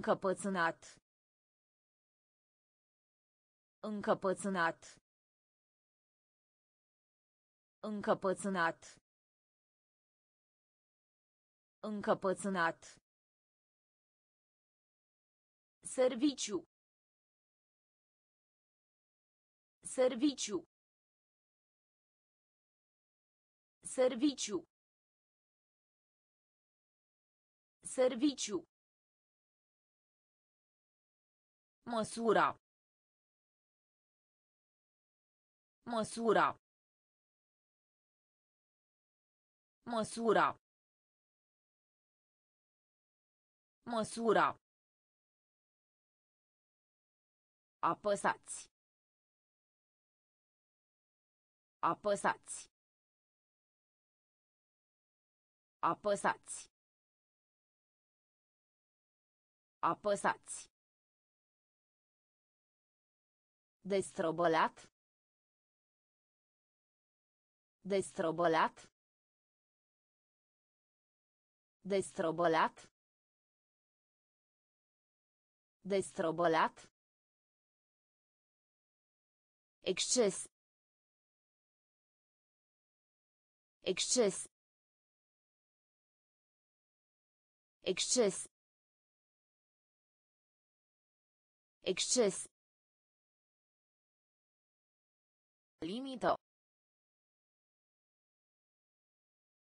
Încăpățânat. Încăpățânat. Încăpățânat. Încăpățânat. Serviciu. Serviciu. Serviciu. Serviciu. Măsura. Măsura. Măsura. Măsura. Apăsați. Apăsați. Apăsați. Apăsați. Destrobălat. Destrobălat. Destrobălat. Destrobălat. Exces. Exces. Exces. Exces. Limită.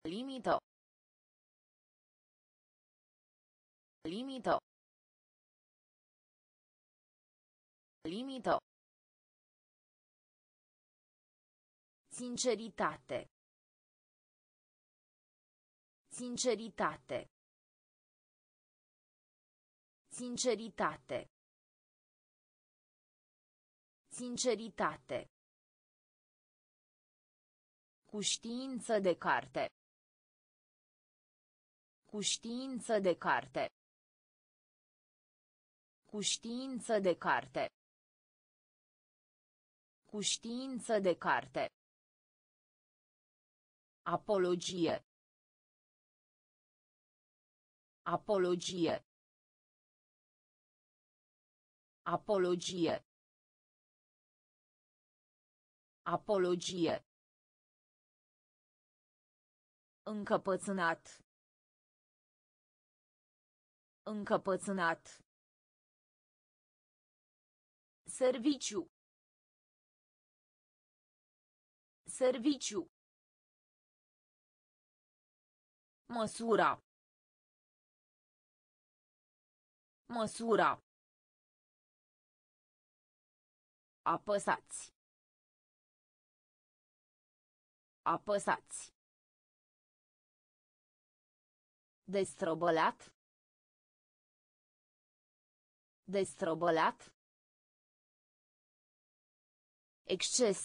Limită. Limită. Limită. Sinceritate. Sinceritate. Sinceritate. Sinceritate. Cu știință de carte. Cu știință de carte. Cu știință de carte. Cu știință de carte. Apologie. Apologie. Apologie. Apologie. Încăpățânat. Încăpățânat. Serviciu. Serviciu. Măsura. Măsura. Apăsați. Apăsați. Destrobălat. Destrobălat. Exces.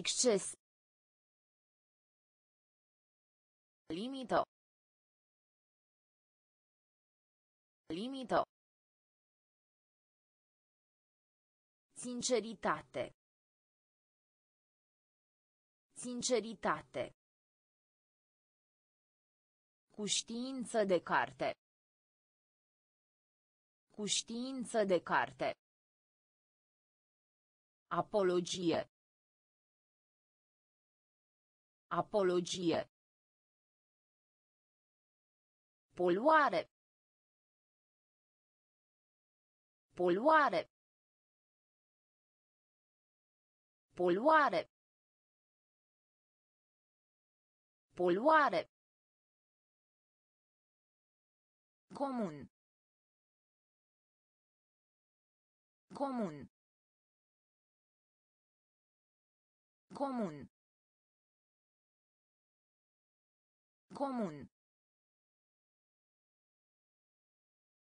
Exces. Limită. Limită. Sinceritate. Sinceritate. Cu știință de carte. Cu știință de carte. Apologie. Apologie. Poluare. Poluare. Poluare. Poluare. Comun. Comun. Comun. Comun.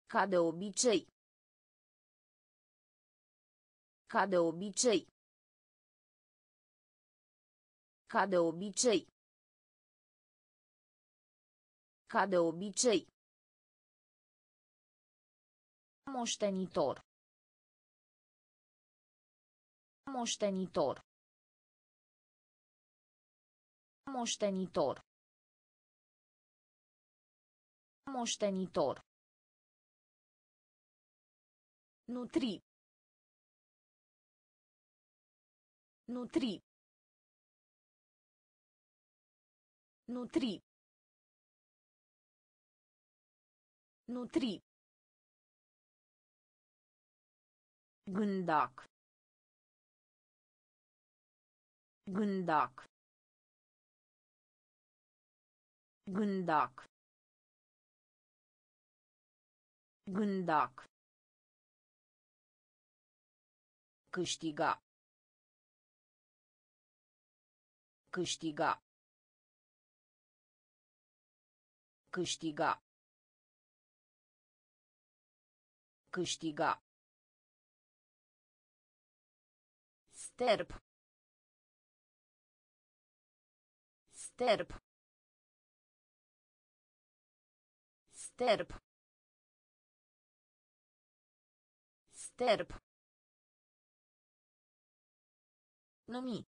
Ca de obicei. Ca de obicei. Ca de obicei. Ca de obicei. Moștenitor. Moștenitor. Moștenitor. Moștenitor. Nutri. Nutri. Nutri. Nutri. Gândac. Gândac. Gândac. Gândac. Câștiga. Câștiga. Câștiga. Câștiga. Sterp. Sterp. Sterp. Sterp. Numi.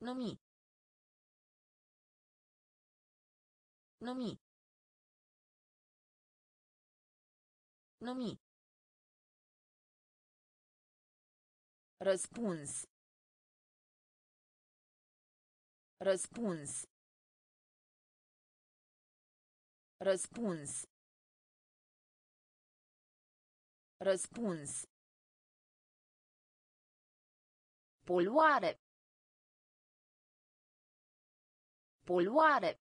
Numi. Numi. Numi. Răspuns. Răspuns. Răspuns. Răspuns. Poluare. Poluare.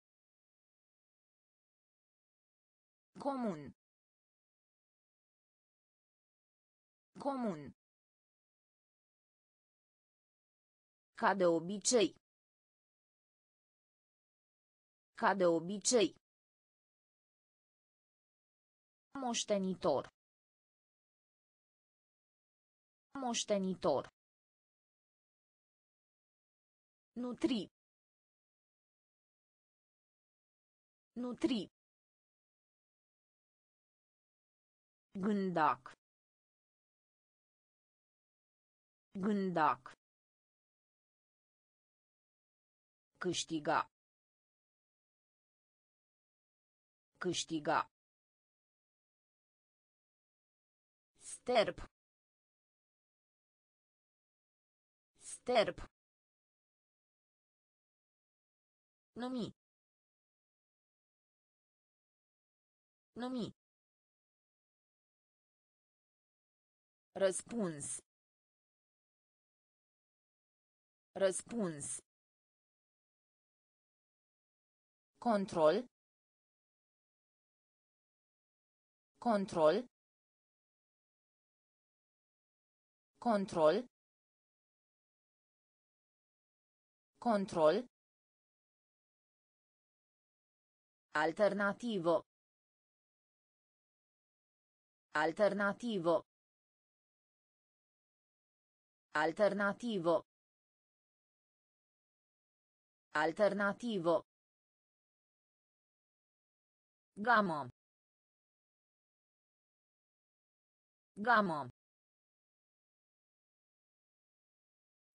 Comun. Comun. Ca de obicei. Ca de obicei. Moștenitor. Moștenitor. Nutri. Nutri. Gândac. Gândac. Câștiga. Câștiga. Sterp. Sterp. Numi. Numi. Răspuns. Răspuns. Control. Control. Control. Control. Alternativo. Alternativo. Alternativo. Alternativo. Gamă. Gamă.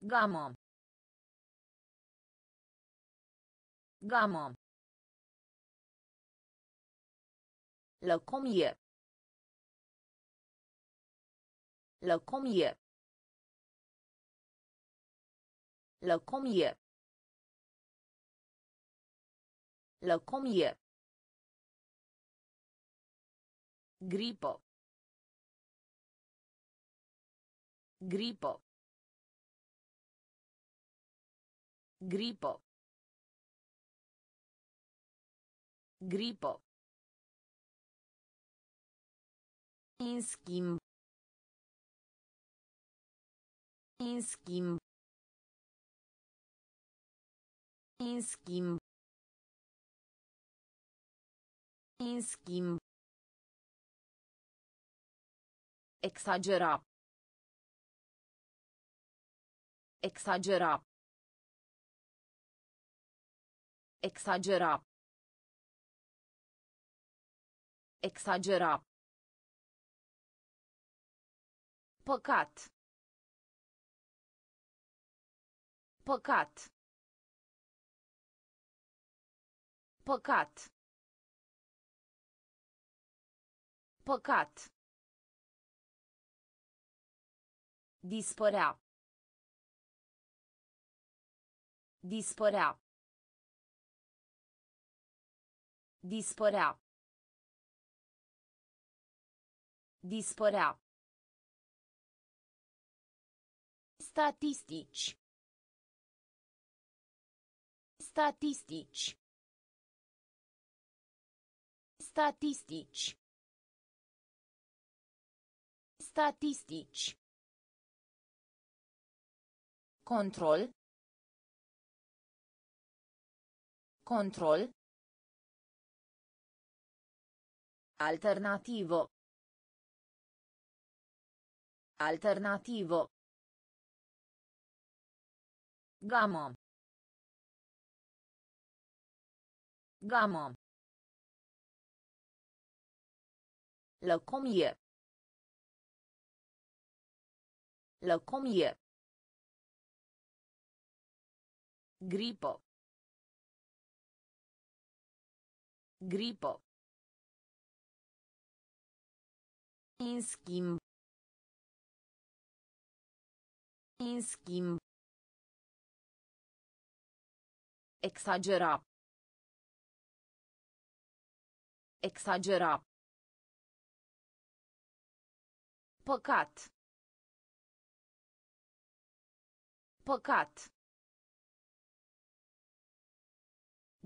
Gamă. Gamă. Lăcomie. Lăcomie. Lăcomie. Lăcomie. Gripo. Gripo. Gripo. Gripo. În schimb. În schimb. Exagera. Exagera. Exagera. Exagera. Păcat. Păcat. Păcat. Păcat. Dispărea. Dispărea. Dispărea. Dispărea. Statistici. Statistici. Statistici. Statistici. Control. Control. Alternativo. Alternativo. Gamma. Gamma. Lăcomie. Lăcomie. Gripă. Gripă. În schimb. În schimb. Exagera. Exagera. Păcat. Păcat.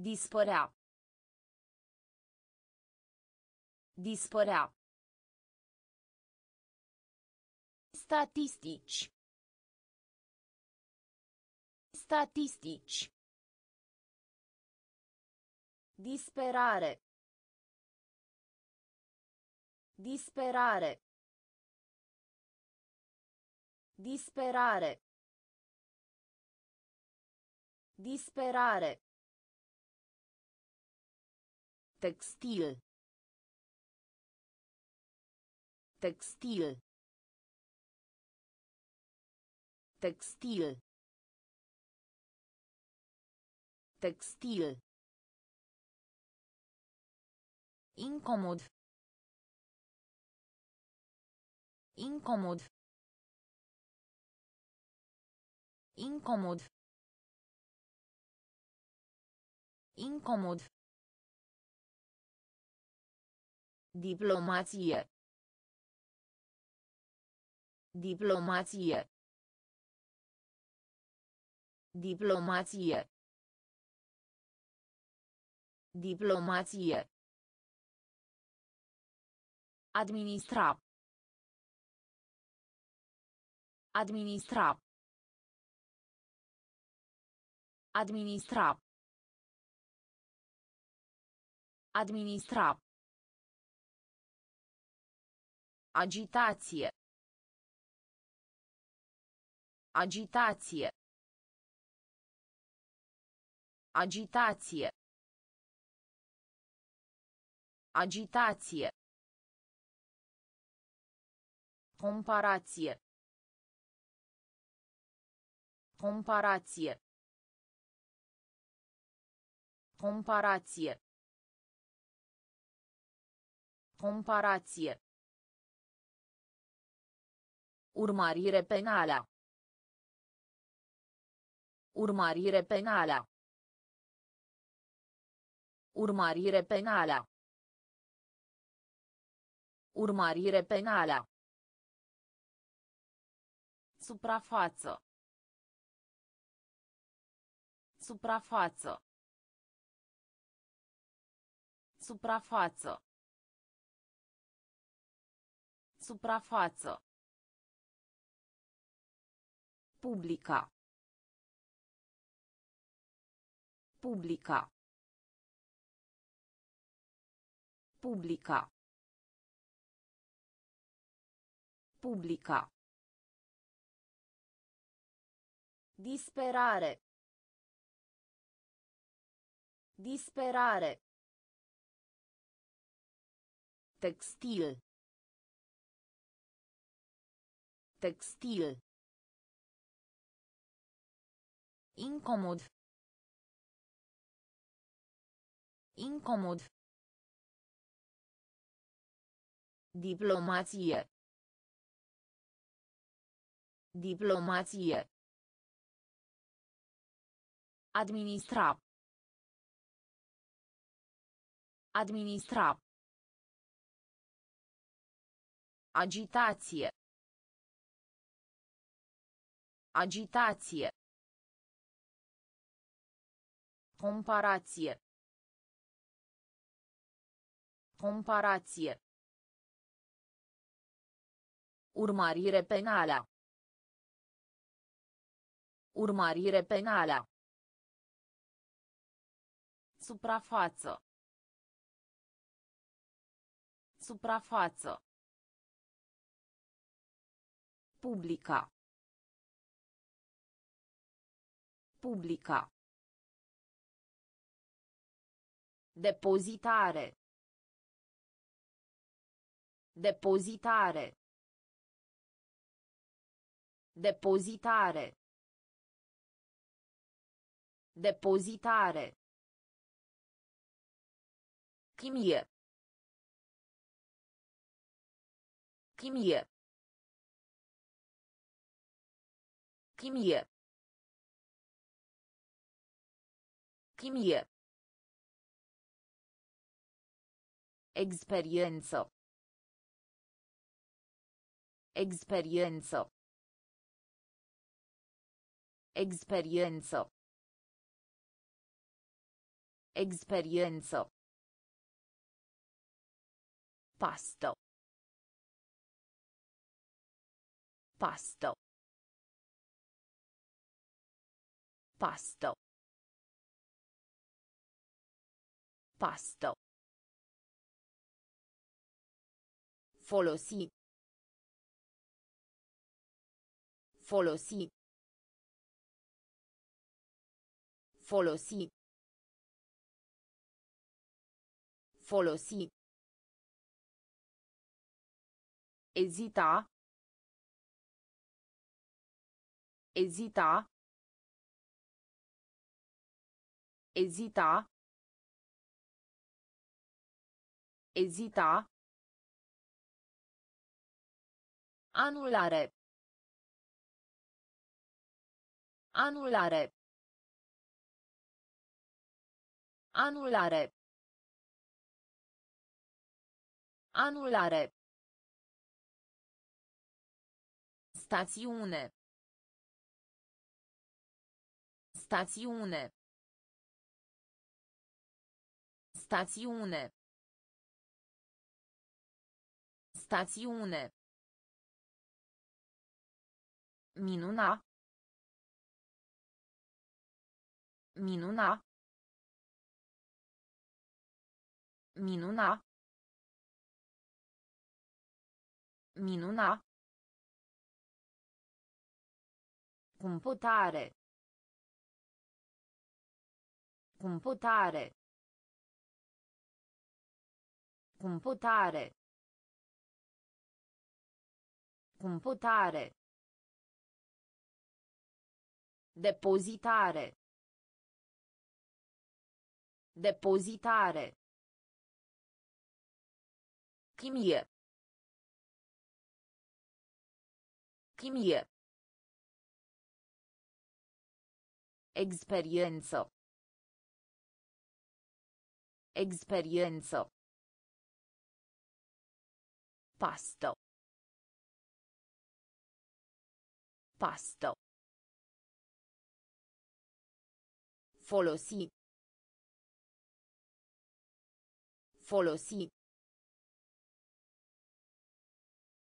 Dispărea. Dispărea. Statistici. Statistici. Disperare. Disperare. Disperare. Disperare. Textil. Textil. Textil. Textil. Incomod. Incomod. Incomod. Incomod. Diplomație. Diplomație. Diplomație. Diplomație. Administra. Administra. Administra. Administra. Agitație. Agitație. Agitație. Agitație. Comparație. Comparație. Comparație. Comparație. Urmărire penală. Urmărire penală. Urmărire penală. Urmărire penală. Suprafață. Suprafață. Suprafață. Suprafață. Publica. Publica. Publica. Publica. Disperare. Disperare. Textil. Textil. Incomod. Incomod. Diplomație. Diplomație. Administra. Administra. Agitație. Agitație. Comparație. Comparație. Urmărire penală. Urmărire penală. Suprafață. Suprafață. Publica. Publica. Depozitare. Depozitare. Depozitare. Depozitare. Chimie. Chimie. Chimie. Chimie. Experiență. Experiență. Experiență. Experiență. Pasto. Pasto. Pasto. Pasto. Folosi. Folosi. Folosi. Folosi. Ezita. Ezita. Ezita. Ezita. Anulare. Anulare. Anulare. Anulare. Stațiune. Stațiune. Stațiune. Stațiune. Minuna. Minuna. Minuna. Minuna. Computare. Computare. Computare. Computare. Depozitare. Depozitare. Chimie. Chimie. Experiență. Experiență. Pasto. Pasto. Folosi. Folosi.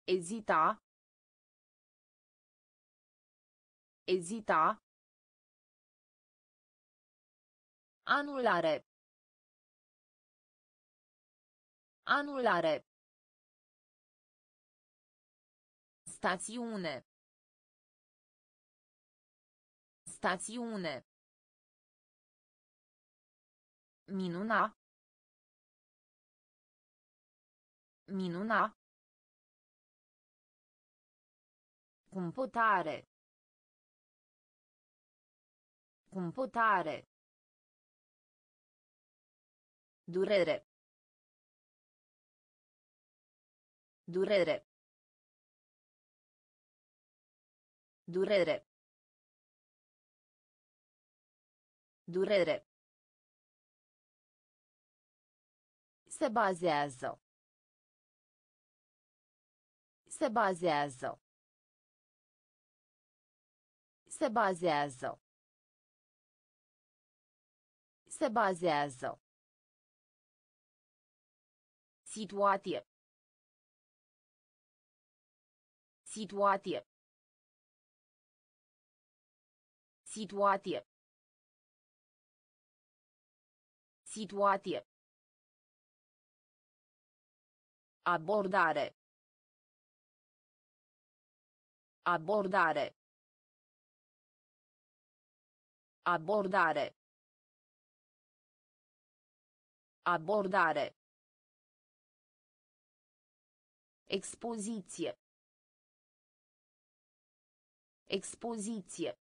Ezita. Ezita. Anulare. Anulare. Stațiune. Stațiune. Minuna. Minuna. Computare. Computare. Durere. Durere. Durere. Durere. Se bazează. Se bazează. Se bazează. Se bazează. Situație. Situație. Situație. Situație. Abordare. Abordare. Abordare. Abordare. Expoziție. Expoziție.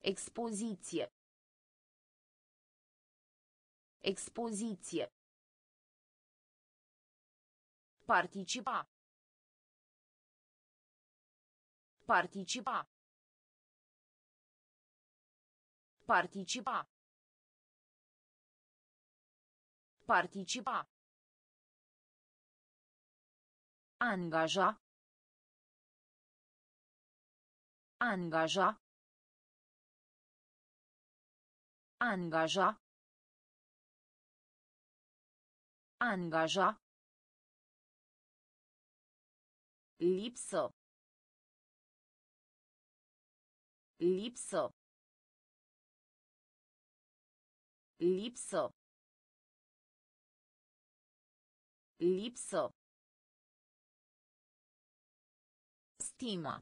Expoziție. Expoziție. Participa. Participa. Participa. Participa. Angaja. Angaja. Angaja. Angaja. Lipsă. Lipsă. Lipsă. Lipsă. Stima.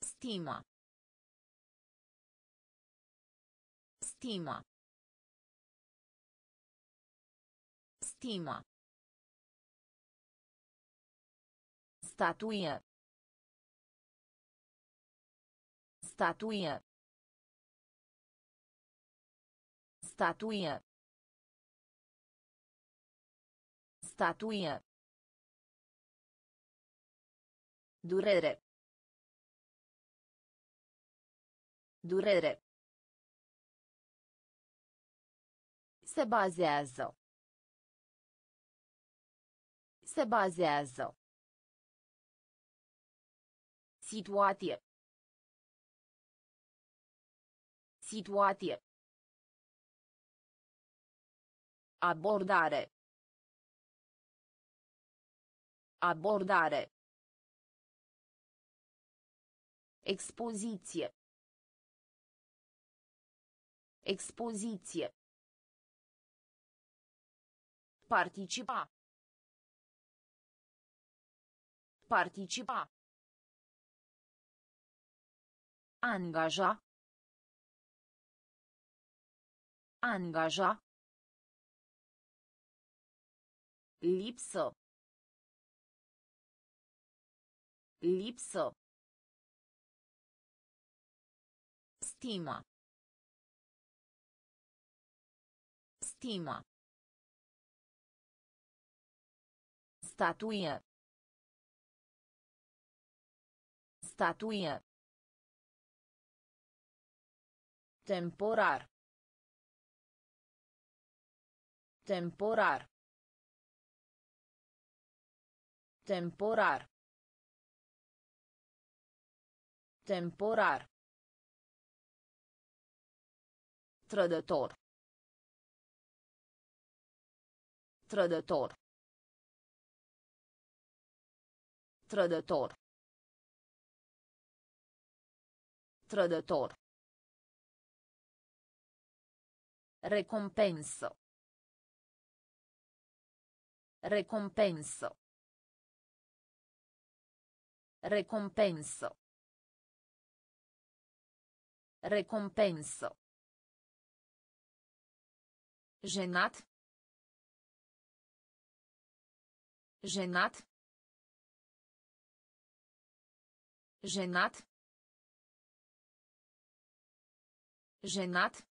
Stima. Stima. Stima. Statuie. Statuie. Statuie. Statuie. Durere. Durere. Se bazează. Se bazează. Situație. Situație. Abordare. Abordare. Expoziție. Expoziție. Participa. Participa. Angaja. Angaja. Lipsă. Lipsă. Stima. Stima. Statuie. Statuie. Temporar. Temporar. Temporar. Temporar. Trădător. Trădător. Trădător. Trădător. Recompensă. Recompensă. Recompensă. Recompensă. Jenat. Jenat. Jenat. Jenat.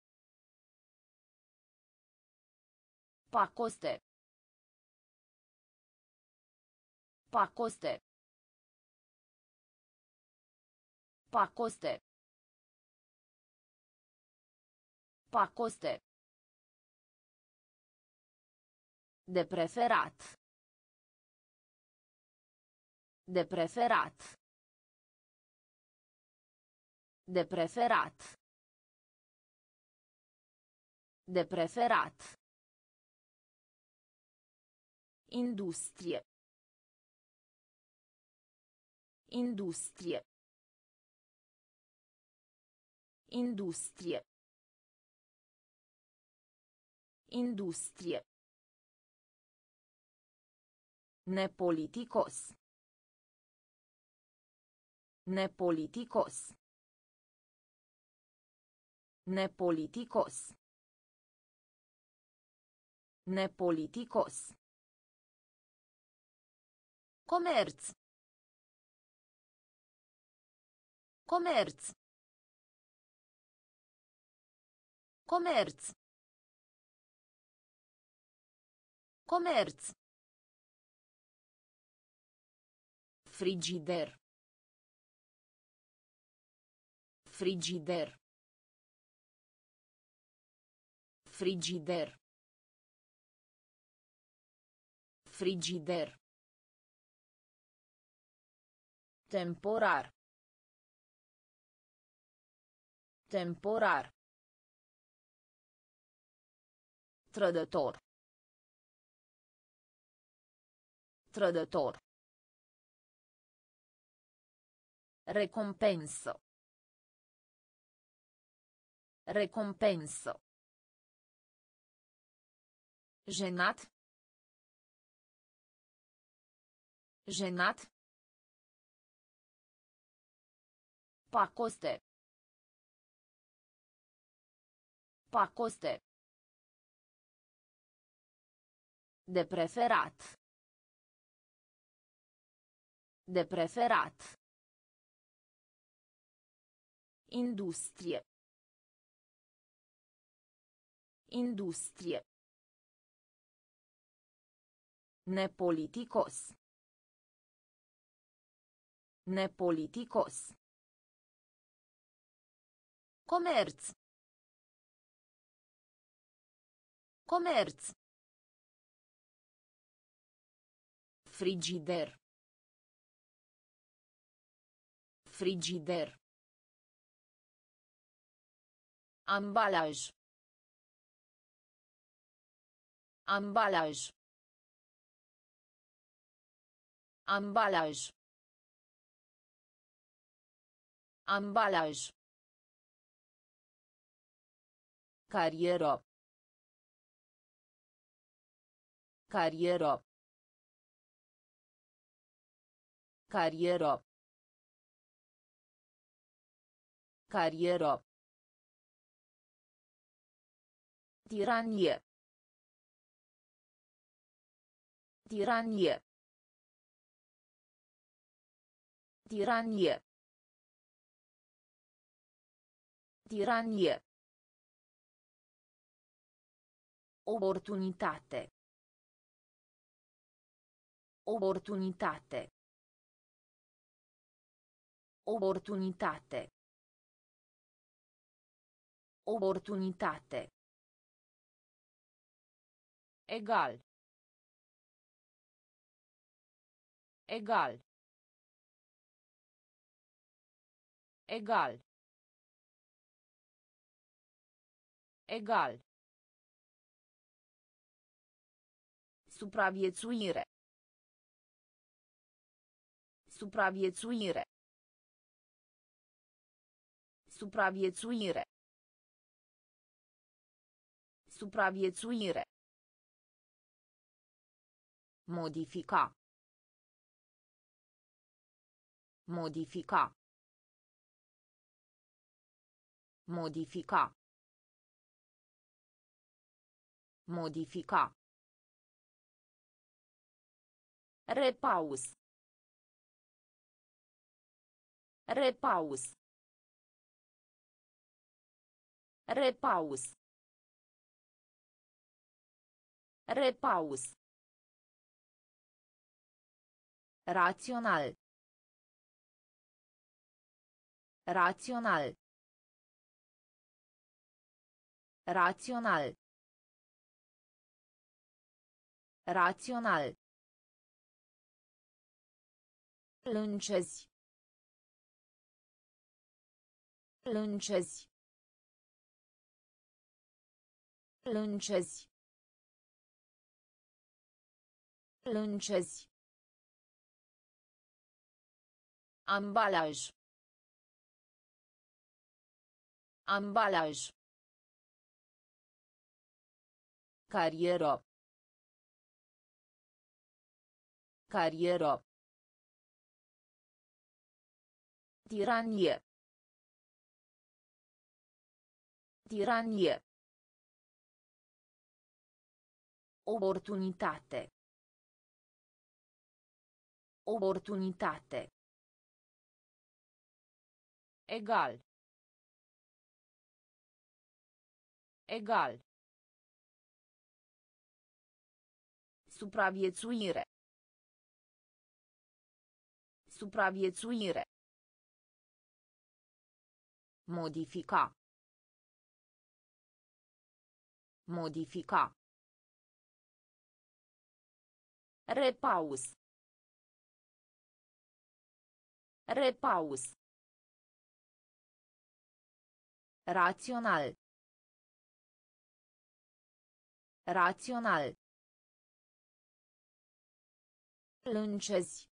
Pacoste. Pacoste. Pacoste. Pacoste. De preferat. De preferat. De preferat. De preferat. Industrie. Industrie. Industrie. Industrie. Nepoliticos. Nepoliticos. Nepoliticos. Nepoliticos. Comerț. Comerț. Comerț. Comerț. Frigider. Frigider. Frigider. Frigider. Temporar. Temporar. Trădător. Trădător. Recompensă. Recompensă. Jenat. Jenat. Pacoste. Pacoste. De preferat. De preferat. Industrie. Industrie. Nepoliticos. Nepoliticos. Comerț. Comerț. Frigider. Frigider. Ambalaj. Ambalaj. Ambalaj. Ambalaj. Carieră. Carieră. Carieră. Carieră. Tiranie. Tiranie. Tiranie. Tiranie. Oportunitate. Oportunitate. Oportunitate. Oportunitate. Egal. Egal. Egal. Egal. Supraviețuire. Supraviețuire. Supraviețuire. Supraviețuire. Modifica. Modifica. Modifica. Modifica. Repaus. Repaus. Repaus. Repaus. Rațional. Rațional. Rațional. Rațional. Lâncezi. Lâncezi. Lâncezi. Lâncezi. Ambalaj. Ambalaj. Carieră. Carieră. Tiranie. Tiranie. Oportunitate. Oportunitate. Egal. Egal. Supraviețuire. Supraviețuire. Modifica. Modifica. Repaus. Repaus. Rațional. Rațional. Lâncezi.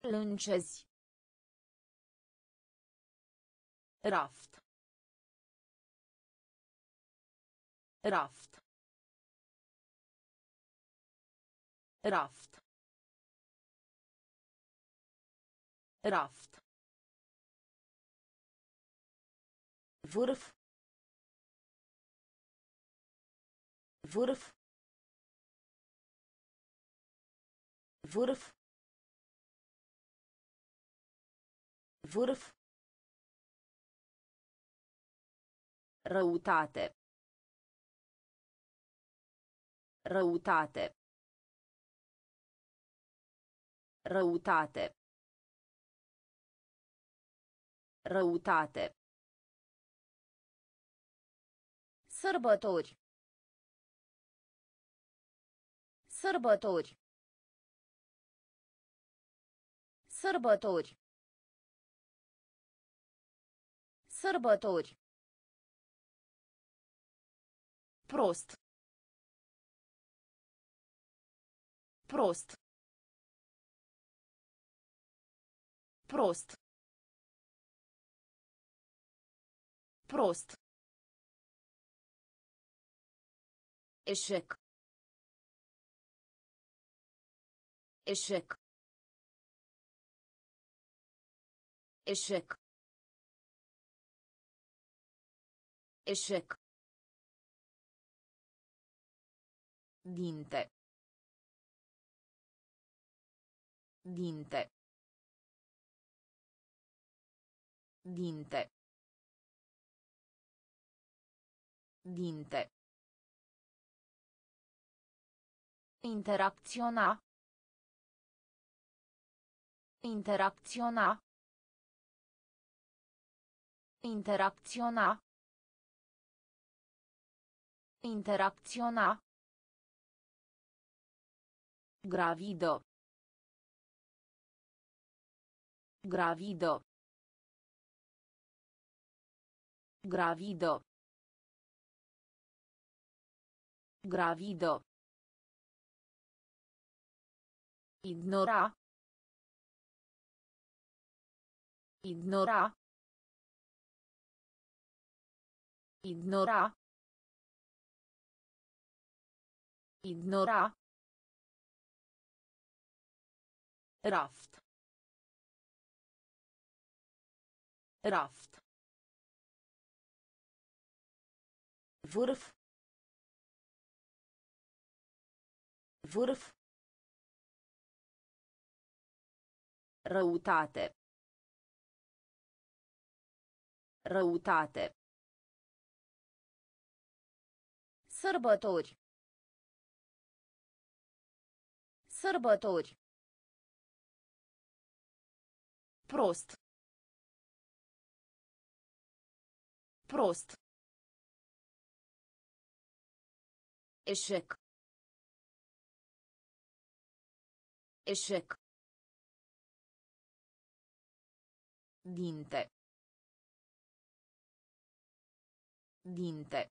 Lâncezi. Raft. Raft. Raft. Raft. Vârf. Vârf. Vârf. Vârf. Răutate. Răutate. Răutate. Răutate. Sărbători. Sărbători. Sărbători. Sărbători. Prost. Prost. Prost. Prost. Eșec. Eșec. Eșec. Eșec. Dinte. Dinte. Dinte. Dinte. Interacționa. Interacționa. Interacționa. Interacționa. Gravido. Gravido. Gravido. Gravido. Ignora. Ignora. Ignora. Ignora. Raft. Raft. Vârf. Vârf. Răutate. Răutate. Sărbători. Sărbători. Prost. Prost. Eșec. Eșec. Dinte. Dinte.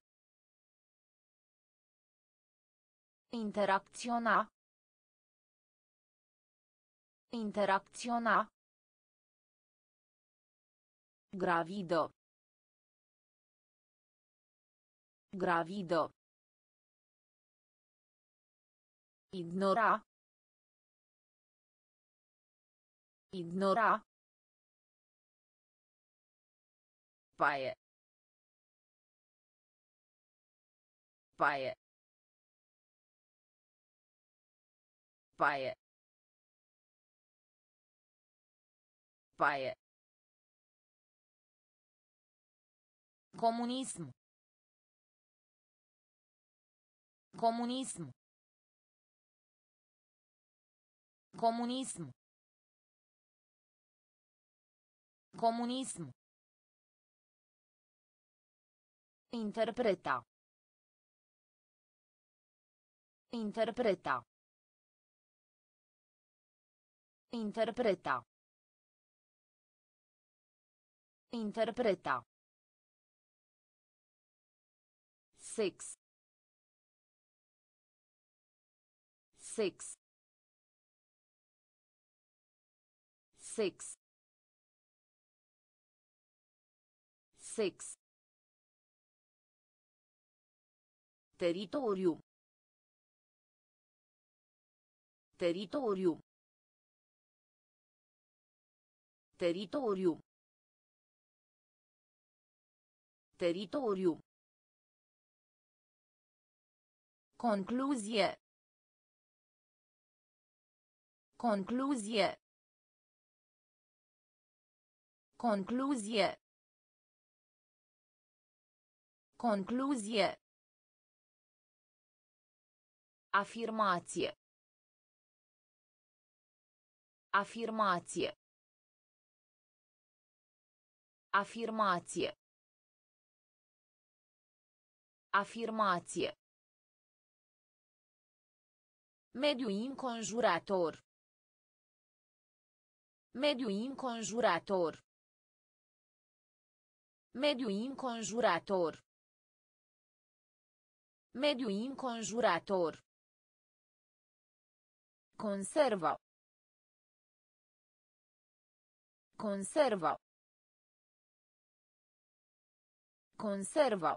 Interacționa. Interacționa. Gravido. Gravido. Ignora. Ignora. Paie. Paie. Paie. Paie. Comunism. Comunism. Comunism. Comunism. Interpreta. Interpreta. Interpreta. Interpreta. Six. Six. Six. Six. Teritoriu. Teritoriu. Teritoriu. Teritoriu. Concluzie. Concluzie. Concluzie. Concluzie. Afirmație. Afirmație. Afirmație. Afirmație. Mediu înconjurător. Mediu înconjurător. Mediu înconjurător. Mediu înconjurător. Conservă. Conservă. Conservă.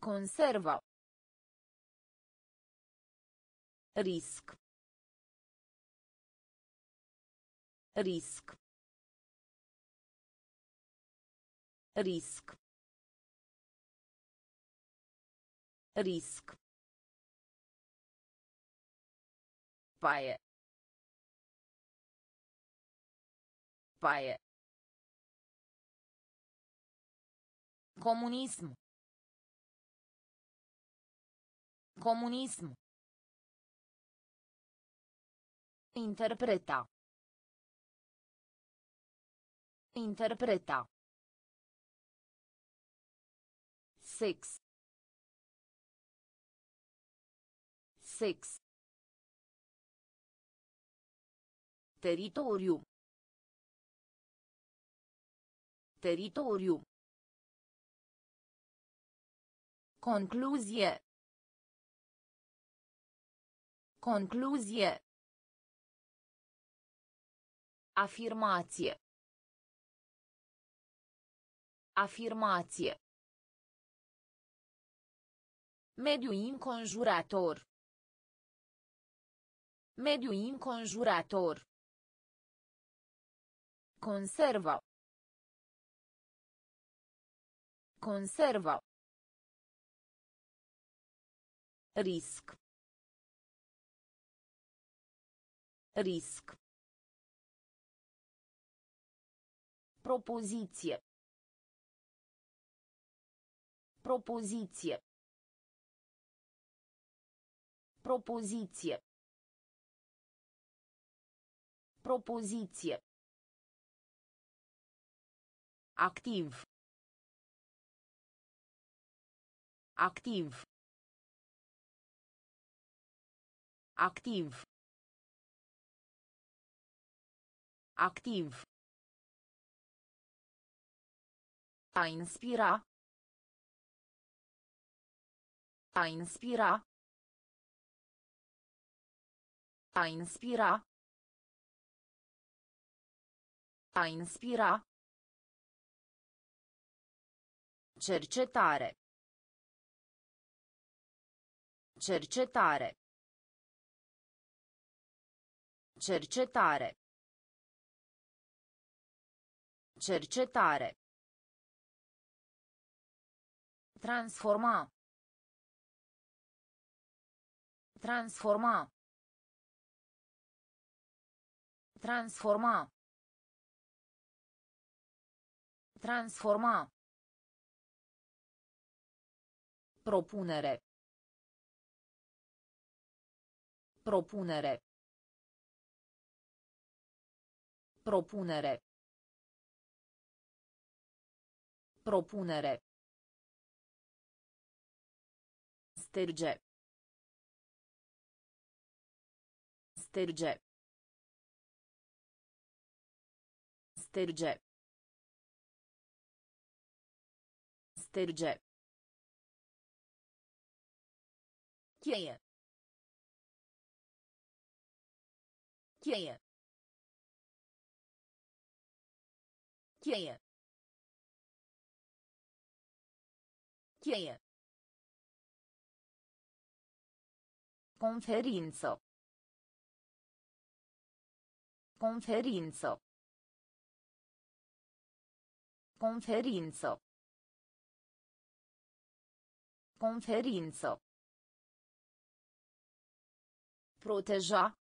Conservă. Risc. Risc. Risc. Risc. Paie. Paie. Comunism. Comunism. Interpreta. Interpreta. Six. Six. Teritoriu. Teritoriu. Concluzie. Concluzie. Afirmație. Afirmație. Mediu înconjurător. Mediu înconjurător. Conservă. Conservă. Risc. Risc. Propoziție. Propoziție. Propoziție. Propoziție. Activ. Activ. Activ. Activ. A inspira. A inspira. A inspira. A inspira. Cercetare. Cercetare. Cercetare. Cercetare. Transforma. Transforma. Transforma. Transforma. Propunere. Propunere. Propunere. Propunere. Sterge. Sterge. Sterge. Sterge. Cheie. Cheie. Cheie. Cheie. Conferință. Conferință. Conferință. Conferință. Proteja.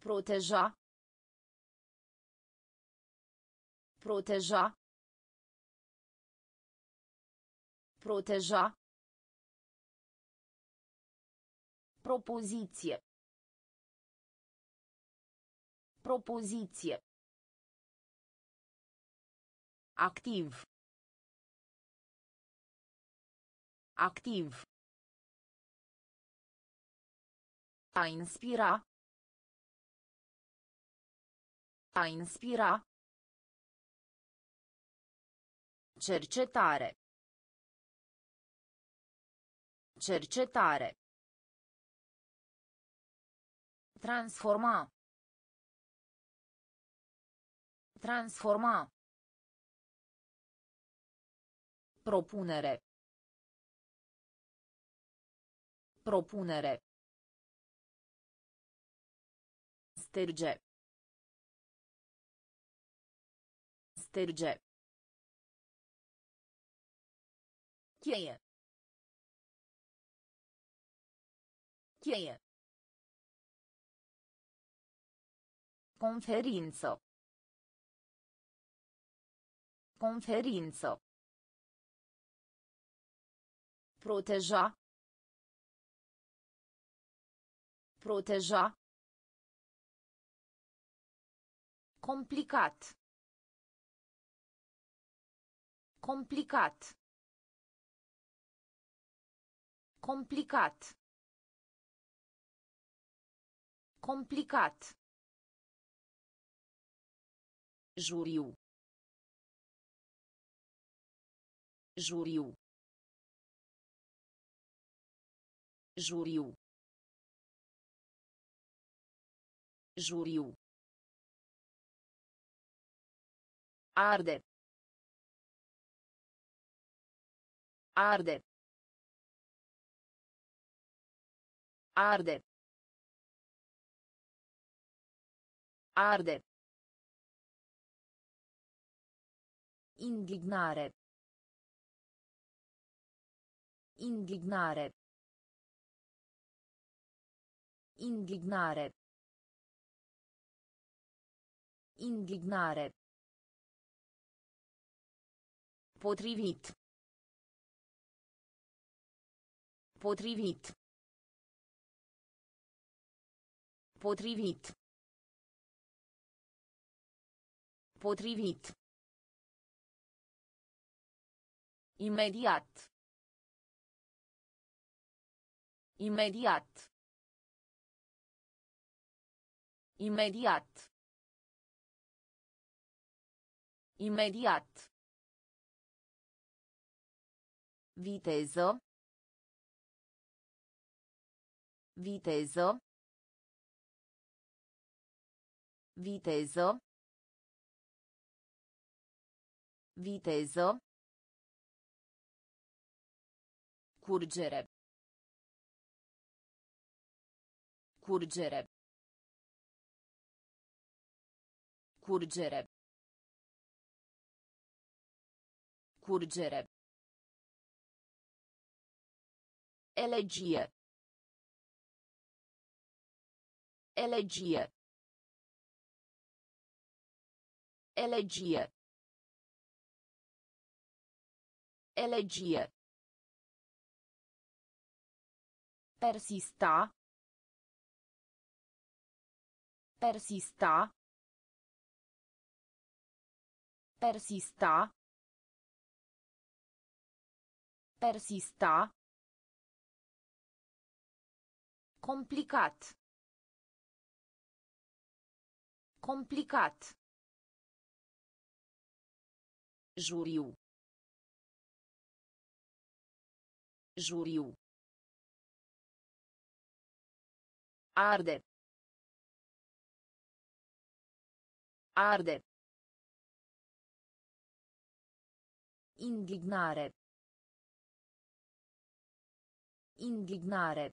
Proteja. Proteja. Proteja. Propoziție. Propoziție. Activ. Activ. A inspira. A inspira. Cercetare. Cercetare. Transforma. Transforma. Propunere. Propunere. Sterge. Sterge. Cheie. Cheie. Conferință. Conferință. Proteja. Proteja. Complicat. Complicat. Complicat. Complicat. Juriu. Juriu. Juriu. Juriu. Arde. Arde. Arde. Arde. Indignare. Indignare. Indignare. Indignare. Potrivit. Potrivit. Potrivit. Potrivit. Imediat. Imediat. Imediat. Imediat. Viteză. Viteză. Viteză. Viteză. Curgere. Curgere. Curgere. Curgere. Elegia. Elegia. Elegia. Elegia. Persista. Persista. Persista. Persista. Complicat. Complicat. Juriu. Juriu. Arde. Arde. Indignare. Indignare.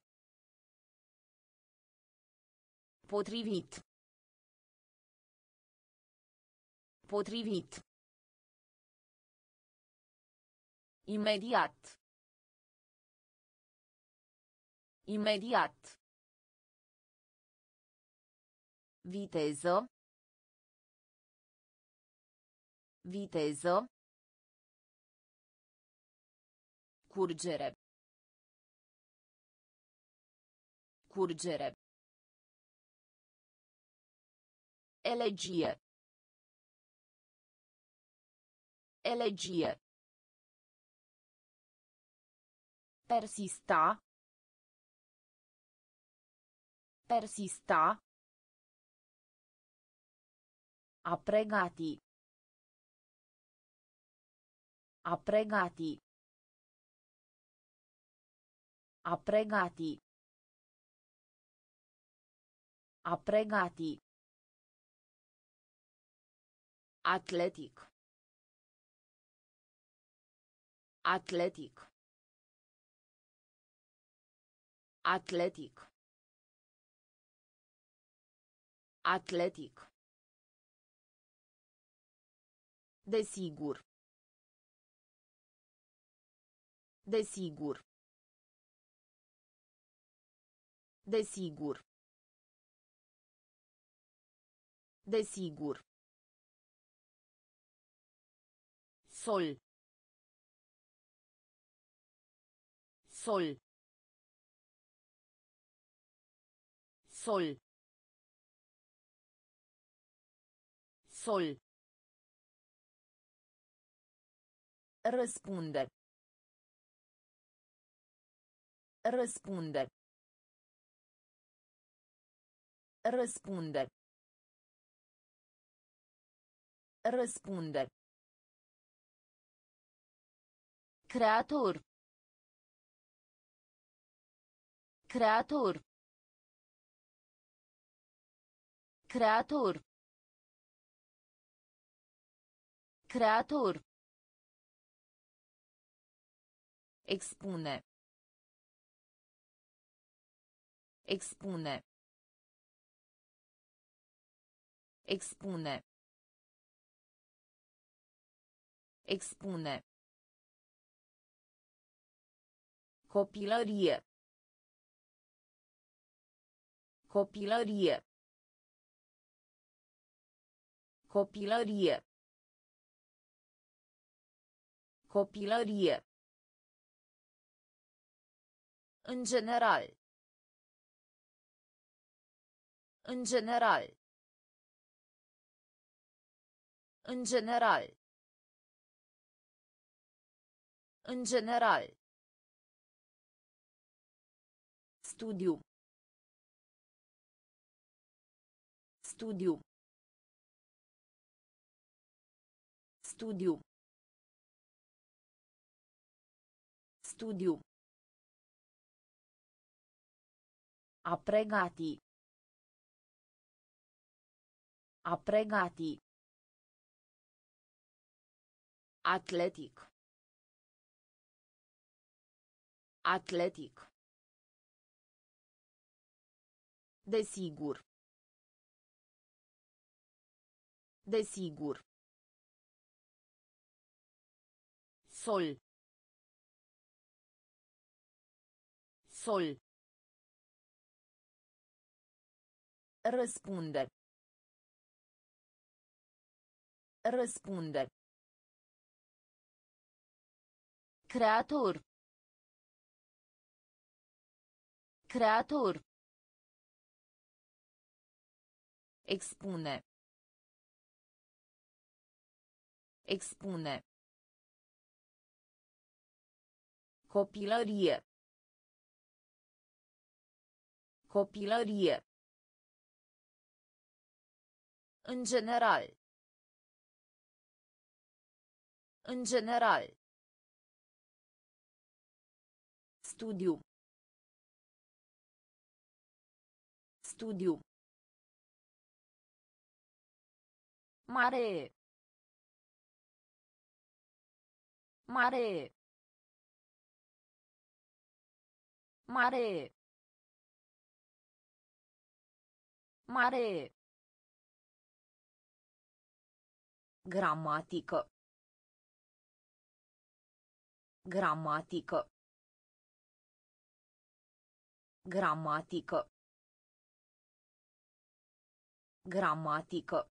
Potrivit. Potrivit. Imediat. Imediat. Viteză. Viteză. Curgere. Curgere. Elegie. Elegie. Persista. Persista. A pregati. A pregati. A pregati. A pregati. Atletic. Atletic. Atletic. Atletic. Desigur. Desigur. Desigur. Desigur. Sol. Sol. Sol. Sol. Răspunde. Răspunde. Răspunde. Răspunde. Creator. Creator. Creator. Creator. Expune. Expune. Expune. Expune. Copilărie. Copilărie. Copilărie. Copilărie. În general. În general. În general. În general. Studiu. Studiu. Studiu. Studiu. A pregati. A pregati. Atletic. Atletic. Desigur. Desigur. Sol. Sol. Răspunde. Răspunde. Creator. Creator. Expune. Expune. Copilărie. Copilărie. În general. În general. Studiu. Studiu. Mare. Mare. Mare. Mare. Gramatică. Gramatică. Gramatică. Gramatică.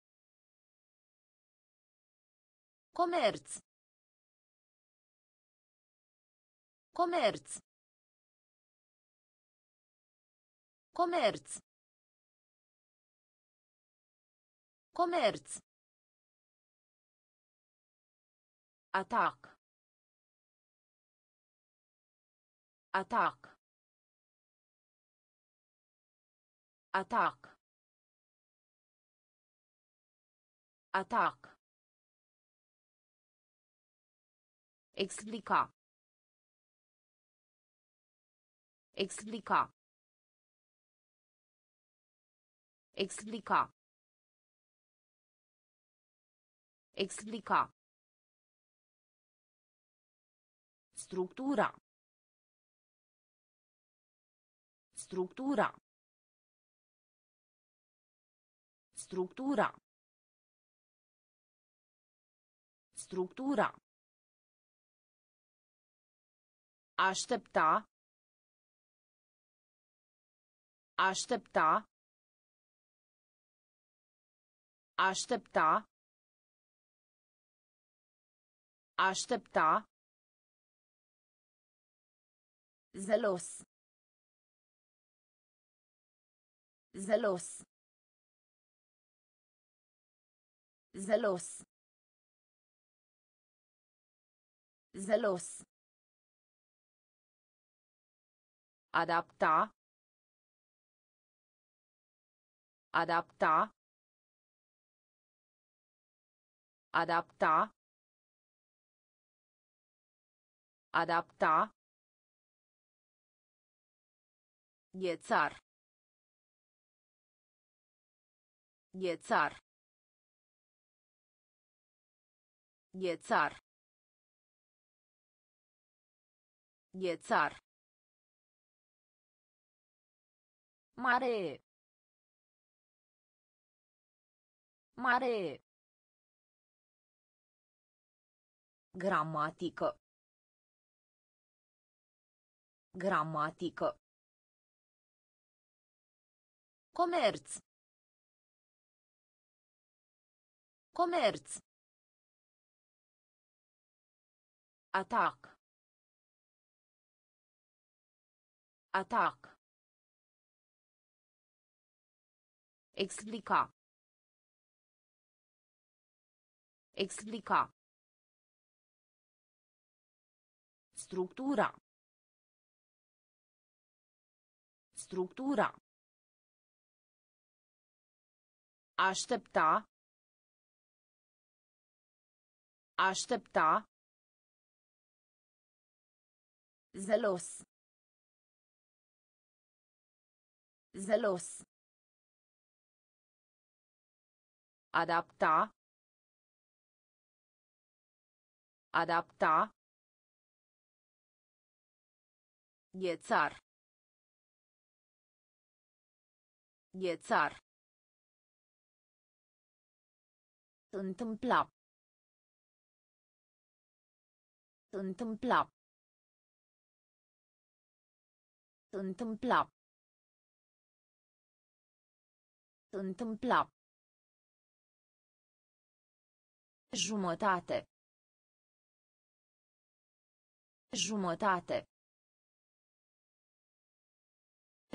Comerț. Comerț. Comerț. Comerț. Atac. Atac. Atac. Atac. Explica. Explica. Explica. Explica. Structura. Structura. Structura. Structura. Aștepta. Aștepta. Aștepta. Aștepta. Zelos. Zelos. Zelos. Zelos. Adapta. Adapta. Adapta. Adapta. Ghețar. Ghețar. Ghețar. Ghețar. Mare. Mare. Gramatică. Gramatică. Comerț. Comerț. Atac. Atac. Explica. Explica. Structura. Structura. Aștepta. Aștepta. Zelos. Zelos. Adapta. Adapta. Ghețar. Ghețar. Întâmpla. Întâmpla. Întâmpla. Întâmpla. Jumătate. Jumătate.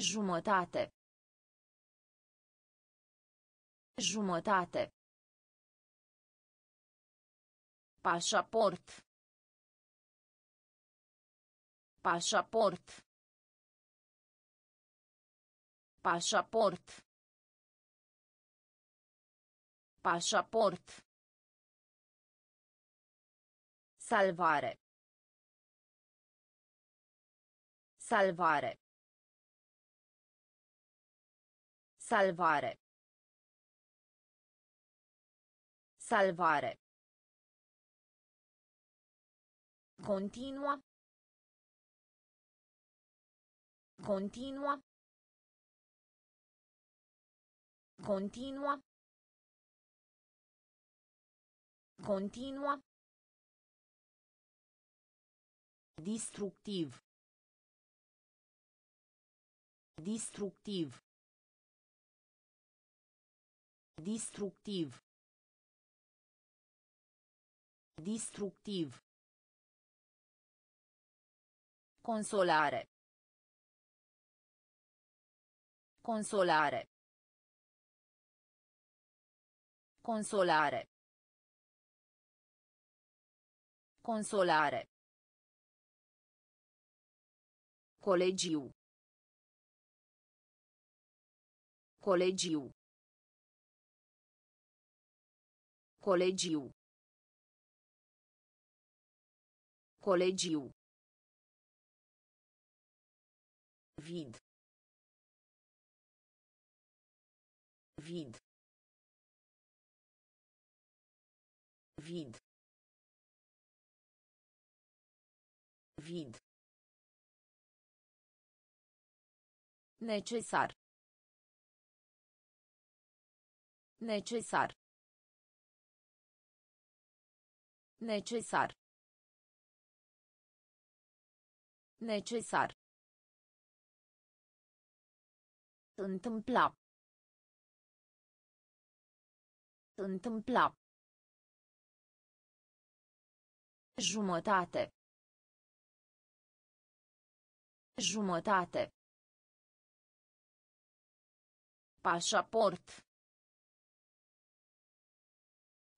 Jumătate. Jumătate. Pașaport. Pașaport. Pașaport. Pașaport. Salvare. Salvare. Salvare. Salvare. Continua. Continua. Continua. Continua. Distructiv. Distructiv. Distructiv. Distructiv. Consolare. Consolare. Consolare. Consolare. Colegiu. Colegiu. Colegiu. Colegiu. Vid. Vid. Vid. Vid. Necesar. Necesar. Necesar. Necesar. Întâmpla. Întâmpla. Jumătate. Jumătate. Pașaport.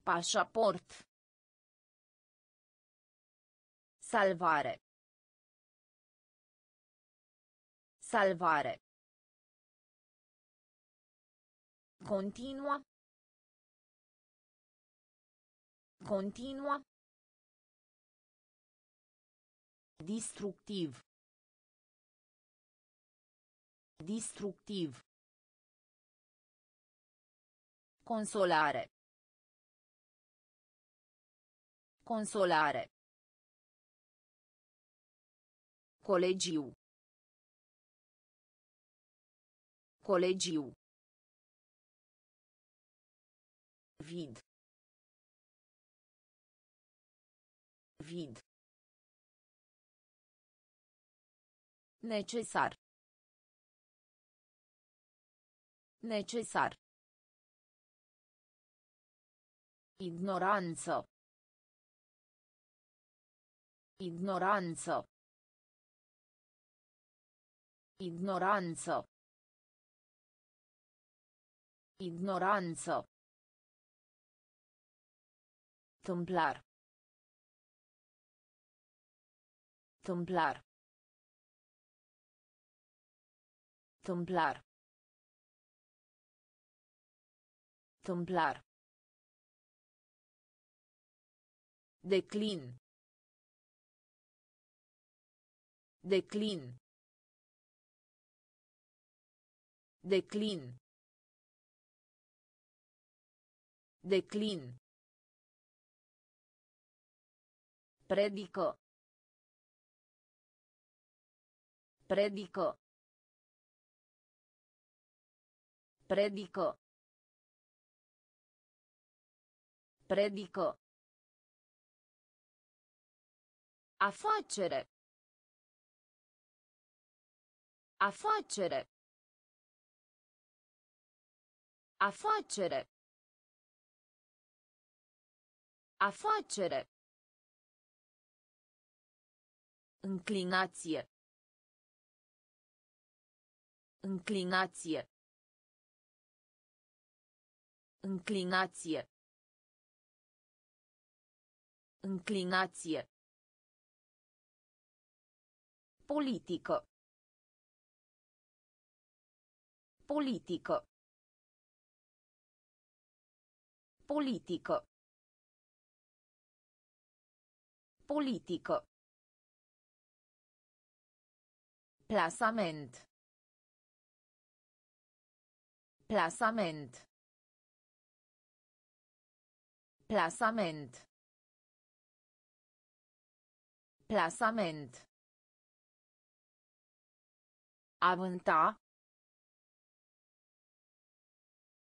Pașaport. Salvare. Salvare. Continua. Continua. Distructiv. Distructiv. Consolare. Consolare. Colegiu. Colegiu. Vid. Vid. Necesar. Necesar. Ignoranță. Ignoranță. Ignoranță. Ignoranță. Tâmplar. Tâmplar. Tâmplar. Tâmplar. Declin. Declin. Declin. Declin. Predică. Predică. Predică. Predică. Afacere. Afacere. Afacere. Afacere. Înclinație. Înclinație. Înclinație. Înclinație. Politică. Politică. Politică. Politică. Plasament. Plasament. Plasament. Plasament. Avânta.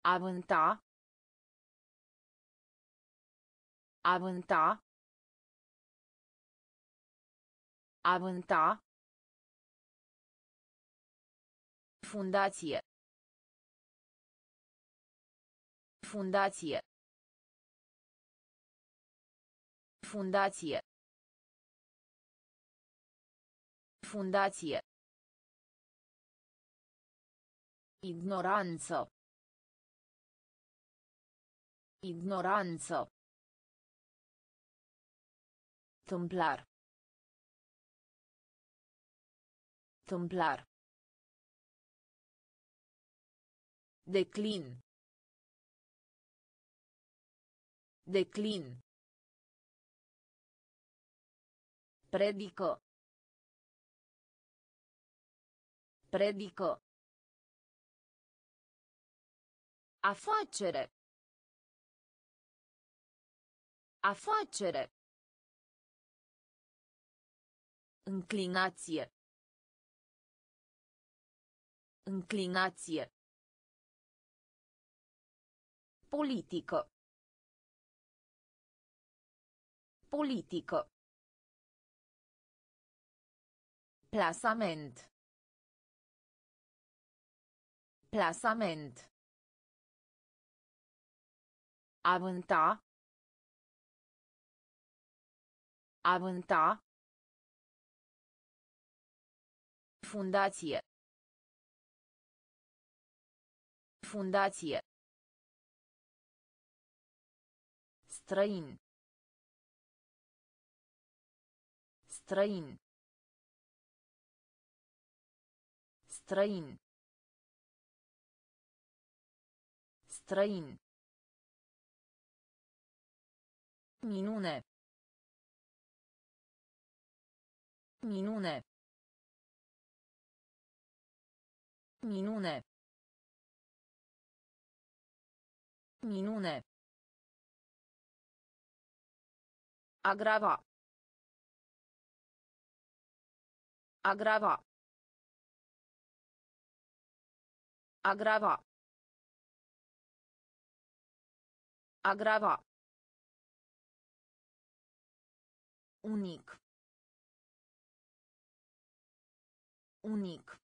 Avânta. Avânta. Avânta. Fundație. Fundație. Fundație. Fundație. Ignoranță. Ignoranță. Tâmplar. Tâmplar. Declin. Declin. Predică. Predică. Afacere. Afacere. Înclinație. Înclinație. Politică. Politică. Plasament. Plasament. Avânta. Avânta. Fundație. Fundație. Străin. Străin. Străin. Străin. Minune. Minune. Minune. Minune. Agrava. Agrava. Agrava. Agrava. Unic. Unic.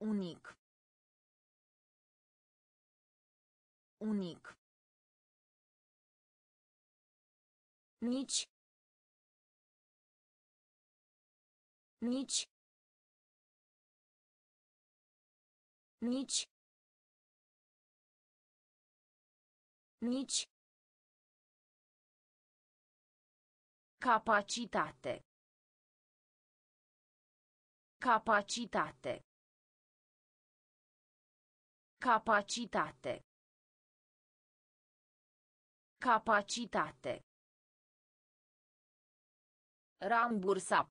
Unic. Unic. Nici. Nici. Nici. Nici. Capacitate. Capacitate. Capacitate. Capacitate. Rambursa.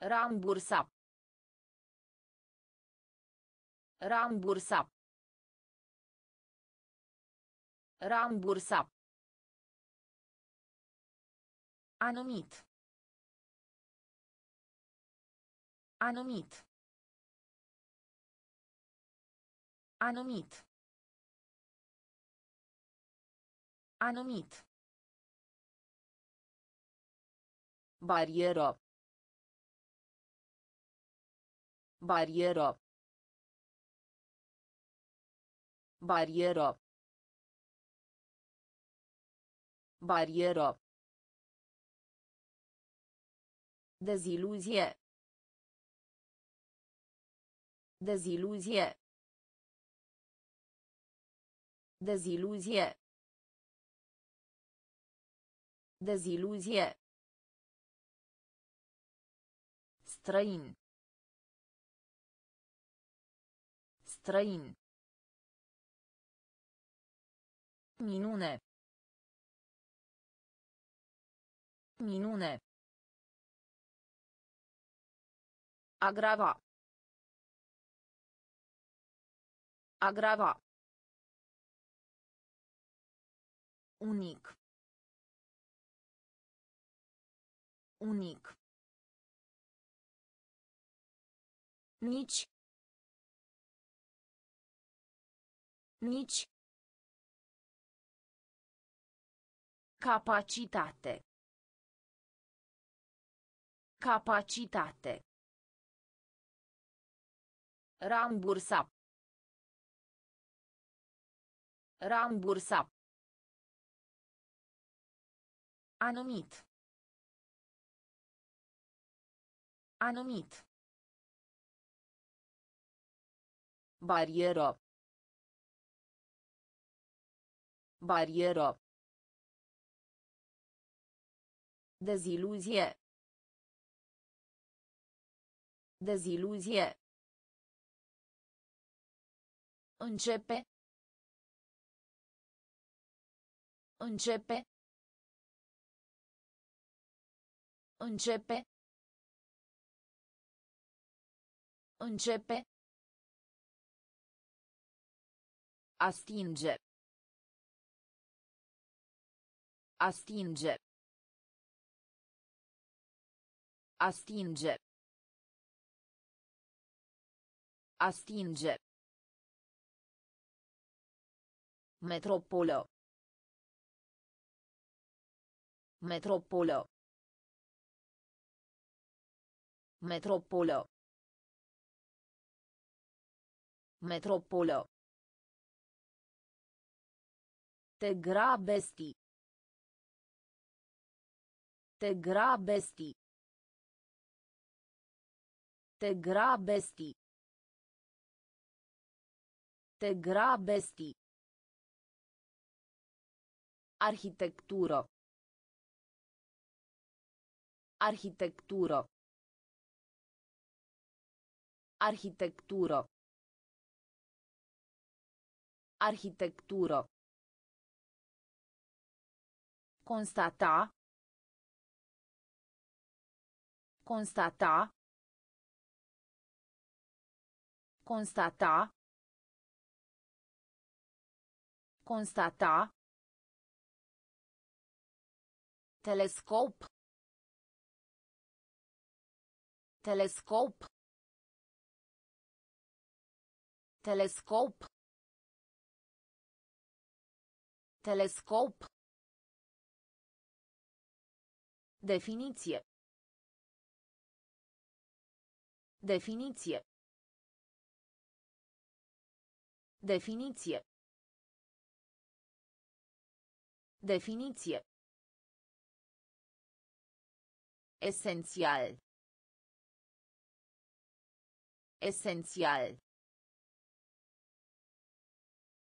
Rambursa. Rambursa. Rambursa. Anumit. Anumit. Anumit. Anumit. Barieră. Barieră. Barieră. Barieră. Deziluzie. Deziluzie. Deziluzie. Deziluzie. Străin. Străin. Minune. Minune. Agrava. Agrava. Unic. Unic. Nici. Nici. Capacitate. Capacitate. Rambursa. Rambursa. Anumit. Anumit. Barieră. Barieră. Deziluzie. Deziluzie. Începe. Începe. Începe. Începe. Astinge. Astinge. Astinge. Astinge. Metropolă. Metropolă. Metropolă. Metropolă. Te grabesti. Te grabesti. Te grabesti. Te grabesti. Arhitectură. Arhitectură. Arhitectură. Arhitectură. Constata. Constata. Constata. Constata. Telescop. Telescop. Telescop. Telescop. Definiție. Definiție. Definiție. Definiție. Esențial. Esențial.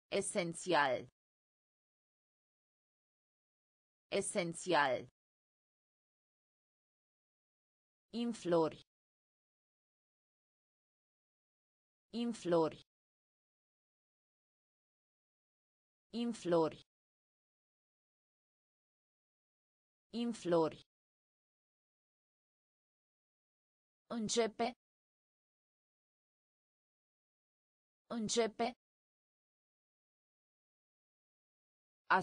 Esențial. Esențial. Inflori. Inflori. Inflori. Inflori. Începe. Începe. A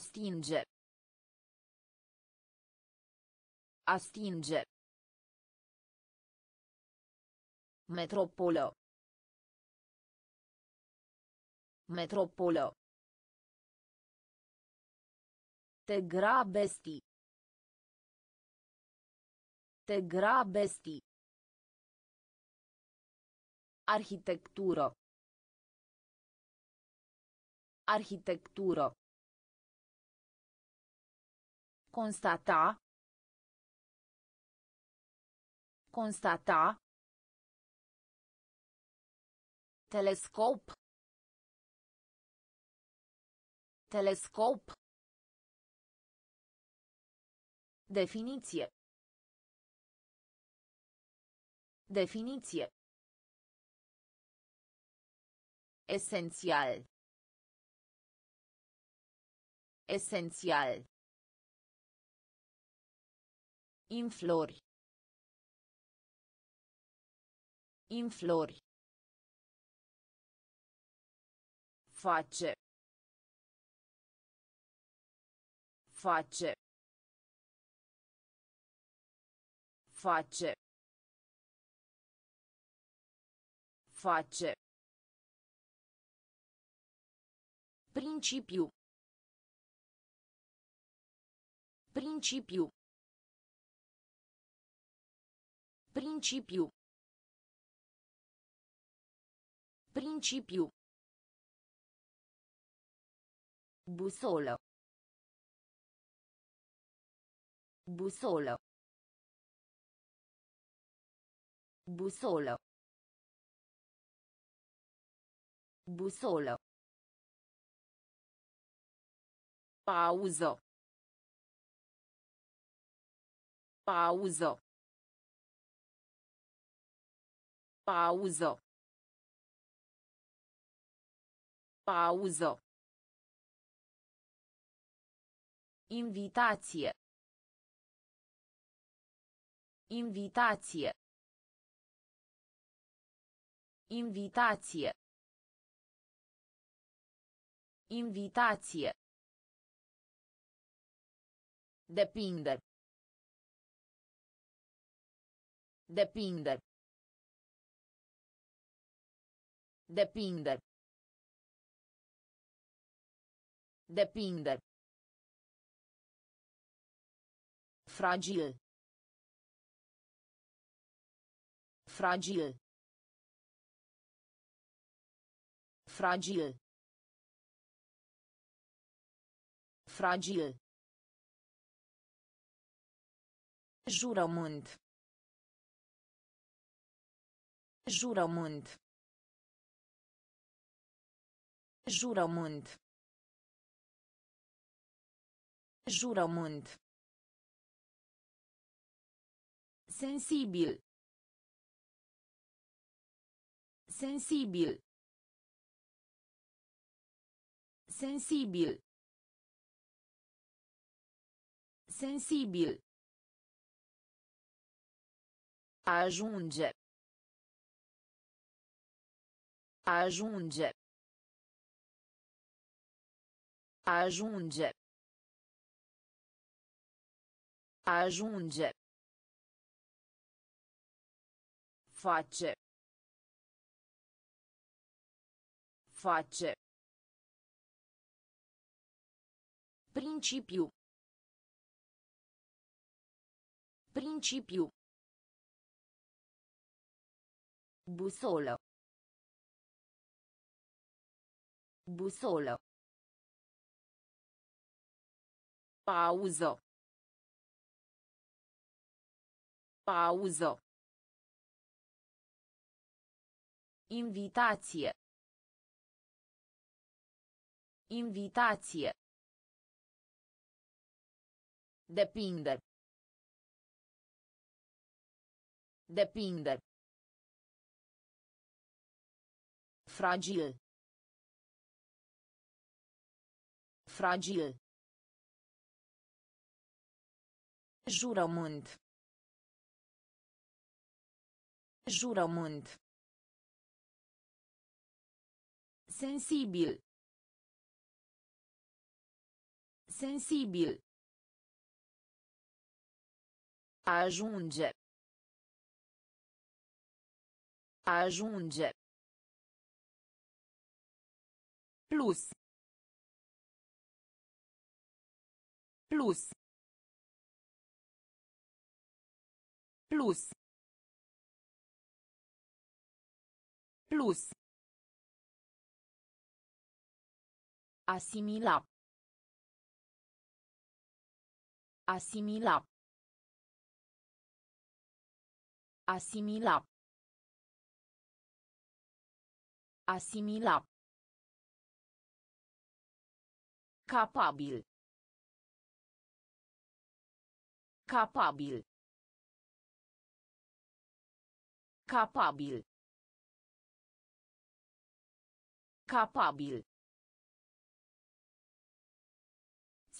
stinge. Metropolă. Metropolă. Te grabesti. Te grabesti. Arhitectură. Arhitectură. Constata. Constata. Telescop. Telescop. Definiție. Definiție. Esențial. Esențial. Inflori. Inflori. Face. Face. Face. Face. Principiu. Principiu. Principiu. Principiu. Busolă. Busolă. Busolă. Busolă. Pauză. Pauză. Pauză. Pauză. Invitație. Invitație. Invitație. Invitație. Depinde. Depinde. Depinde. Depinde. Fragil. Fragil. Fragil. Fragil. Jurământ. Jurământ. Jurământ. Jurământ. Sensibil. Sensibil. Sensibil. Sensibil. Ajunge. Ajunge. Ajunge. Ajunge. Face. Face. Principiu. Principiu. Busolă. Busolă. Pauză. Pauză. Invitație. Invitație. Depinde. Depinde. Fragil. Fragil. Jurământ. Jurământ. Sensibil. Sensibil. Ajunge. Ajunge. Plus. Plus. Plus. Plus. Asimila. Asimila. Asimila. Asimila. Capabil. Capabil. Capabil. Capabil.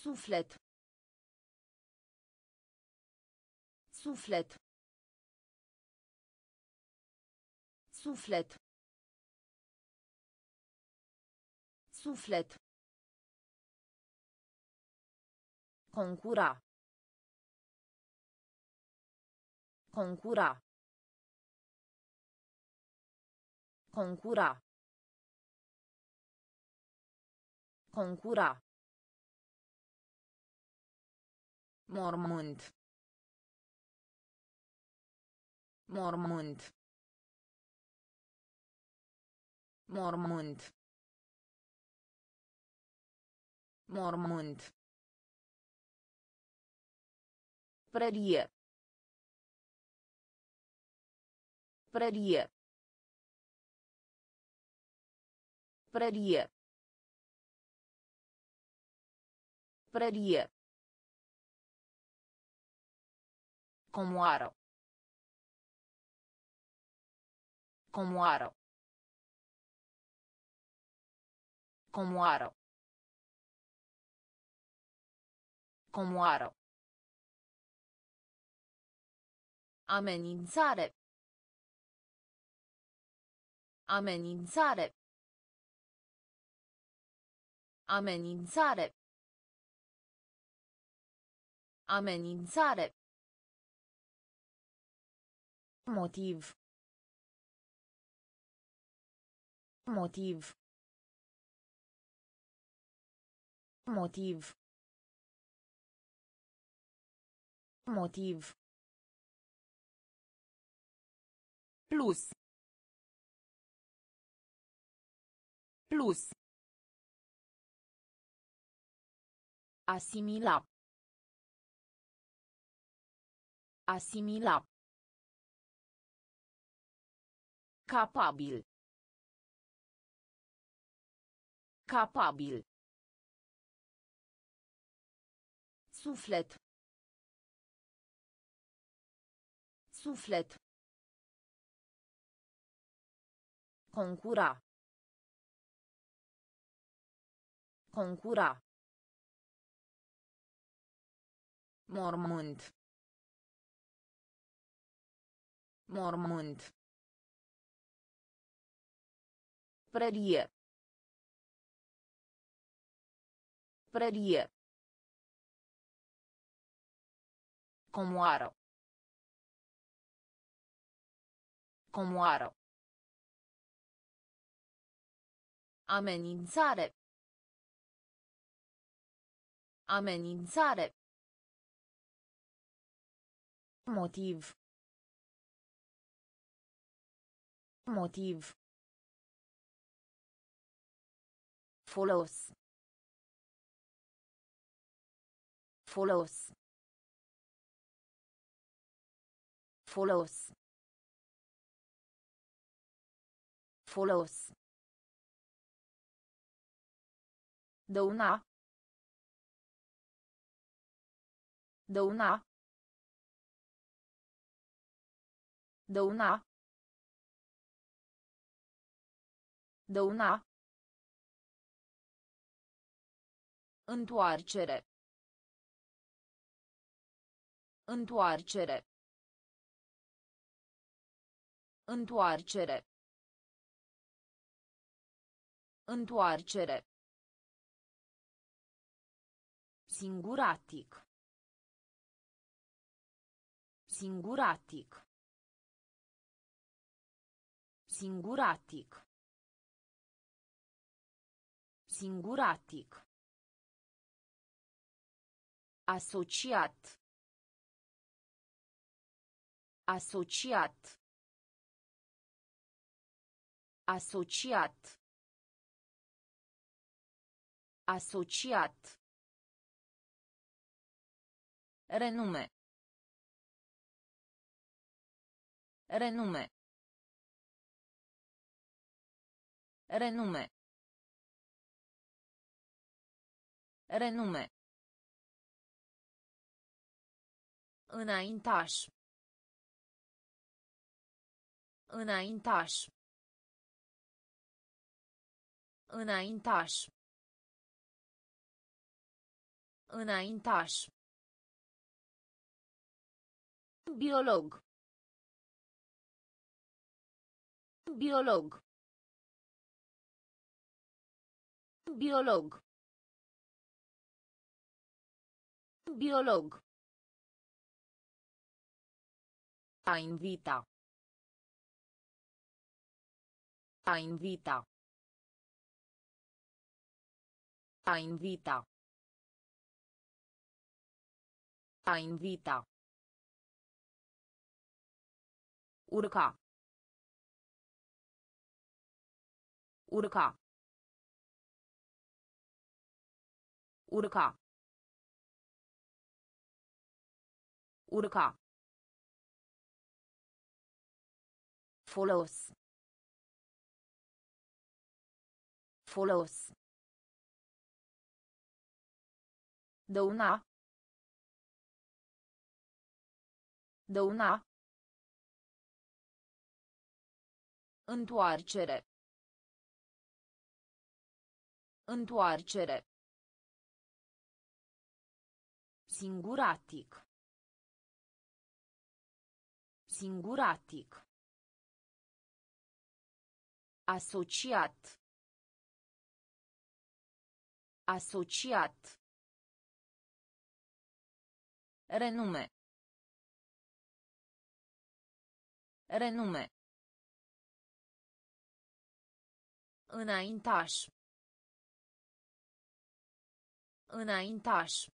Suflet. Suflet. Suflet. Suflet. Concura. Concura. Concura. Concura. Mormânt. Mormânt. Mormânt. Mormânt. Prărie. Prărie. Prărie. Prărie. Comoară. Comoară. Comoară. Comoară. Amenințare. Amenințare. Amenințare. Amenințare. Motiv. Motiv. Motiv. Motiv. Plus. Plus. Asimila. Asimila. Capabil. Capabil. Suflet. Suflet. Concura. Concura. Mormânt. Mormânt. Prărie. Prărie. Comoară. Comoară. Amenințare. Amenințare. Motiv. Motiv. Folos. Folos. Folos. Folos. Dăuna. Dăuna. Dăuna. Dăuna. Întoarcere. Întoarcere. Întoarcere. Întoarcere. Singuratic. Singuratic. Singuratic. Singuratic. Asociat. Asociat. Asociat. Asociat. Renume. Renume. Renume. Renume. Înaintaș. Înaintaș. Înaintaș. Înaintaș. Biolog. Biolog. Biolog. Biolog. A invita. A invita. A invita. A invita. Urca. Urca. Urca. Urca. Folos. Folos. Dăuna. Dăuna. Întoarcere. Întoarcere. Singuratic. Singuratic. Asociat. Asociat. Renume. Renume. Înaintaș. Înaintaș.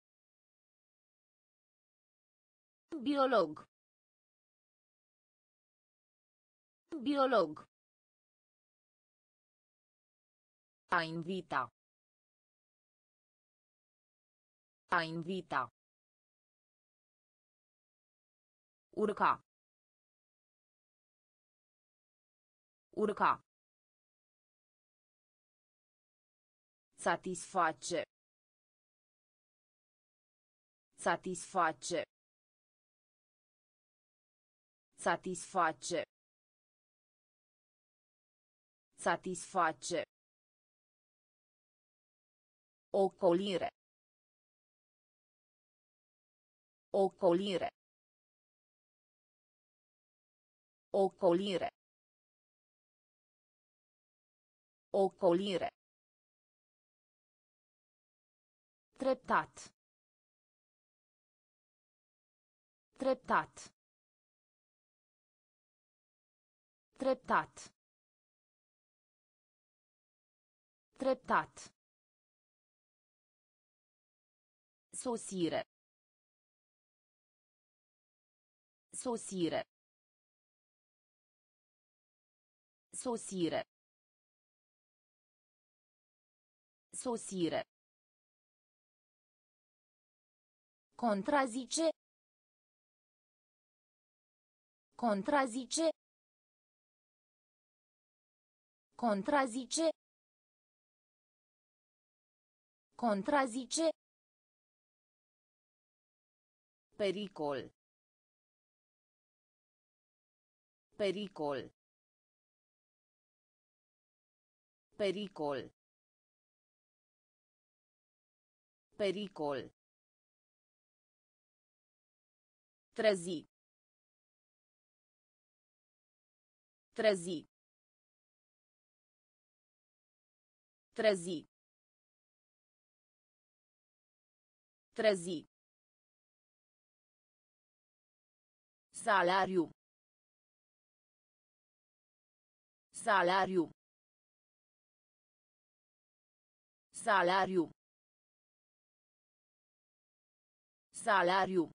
Biolog. Biolog. A invita. A invita. Urca. Urca. Satisface. Satisface. Satisface. Satisface. Ocolire. Ocolire. Ocolire. Ocolire. Treptat. Treptat. Treptat. Treptat. Sosire. Sosire. Sosire. Sosire. Contrazice. Contrazice. Contrazice. Contrazice. Pericol. Pericol. Pericol. Pericol. Trezi. Trezi. Trezi. Trezi. salário. Salário. Salário. Salário.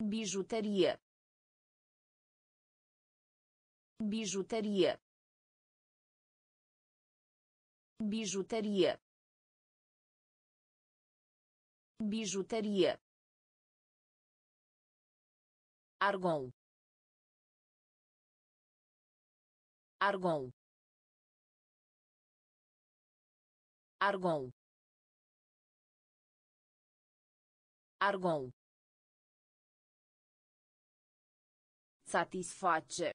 Bijuteria. Bijuteria. Bijuteria. Bijuteria. Argon. Argon. Argon. Argon. Satisface.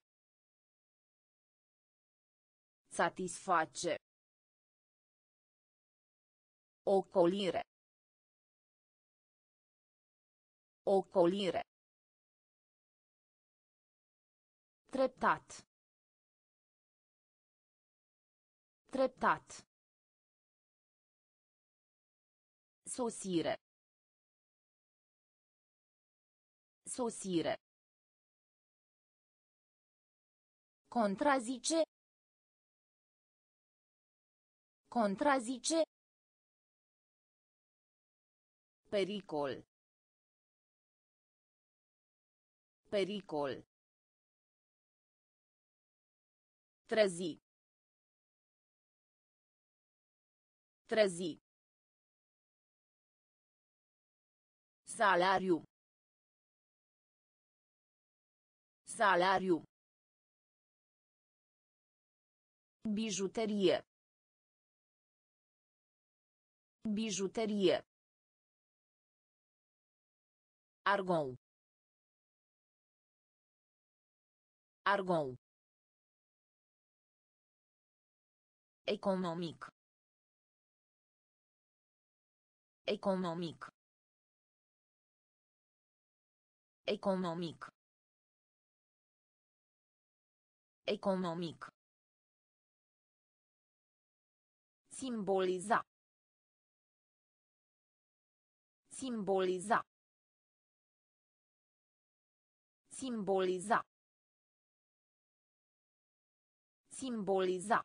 Satisface. Ocolire. Ocolire. Treptat. Treptat. Sosire. Sosire. Contrazice. Contrazice. Pericol. Pericol. Trezi. Trezi. Salariu. Salariu. Bijuterie. Bijuterie. Argon. Argon. Economic. Economic. Economic. Economic. Simboliza. Simboliza. Simboliza. Simboliza.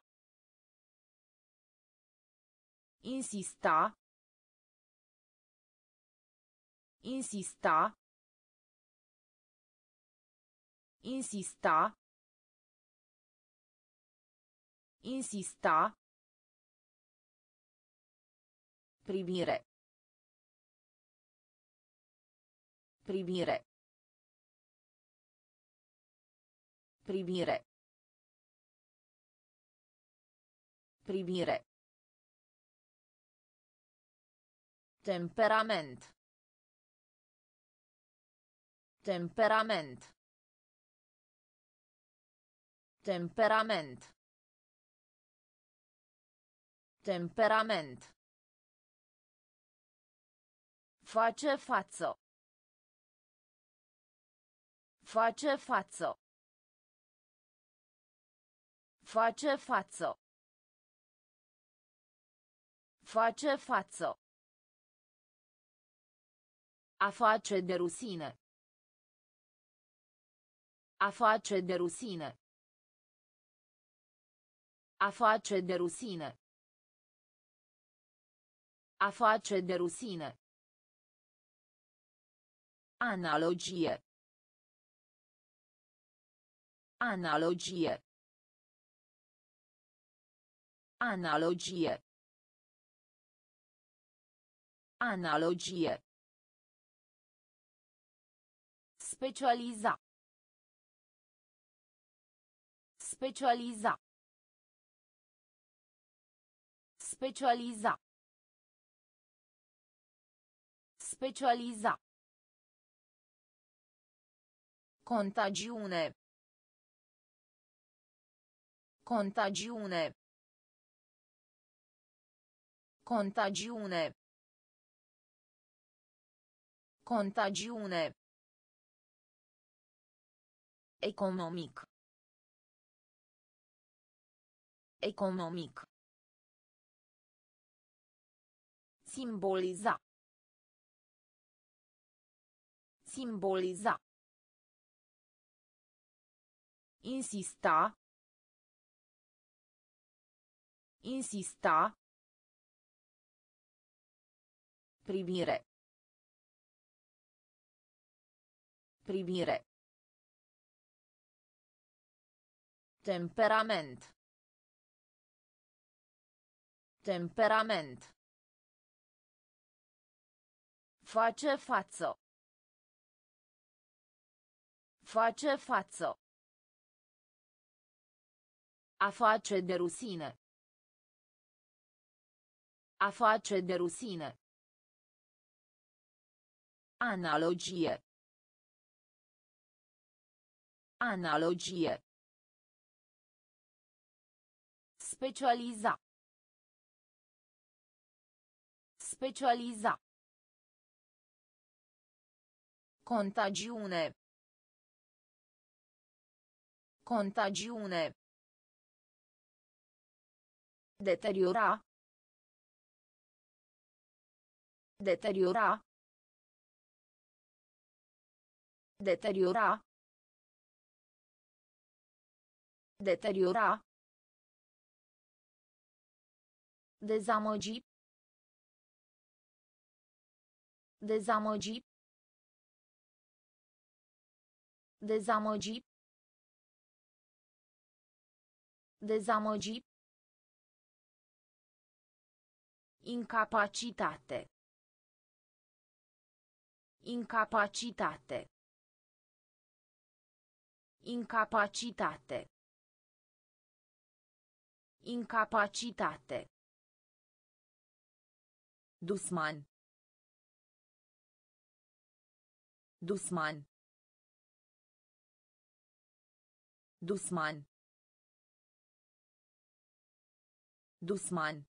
Insista. Insista. Insista. Insista. Primire. Primire. Primire. Primire. Temperament. Temperament. Temperament. Temperament. Face față. Face față. Face față. Face față. A face de rusine. A face de rusine. A face de rusine. A face de rusine. Analogie. Analogie. Analogie. Analogie. Specializa. Specializa. Specializa. Specializa. Contagiune. Contagiune. Contagiune. Contagiune. Economic. Economic. Simboliza. Simboliza. Insista. Insista. Privire. Privire. Temperament. Temperament. Face față. Face față. A face de rusine. A face de rusine. Analogie. Analogie. Specializa. Specializa. Contagiune. Contagiune. Deteriora. Deteriora. Deteriora. Deteriora. Dezamăgi. Dezamăgi. Dezamăgi. Dezamăgi. Incapacitate. Incapacitate. Incapacitate. Incapacitate. Dusman. Dusman. Dusman. Dusman.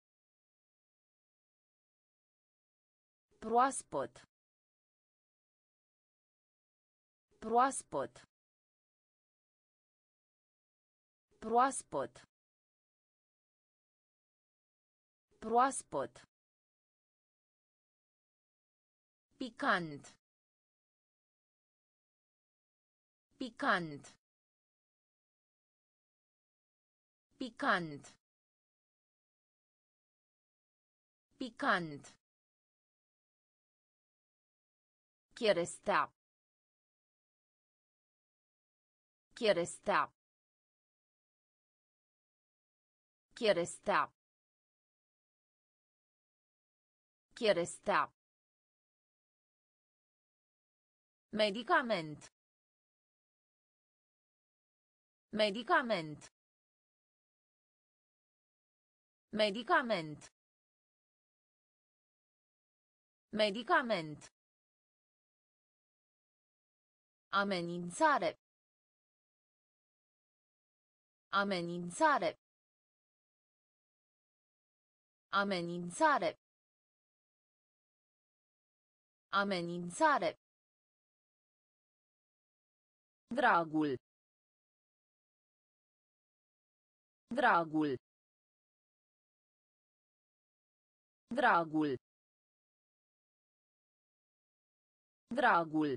Proaspăt. Proaspăt. Proaspăt. Proaspăt. Picant. Picant. Picant. Picant. Cherestea. Cherestea. Cherestea. Cherestea. Medicament. Medicament. Medicament. Medicament. Amenințare. Amenințare. Amenințare. Amenințare. Dragul. Dragul. Dragul. Dragul.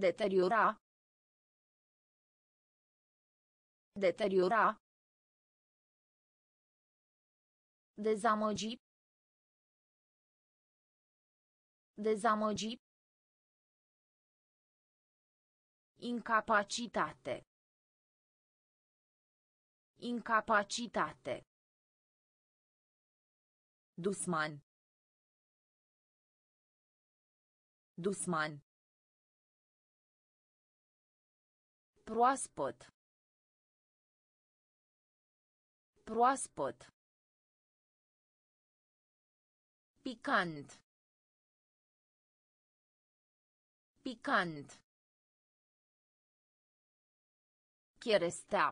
Deteriora. Deteriora. Dezamăgi. Dezamăgi. Incapacitate. Incapacitate. Dusman. Dusman. Proaspăt. Proaspăt. Picant. Picant. Cherestea.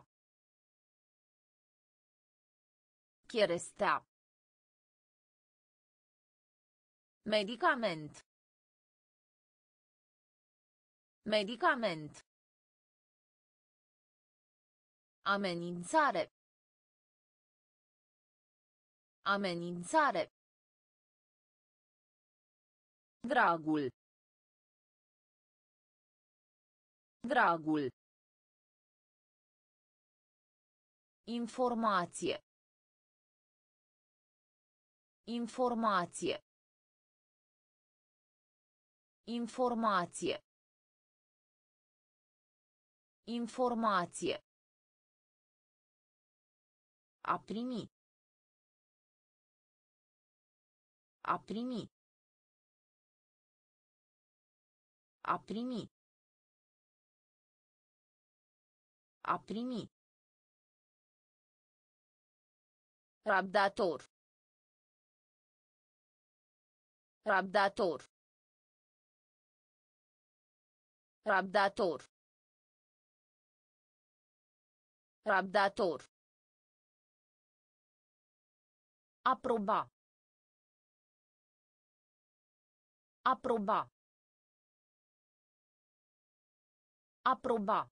Cherestea. Medicament. Medicament. Amenințare. Amenințare. Dragul. Dragul. Informație. Informație. Informație. Informație. A primi. A primi. A primi. A primi. Rabdator. Rabdator. Rabdator. Rabdator. Aproba. Aproba. Aproba.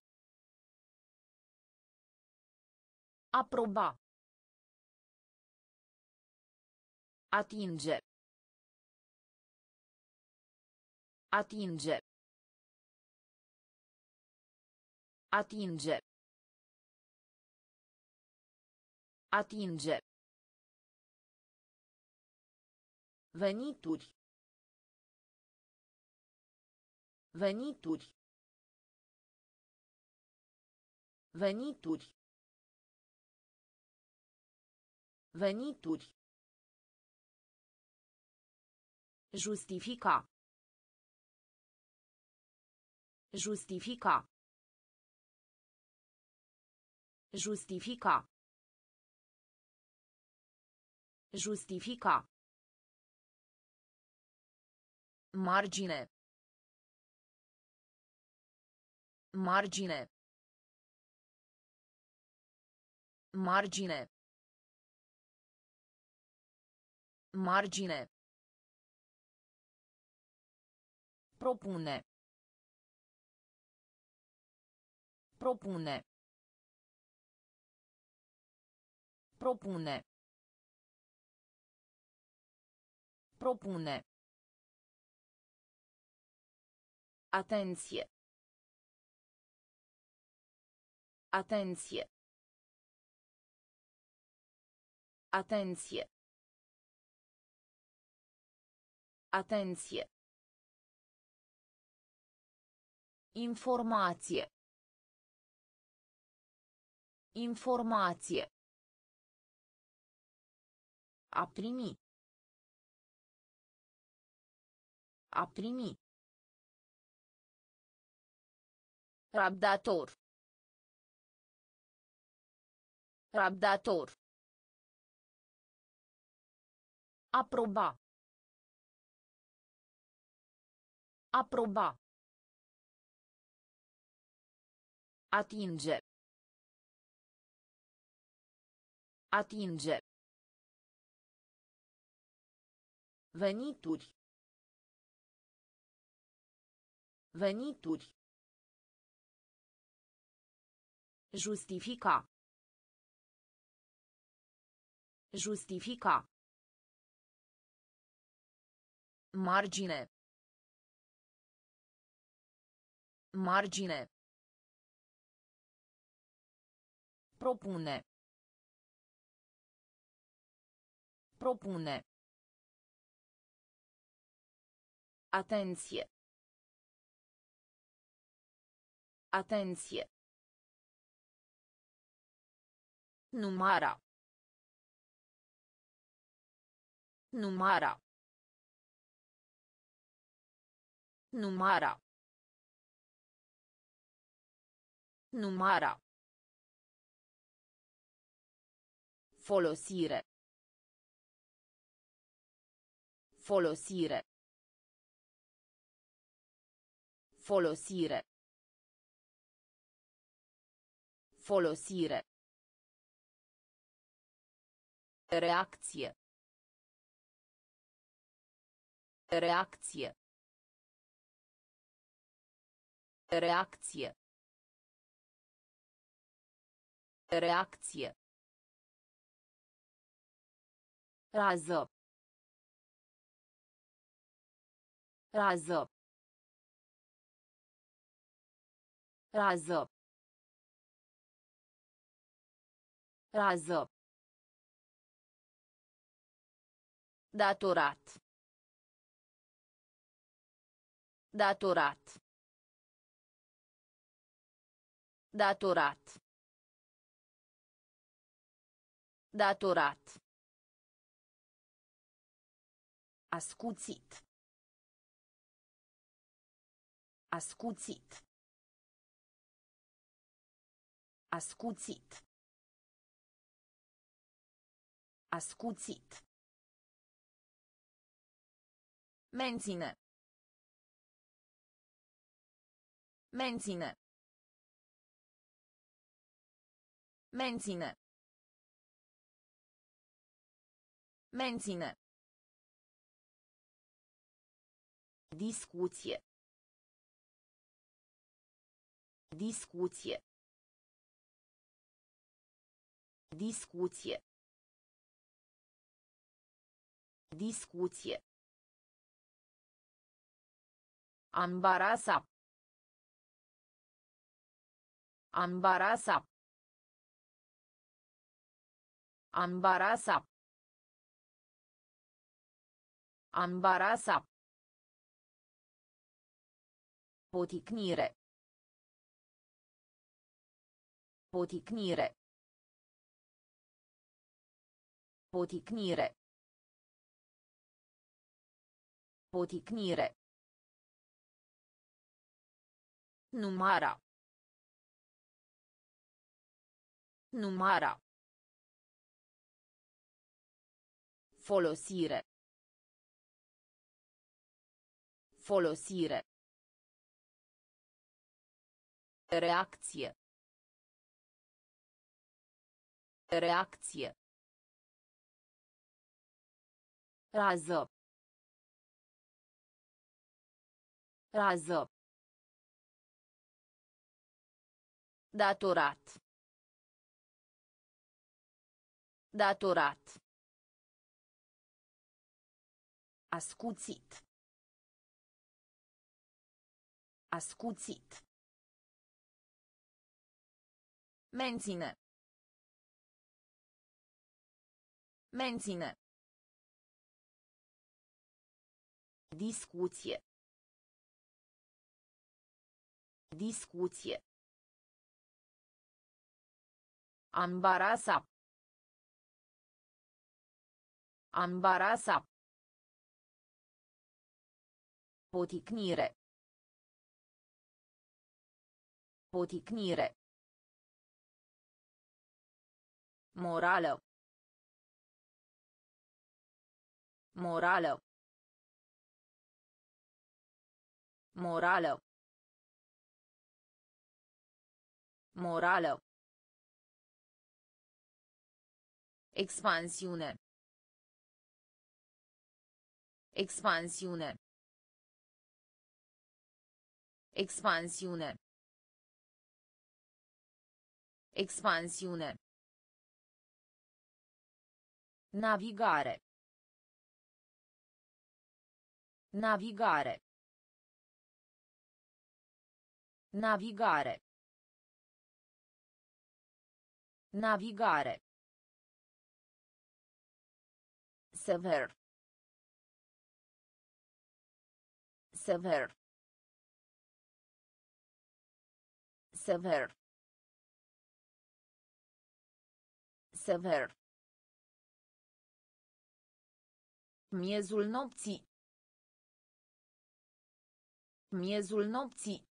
Aproba. Atinge. Atinge. Atinge. Atinge. Venituri. Venituri. Venituri. Venituri. Justifica. Justifica. Justifica. Justifica. Margine. Margine. Margine. Margine. Propune. Propune. Propune. Propune. Atenție. Atenție. Atenție. Atenție. Informație. Informație. A primi. A primi. Rabdator. Rabdator. Aproba. Aproba. Atinge. Atinge. Venituri. Venituri. Justifica. Justifica. Margine. Margine. Propune. Propune. Atenție. Atenție. Numara. Numara. Numara. Numara. Folosire. Folosire. Folosire. Folosire. Reacție. Reacție. Reacție. Reacție. Rază. Rază. Rază. Rază. Datorat. Datorat. Datorat. Datorat. Ascuțit. Ascuțit. Ascuțit. Ascuțit. Menține. Menține. Menține. Menține. Discuție. Discuție. Discuție. Discuție. Ambarasa. Ambarasa. Ambarasa. Ambarasa. Poticnire. Poticnire. Poticnire. Poticnire. Numara. Numara. Folosire. Folosire. Reacție. Reacție. Rază. Rază. Datorat. Datorat. Ascuțit. Ascuțit. Menține. Menține. Discuție. Discuție. Ambarasa. Ambarasa. Poticnire. Poticnire. Morală. Morală. Morală. Morală. Expansiune. Expansiune. Expansiune. Expansiune. Navigare. Navigare. Navigare. Navigare. Sever. Sever. Sever. Sever. Miezul nopții. Miezul nopții.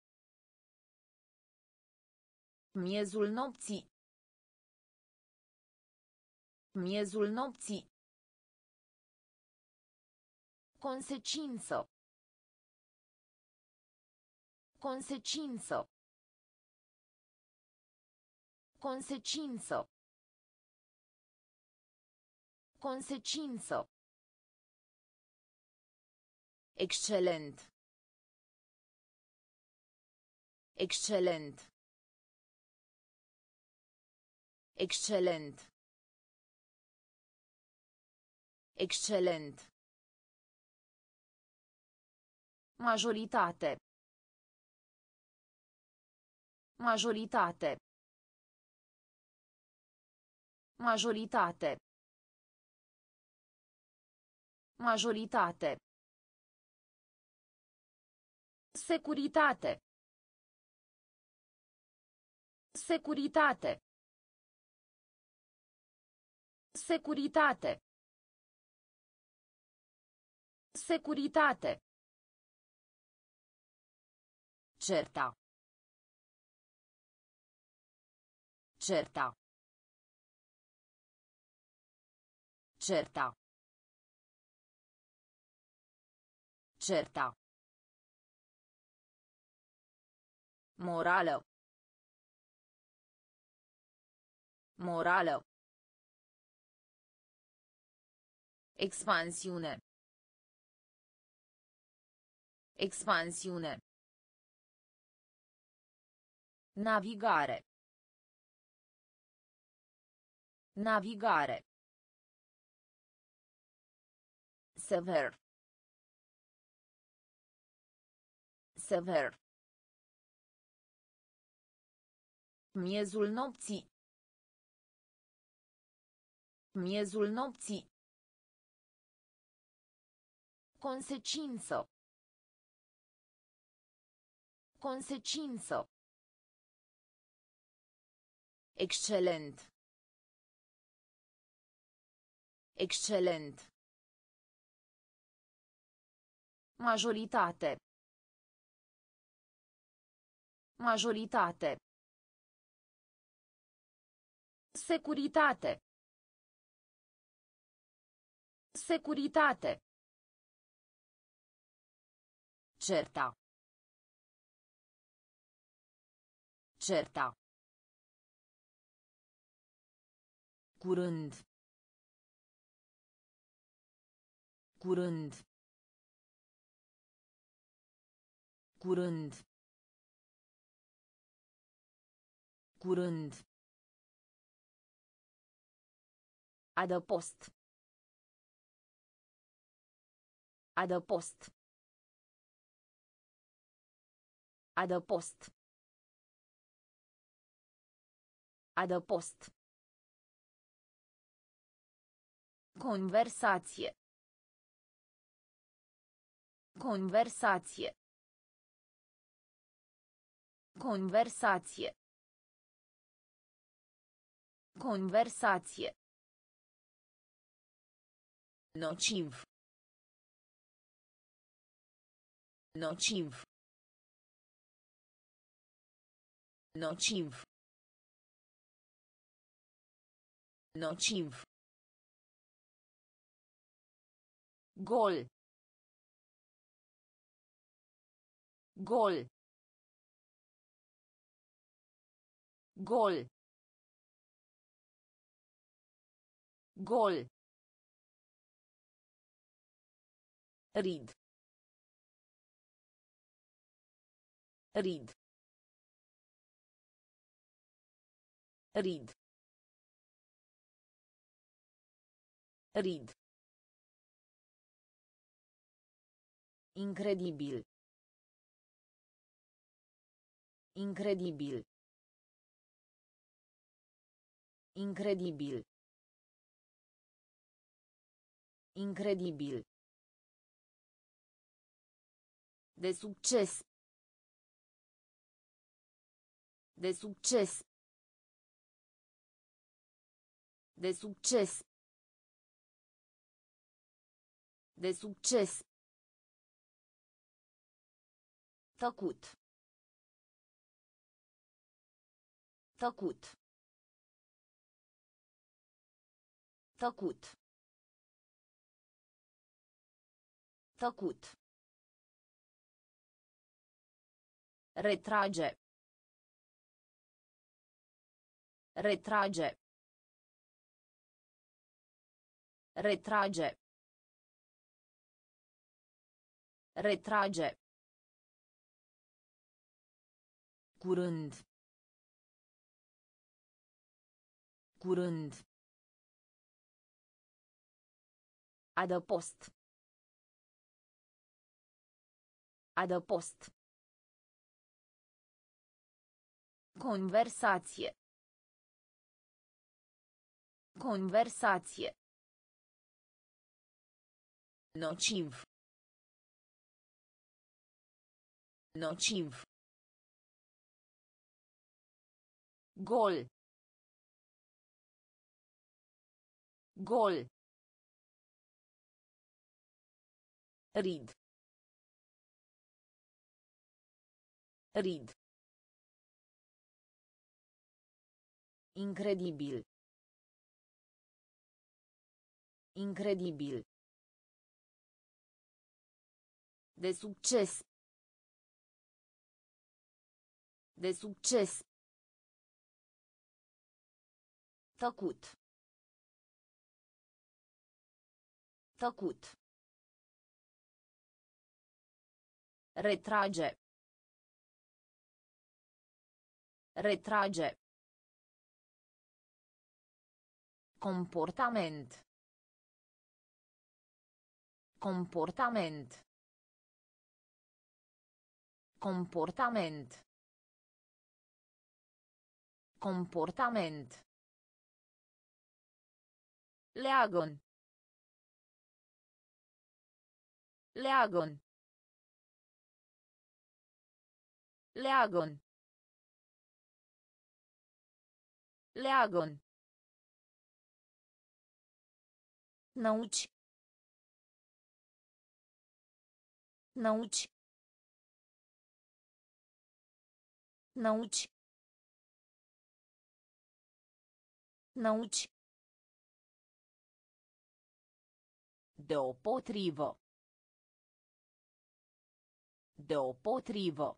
Miezul nopții. Miezul nopții. Consecință. Consecință. Consecință. Consecință. Excelent. Excelent. Excelent. Excelent. Majoritate. Majoritate. Majoritate. Majoritate. Securitate. Securitate. Securitate. Securitate. Certa. Certa. Certa. Certa. Morală. Morală. Expansiune. Expansiune. Navigare. Navigare. Sever. Sever. Miezul nopții. Miezul nopții. Consecință. Consecință. Excelent. Excelent. Majoritate. Majoritate. Securitate. Securitate. Certa. Certa. Curând. Curând. Curând. Curând. Adăpost. Adăpost. Adăpost. Adăpost. Conversație. Conversație. Conversație. Conversație. notivo. Notivo. Notivo. Notivo. Gol. Gol. Gol. Gol. Rid. Rid. Rid. Rid. Incredibil. Incredibil. Incredibil. Incredibil. De succes. De succes. De succes. De succes. Tăcut. Tăcut. Tăcut. Tăcut. Retrage. Retrage. Retrage. Retrage. Curând. Curând. Adăpost. Adăpost. Conversație. Conversație. Nociv. Nociv. Gol. Gol. Rid. Rid. Incredibil. Incredibil. De succes. De succes. Tăcut. Tăcut. Retrage. Retrage. Comportament. Comportament. Comportament. Comportament. Leagon. Leagon. Leagon. Leagon. Nauci. Nauci. Nauci. Nauci. Deopotrivă. Deopotrivă.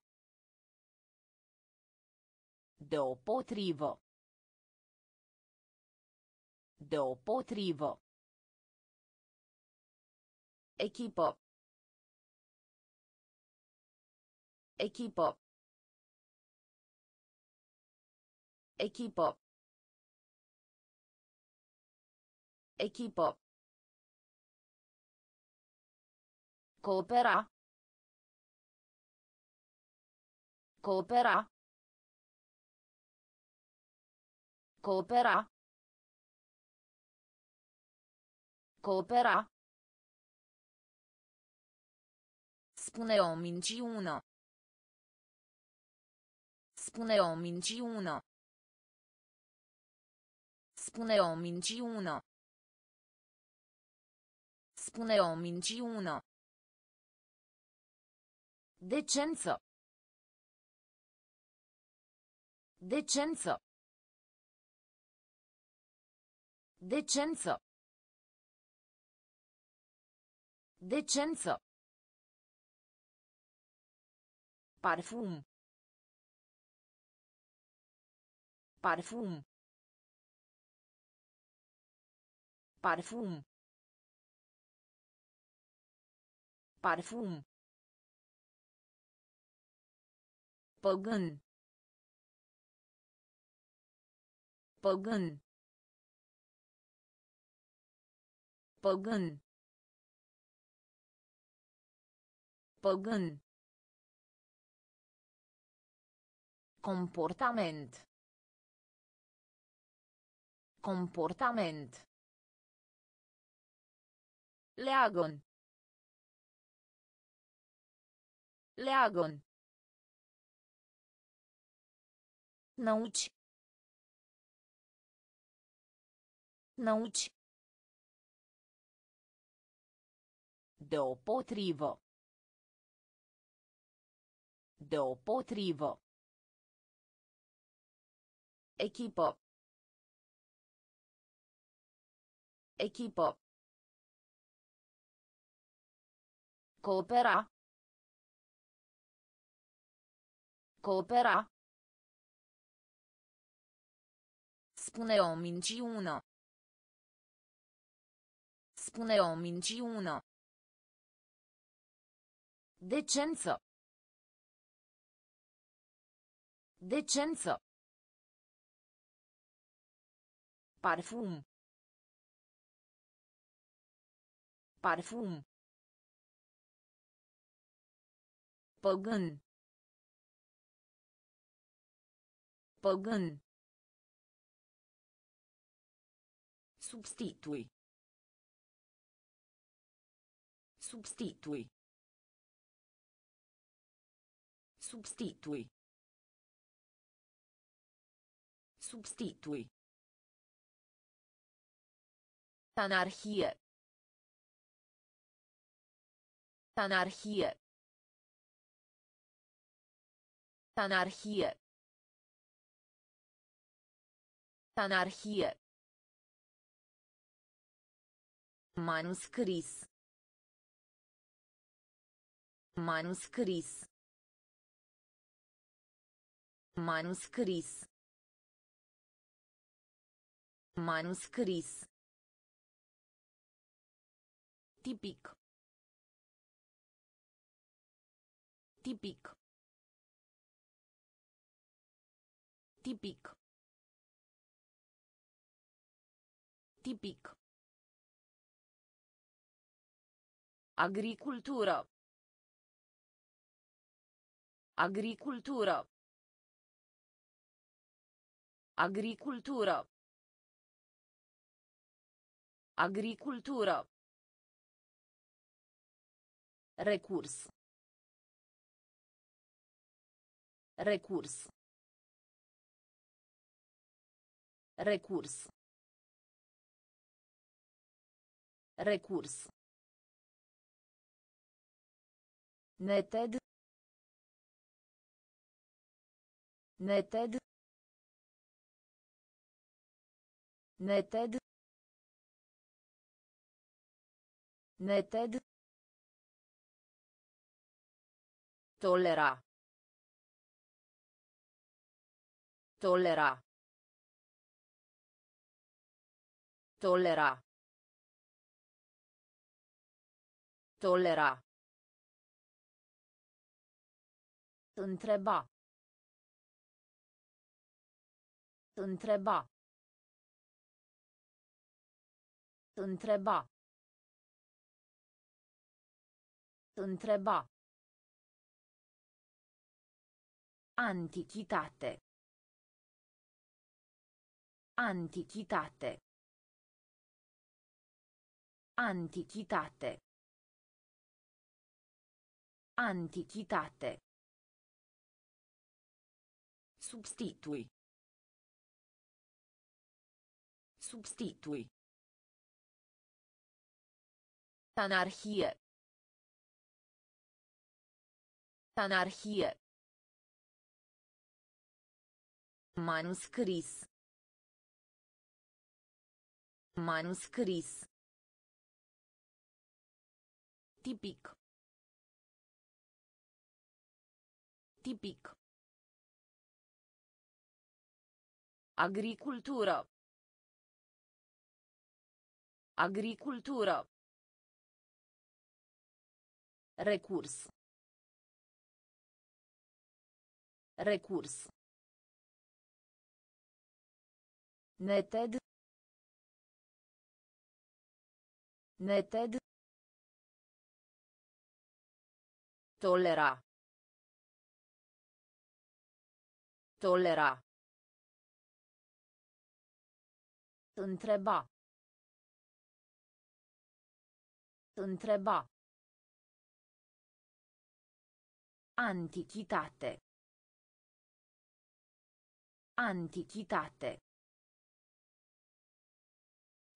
Deopotrivă. Deopotrivă. Echipă. Echipă. Echipă. Echipă. Coopera. Coopera. Coopera. Coopera. Spune o minciună. Spune o minciună. Spune o minciună. Spune o minciună. Decență. Decență. Decență. Decență. Parfum. Parfum. Parfum. Parfum. Păgân. Păgân. Păgân. Păgân. Comportament. Comportament. Leagon. Leagon. Nauci. Năuci. Deopotrivă. Deopotrivă. Echipă. Echipă. Coopera. Coopera. Spune o minciună. Spune o minciună. Decență. Decență. Parfum. Parfum. Păgân. Păgân. Substitui. Substitui. Substitui. Substitui. Anarhie. Anarhie. Anarhie. Anarhie. Manuscris. Manuscris. Manuscris. Manuscris. Tipic. Tipic. Tipic. Tipic. Agricultură. Agricultură. Agricultură. Agricultură. Recurs. Recurs. Recurs. Recurs. Neted. Neted. Neted. Neted. Tolera. Tolera. Tolera. Tolera. Întreba. Întreba. Întreba. Întreba. Antichitate. Antichitate. Antichitate. Antichitate. Substitui. Substitui. Anarhie. Anarhie. Manuscris. Manuscris. Tipic. Tipic. Agricultură. Agricultură. Recurs. Recurs. Neted. Neted. Tolera. Tolera. Întreba. Întreba. Antichitate. Antichitate.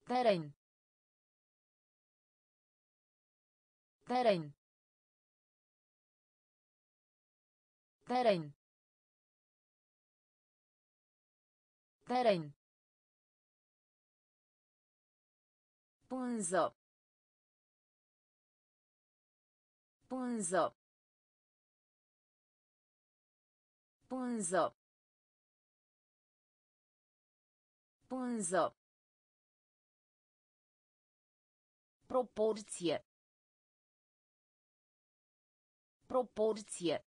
Teren. Teren. Teren. Teren. Pânză. Pânză. Pânză. Pânză. Proporție. Proporție.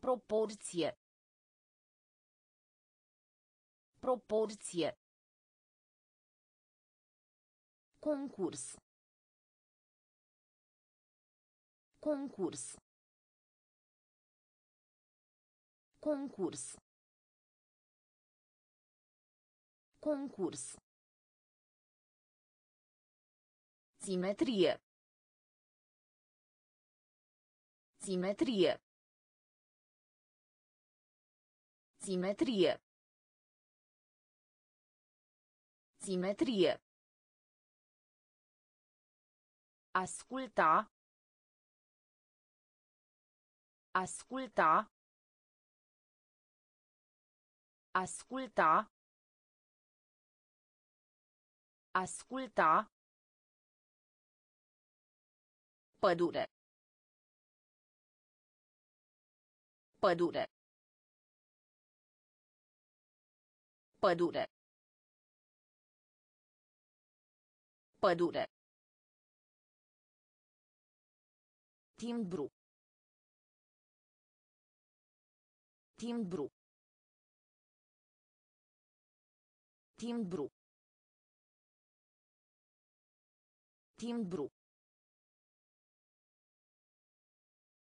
Proporție. Proporție. Concurs. Concurs. Concurs. Concurs. Simetrie. Simetrie. Simetrie. Simetrie. Asculta. Asculta. Asculta. Asculta. Pădure. Pădure. Pădure. Pădure. Timbru. Timbru. Timbru. Timbru.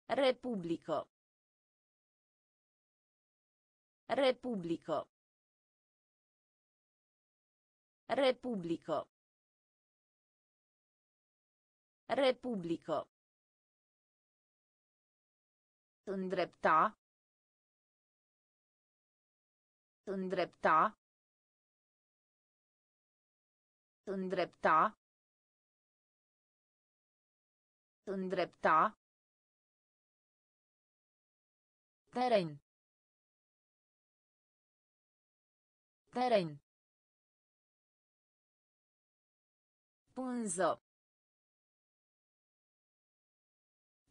Republică. Republică. Republică. Republică. Îndrepta. Îndrepta. Îndrepta. Îndrepta. Teren. Teren. Pânză.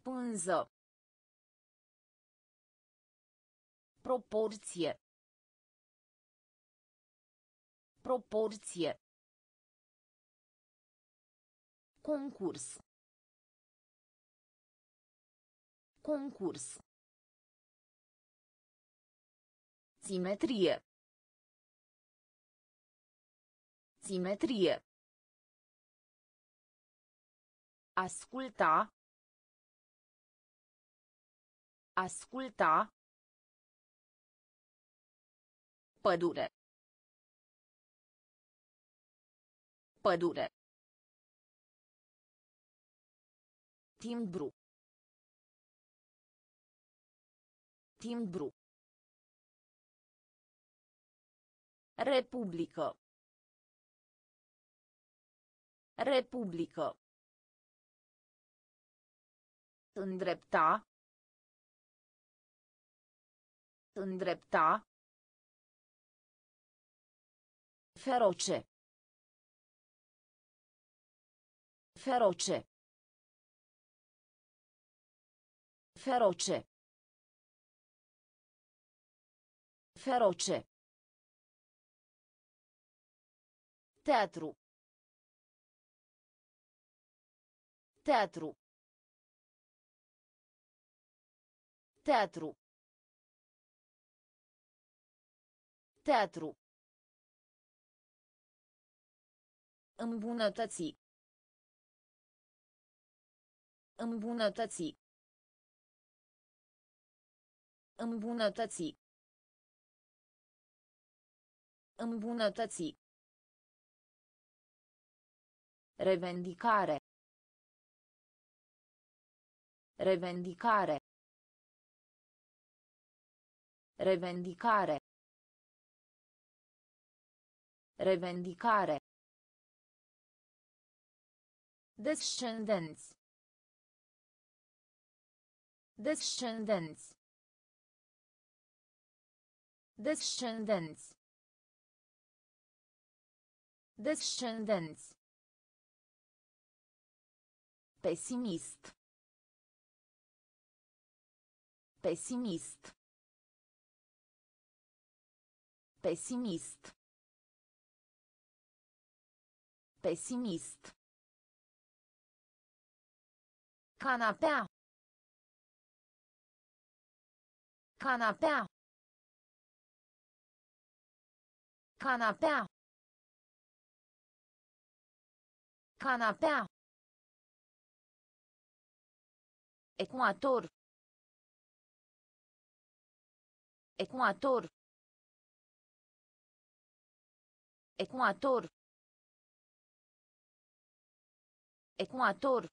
Pânză. Proporție. Proporție. Concurs. Concurs. Simetrie. Simetrie. Asculta. Asculta. Pădure. Pădure. Timbru. Timbru. Republică. Republică. Îndrepta. Îndrepta. Feroce. Feroce. Feroce. Feroce. Teatru. Teatru. Teatru. Teatru. Îmbunătăți. Îmbunătăți. Îmbunătăți. Îmbunătăți. Revendicare. Revendicare. Revendicare. Revendicare. Descendenți. Descendenți. Descendenți. Descendenți. Pesimist. Pesimist. Pesimist. Pesimist. Canapea. Canapea. Canapea. Canapea. Ecuator. Ecuator. Ecuator. Ecuator.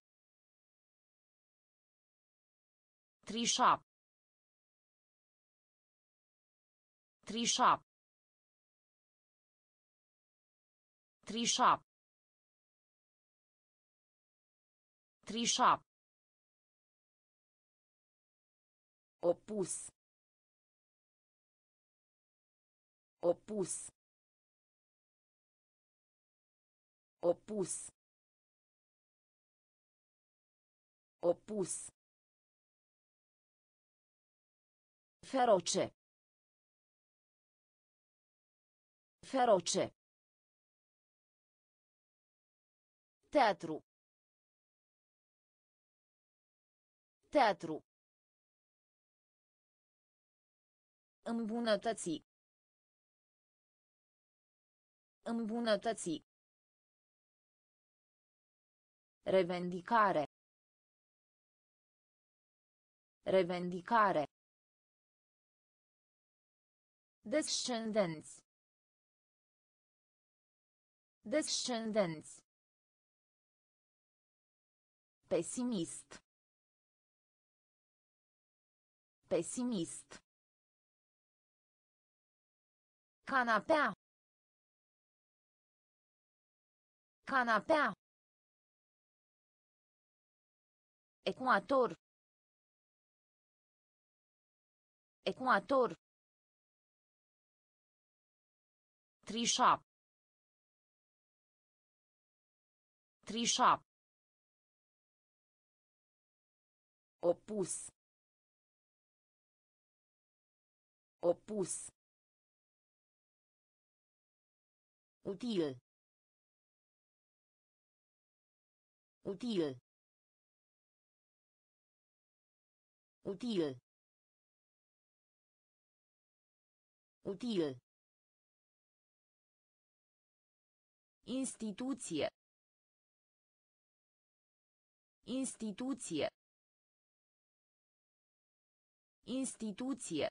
Trișa. Trișa. Trișa. Trișa. Opus. Opus. Opus. Opus. Feroce. Feroce. Teatru. Teatru. Îmbunătăți. Îmbunătăți. Revendicare. Revendicare. Descendenți. Descendenți. Pesimist. Pesimist. Canapea. Canapea. Ecuator. Ecuator. Trișa. Trișa. Opus. Opus. Util. Util. Util. Util. Instituție. Instituție. Instituție.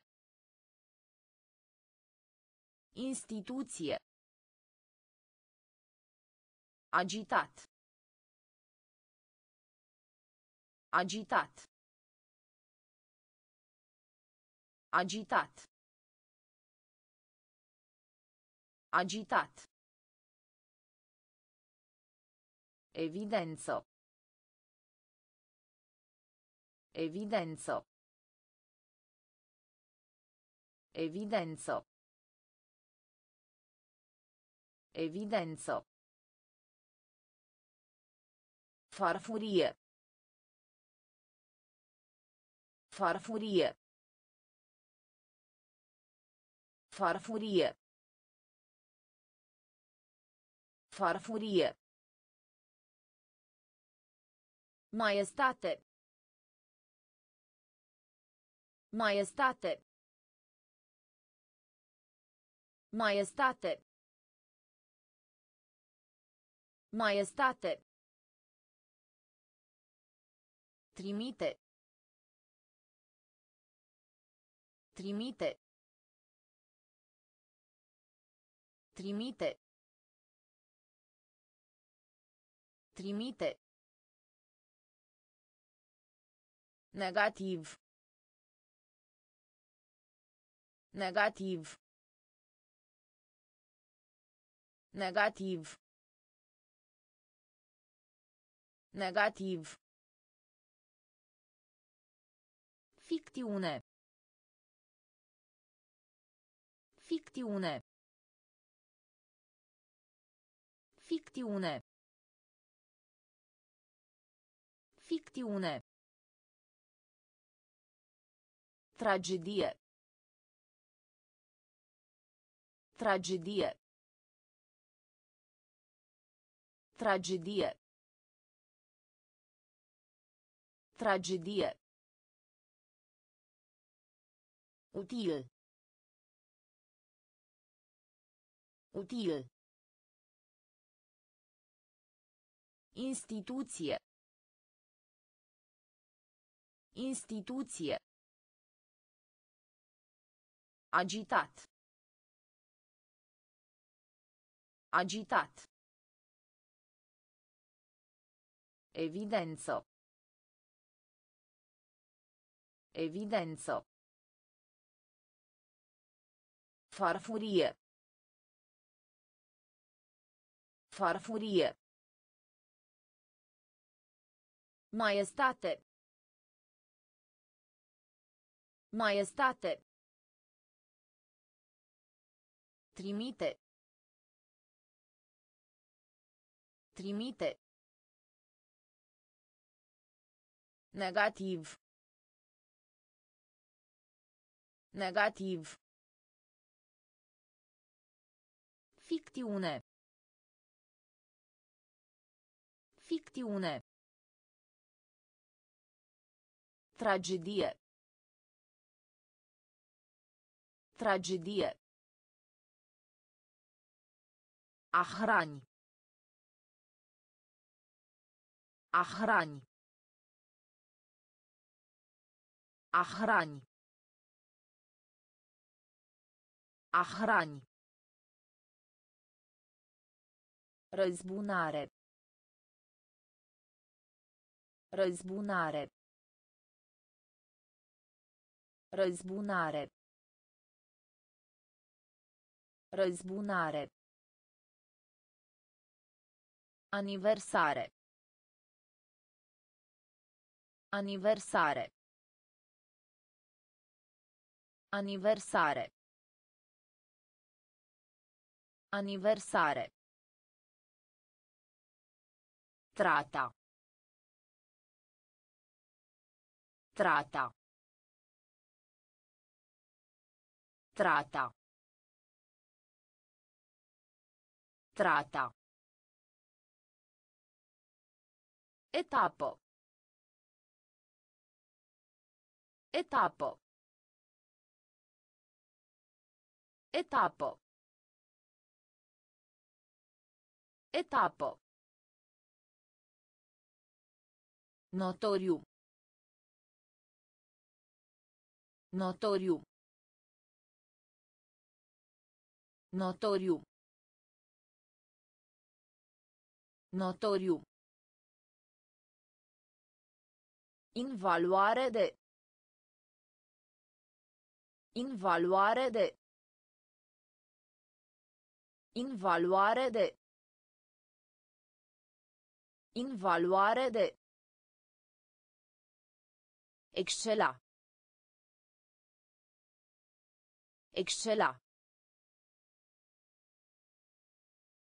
Instituție. Agitat. Agitat. Agitat. Agitat. Evidenzo. Evidenzo. Evidenzo. Evidenzo. Farfurie. Farfurie. Farfurie. Farfurie. Maestate. Maestate. Maestate. Maestate. Trimite. Trimite. Trimite. Trimite. Negativ. Negativ. Negativ. Negativ. Ficțiune. Ficțiune. Ficțiune. Ficțiune. Tragedie. Tragedie. Tragedie. Tragedie. Util. Util. Instituție. Instituție. Agitat. Agitat. Evidență. Evidență. Farfurie. Farfurie. Maestate. Maestate. Trimite. Trimite. Negativ. Negativ. Ficțiune. Ficțiune. Tragedie. Tragedie. A hrani. A hrani. Răzbunare. Răzbunare. Răzbunare. Răzbunare. Aniversare. Aniversare. Aniversare. Aniversare. Trata. Trata. Trata. Trata. Etapo. Etapo. Etapo. Etapo. Notoriu. Notoriu. Notoriu. Notoriu. Invaluare de. Invaluare de. Invaluare de. Invaluare de. Excela. Excela.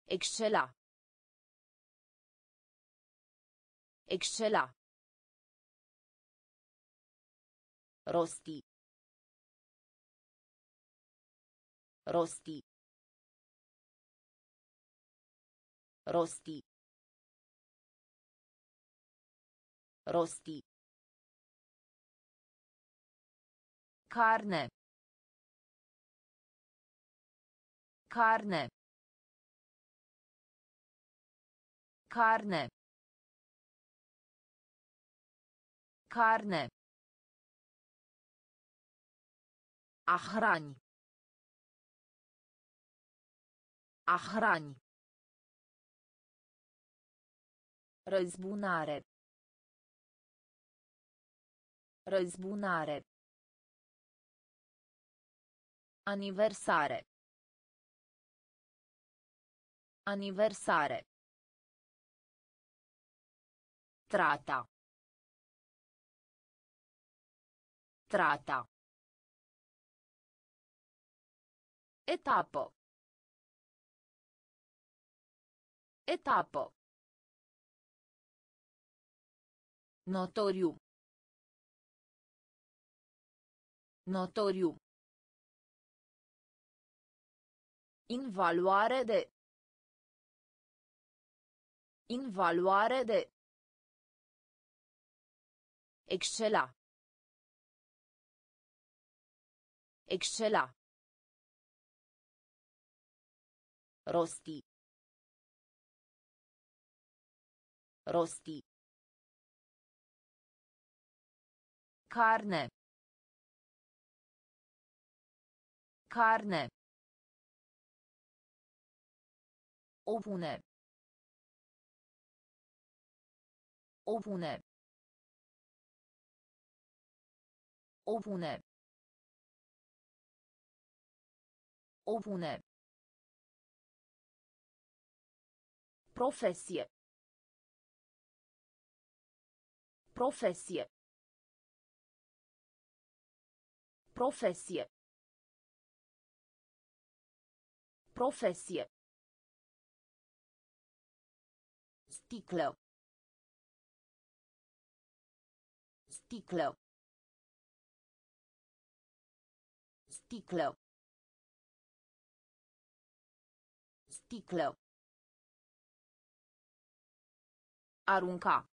Excela. Excela. Rosti. Rosti. Rosti. Rosti. Carne. Carne. Carne. Carne. A hrani. A hrani. Răzbunare. Răzbunare. Aniversare. Aniversare. Trata. Trata. Etapă. Etapă. Notoriu. Notoriu. Invaluare de. Invaluare de. Excela. Excela. Rosti. Rosti. Carne. Carne. Opune. Opune. Opune. Opune. Profesie. Profesie. Profesie. Profesie. Sticlă. Sticlă. Sticlă. Sticlă. Arunca.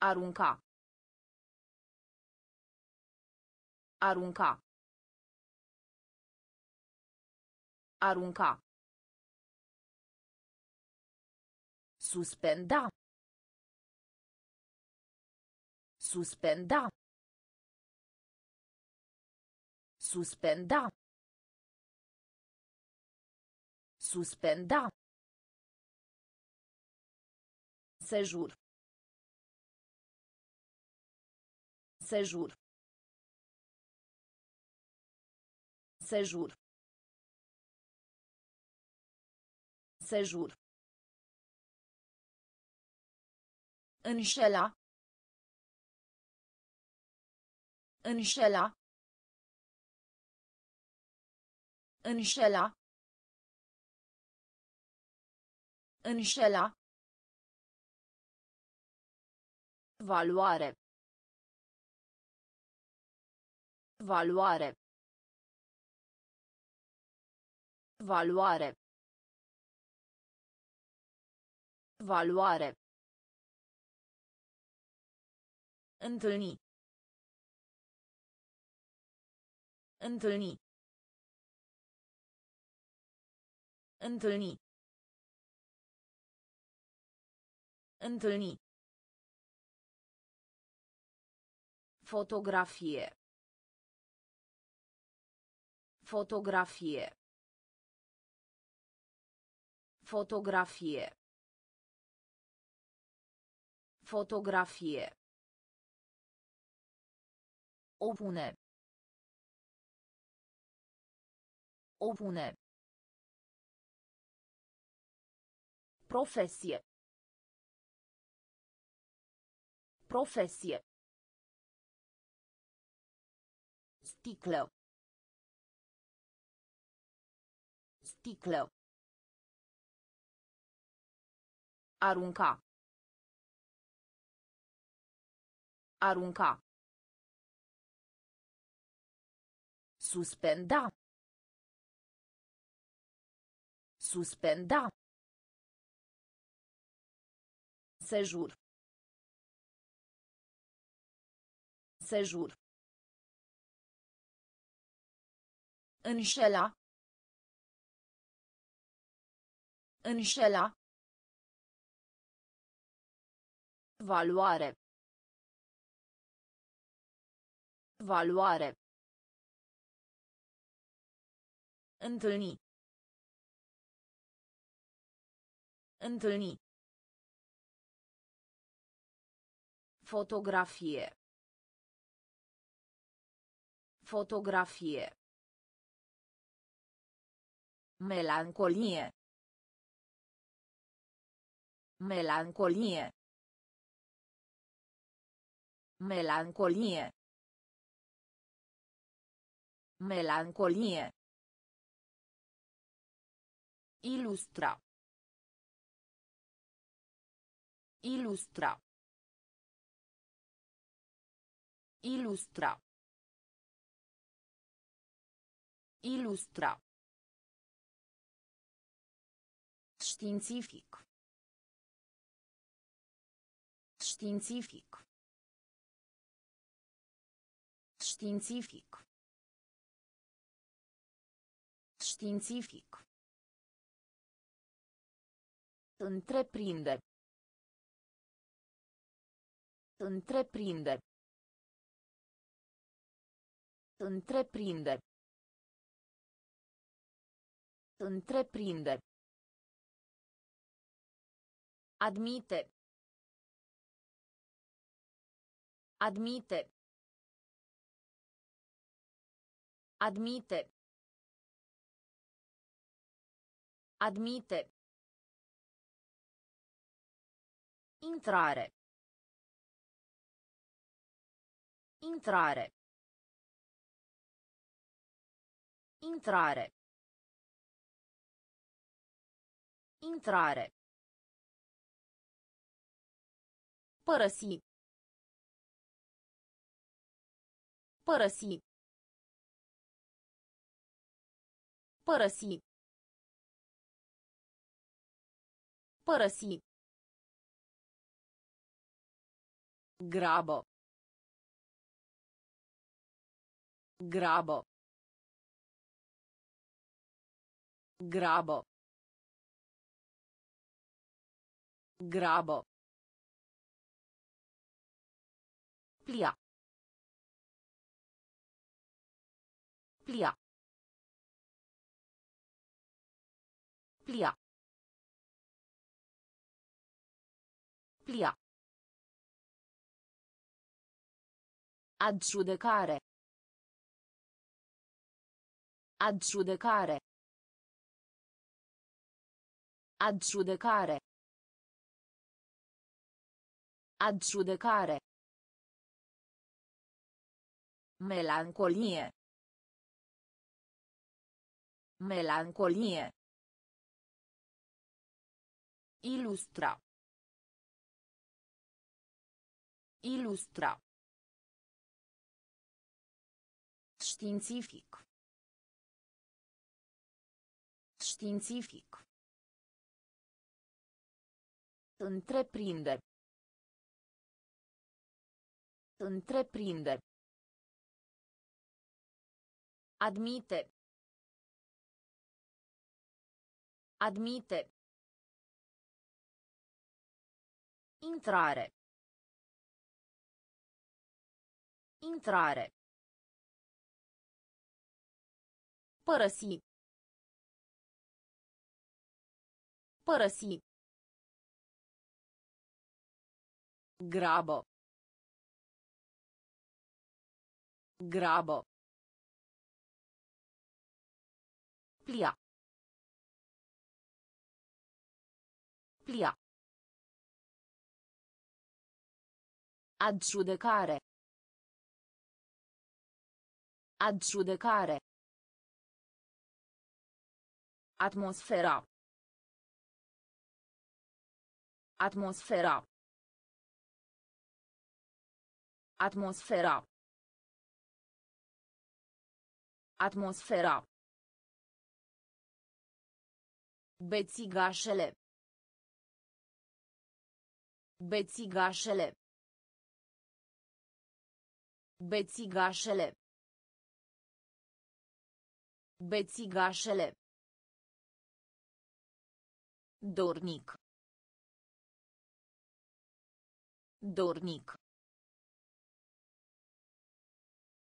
Arunca. Arunca. Arunca. Suspenda. Suspenda. Suspenda. Suspenda. Sejur. Sejur. Sejur. Sejur. Înșela. Înșela. Înșela. Înșela. Valoare. Valoare. Valoare. Valoare. Întâlni. Întâlni. Întâlni. Întâlni. Fotografie. Fotografie. Fotografie. Fotografie. Opune. Opune. Profesie. Profesie. Sticlă. Sticlă. Arunca. Arunca. Suspenda. Suspenda. Sejur. Sejur. Înșela. Înșela. Valoare. Valoare. Întâlni. Întâlni. Fotografie. Fotografie. Melancolie. Melancolie. Melancolie. Melancolie. Ilustra. Ilustra. Ilustra. Ilustra. Științific. Științific. Științific. Științific. Întreprinde. Întreprinde. Întreprinde. Întreprinde. Admite. Admite. Admite. Admite. Intrare. Intrare. Intrare. Intrare. Părăsi. Părăsi. Părăsi. Părăsi. Grabă. Grabă. Grabă. Grabă. Plia. Plia. Plia. Plia. Aggiudecare. Aggiudecare. Aggiudecare. Aggiudecare. Melancolie. Melancolie. Ilustra. Ilustra. Științific. Științific. Întreprinde. Întreprinde. Admite. Admite. Intrare. Intrare. Părăsi. Părăsi. Grabă. Grabă. Plia. Plia. Aggiudecare. Aggiudecare. Atmosfera. Atmosfera. Atmosfera. Atmosfera. Bețigașele. Bețigașele. Bețigașele. Bețigașele. Dornic. Dornic.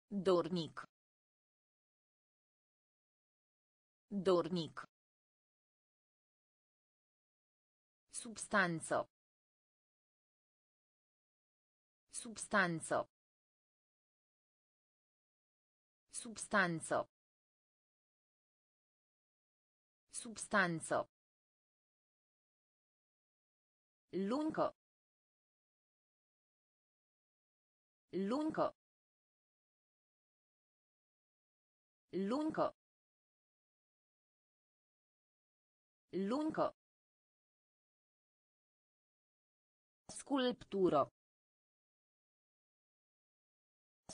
Dornic. Dornic. Substanță. Substanță. Substanță. Substanță. Luncă. Luncă. Luncă. Luncă. Sculptură.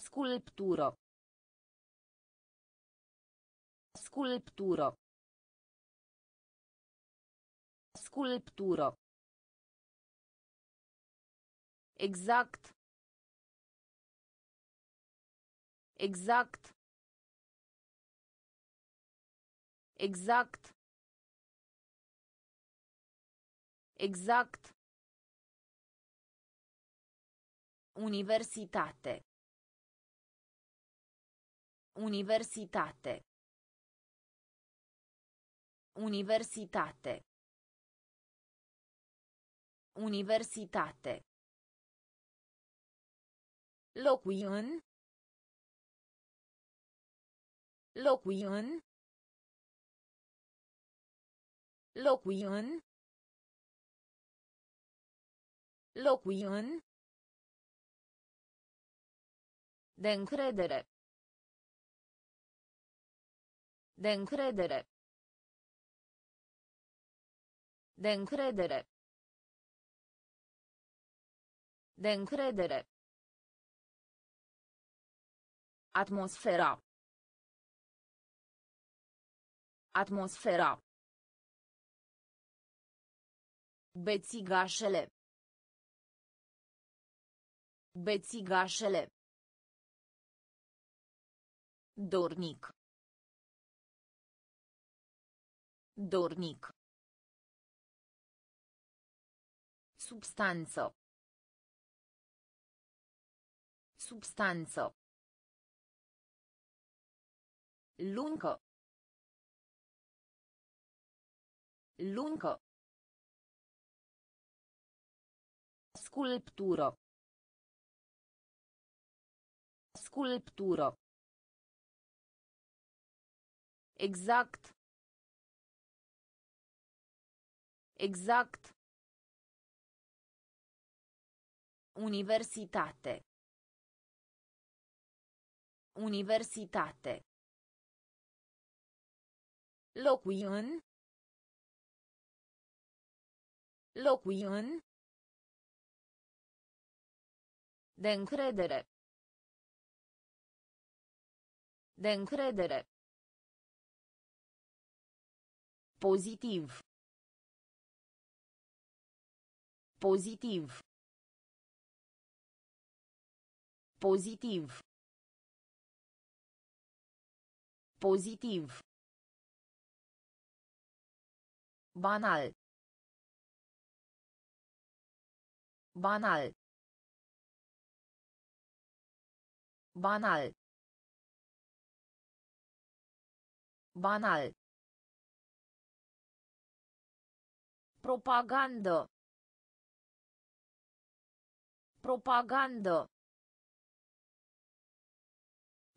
Sculptură. Sculptură. Sculptură. Exact. Exact. Exact. Exact. Universitate. Universitate. Universitate. Universitate. Locui în. Locui în. Locui în. Locui în. De încredere. De încredere. De încredere. De încredere. Atmosfera. Atmosfera. Bețigașele. Bețigașele. Dornic. Dornic. Substanță. Substanță. Luncă. Luncă. Sculptură. Sculptură. Exact. Exact. Universitate. Universitate. Locui în. Locui în. De încredere. De încredere. Pozitiv. Pozitiv. Pozitiv. Pozitiv. Banal. Banal. Banal. Banal. Propagandă. Propagandă.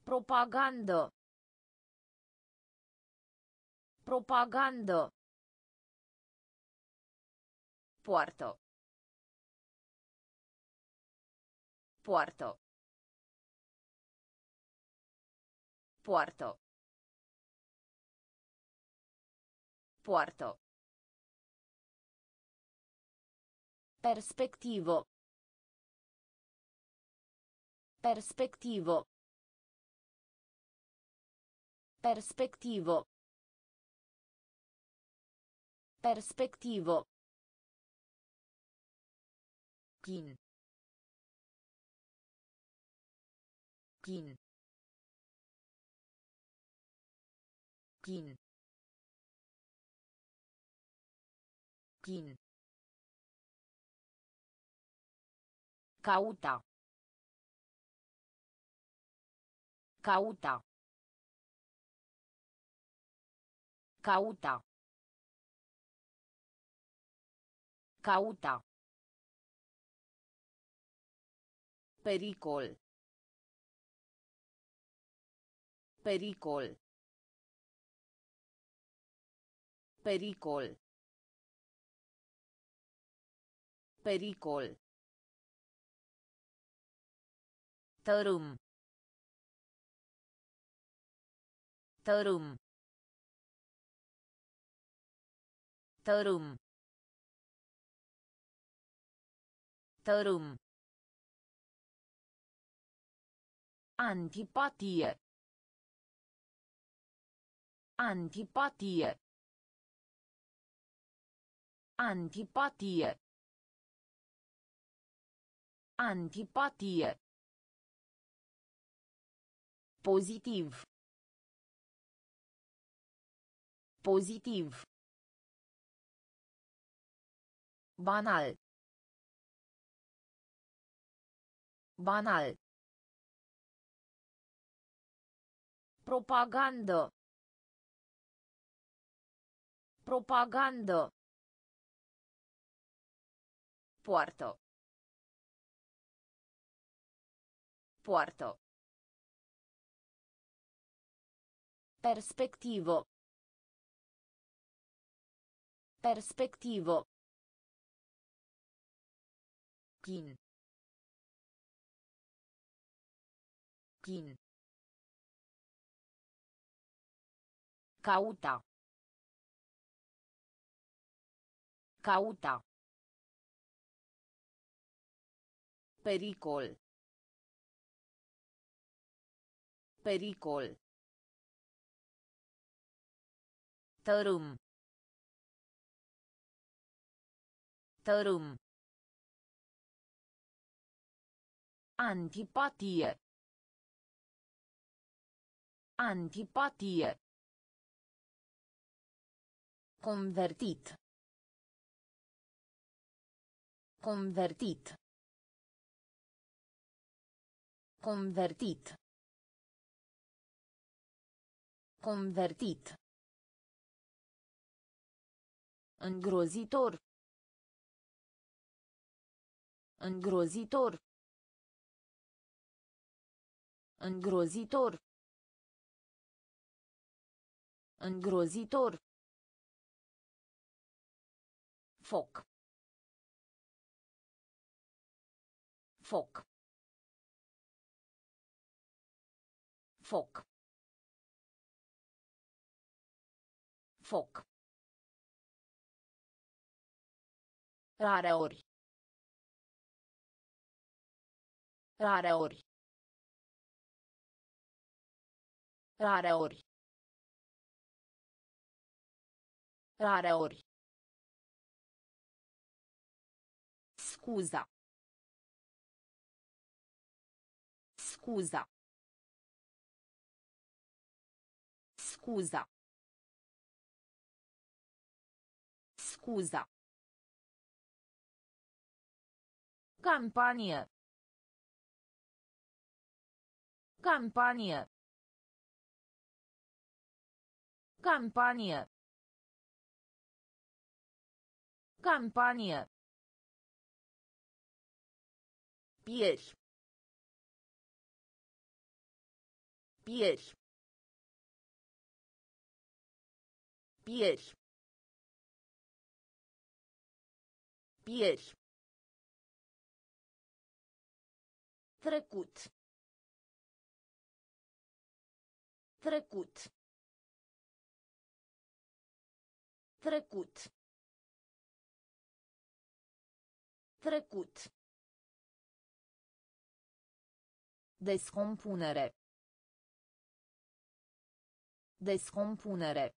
Propagandă. Propagandă. Puerto. Puerto. Puerto. Puerto. Perspettivo. Perspettivo. Perspettivo. Perspettivo. Chin. Chin. Chin. Chin. Cauta. Cauta. Cauta. Cauta. Pericol. Pericol. Pericol. Pericol. Tărâm. Tărâm. Tărâm. Tărâm. Antipatie. Antipatie. Antipatie. Antipatie. Pozitiv. Pozitiv. Banal. Banal. Propagandă. Propagandă. Poartă. Poartă. Perspectivo. Perspectivo. Chin. Chin. Cauta. Cauta. Pericol. Pericol. Tărâm. Tărâm. Antipatie. Antipatie. Convertit. Convertit. Convertit. Convertit. Îngrozitor. Îngrozitor. Îngrozitor. Îngrozitor. Foc. Foc. Foc. Foc. Rareori. Rareori. Rareori. Rareori. Scuza. Scuza. Scuza. Scuza. Campanie. Campanie. Campanie. Campanie. Pieri. Pieri. Pieri. Pieri. Trecut. Trecut. Trecut. Trecut. Descompunere. Descompunere.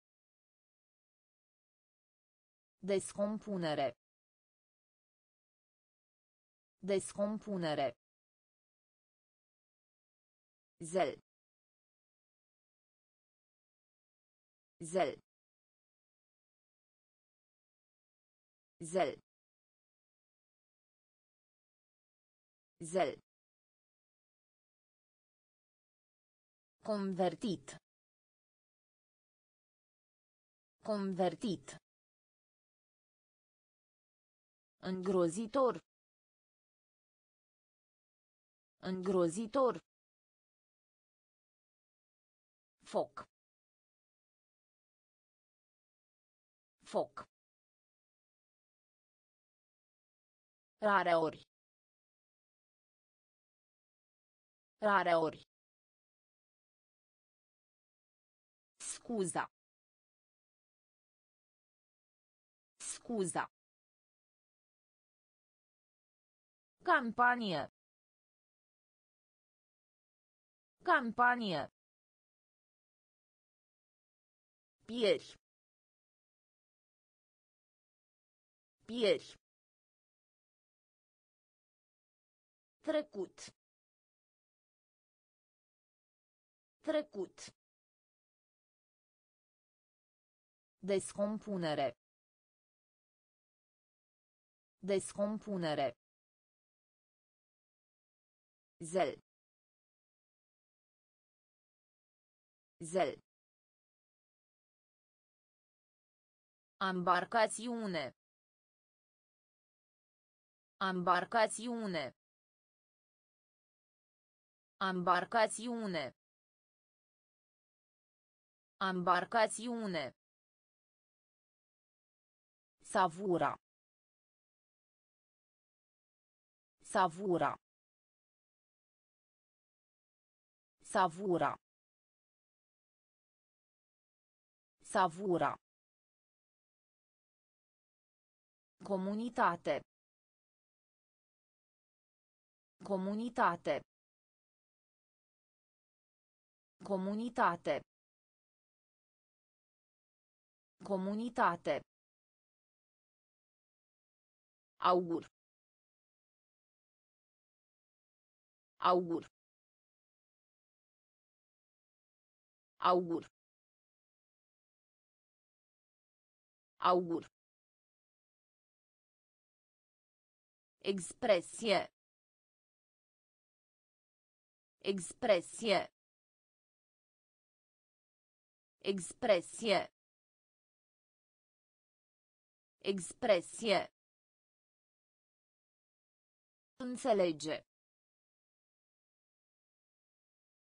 Descompunere. Descompunere. Zel. Zel. Zel. Zel. Convertit. Convertit. Îngrozitor. Îngrozitor. Foc. Foc. Rare ori. Scuza. Scuza. Campanie. Campanie. Pieri. Pieri. Trecut. Trecut. Descompunere. Descompunere. Zel. Zel. Ambarcațiune. Ambarcațiune. Ambarcațiune. Ambarcațiune. Savura. Savura. Savura. Savura. Comunitate. Comunitate. Comunitate. Comunitate. Augur. Augur. Augur. Augur. Expresie. Expresie. Expresie. Expresie. Înțelege.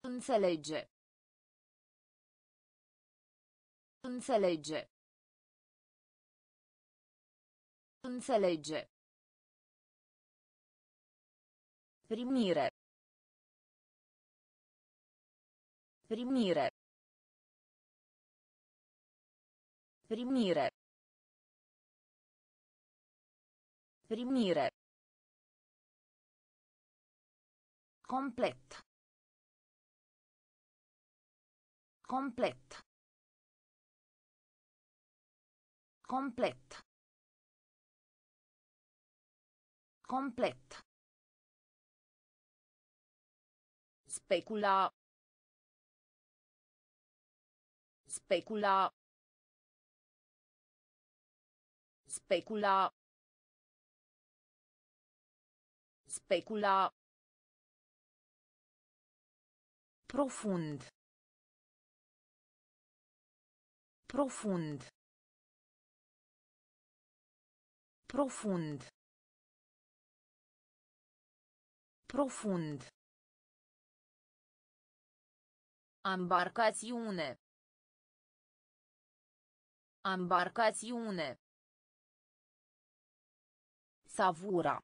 Înțelege. Înțelege. Înțelege. Primire. Primire. Primire. Primire. Complet. Complet. Complet. Complet. Specula. Specula. Specula. Specula. Profund. Profund. Profund. Profund. Ambarcațiune. Ambarcațiune. Savura.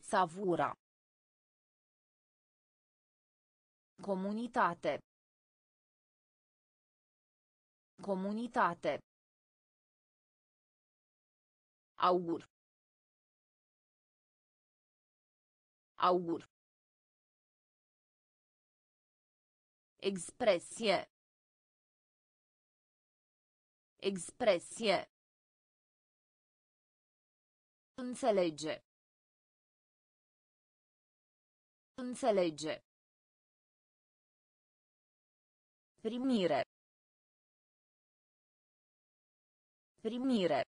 Savura. Comunitate. Comunitate. Augur. Augur. Expresie. Expresie. Înțelege. Înțelege. Primire. Primire.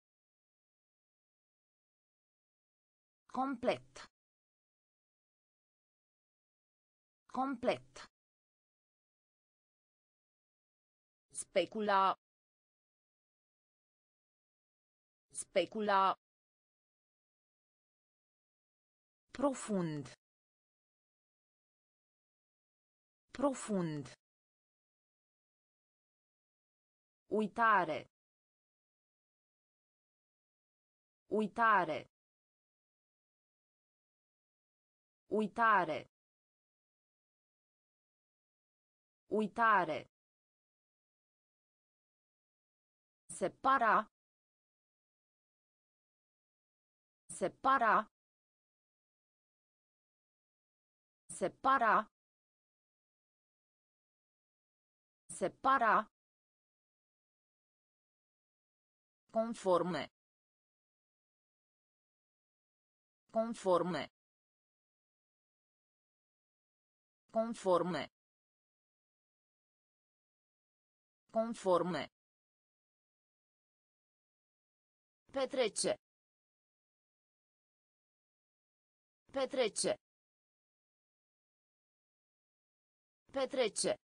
Complet. Complet. Specula. Specula. Profund. Profund. Uitare. Uitare. Uitare. Uitare. Separa. Separa. Separa. Separa. Conforme. Conforme. Conforme. Conforme. Petrece. Petrece. Petrece.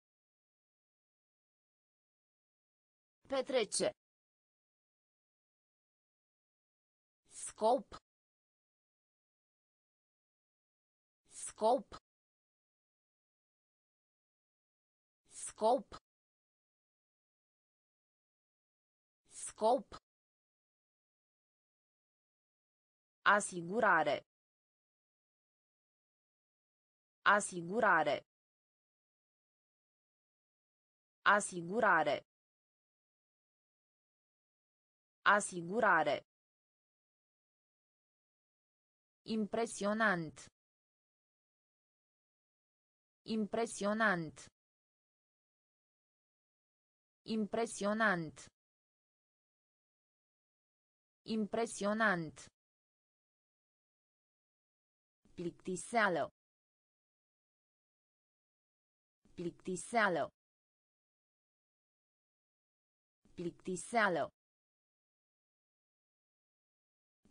Petrece. Scop. Scop. Scop. Scop. Asigurare. Asigurare. Asigurare. Asigurare. Impresionant. Impresionant. Impresionant. Impresionant. Plictiseală. Plictiseală. Plictiseală.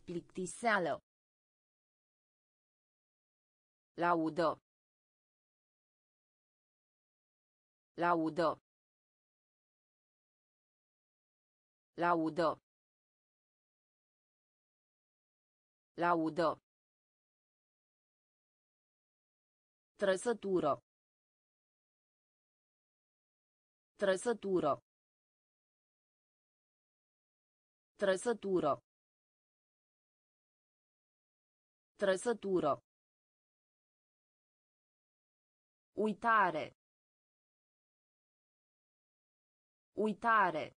Plictiseală. Laudă. Laudă. Laudă. Laudă. Trăsătură. Trăsătură. Trăsătură. Trăsătură. Uitare. Uitare.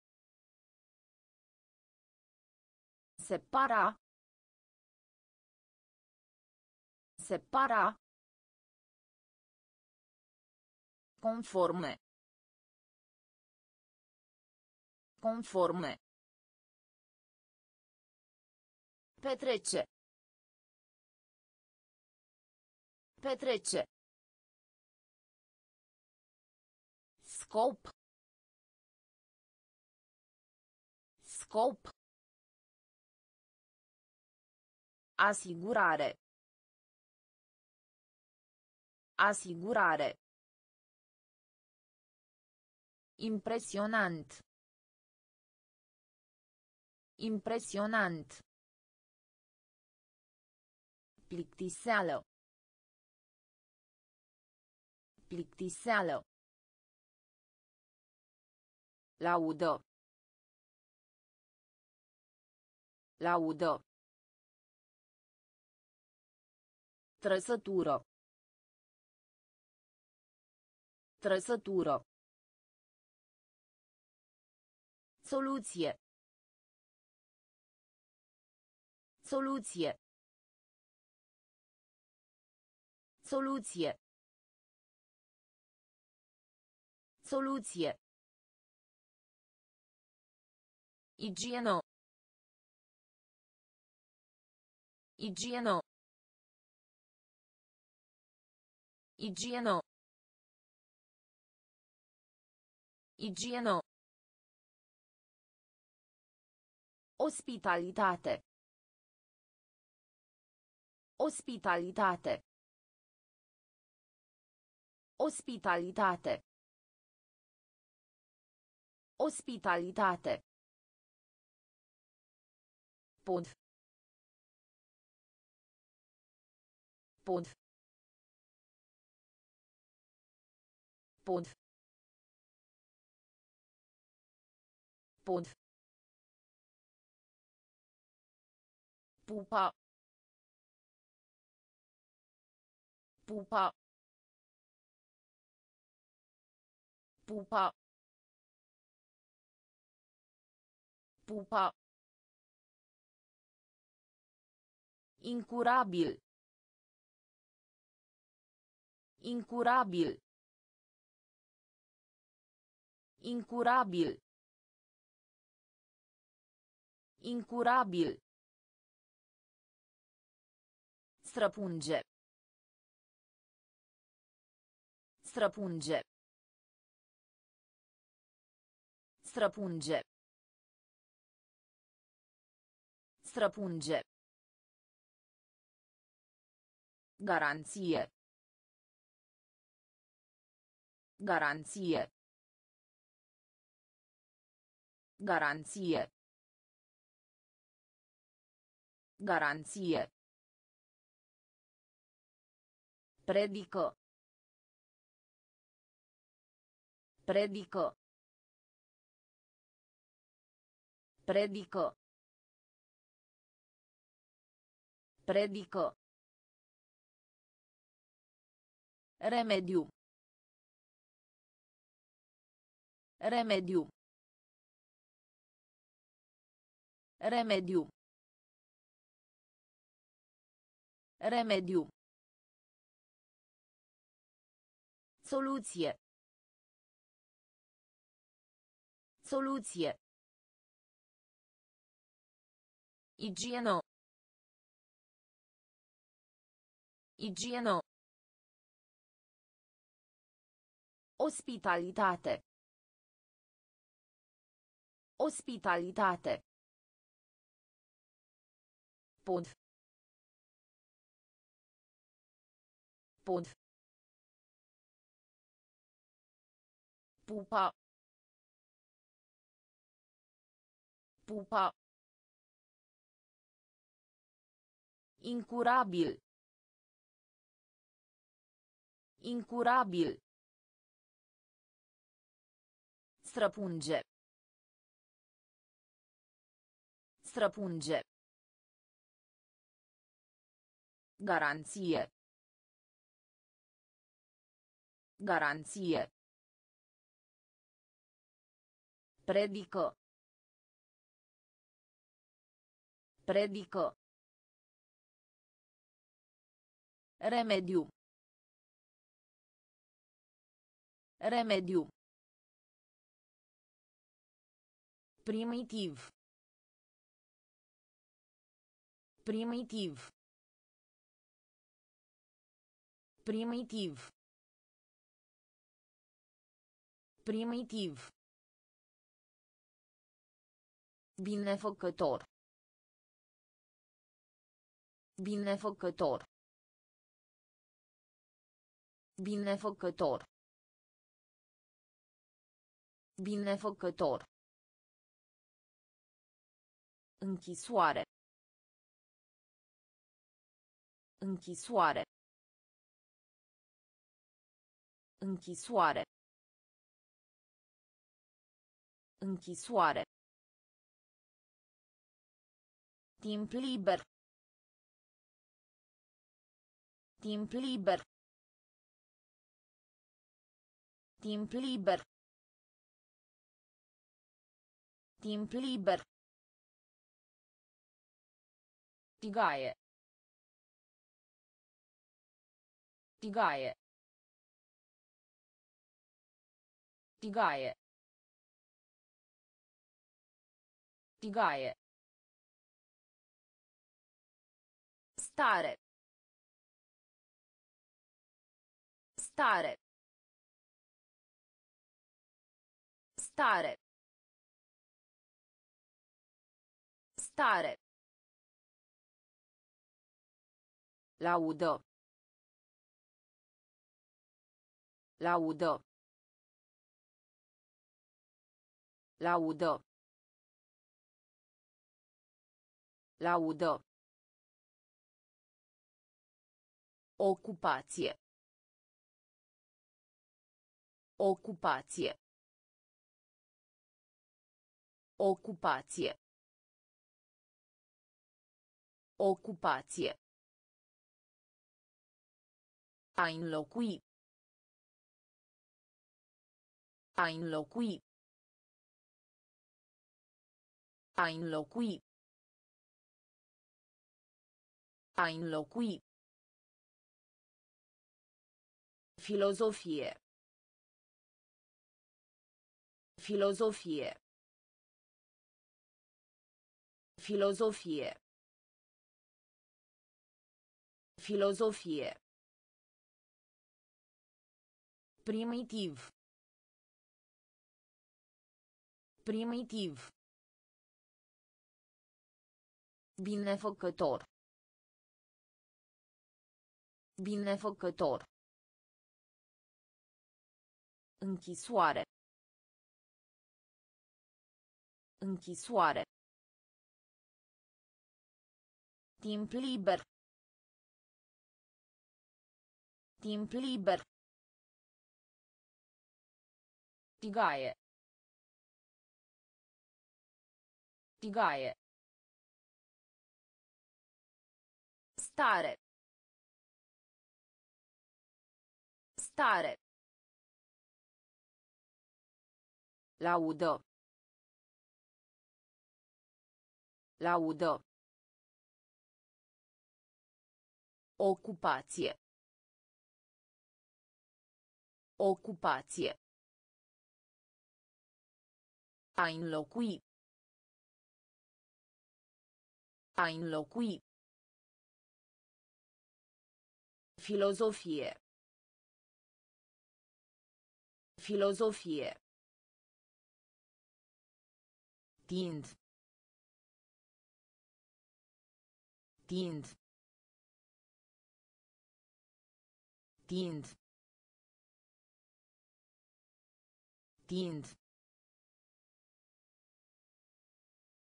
Separa. Separa. Conforme. Conforme. Petrece. Petrece. Scop. Scop. Asigurare. Asigurare. Impresionant. Impresionant. Plictiseală. Plictiseală. Laudă. Laudă. Trăsătură. Trăsătură. Soluție. Soluție. Soluție. Soluție. Igieno. Igieno. Igieno. Igieno. Ospitalitate. Ospitalitate. Ospitalitate. Ospitalitate. Pod. Pod. Pod. Pod. Pupa. Pupa. Pupa. Pupa. Incurabil. Incurabil. Incurabil. Incurabil. Străpunge. Străpunge. Străpunge. Străpunge. Garanzie. Garanzie. Garanzie. Garanzie. Predico. Predico. Predico. Predico. Remediu. Remediu. Remediu. Remediu. Soluție. Soluție. Igieno. Igieno. Ospitalitate. Ospitalitate. Pod. Pod. Pupa. Pupa. Incurabil. Incurabil. Străpunge. Străpunge. Garanție. Garanție. Predică. Predică. Remediu. Remediu. Primitiv. Primitiv. Primitiv. Primitiv. Binefăcător. Binefăcător. Binefăcător. Binefăcător. Închisoare. Închisoare. Închisoare. Închisoare. Timp liber. Timp liber. Timp liber. Timp liber. Tigaie. Tigaie. Tigaie. Tigaie. Stare. Stare. Stare. Stare. Laudă. Laudă. Laudă. Laudă. Ocupație. Ocupație. Ocupație. Ocupație. A înlocui. A înlocui. A înlocui. A înlocui. Filozofie. Filozofie. Filozofie. Filozofie. Primitiv. Primitiv. Binefăcător. Binefăcător. Închisoare. Închisoare. Timp liber. Timp liber. Tigaie. Tigaie. Stare. Stare. Laudă. Laudă. Ocupație. Ocupație. A înlocui. A înlocui. Filozofie. Filozofie. Tind. Tind. Tind. Tind.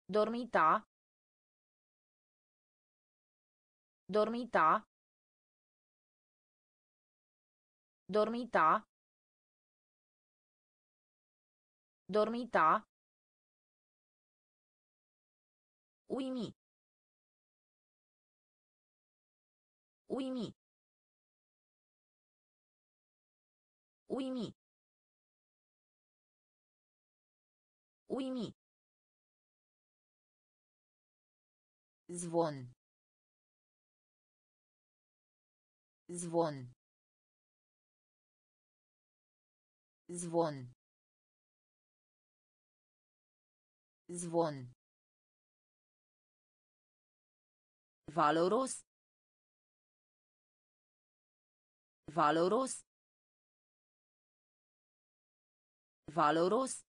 Dormita. Dormita. Dormita. Dormita. Uimi. Uimi. Uimi. Uimi. Zvon. Zvon. Zvon. Zvon. Valoros. Valoros. Valoros.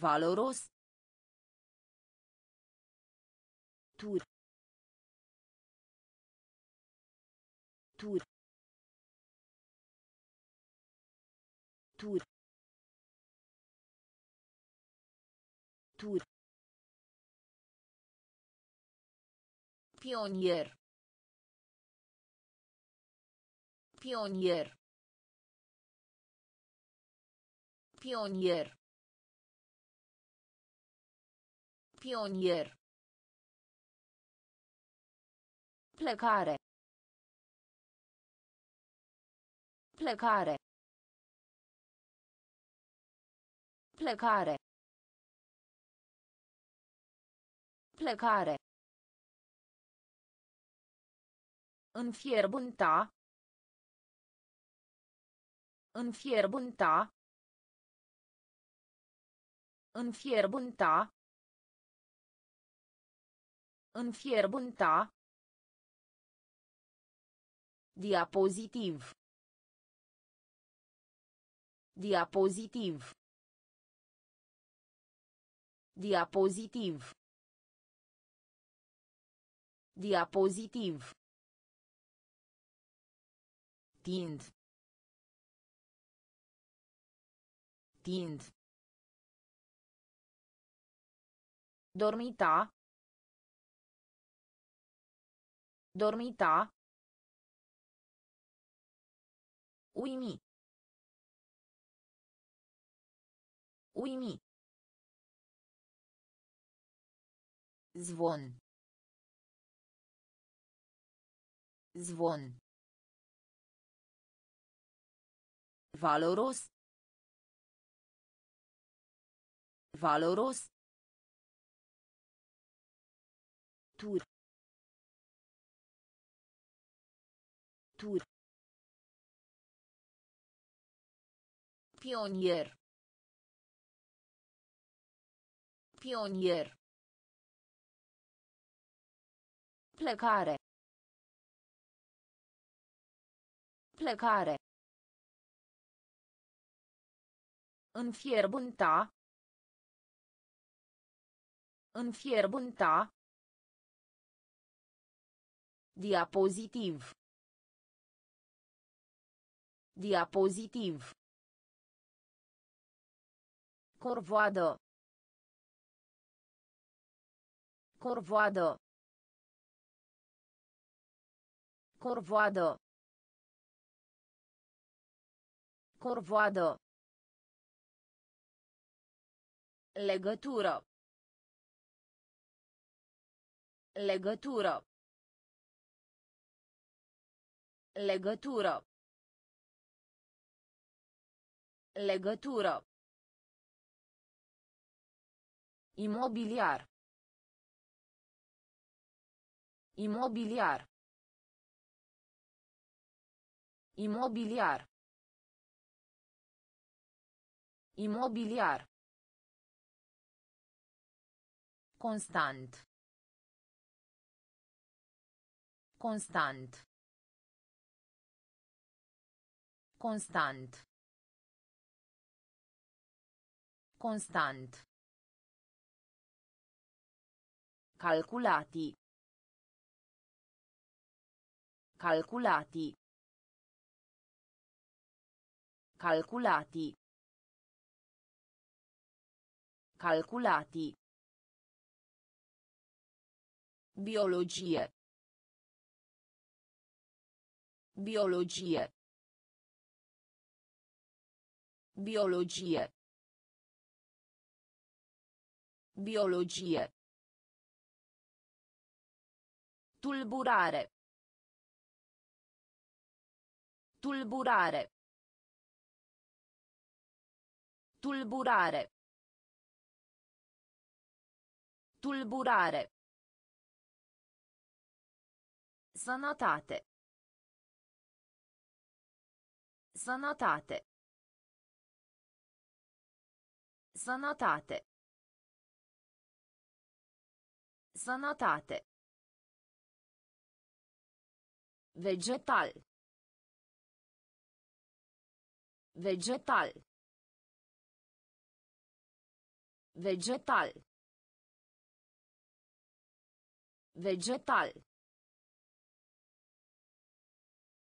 Valoros. Tur. Tur. Tur. Tur. Pionier. Pionier. Pionier. Pionier. Plecare. Plecare. Plecare. Plecare. Înfierbânta. Înfierbânta. Înfierbânta. Înfierbânta. Diapozitiv. Diapozitiv. Diapozitiv. Diapozitiv. Tind. Tind. Dormita. Dormita. Uimi. Uimi. Zvon. Zvon. Valoros. Valoros. Tur. Tur. Pionier. Pionier. Plecare. Plecare. Înfierbânta. Înfierbânta. Diapozitiv. Diapozitiv. Corvoadă. Corvoadă. Corvoadă. Corvoadă. Legătură. Legătură. Legătură. Legătură. Imobiliar. Imobiliar. Imobiliar. Imobiliar. Constant. Constant. Constant. Constant. Calculati. Calculati. Calculati. Calculati. Biologie. Biologie. Biologie. Biologie. Tulburare. Tulburare. Tulburare. Tulburare. Sănătate. Sănătate. Sănătate. Sănătate. Vegetal. Vegetal. Vegetal. Vegetal.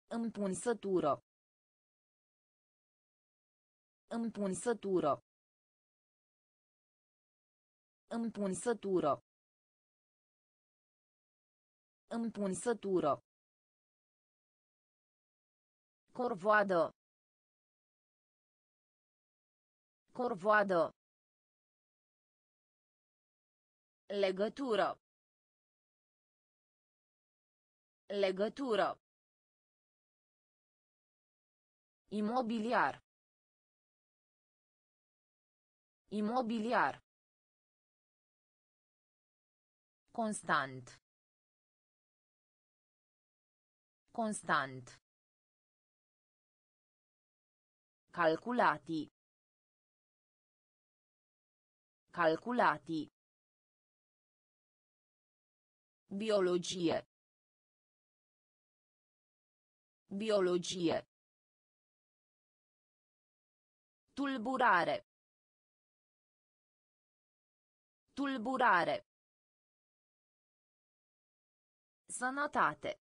Împunsătură. Împunsătură. Împunsătură. Împunsătură. Corvoadă. Corvoadă. Legătură. Legătură. Imobiliar. Imobiliar. Constant. Constant. Calculati. Calculati. Biologie. Biologie. Tulburare. Tulburare. Sănătate.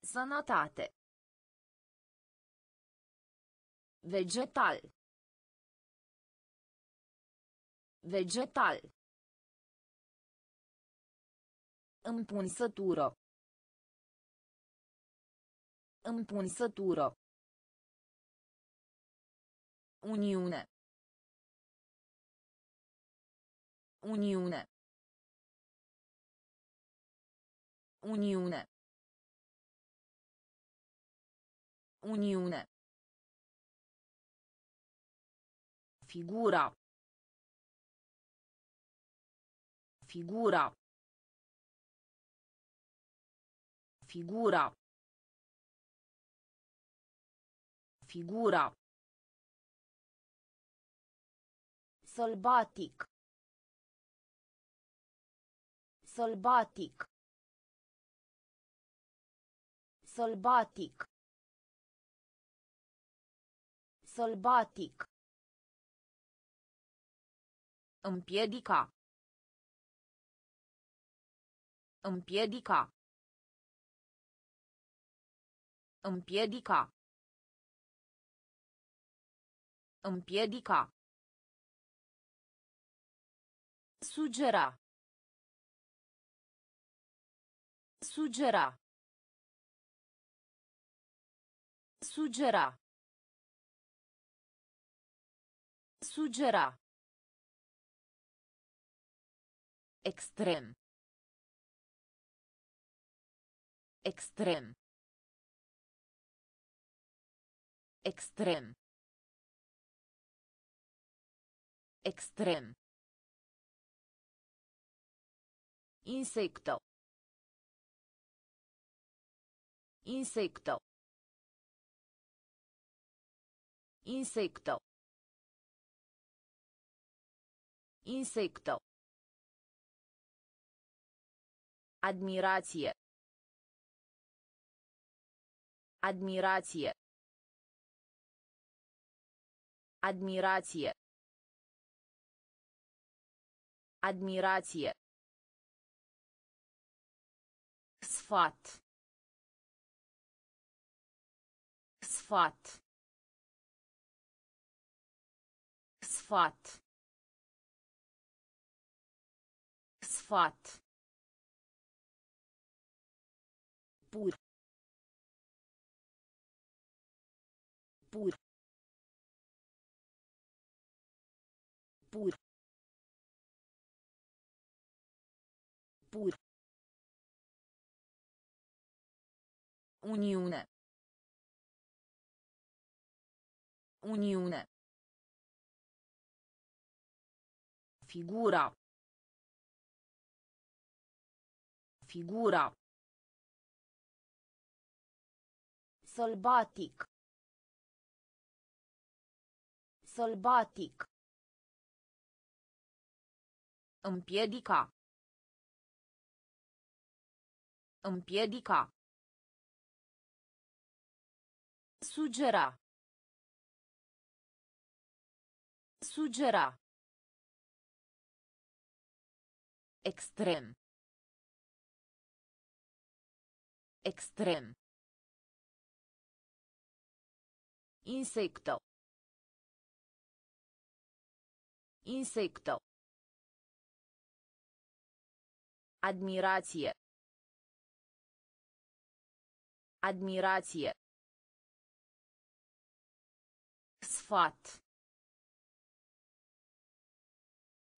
Sănătate. Vegetal. Vegetal. Împunsătură. Împunsătură. Uniune. Uniune. Uniune. Uniune. Figura. Figura. Figura. Figura. Sălbatic. Sălbatic. Sălbatic. Sălbatic. Împiedica. Împiedica. Împiedica. Împiedica. Sugera. Sugera. Sugera. Sugera. Extrem. Extrem. Extrem. Extrem. Insecto. Insecto. Insecto. Insecto. Адмиратье. Адмиратье. Адмиратье. Адмиратье. Сфат. Сфат. Сфат. Сфат. Pur. Pur. Pur. Pur. Uniune. Uniune. Figura. Figura. Sălbatic. Sălbatic. Împiedica. Împiedica. Sugera. Sugera. Extrem. Extrem. Insecto. Insecto. Admirație. Admirație. Sfat.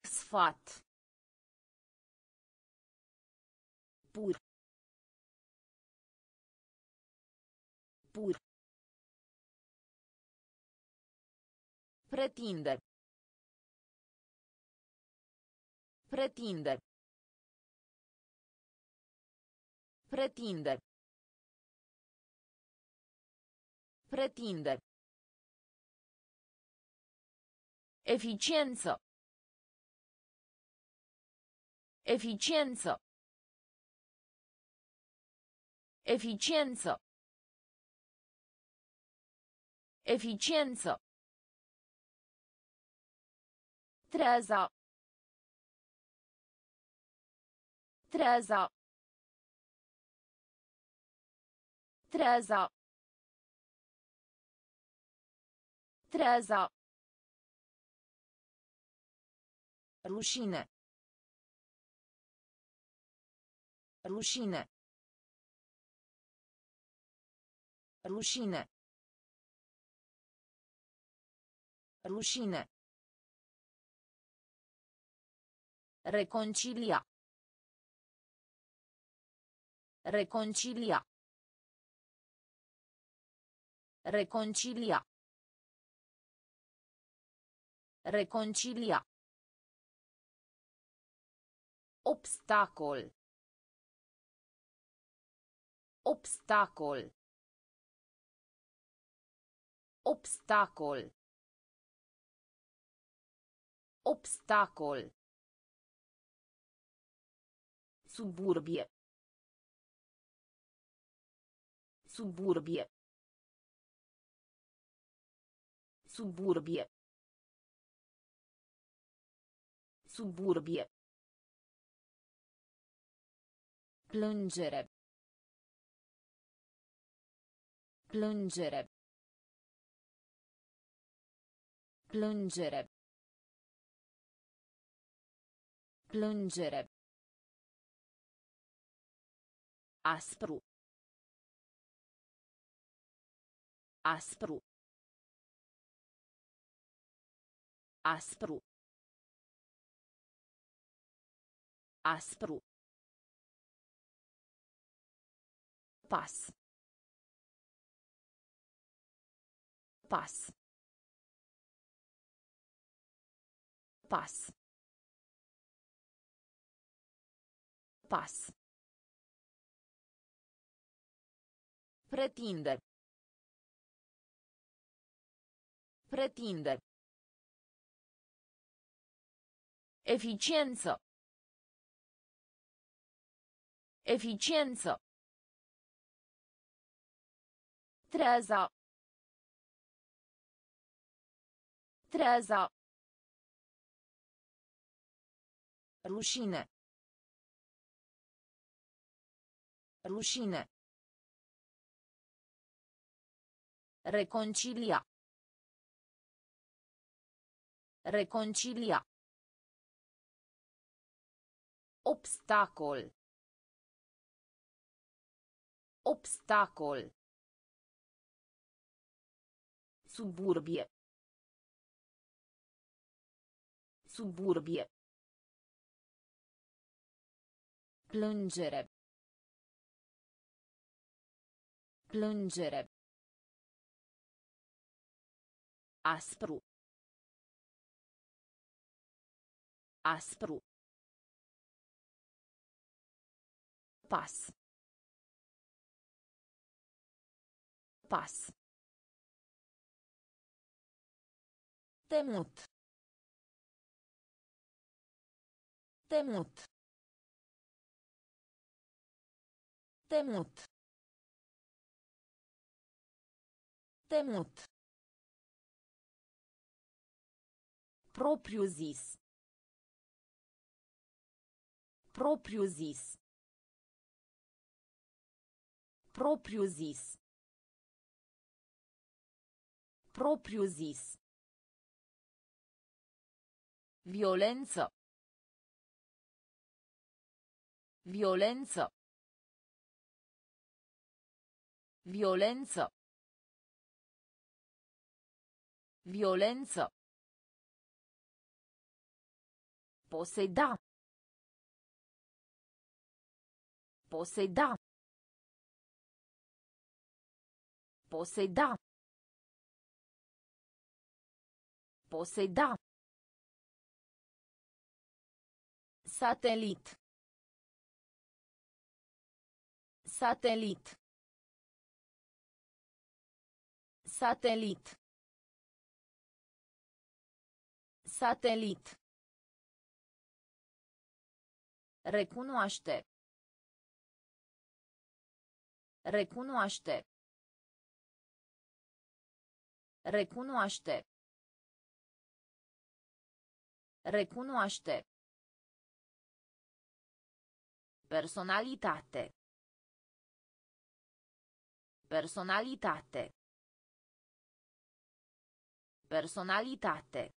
Sfat. Pur. Pur. Pretinde. Pretinde. Pretinde. Pretinde. Eficiență. Eficiență. Eficiență. Eficiență. Treza. Treza. Treza. Treza. Rușine. Rușine. Rușine. Rușine. Reconcilia. Reconcilia. Reconcilia. Reconcilia. Obstacol. Obstacol. Obstacol. Obstacol. Suburbie. Suburbie. Suburbie. Suburbie. Plângere. Plângere. Plângere. Plângere. Aspru. Aspru. Aspru. Aspru. Pas. Pas. Pas. Pas. Pretinde. Pretinde. Eficiență. Eficiență. Treza. Treza. Rușine. Rușine. Reconcilia. Reconcilia. Obstacol. Obstacol. Suburbie. Suburbie. Plângere. Plângere. Aspru. Aspru. Pas. Pas. Temut. Temut. Temut. Temut. Propriu zis. Propriu zis. Propriu zis. Propriu zis. Violență. Violență. Violență. Violență. Poseda. Poseda. Poseda. Poseda. Satelit. Satelit. Satelit. Satelit. Recunoaște. Recunoaște. Recunoaște. Recunoaște. Personalitate. Personalitate. Personalitate.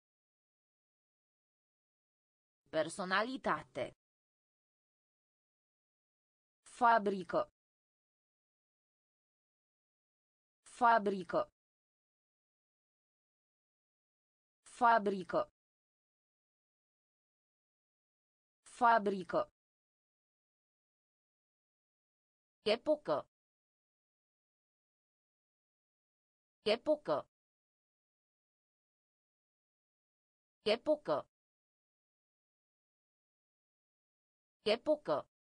Personalitate. Fabrică. Fabrică. Fabrică. Fabrică. Epocă. Epocă. Epocă. Epocă.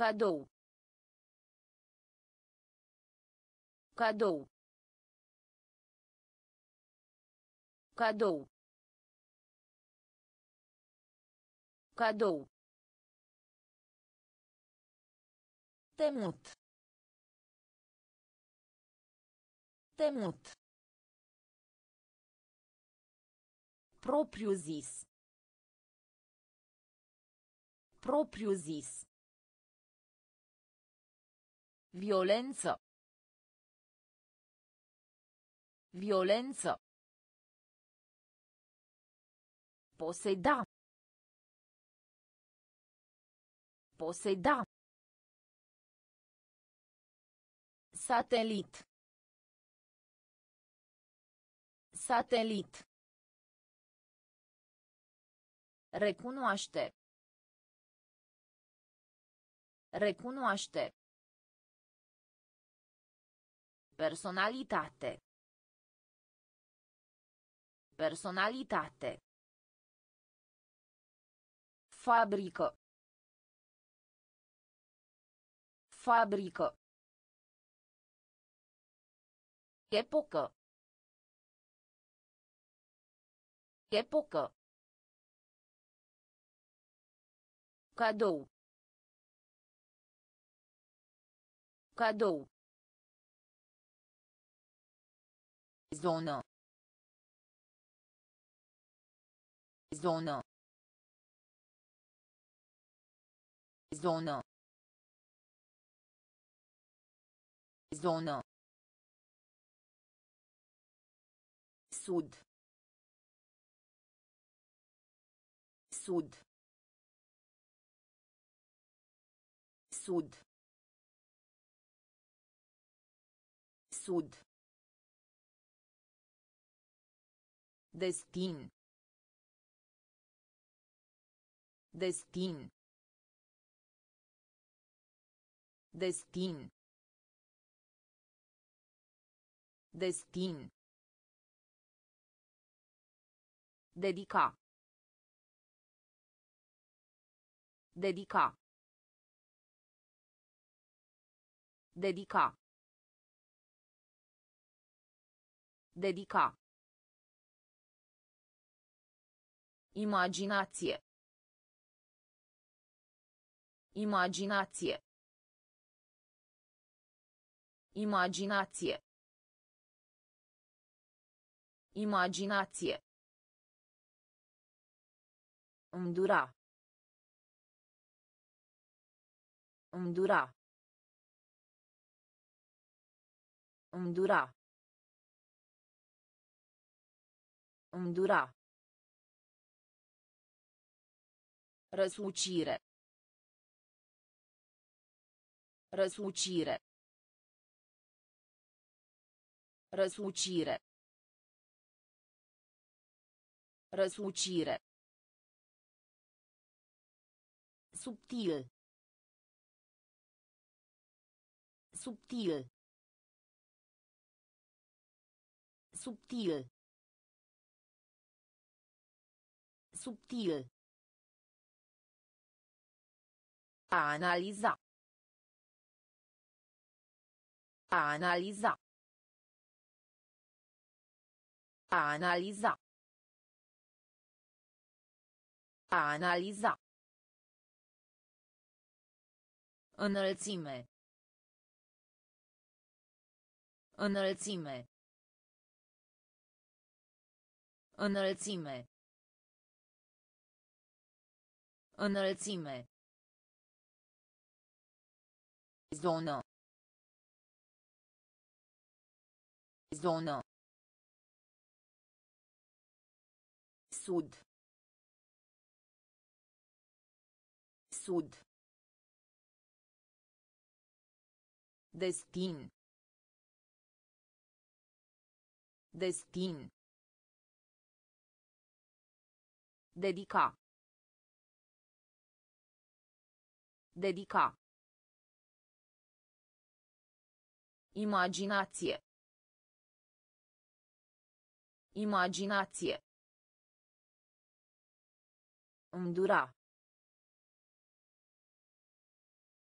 Cadou. Cadou. Cadou. Cadou. Temut. Temut. Propriu zis. Propriu zis. Violență. Violență. Poseda. Poseda. Satelit. Satelit. Recunoaște. Recunoaște. Personalitate. Personalitate. Fabrică. Fabrică. Epocă. Epocă. Cadou. Cadou. Zonă. Zonă. Zonă. Zonă. Sud. Sud. Sud. Sud. Destin. Destin. Destin. Destin. Dedica. Dedica. Dedica. Dedica. Imaginație. Imaginație. Imaginație. Imaginație. Îndura. Îndura. Îndura. Îndura. Răsucire. Răsucire. Răsucire. Răsucire. Subtil. Subtil. Subtil. Subtil. A analiza. A analiza. A analiza. A analiza. Înălțime. Înălțime. Înălțime. Înălțime. Zonă. Zonă. Sud. Sud. Destin. Destin. Dedica. Dedica. Imaginație. Imaginație. Îndura.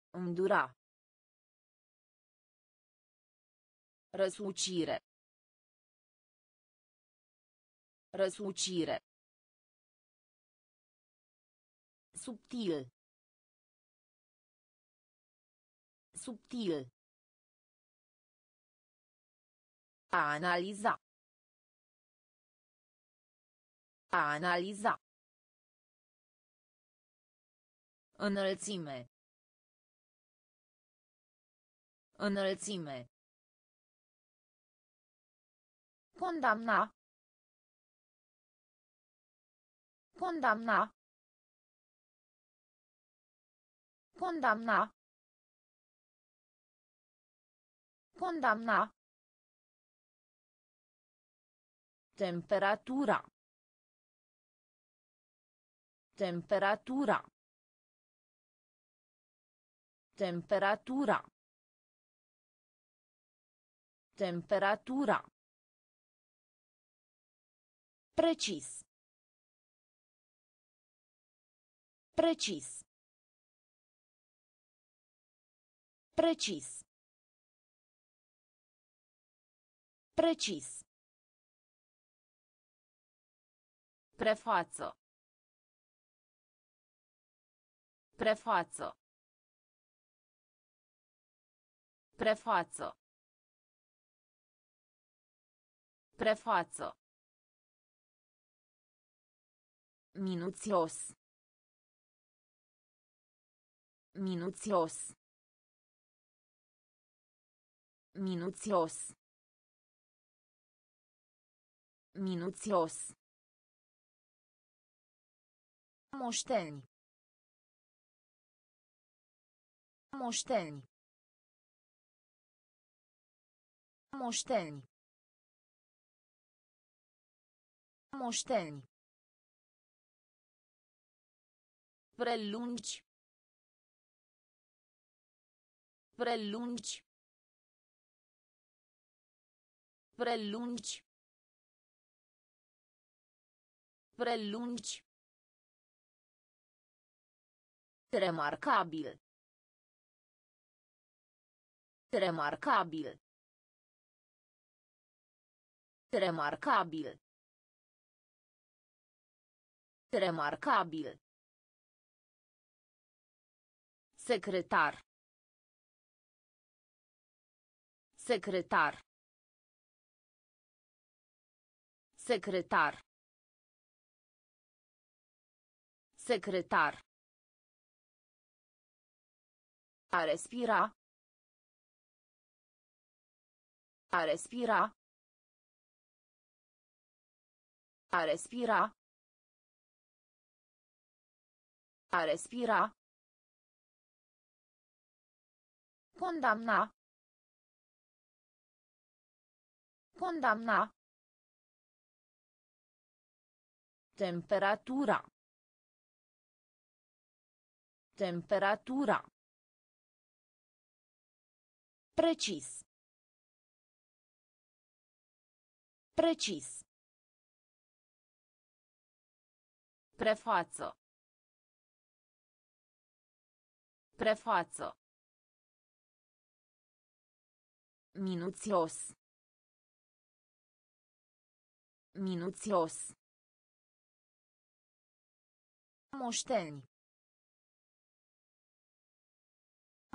Îndura. Răsucire. Răsucire. Subtil. Subtil. A analiza. A analiza. Înălțime. Înălțime. Condamna. Condamna. Condamna. Condamna. Temperatura. Temperatura. Temperatura. Temperatura. Precis. Precis. Precis. Precis. Prefață. Prefață. Prefață. Prefață. Minuțios. Minuțios. Minuțios. Minuțios. Moșteni. Moșteni. Moșteni. Moșteni. Prelungi. Prelungi. Prelungi. Prelungi. Remarcabil. Remarcabil. Remarcabil. Remarcabil. Secretar. Secretar. Secretar. Secretar. A respira. A respira. A respira. A respira. Condamna. Condamna. Temperatura. Temperatura. Precis. Precis. Prefață. Prefață. Minuțios. Minuțios. Moșteni.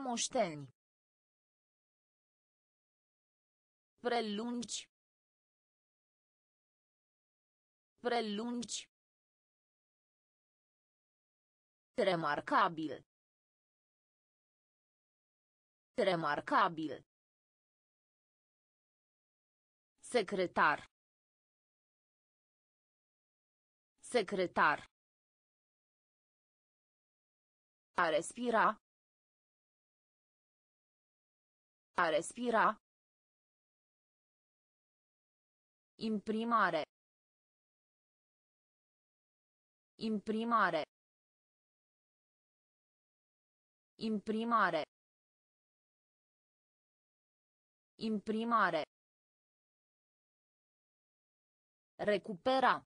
Moșteni. Prelungi. Prelungi. Remarcabil. Remarcabil. Secretar. Secretar. A respira. A respira. Imprimare. Imprimare. Imprimare. Imprimare. Recupera.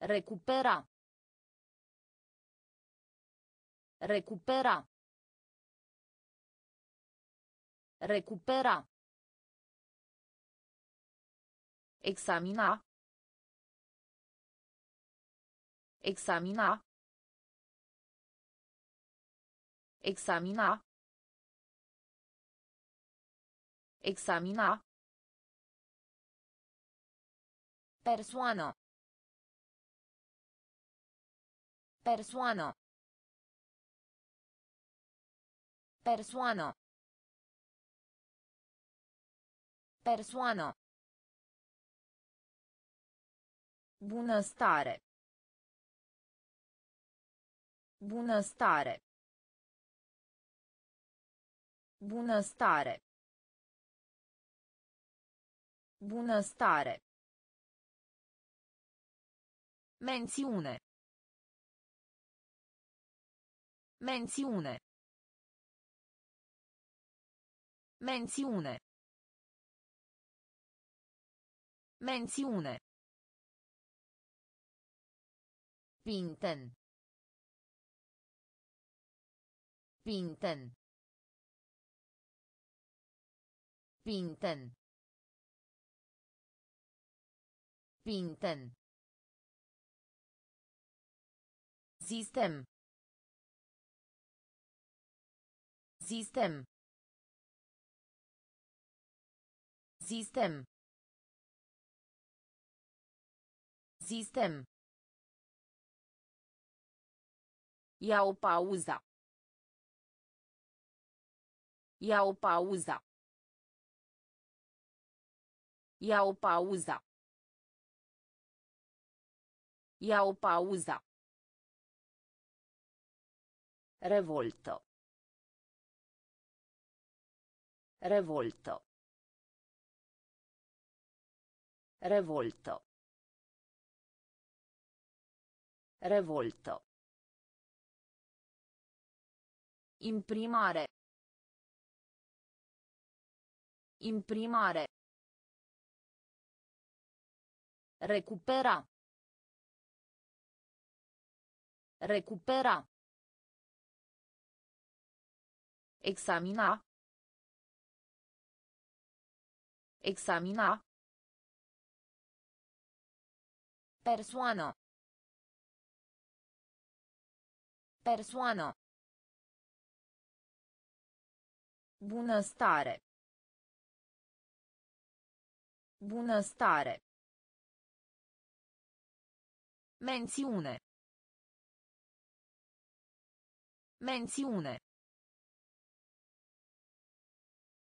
Recupera. Recupera. Recupera. Examina. Examina. Examina. Examina. Persoană. Persoană. Persoană. Persoană. Bunăstare. Bunăstare. Bunăstare. Bunăstare. Mențiune. Mențiune. Mențiune. Mențiune. Pinten. Pinten. Pinten. Pinten. Sistem. Sistem. Sistem. Sistem. Iau pauza. Iau pauza. Iau pauza. Iau pauza. Revolto. Revolto. Revolto. Revolto. Imprimare. Imprimare. Recupera. Recupera. Examina. Examina. Persoană. Persoană. Bunăstare. Bunăstare. Mențiune. Mențiune.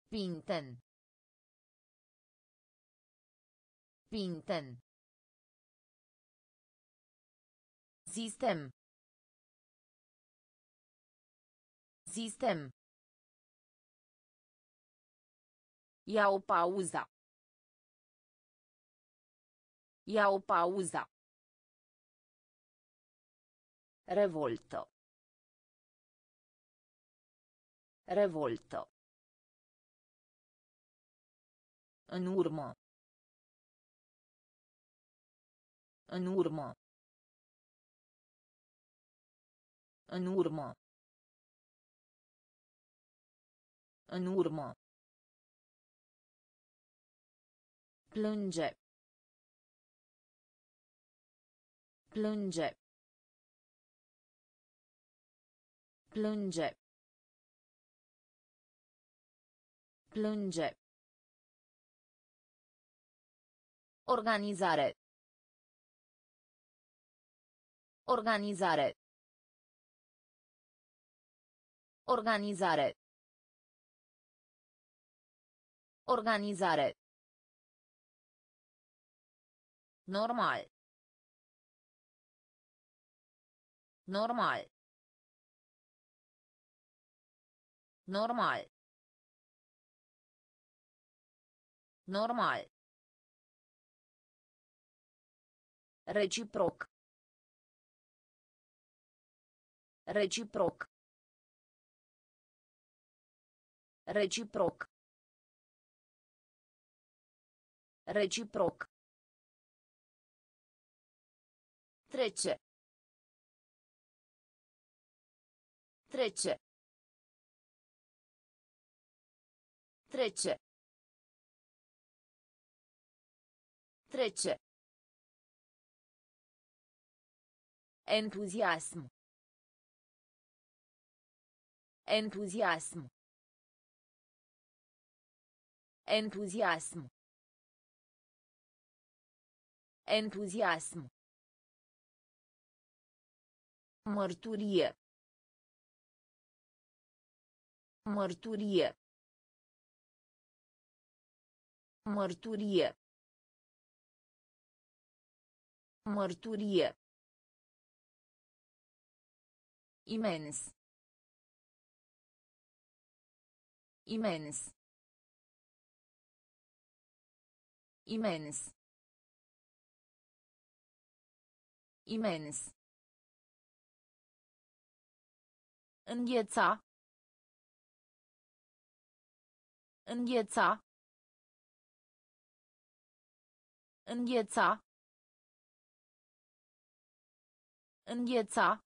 Pinten. Pinten. Sistem. Sistem. Iau pauza. Iau pauza. Revolto. Revolto. În urmă. În urmă. În urmă. În urmă. Plânge. Plânge. Plânge. Plânge. Organizare. Organizare. Organizare. Organizare. Normal. Normal. Normal. Normal. Reciproc. Reciproc. Reciproc. Reciproc. Trece. Trece. Trece. Trece. Entuziasm. Entuziasm. Entuziasm. Entuziasm. Mărturie. Mărturie. Mărturie. Mărturie. Imens. Imens. Imens. Imens. Îngheța. Îngheța. Îngheța. Îngheța.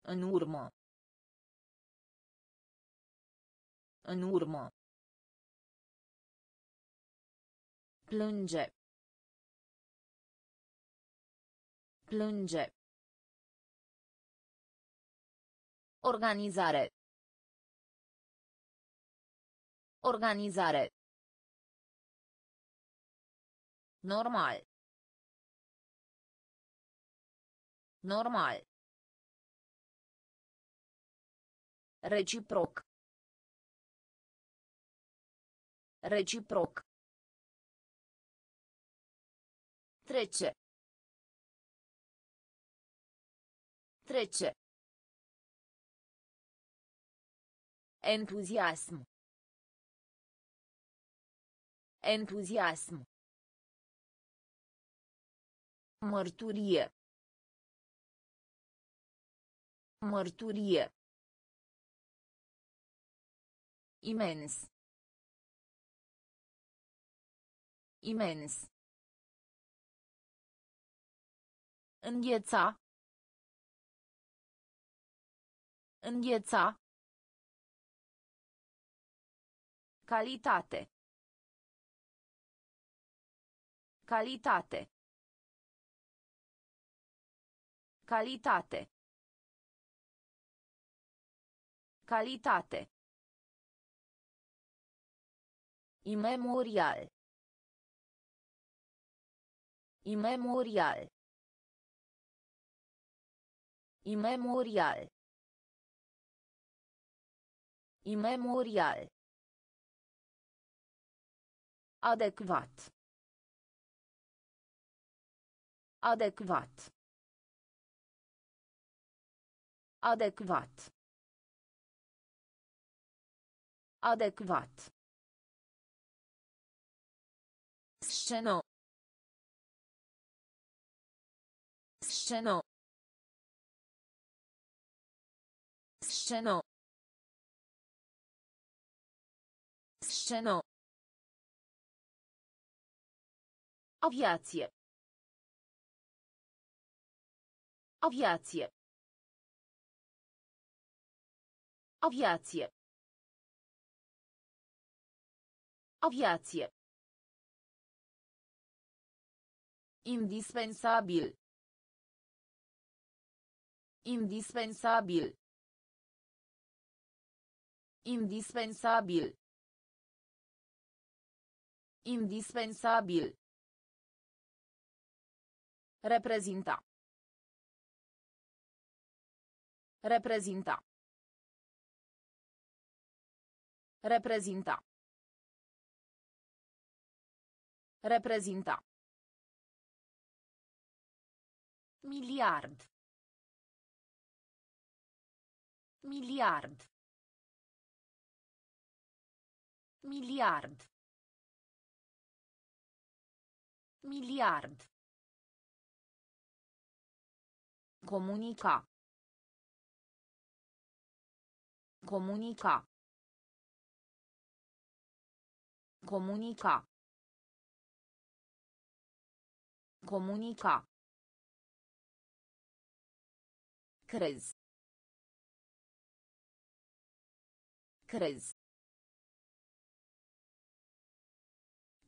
În urmă. În urmă. Plânge. Plânge. Organizare. Organizare. Normal. Normal. Reciproc. Reciproc. Trece. Trece. Entuziasm. Entuziasm. Mărturie. Mărturie. Imens. Imens. Îngheța. Îngheța. Calitate. Calitate. Calitate. Calitate. Imemorial. Imemorial. Imemorial. Imemorial. Adecvat. Adecvat. Adecvat. Adecvat. Sceno. Sceno. Sceno. Sceno. Aviație. Aviație. Aviație. Aviație. Indispensabil. Indispensabil. Indispensabil. Indispensabil. Reprezinta. Reprezinta. Reprezinta. Reprezinta. Miliard. Miliard. Miliard. Miliard. Comunica. Comunica. Comunica. Comunica. Crezi. Crezi.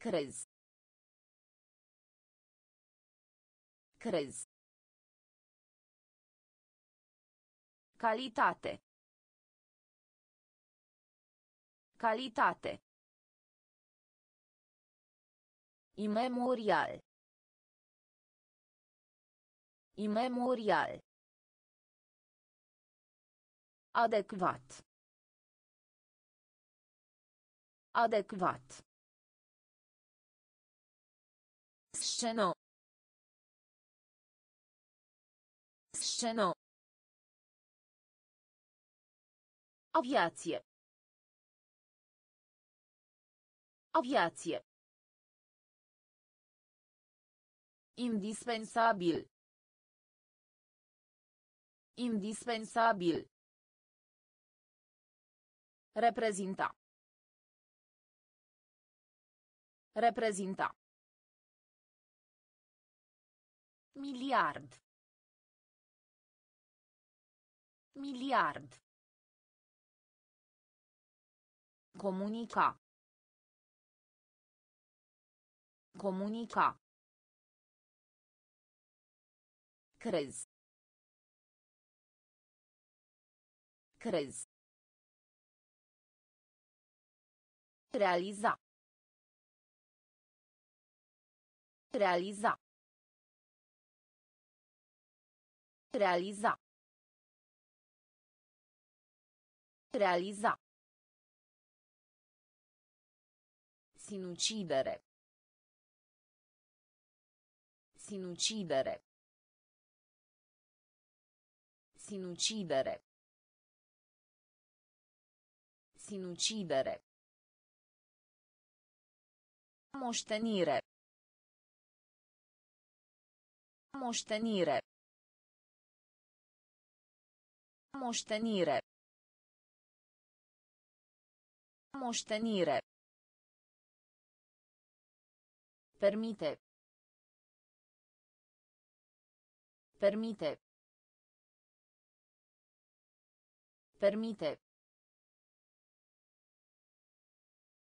Crezi. Crezi. Calitate. Calitate. Imemorial. Imemorial. Adecvat. Adecvat. Sceno. Sceno. Aviație. Aviație. Indispensabil. Indispensabil. Reprezinta. Reprezinta. Miliard. Miliard. Comunica. Comunica. Crezi. Crezi. Realiza. Realiza. Realiza. Realiza. Sinucidere. Sinucidere. Sinucidere. Sinucidere. Moștenire. Moștenire. Moștenire. Moștenire. Permite. Permite. Permite.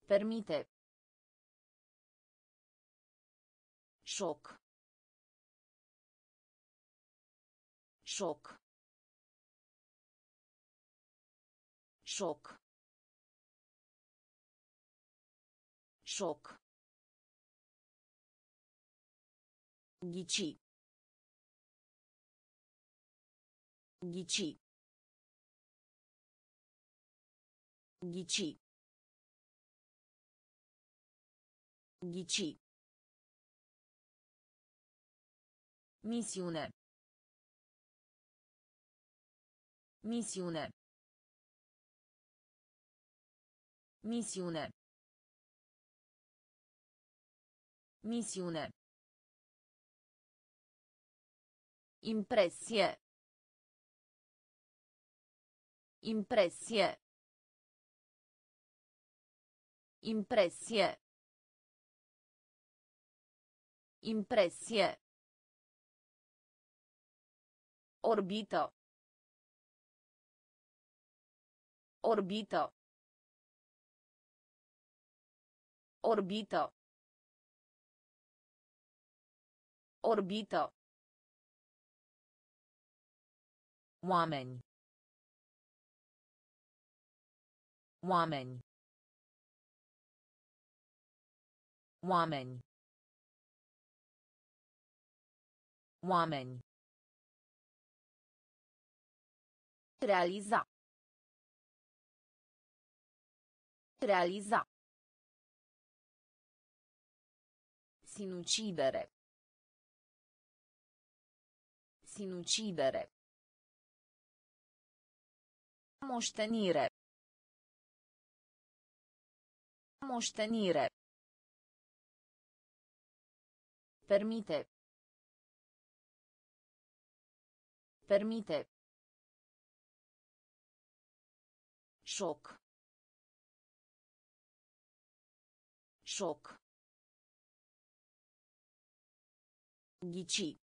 Permite. Șoc. Șoc. Șoc. Șoc. Ghici. Ghici. Ghici. Ghici. Misiune. Misiune. Misiune. Misiune. Impressie. Impressie. Impressie. Impressie. Orbito. Orbito. Orbito. Orbito. Oameni. Oameni. Oameni. Oameni. Realiza. Realiza. Sinucidere. Sinucidere. Moștenire. Moștenire. Permite. Permite. Șoc. Șoc. Ghici.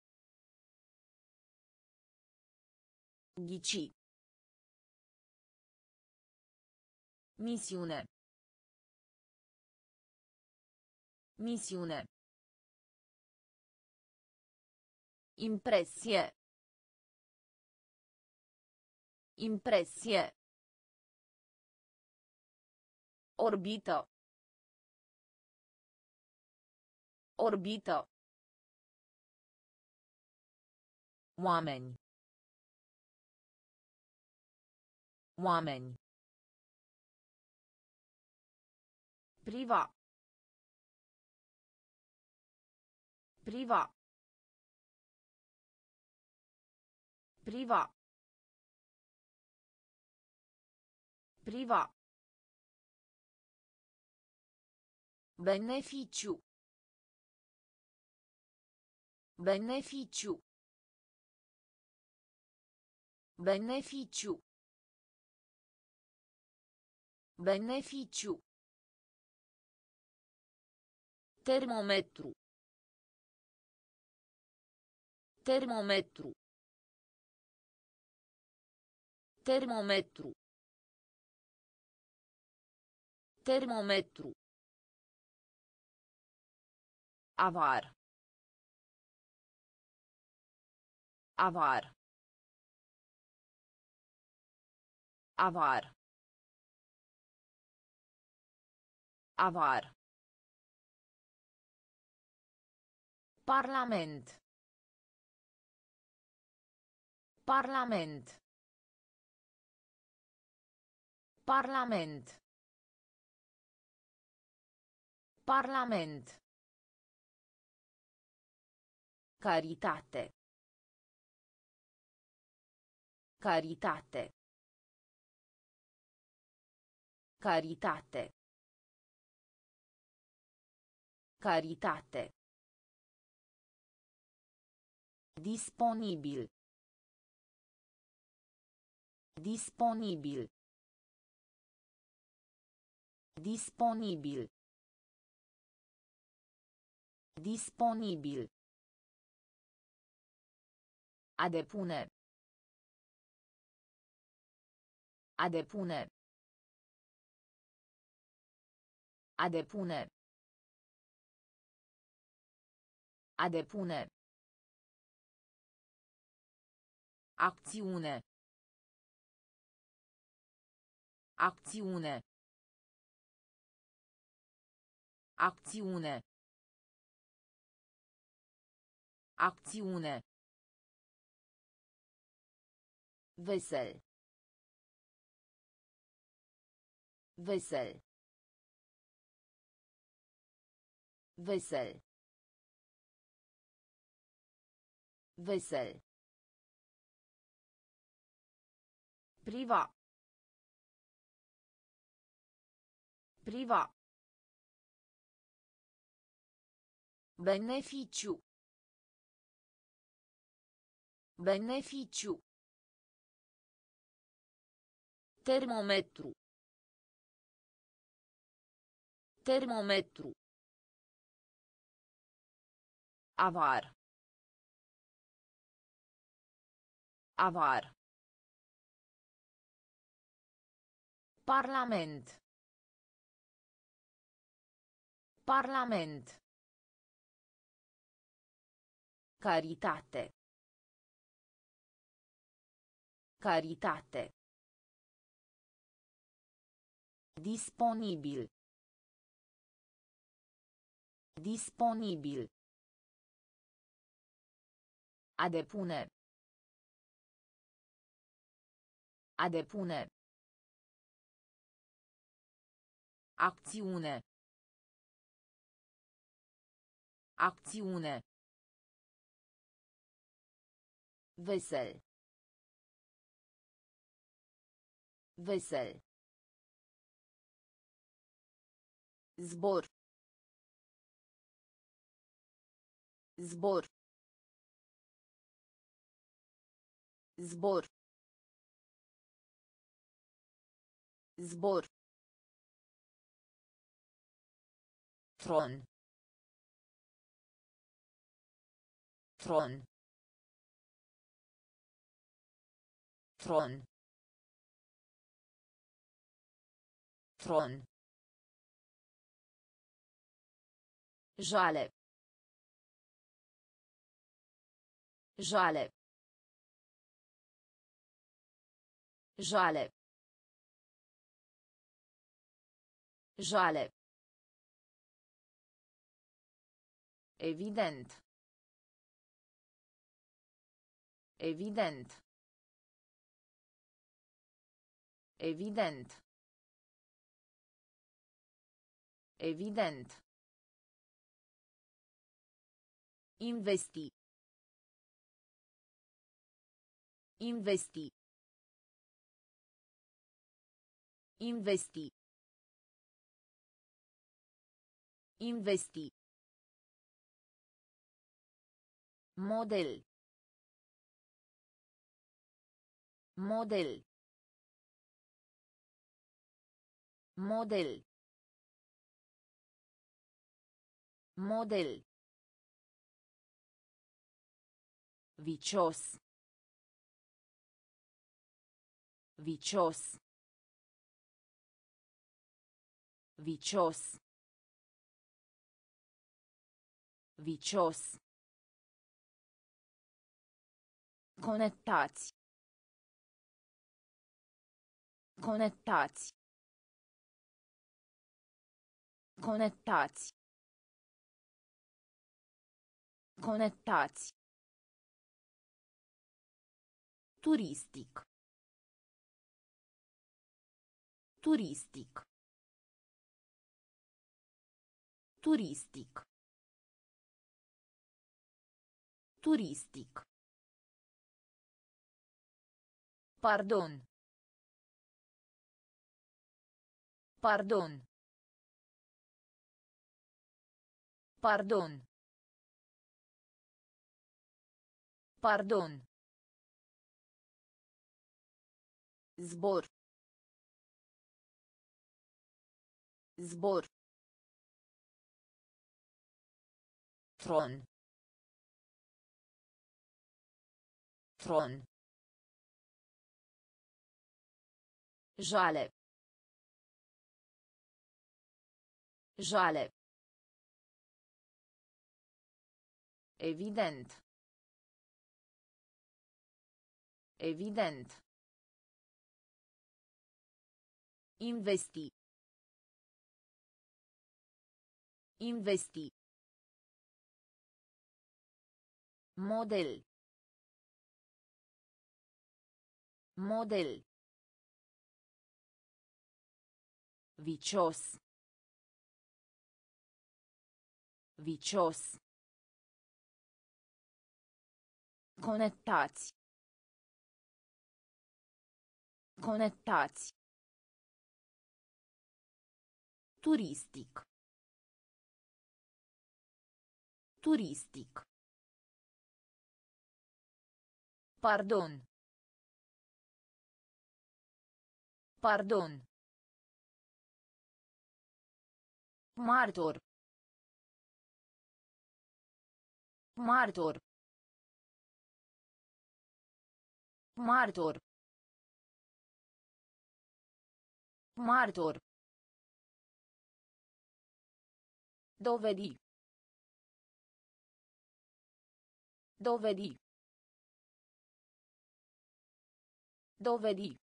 Ghici. Misiune. Misiune. Impressie. Impressie. Orbito. Orbito. Oameni. Oameni. Priva. Priva. Priva. Priva. Beneficiu. Beneficiu. Beneficiu. Beneficiu. Termometru. Termometru. Termometru. Termometru. Avar. Avar. Avar. Avar. Parlament. Parlament. Parlament. Parlament. Caritate. Caritate. Caritate. Caritate. Disponibil. Disponibil. Disponibil. Disponibil. A depune. A depune. A depune. A depune. Acțiune. Acțiune. Acțiune. Acțiune. Vesel. Vesel. Vesel. Vesel. Priva. Priva. Beneficiu. Beneficiu. Termometru. Termometru. Avar. Avar. Parlament. Parlament. Caritate. Caritate. Disponibil. Disponibil. A depune. A depune. Acțiune. Acțiune. Vesel. Vesel. Zbor. Zbor. Zbor. Zbor. Tron. Tron. Tron. Tron. Jale. Jale. Jale. Jale. Evident. Evident. Evident. Evident. Investi. Investi. Investi. Investi. Model. Model. Model. Model. Vicios. Vicios. Vicios. Vicios. Conectați. Conectați. Conectați. Conectați. Turistic. Turistic. Turistic. Turistic. Pardon. Pardon. Pardon. Pardon. Zbor. Zbor. Tron. Tron. Jale. Jale. Evident. Evident. Investi. Investi. Model. Model. Vicios. Vicios. Conectați. Conectați. Turistic. Turistic. Pardon. Pardon. Martor. Martor. Martor. Martor. Dovedi. Dovedi. Dovedi.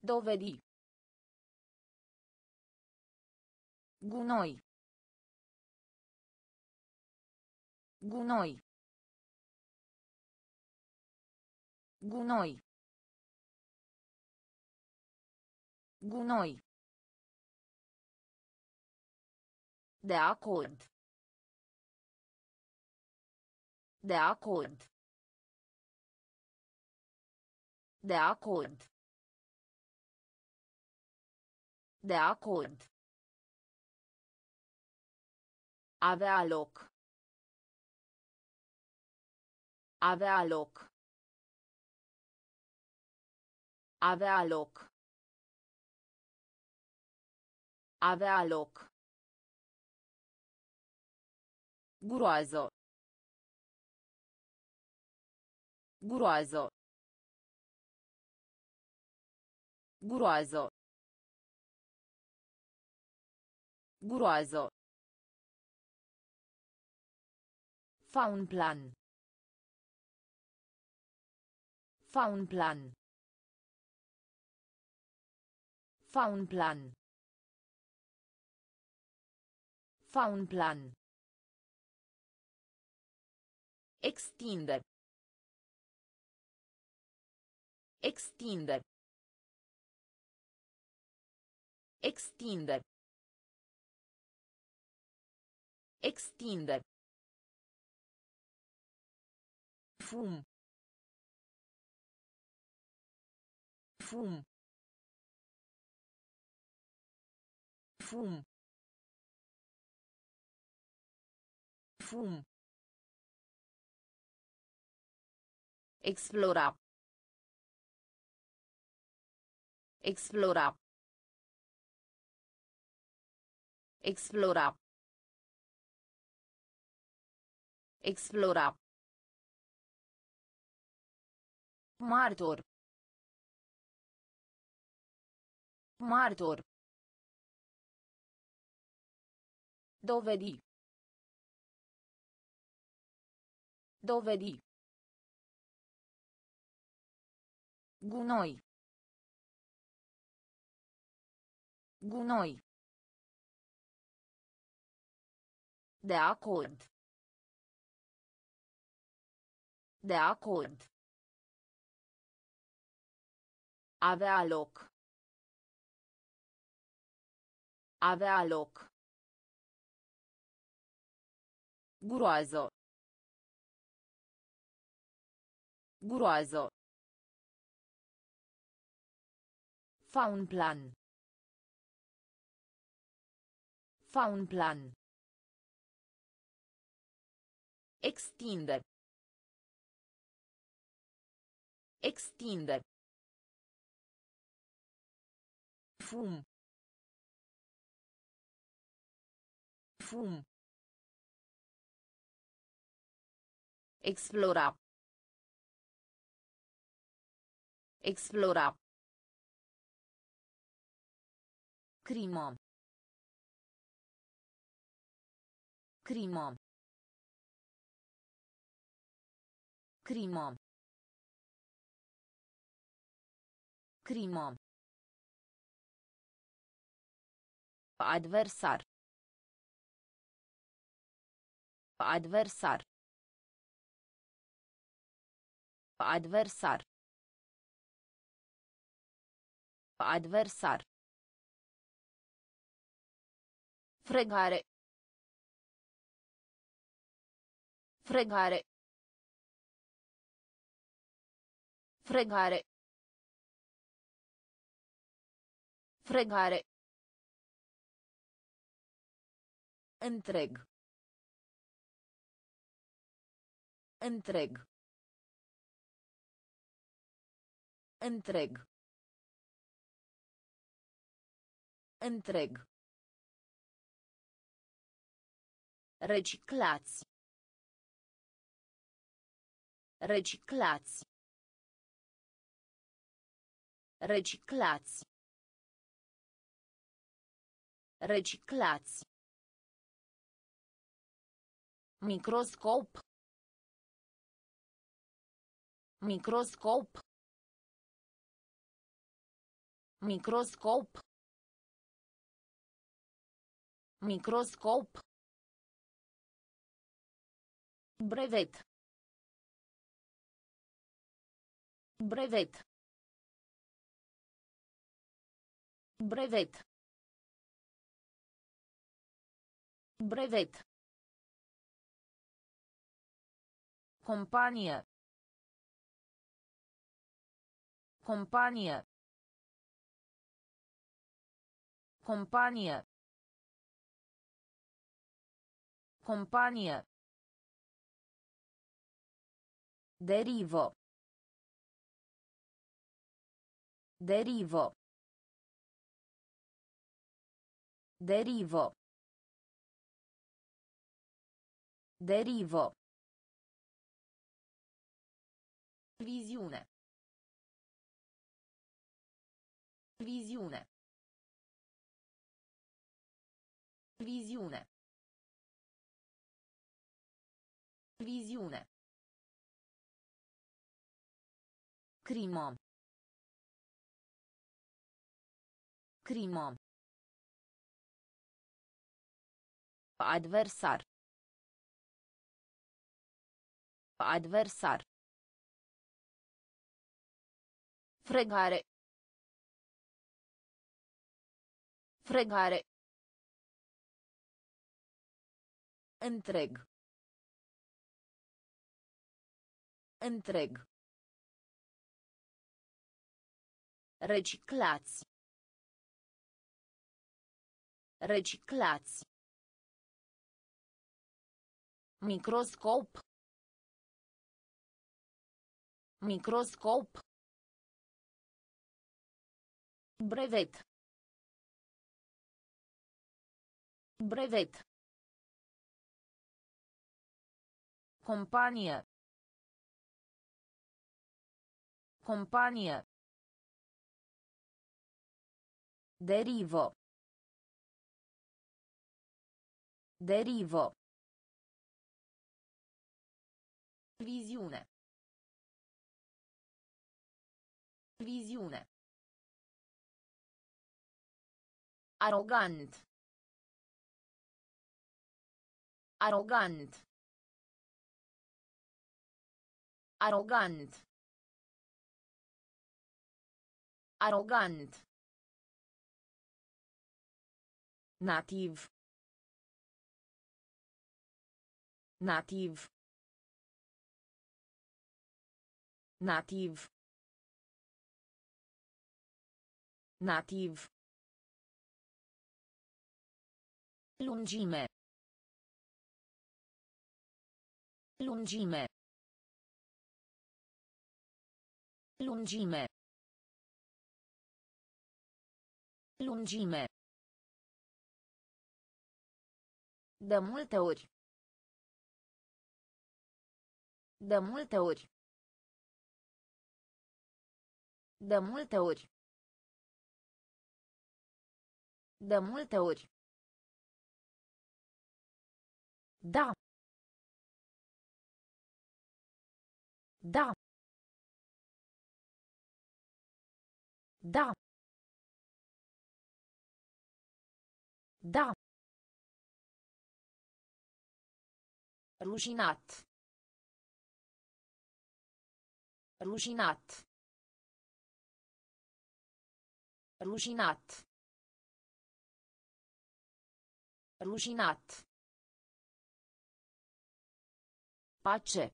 Dovedi. Gunoi. Gunoi. Gunoi. Gunoi. De acord. De acord. De acord. De acord. Avea loc. Avea loc. Avea loc. Avea loc. Groază. Groază. Groază. Groază. Fa un plan. Fa un plan. Fa un plan. Fa un plan. Extinde. Extinde. Extinde. Extinde. Fum. Fum. Fum. Fum. Explora. Explora. Explora. Explora. Martor. Martor. Dovedi. Dovedi. Gunoi. Gunoi. De acord. De acord. Avea loc. Avea loc. Groază. Groază. Fa un plan. Fa un plan. Extinde. Extinde. Fum. Fum. Explora. Explora. Crimă. Crimă. Crimă. Crimă. Adversar. Adversar. Adversar. Adversar. Fregare. Fregare. Fregare. Fregare. Întreg. Întreg. Întreg. Întreg. Reciclați. Reciclați. Reciclați. Reciclați. Microscop. Microscop. Microscop. Microscop. Brevet. Brevet. Brevet. Brevet. Companie. Companie. Companie. Companie. Derivo. Derivo. Derivo. Derivo. Visiune. Visiune. Visiune. Visiune. Crimă. Crimă. Adversar. Adversar. Fregare. Fregare. Întreg. Întreg. Reciclați. Reciclați. Microscop. Microscop. Brevet. Brevet. Companie. Companie. Derivo. Derivo. Visiune. Visiune. Arogant. Arogant. Arogant. Arogant. Nativ. Nativ. Nativ. Nativ. Lungime. Lungime. Lungime. Lungime. De multe ori. De multe ori. De multe ori. De multe ori. Da. Da. Da. Da. Rușinat. Rușinat. Rușinat. Rușinat. Pace.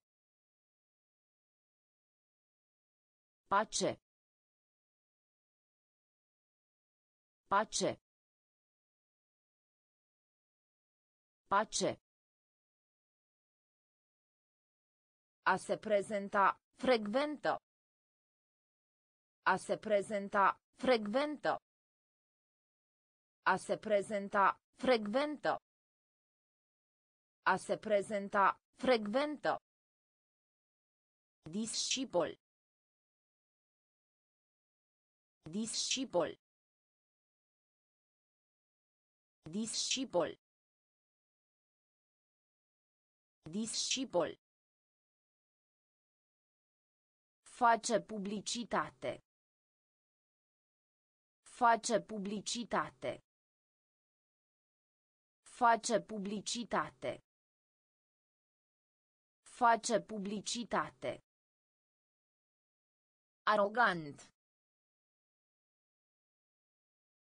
Pace. Pace. Pace. A se prezenta, frecventă. A se prezenta, frecventă. A se prezenta, frecventă. A se prezenta, frecventă. Discipol. Discipol. Discipol. Discipol. Face publicitate. Face publicitate. Face publicitate. Face publicitate. Arogant.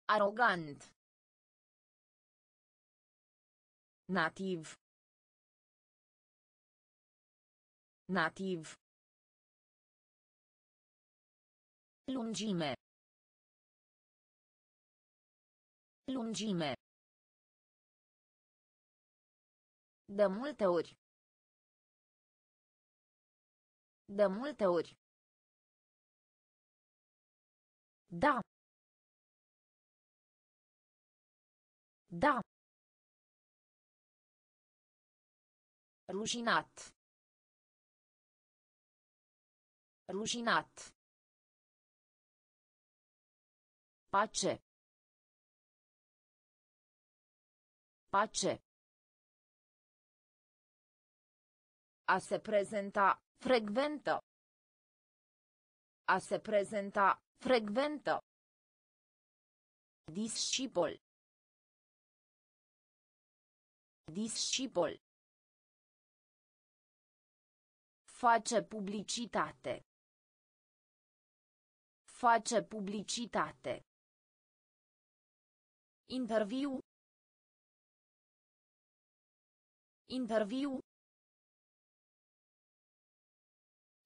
Arogant. Nativ. Nativ. Lungime. Lungime. De multe ori. De multe ori. Da. Da. Rușinat. Rușinat. Pace. Pace. A se prezenta, frecventă. A se prezenta, frecventă. Discipol. Discipol. Face publicitate. Face publicitate. Interviu. Interviu.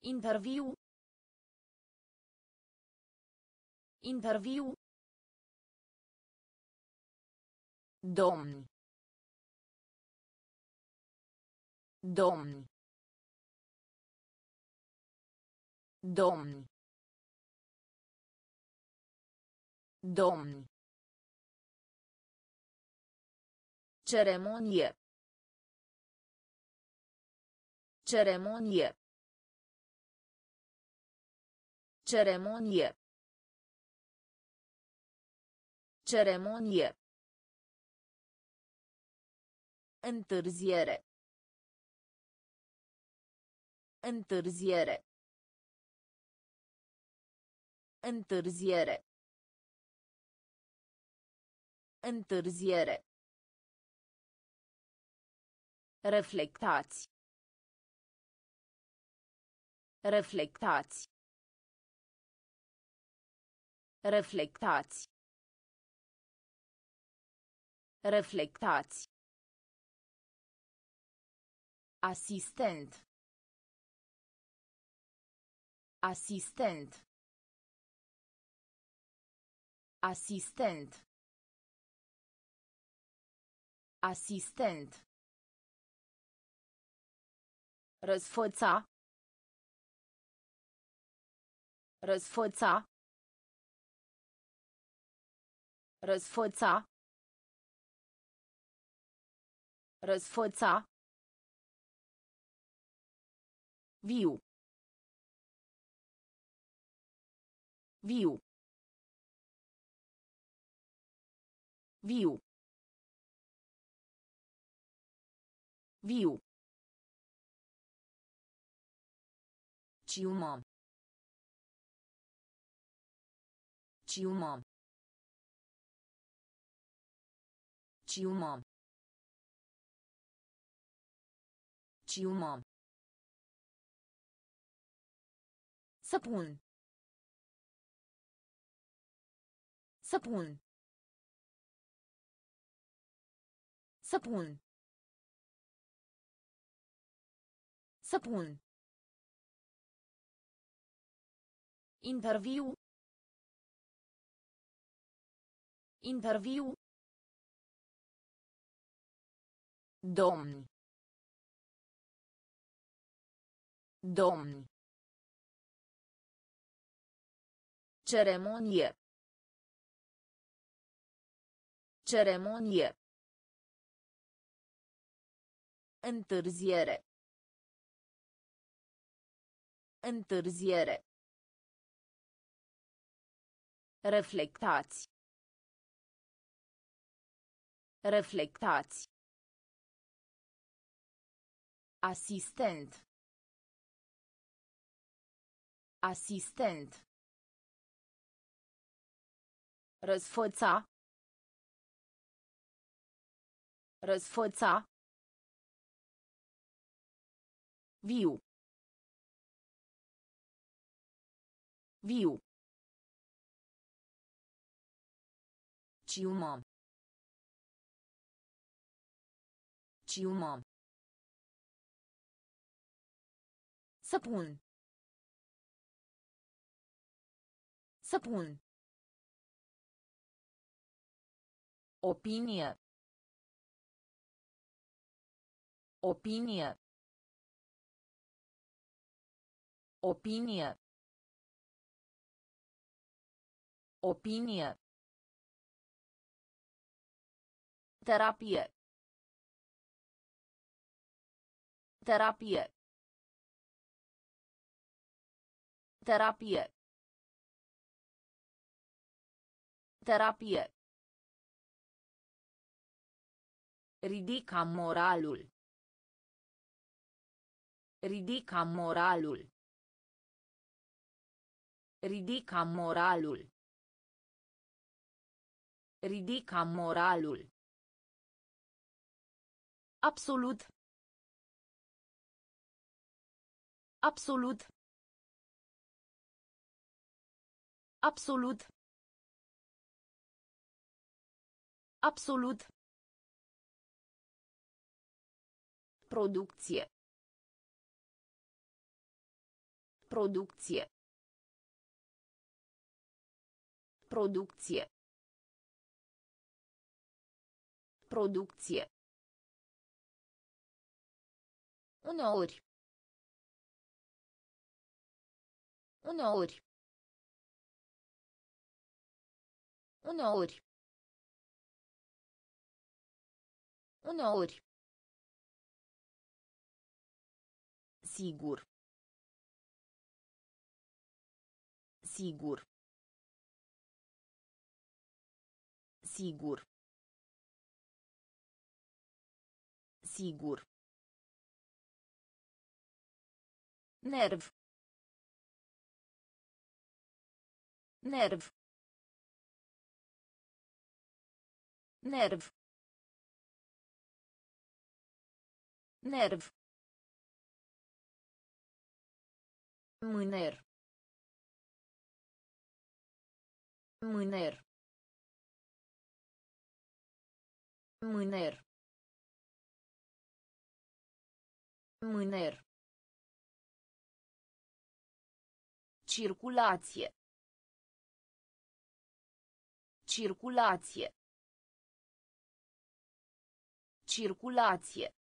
Interviu. Interviu. Domni. Domni. Domni. Domni. Ceremonie. Ceremonie. Ceremonie. Ceremonie. Întârziere. Întârziere. Întârziere. Întârziere. Reflectați. Reflectați. Reflectați. Reflectați. Asistent. Asistent. Asistent. Asistent. Răsfăța. Răsfăța. Răsfăța. Răsfăța. Viu. Viu. Viu. Viu. Ciumă. Ciumă. Ciumă. Ciumă. Săpun. Săpun. Săpun. Săpun. Interviu. Interviu. Domni. Domni. Ceremonie. Ceremonie. Întârziere. Întârziere. Reflectați. Reflectați. Asistent. Asistent. Răsfăța. Răsfăța. Viu. Viu. Ciumă. Ciumă. Săpun. Săpun. Opinie. Opinie. Opinie. Opinie. Terapie. Terapie. Terapie. Terapie. Ridica moralul. Ridica moralul. Ridica moralul. Ridica moralul. Absolut. Absolut. Absolut. Absolut. Producție. Producție. Producție. Producție. Uneori. Uneori. Uneori. Uneori. Sigur. Sigur. Sigur. Sigur. Nerv. Nerv. Nerv. Nerv. Mâner. Mâner. Mâner. Mâner. Circulație. Circulație. Circulație.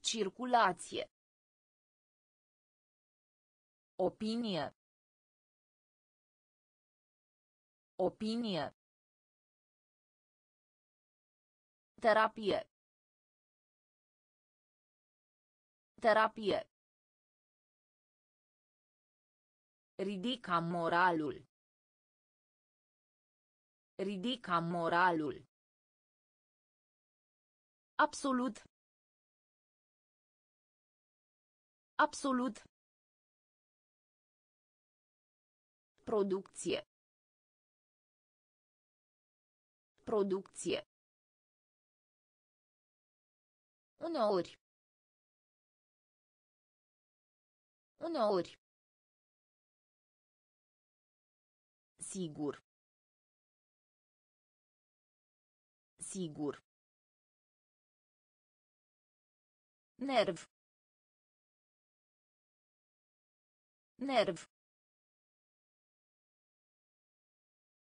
Circulație. Opinie. Opinie. Terapie. Terapie. Ridica moralul. Ridica moralul. Absolut. Absolut. Producție. Producție. Uneori. Uneori. Sigur. Sigur. Nerv. Nerv.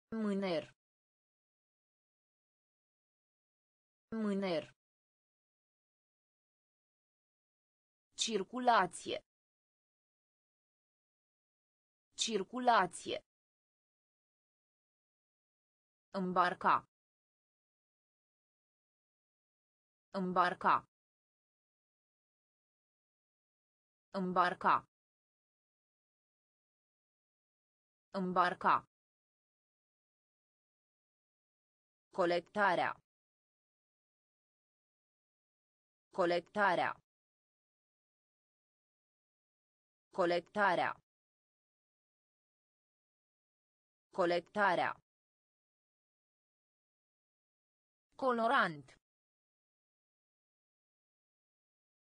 Mâner. Mâner. Circulație. Circulație. Îmbarca. Îmbarca. Îmbarca. Îmbarca. Colectarea. Colectarea. Colectarea. Colectarea. Colorant.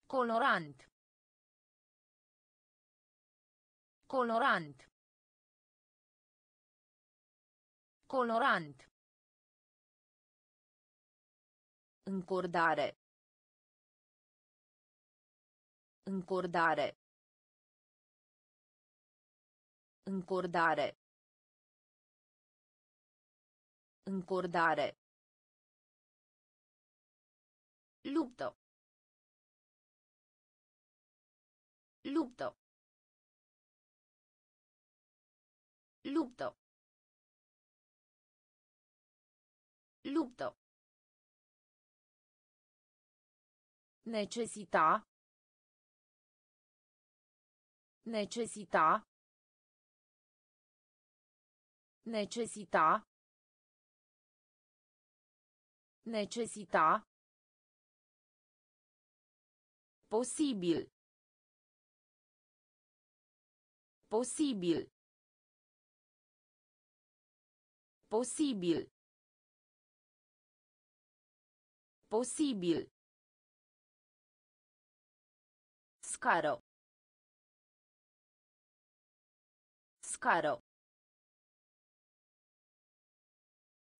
Colorant. Colorant. Colorant. Încordare. Încordare. Încordare. Încordare. Luptă. Luptă. Luptă. Luptă. Necesita. Necesita. Necesita. Necesita. Posibil. Posibil. Posibil. Posibil. Scară. Scară.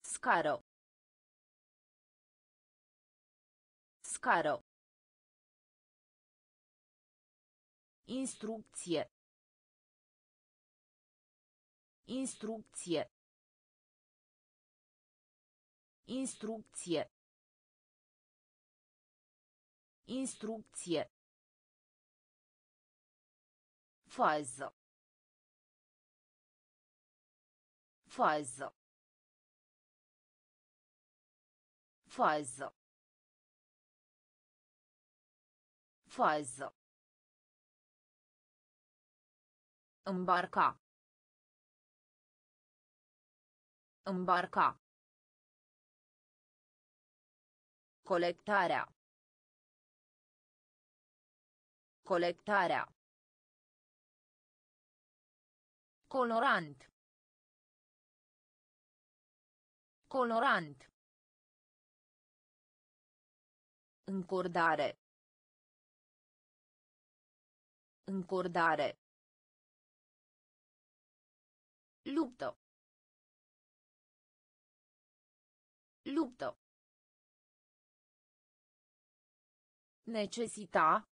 Scară. Scară. Instrucție. Instrucție. Instrucție. Instrucție. Fază. Fază. Fază. Fază. Îmbarca. Îmbarca. Colectarea. Colectarea. Colorant. Colorant. Încordare. Încordare. Luptă. Luptă. Necesita.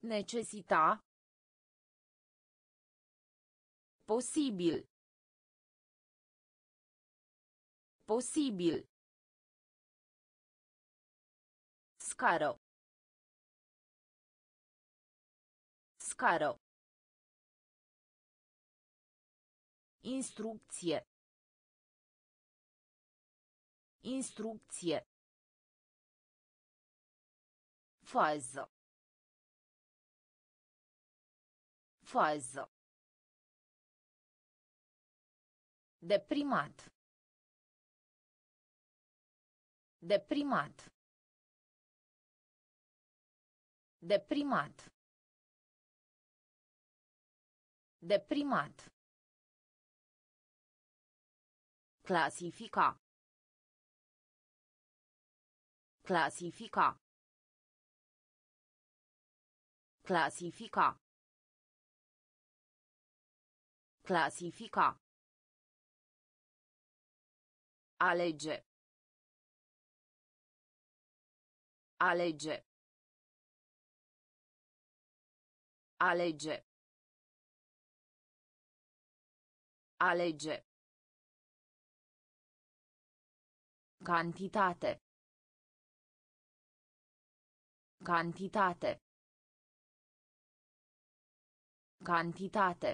Necesita. Posibil. Posibil. Scară. Scară. Instrucție. Instrucție. Fază. Fază. Deprimat. Deprimat. Deprimat. Deprimat. Clasifica. Clasifica. Clasifica. Clasifica. Alege. Alege. Alege. Alege. Cantitate. Cantitate. Cantitate.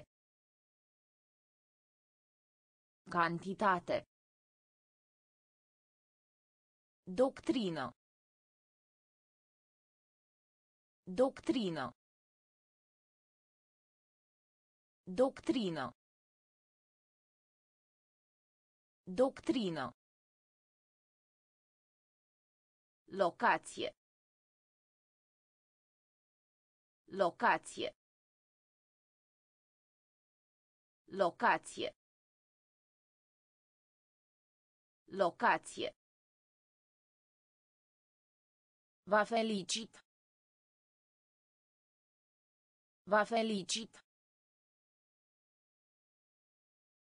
Cantitate. Doctrină. Doctrină. Doctrină. Doctrină. Locație. Locație. Locație. Locație. Va felicit. Va felicit.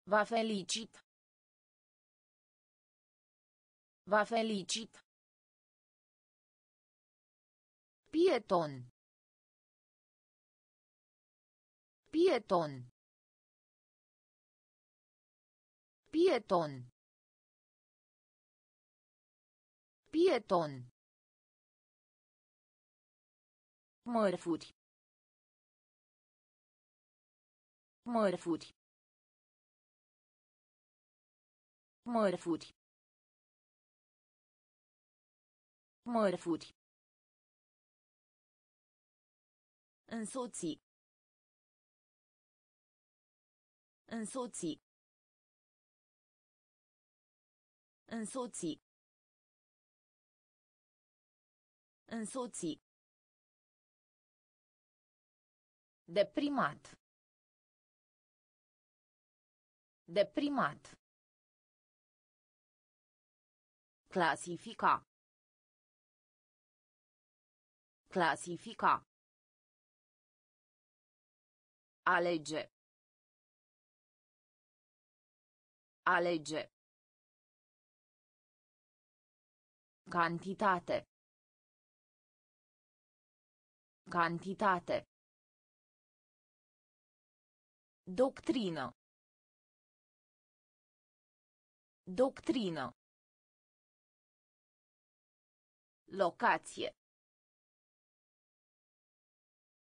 Va felicit. Va felicit. Pieton. Pieton. Pieton. Pieton. Mărfuri. Mărfuri. Mărfuri. Mărfuri. Însoți. Însoți. Însoți. Însoți. Deprimat. Deprimat. Clasifica. Clasifica. Alege. Alege. Cantitate. Cantitate. Doctrină. Doctrină. Locație.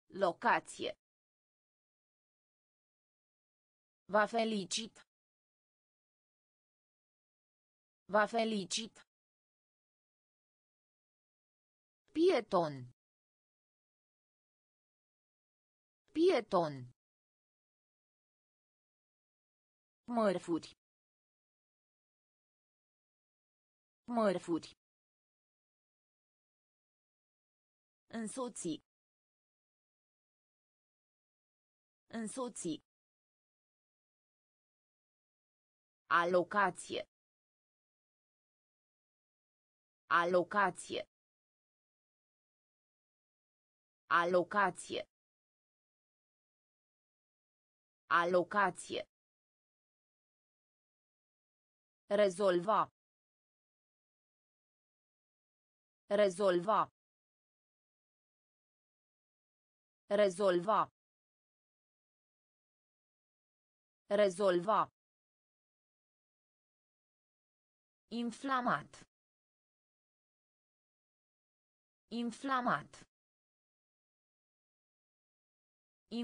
Locație. Va felicit. Va felicit. Pieton. Pieton. Mărfuri. Mărfuri. Însoți. Însoți. Alocație. Alocație. Alocație. Alocație. Rezolva. Rezolva. Rezolva. Rezolva. Inflamat. Inflamat.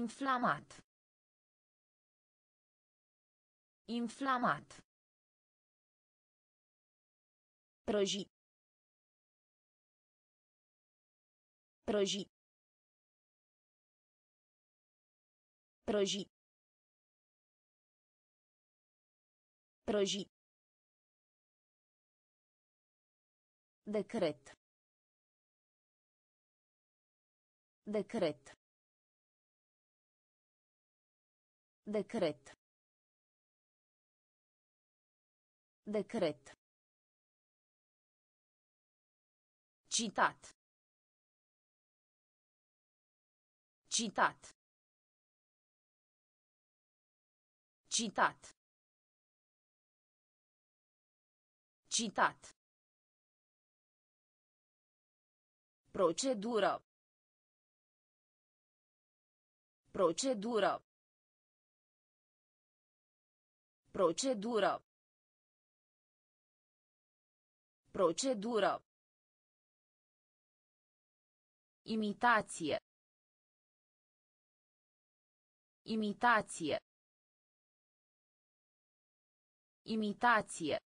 Inflamat. Inflamat. Prăji. Prăji. Prăji. Prăji. Decret. Decret. Decret. Decret. Citat. Citat. Citat. Citat. Procedură. Procedură. Procedură. Procedură. Imitație. Imitație. Imitație.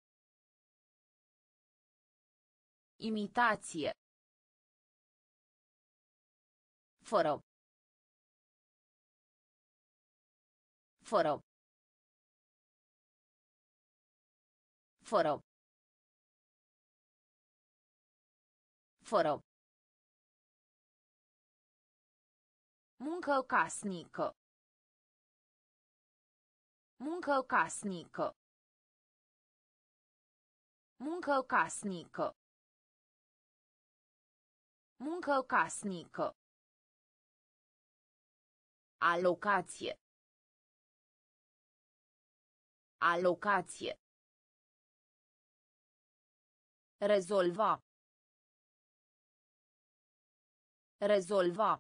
Imitație. Fără. Fără. Fără. Fără. Muncă casnică. Muncă casnică. Muncă casnică. Muncă casnică. Alocație. Alocație. Rezolva. Rezolva.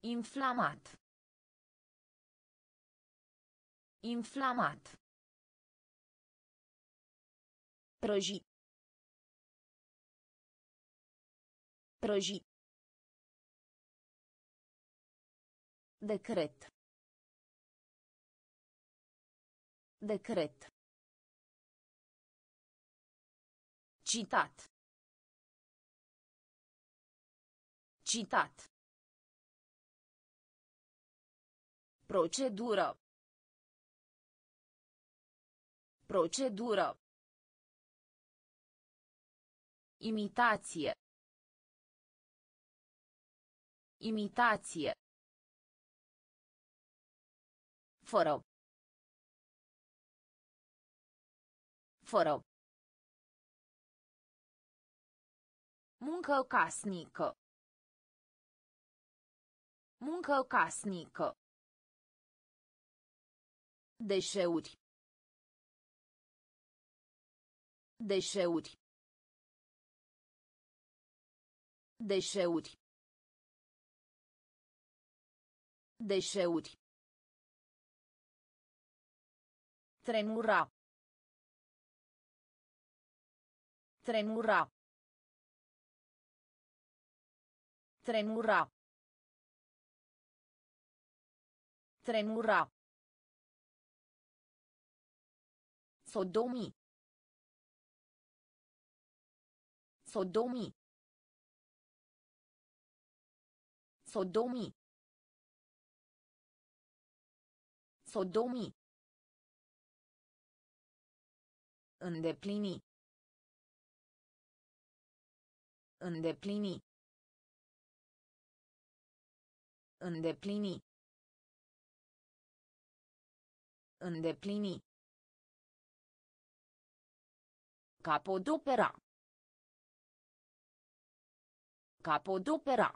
Inflamat. Inflamat. Prăji. Prăji. Decret. Decret. Citat. Citat. Procedură. Procedură. Imitație. Imitație. Fără. Fără. Muncă casnică. Muncă casnică. Deșeuri. Deșeuri. Deșeuri. Deșeuri. Tremura. Tremura. Tremura. Tremura. Sodomi. Sodomi. Sodomi. Sodomi. Îndeplini. Îndeplini. Îndeplini. Îndeplini. Capodopera. Capodopera.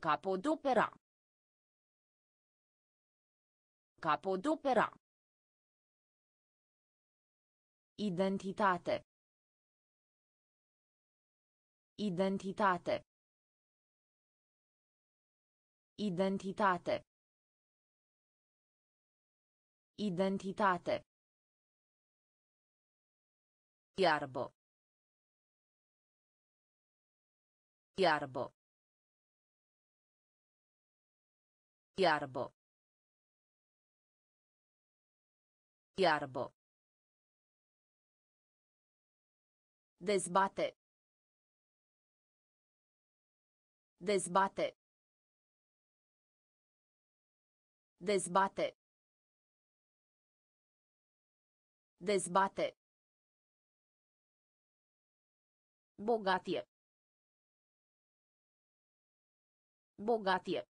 Capodopera. Capodopera. Identitate. Identitate. Identitate. Identitate. Iarbă. Iarbă. Iarbă. Iarbă. Dezbate. Dezbate. Dezbate. Dezbate. Bogatie. Bogatie.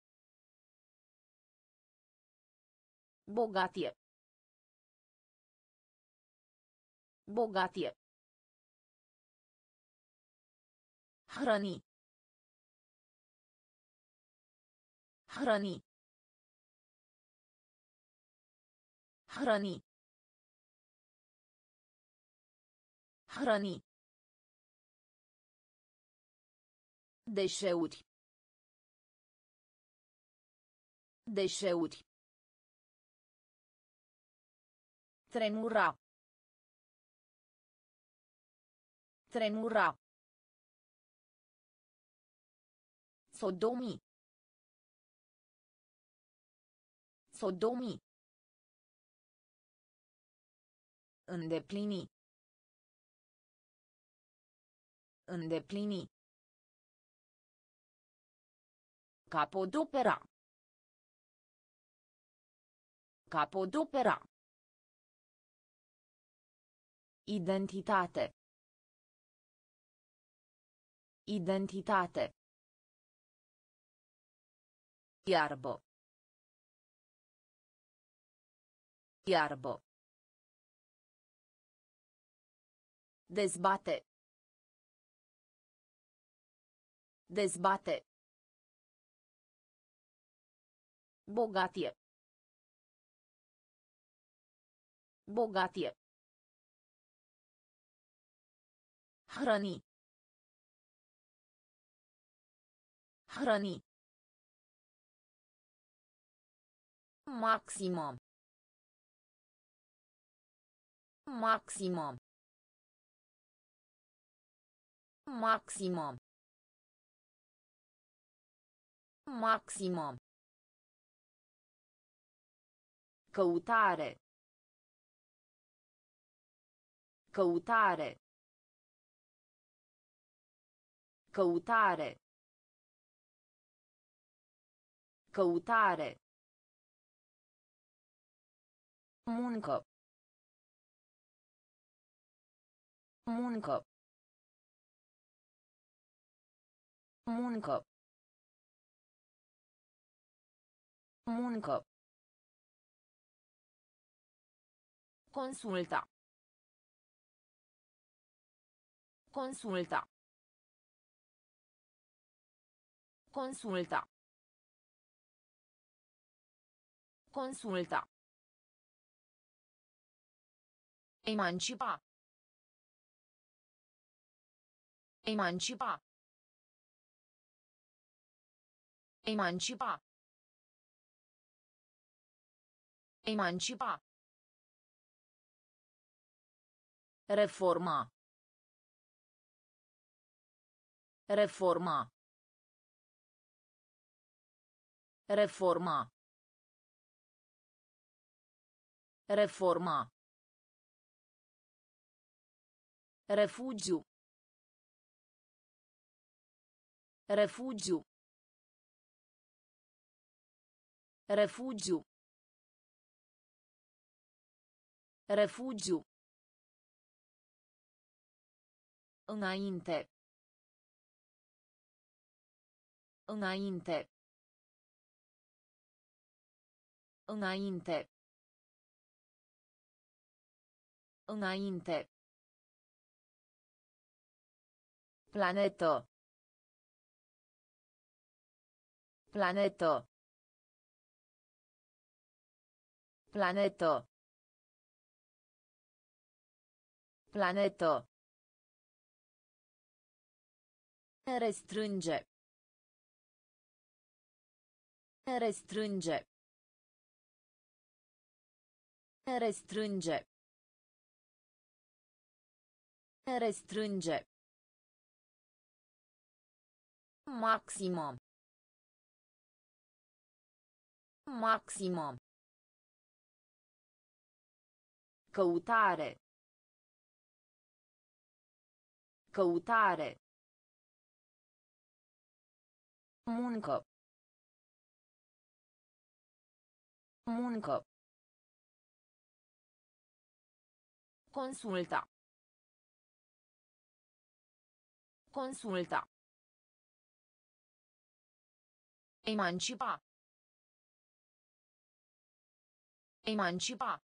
Bogatie. Bogatie. Hrăni. Hrăni. Hrăni. Hrăni. Deșeuri. Deșeuri. Tremura. Tremura. Sodomi. Sodomi. Îndeplini. Îndeplini. Capodopera. Capodopera. Identitate. Identitate. Iarbă. Iarbă. Dezbate. Dezbate. Bogatie. Bogatie. Hrăni. Hrăni. Maximum. Maximum. Maximum. Maximum. Căutare. Căutare. Căutare. Căutare. Muncă. Muncă. Muncă. Muncă. Consulta. Consulta. Consulta. Consulta. Emancipa. Emancipa. Emancipa. Emancipa. Reforma. Reforma. Reforma. Reforma. Refugiu. Refugiu. Refugiu. Refugiu. Înainte. Înainte. Înainte. Înainte. Planetă. Planetă. Planetă. Planetă. Restrânge. Restrânge. Restrânge. Restrânge. Maximum. Maximum. Căutare. Căutare. Muncă. Muncă. Consulta. Consulta. Emancipa. Emancipa.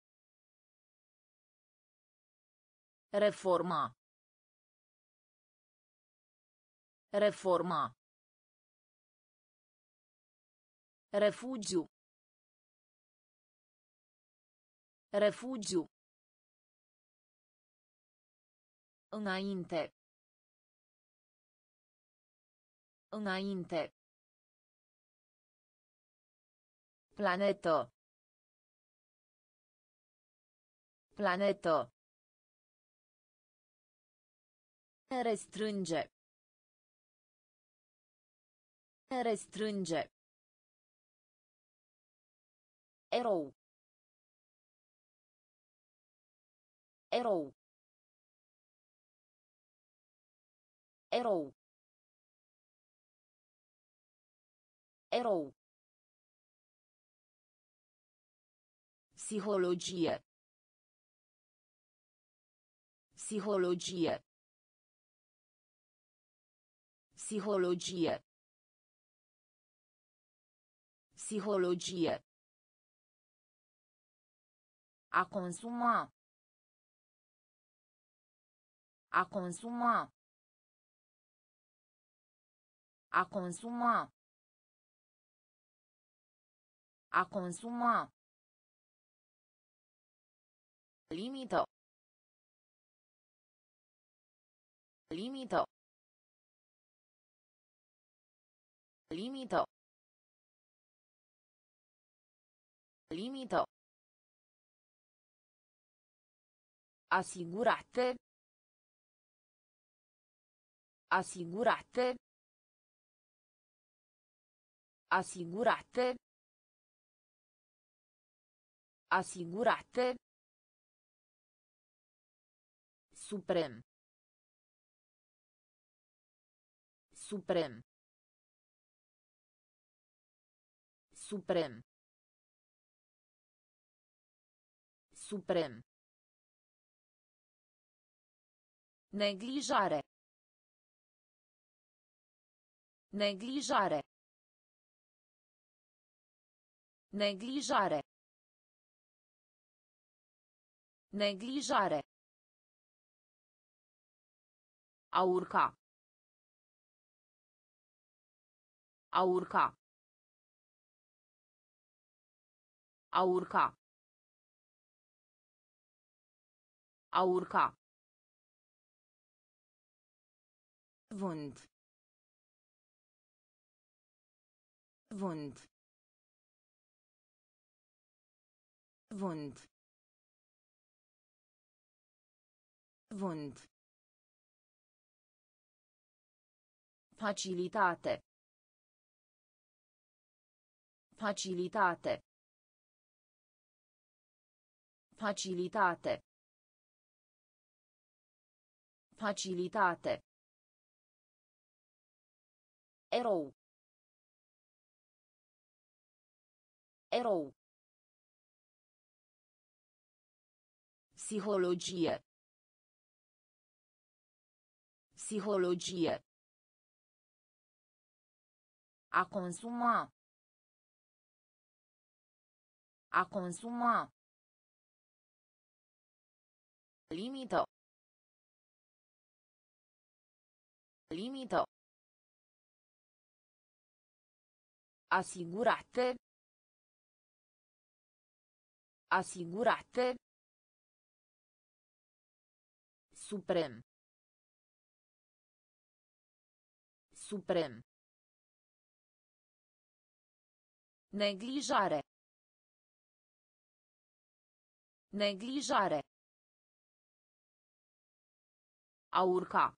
Reforma. Reforma. Refugiu. Refugiu. Înainte. Înainte. Planetă. Planetă. Restrânge. Restrânge. Erou. Erou. Erou. Erou. Psihologie. Psihologie. Psihologie. Psihologie. A consuma. A consuma. A consuma. A consuma. Limită. Limită. Limită. Limită. Asigurate. Asigurate. Asigurate. Asigurate. Suprem. Suprem. Suprem. Suprem. Neglijare. Neglijare. Neglijare. Neglijare. A urca. A urca. A urca. A urca. Vânt. Vânt. Vânt. Vânt. Facilitate. Facilitate. Facilitate. Facilitate. Erou. Erou. Psihologie. Psihologie. A consuma. A consuma. Limită. Limită. Asigurate. Asigurate. Suprem. Suprem. Neglijare. Neglijare. A urca.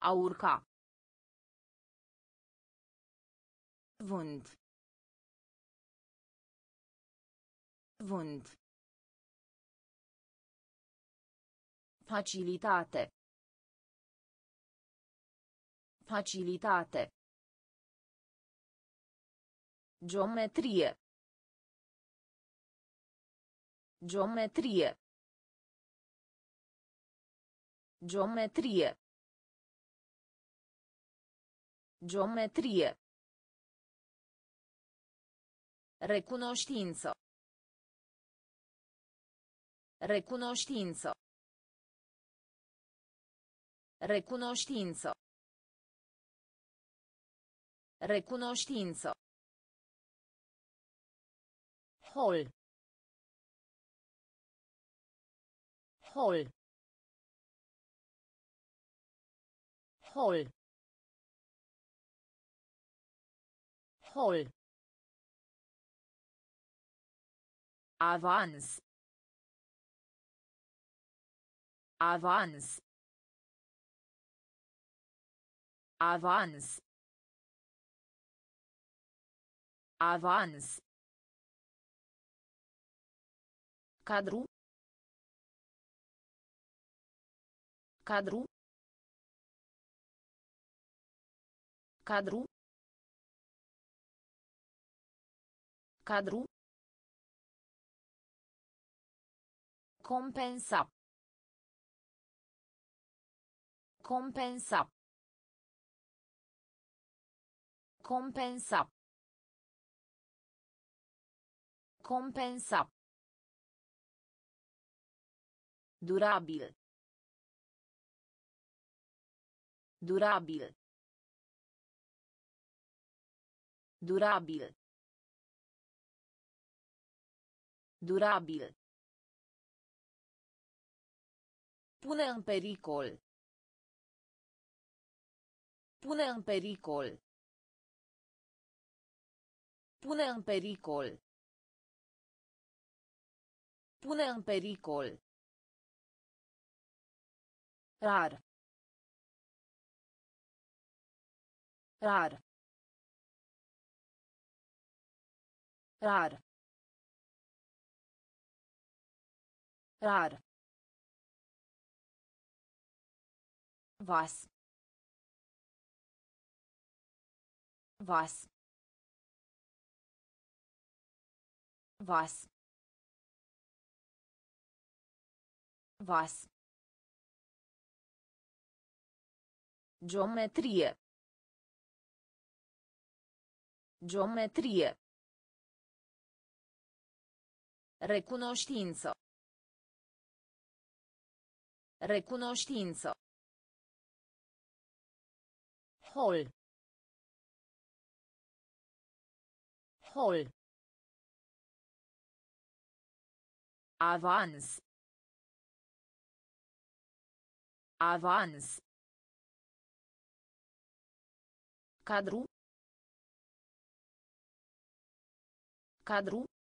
A urca. Vânt. Vânt. Facilitate. Facilitate. Geometrie. Geometrie. Geometrie. Geometrie. Recunoștință. Recunoștință. Recunoștință. Recunoștință. Hol. Hol. Hol. Hol. Avans. Avans. Avans. Avans. Cadru. Cadru. Cadru. Cadru. Compensa. Compensa. Compensa. Compensa. Durabil. Durabil. Durabil. Durabil. Pune în pericol. Pune în pericol. Pune în pericol. Pune în pericol. Rar. Rar. Rar. Rar. Vas. Vas. Vas. Vas. Geometrie. Geometrie. Recunoștință. Recunoștință. Hol. Hol. Avans. Avans. Cadru. Cadru.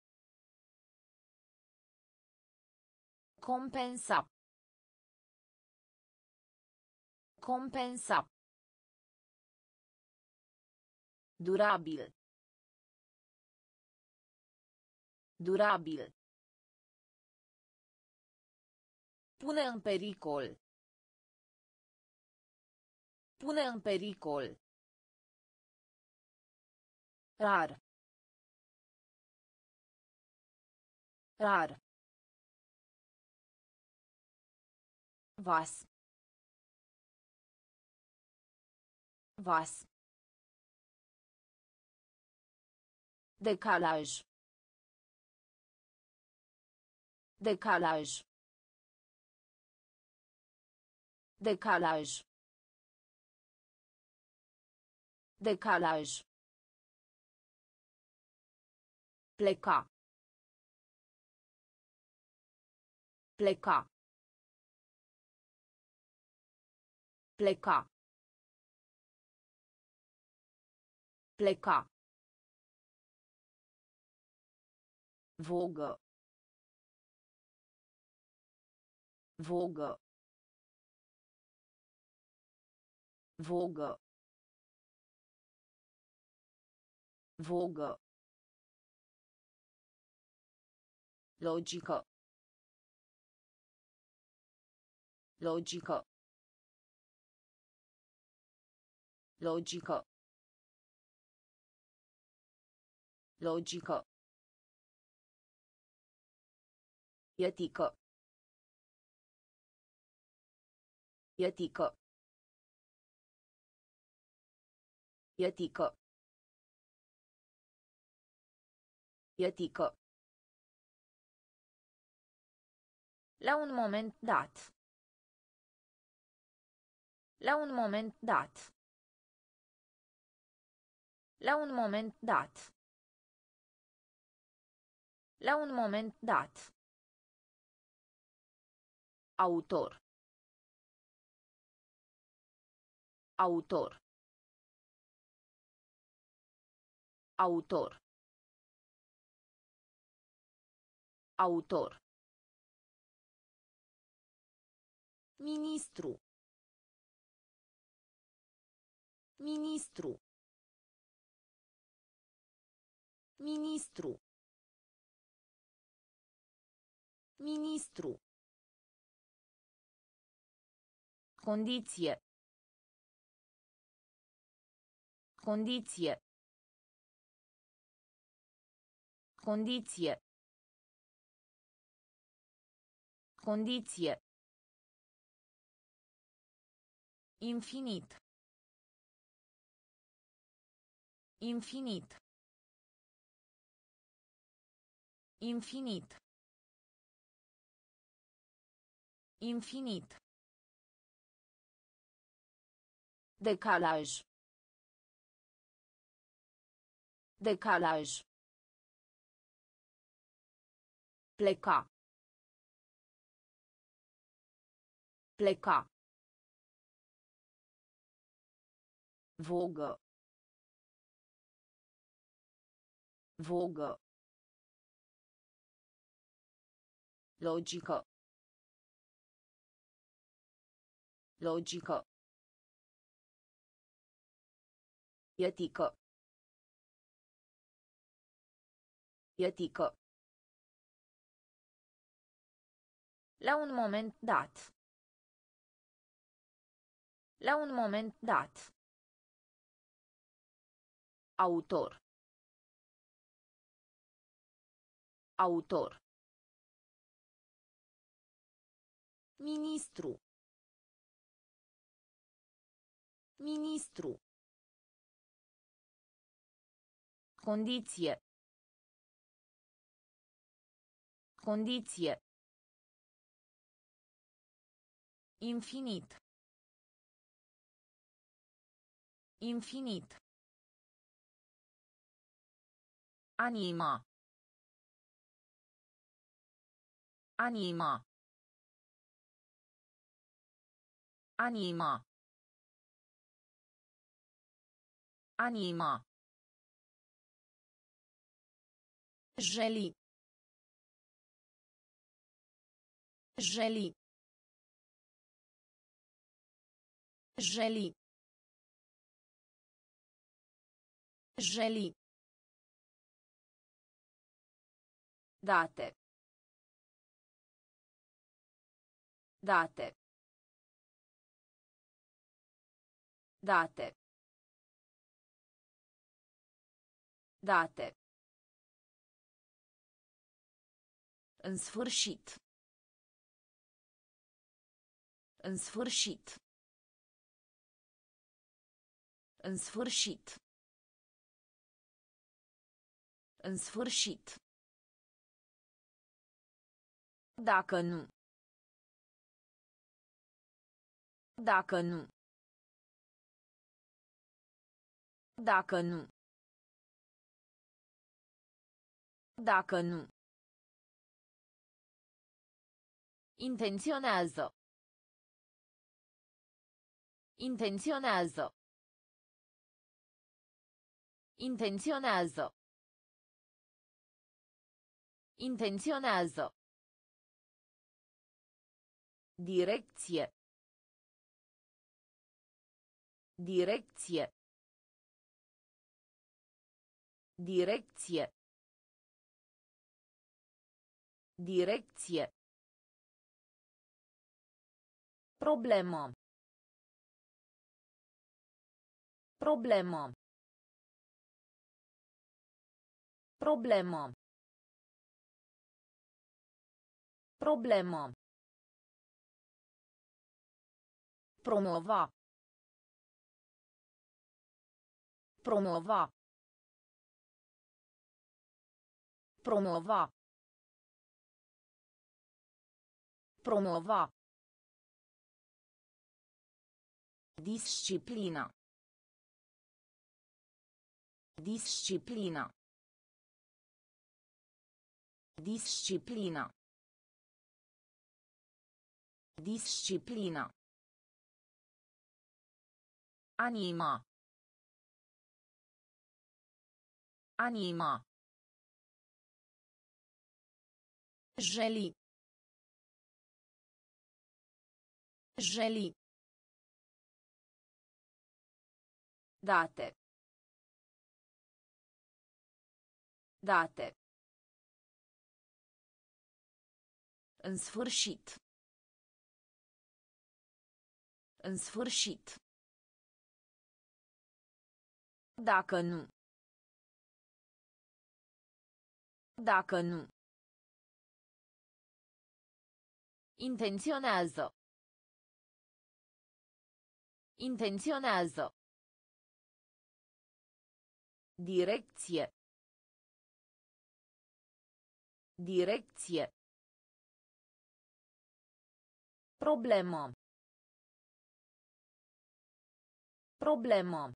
Compensa. Compensa. Durabil. Durabil. Pune în pericol. Pune în pericol. Rar. Rar. Vas. Vas. Decalaj. Decalaj. Decalaj. Decalaj. Pleca. Pleca. Pleca. Pleca. Vogă. Vogă. Vogă. Vogă. Logică. Logică. Logică. Logică. Etică. Etică. Etică. Etică. La un moment dat. La un moment dat. La un moment dat. La un moment dat. Autor. Autor. Autor. Autor. Ministru. Ministru. Ministru. Ministru. Condiție. Condiție. Condiție. Condiție. Infinit. Infinit. Infinit. Infinit. Decalaj. Decalaj. Pleca. Pleca. Vogă. Vogă. Logică. Logică. Etică. Etică. La un moment dat. La un moment dat. Autor. Autor. Ministru. Ministru. Condiție. Condiție. Infinit. Infinit. Anima. Anima. Anima. Anima. Želi. Želi. Želi. Želi. Date. Date. Date. Date. În sfârșit. În sfârșit. În sfârșit. În sfârșit. Dacă nu. Dacă nu. Dacă nu. Dacă nu. Intenționează. Intenționează. Intenționează. Intenționează. Direcție. Direcție. Direcție. Direcție. Problemă. Problemă. Problemă. Problemă. Promova. Promova. Promova. Promova. Disciplina. Disciplina. Disciplina. Disciplina. Anima. Anima. Jeli. Jeli. Date. Date. În sfârșit. În sfârșit. Dacă nu. Dacă nu. Intenționează. Intenționează. Direcție. Direcție. Problemă. Problemă.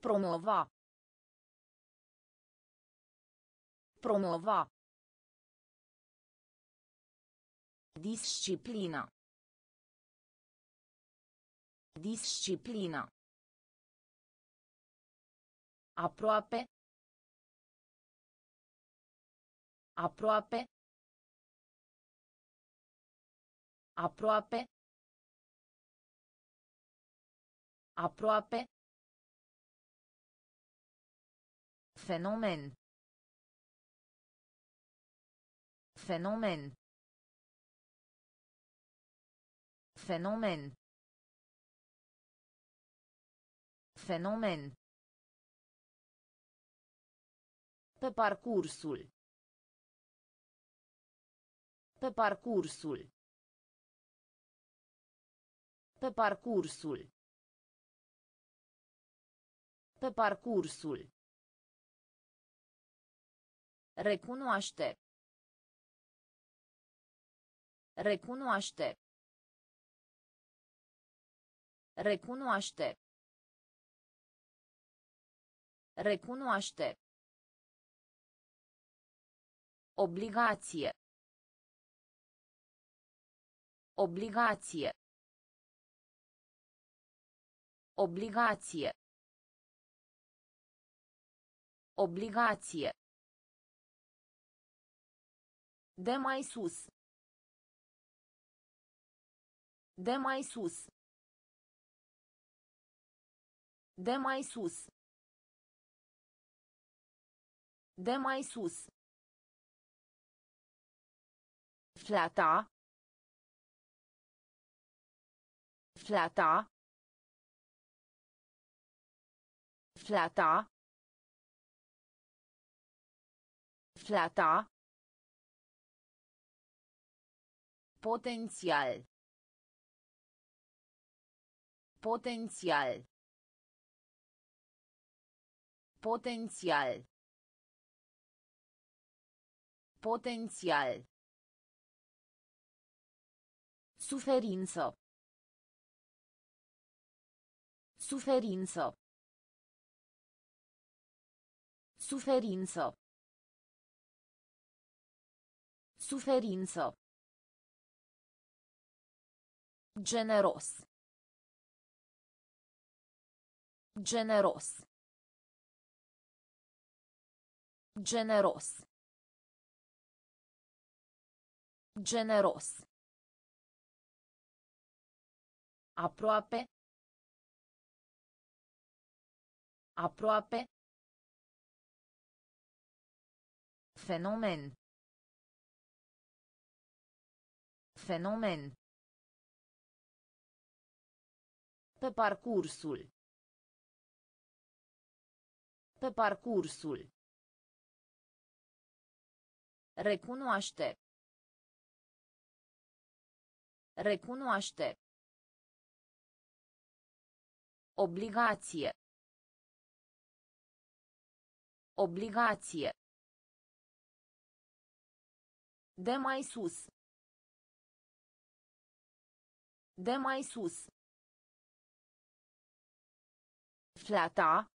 Promova. Promova. Disciplina. Disciplina. Aproape. Aproape. Aproape. Aproape. Fenomen. Fenomen. Fenomen. Fenomen. Pe parcursul. Pe parcursul. Pe parcursul. Pe parcursul. Recunoaște. Recunoaște. Recunoaște. Recunoaște. Obligație. Obligație. Obligație. Obligație. De mai sus. De mai sus. De mai sus. De mai sus. Flata. Flata. Flata. Flata. Potențial. Potențial. Potențial. Potențial. Suferință. Suferință. Suferință. Suferință. Generos. Generos. Generos. Generos. Aproape. Aproape. Fenomen. Fenomen. Pe parcursul. Pe parcursul. Recunoaște. Recunoaște. Obligație. Obligație. De mai sus. De mai sus. Flata.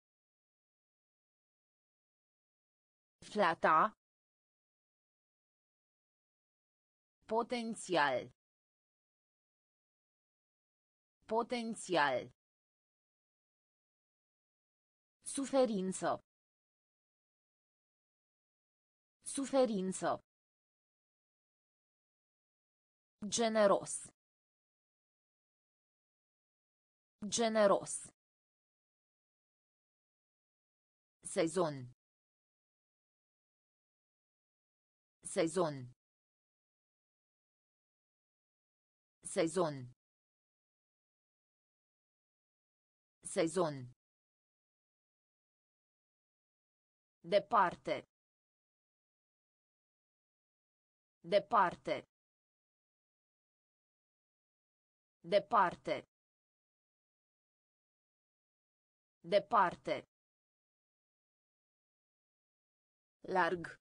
Flata. Potențial. Potențial. Suferință. Suferință. Generos. Generos. Sezon. Sezon. Sezon. Sezon. Departe. Departe. Departe. Departe. Larg.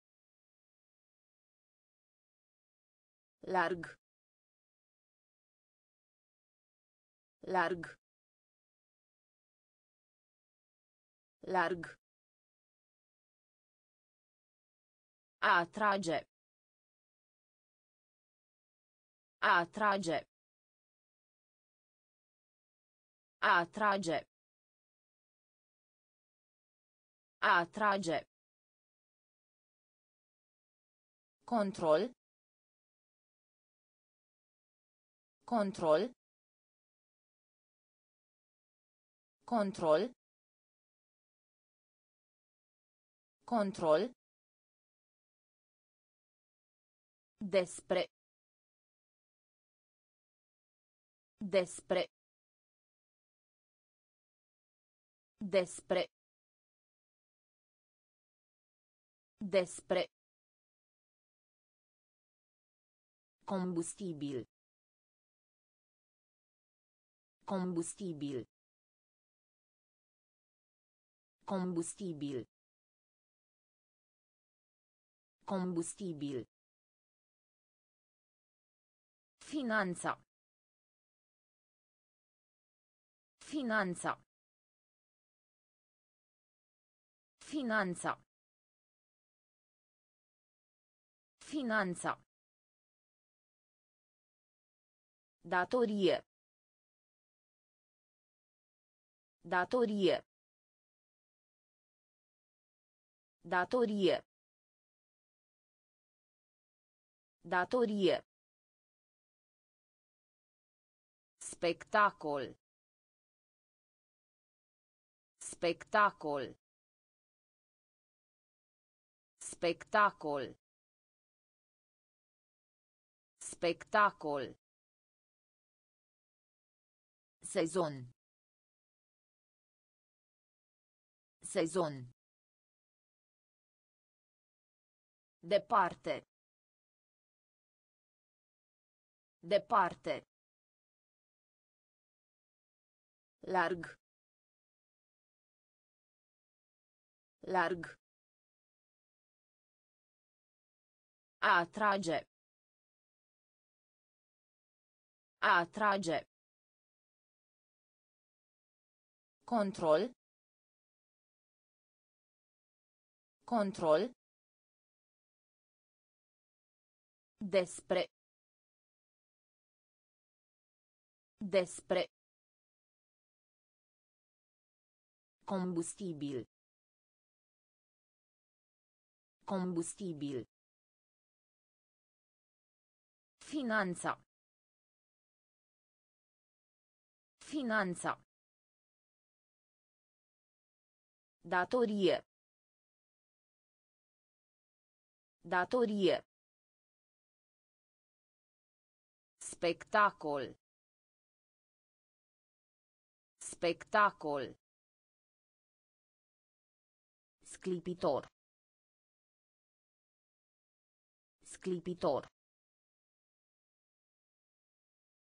Larg. Larg. Larg. A atrage. A atrage. A atrage. A atrage. Control. Control. Control. Control. Despre. Despre. Despre. Despre. Combustibil. Combustibil. Combustibil. Combustibil. Finanța. Finanța. Finanța. Finanța. Datorie. Datorie. Datorie. Datorie. Spectacol. Spectacol. Spectacol. Spectacol. Sezon. Sezon. Departe. Departe. Larg. Larg. A atrage. A atrage. Control. Control. Despre. Despre. Combustibil. Combustibil. Finanța. Finanța. Datorie. Datorie. Spectacol. Spectacol. Sclipitor. Sclipitor.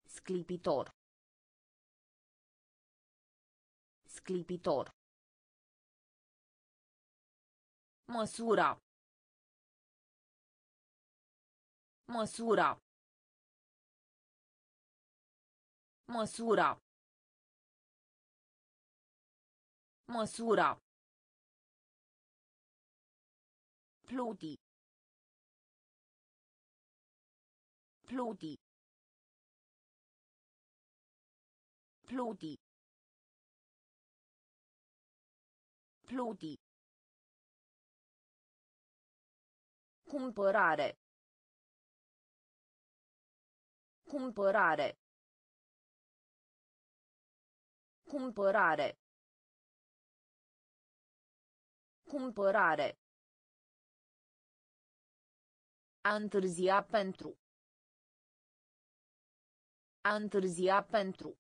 Sclipitor. Sclipitor. Măsura. Măsura. Măsura. Măsura. Pluti. Pluti. Pluti. Pluti. Cumpărare. Cumpărare. Cumpărare. Cumpărare. A întârzia pentru. A întârzia pentru.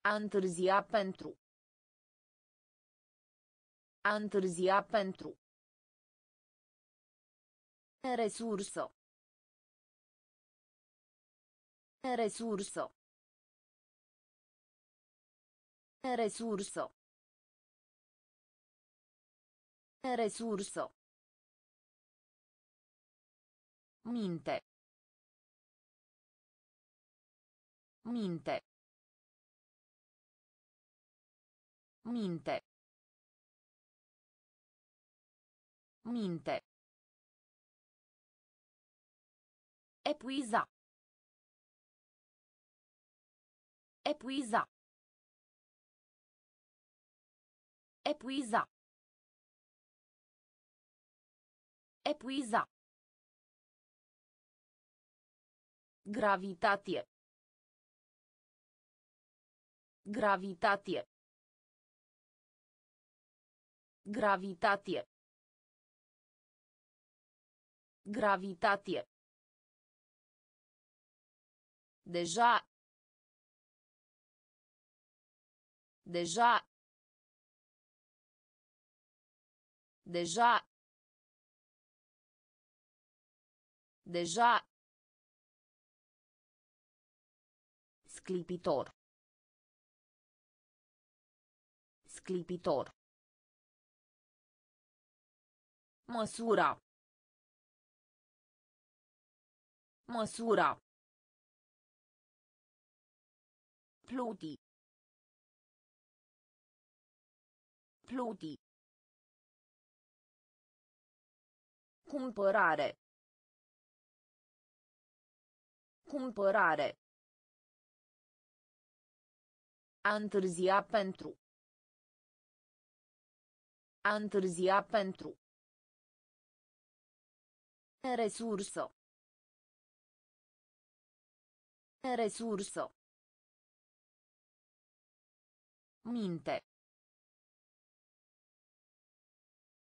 A întârzia pentru. A întârzia pentru. Resursă. Resursă. Resursă. Resursă. Minte. Minte. Minte. Minte. Epuiza. Epuiza. Epuiza. Epuiza. Gravitatie. Gravitatie. Gravitatie. Gravitatie. Deja. Deja. Deja. Deja. Sclipitor. Sclipitor. Măsura. Măsura. Pluti. Pluti. Cumpărare. Cumpărare. A întârzia pentru. A întârzia pentru. Resursă. Resursă. Minte.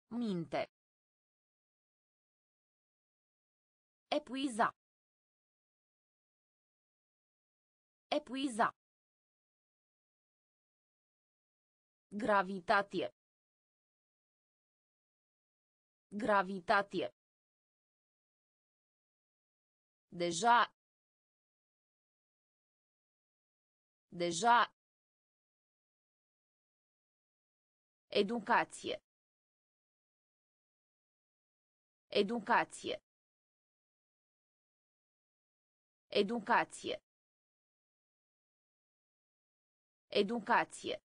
Minte. Epuiza. Epuiza. Gravitatie. Gravitatie. Deja. Deja. Educație. Educație. Educație. Educație.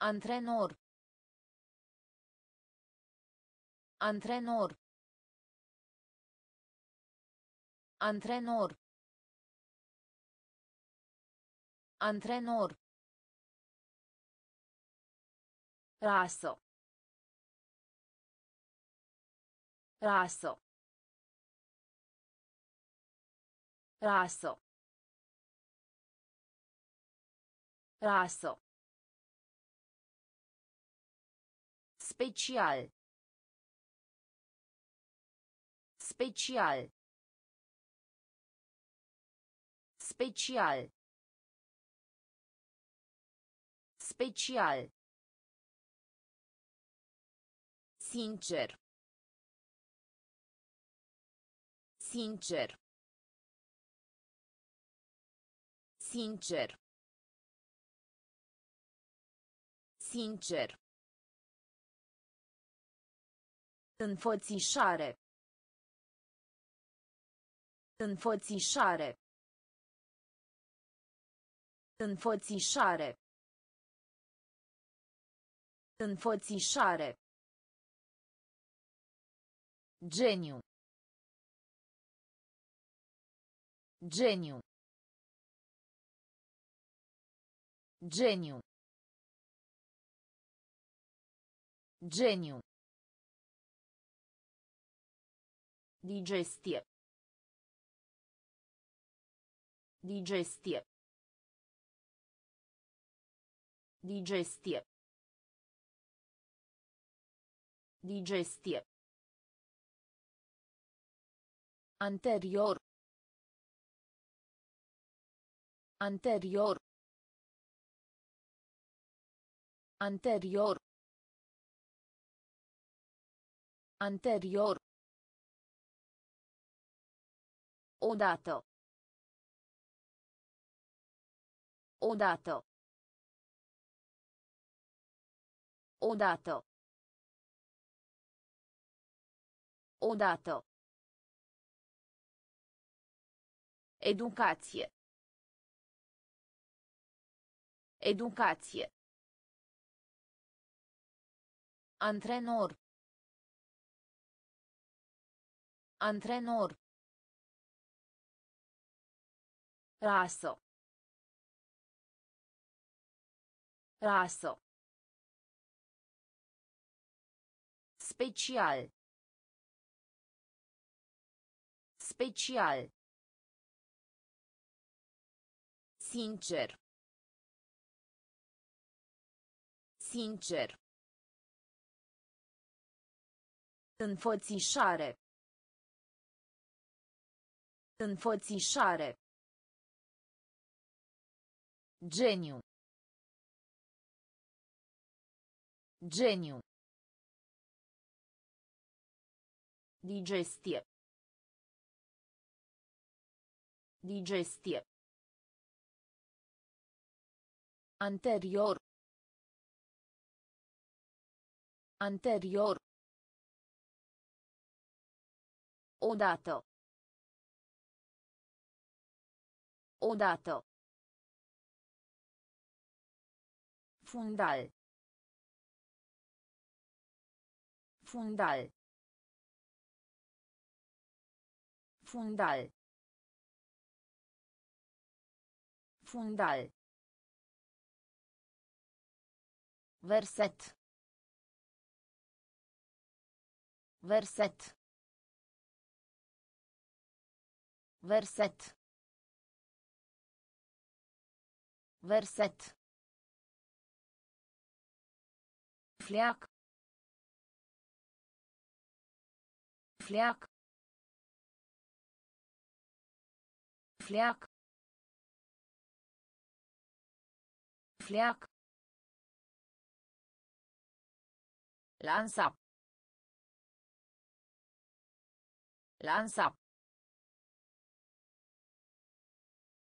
Antrenor. Antrenor. Antrenor. Antrenor. Rasă. Rasă. Rasă. Rasă. Special. Special. Special. Special. Sincer. Sincer. Sincer. Sincer. Înfățișare. Înfățișare. Înfățișare. Înfățișare. Geniu. Geniu. Geniu. Geniu. Digestie. Digestie. Digestie. Digestie. Anterior. Anterior. Anterior. Anterior. Odată. Odată. Odată. Odată. Educație. Educație. Antrenor. Antrenor. Rasă. Rasă. Special. Special. Sincer. Sincer. Înfățișare. Înfățișare. Geniu. Geniu. Digestie. Digestie. Anterior. Anterior. Odată. Odată. Fundal. Fundal. Fundal. Fundal. Verset. Verset. Verset. Verset. Fleac. Fleac. Fleac. Fleac. Lansa. Lansa.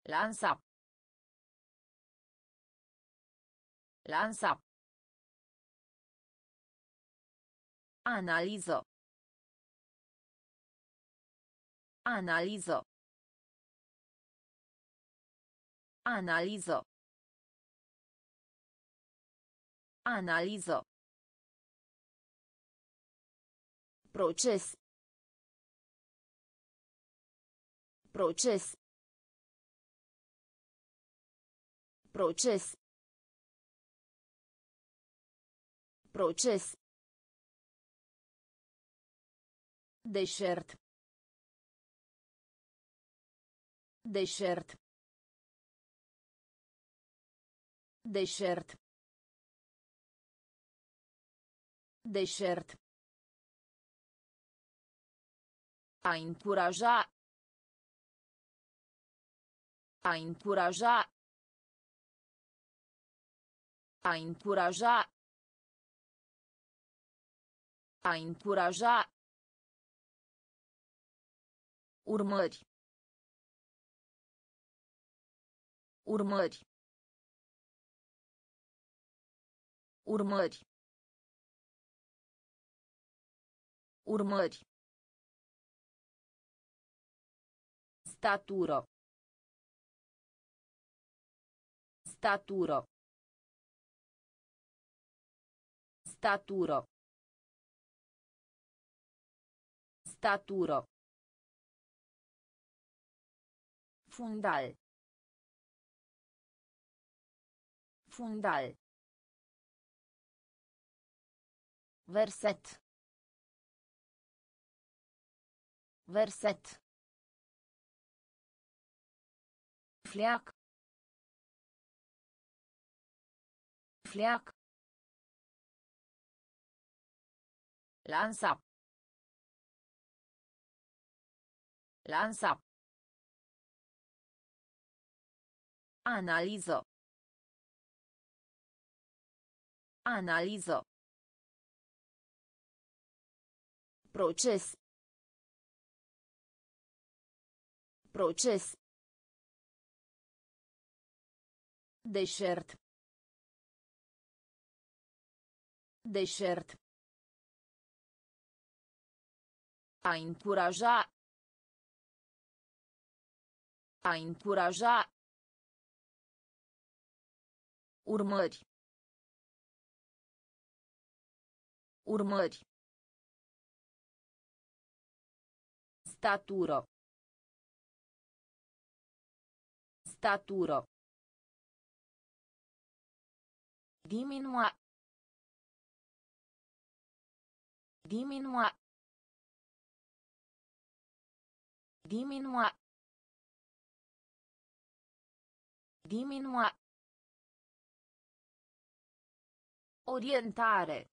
Lansa. Lansa. Analiză. Analiză. Analiză. Analiză. Proces. Proces. Proces. Proces. Deșert. Deșert. Deșert. Deșert. A încuraja. A încuraja. A încuraja. A încuraja. Urmări. Urmări. Urmări. Urmări. Statură. Statură. Statură. Statură. Fundal. Fundal. Verset. Verset. Fleac. Fleac. Lansa. Lansa. Analiză. Analiză. Proces. Proces. Deșert. Deșert. A încuraja. A încuraja. Urmări. Urmări. Statură. Statură. Diminua. Diminua. Diminua. Diminua. Orientare.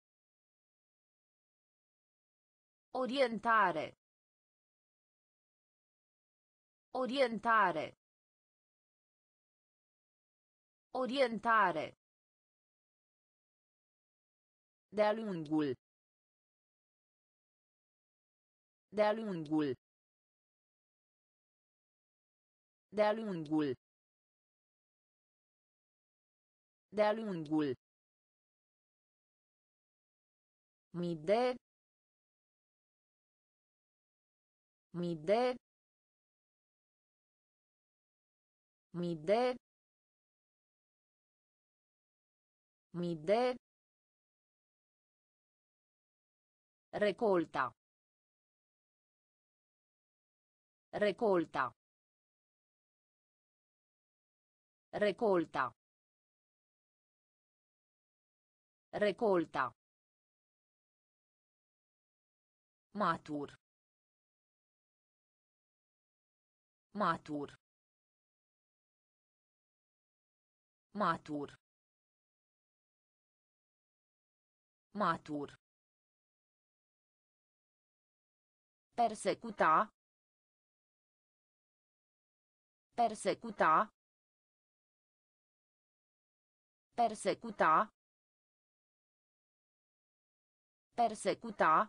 Orientare. Orientare. Orientare. De-a lungul. De-a lungul. De-a lungul. De-a lungul. Mii de. Mii de. Mii de. Mii de. Recolta. Recolta. Recolta. Recolta. Matur. Matur. Matur. Matur. Persecuta. Persecuta. Persecuta. Persecuta.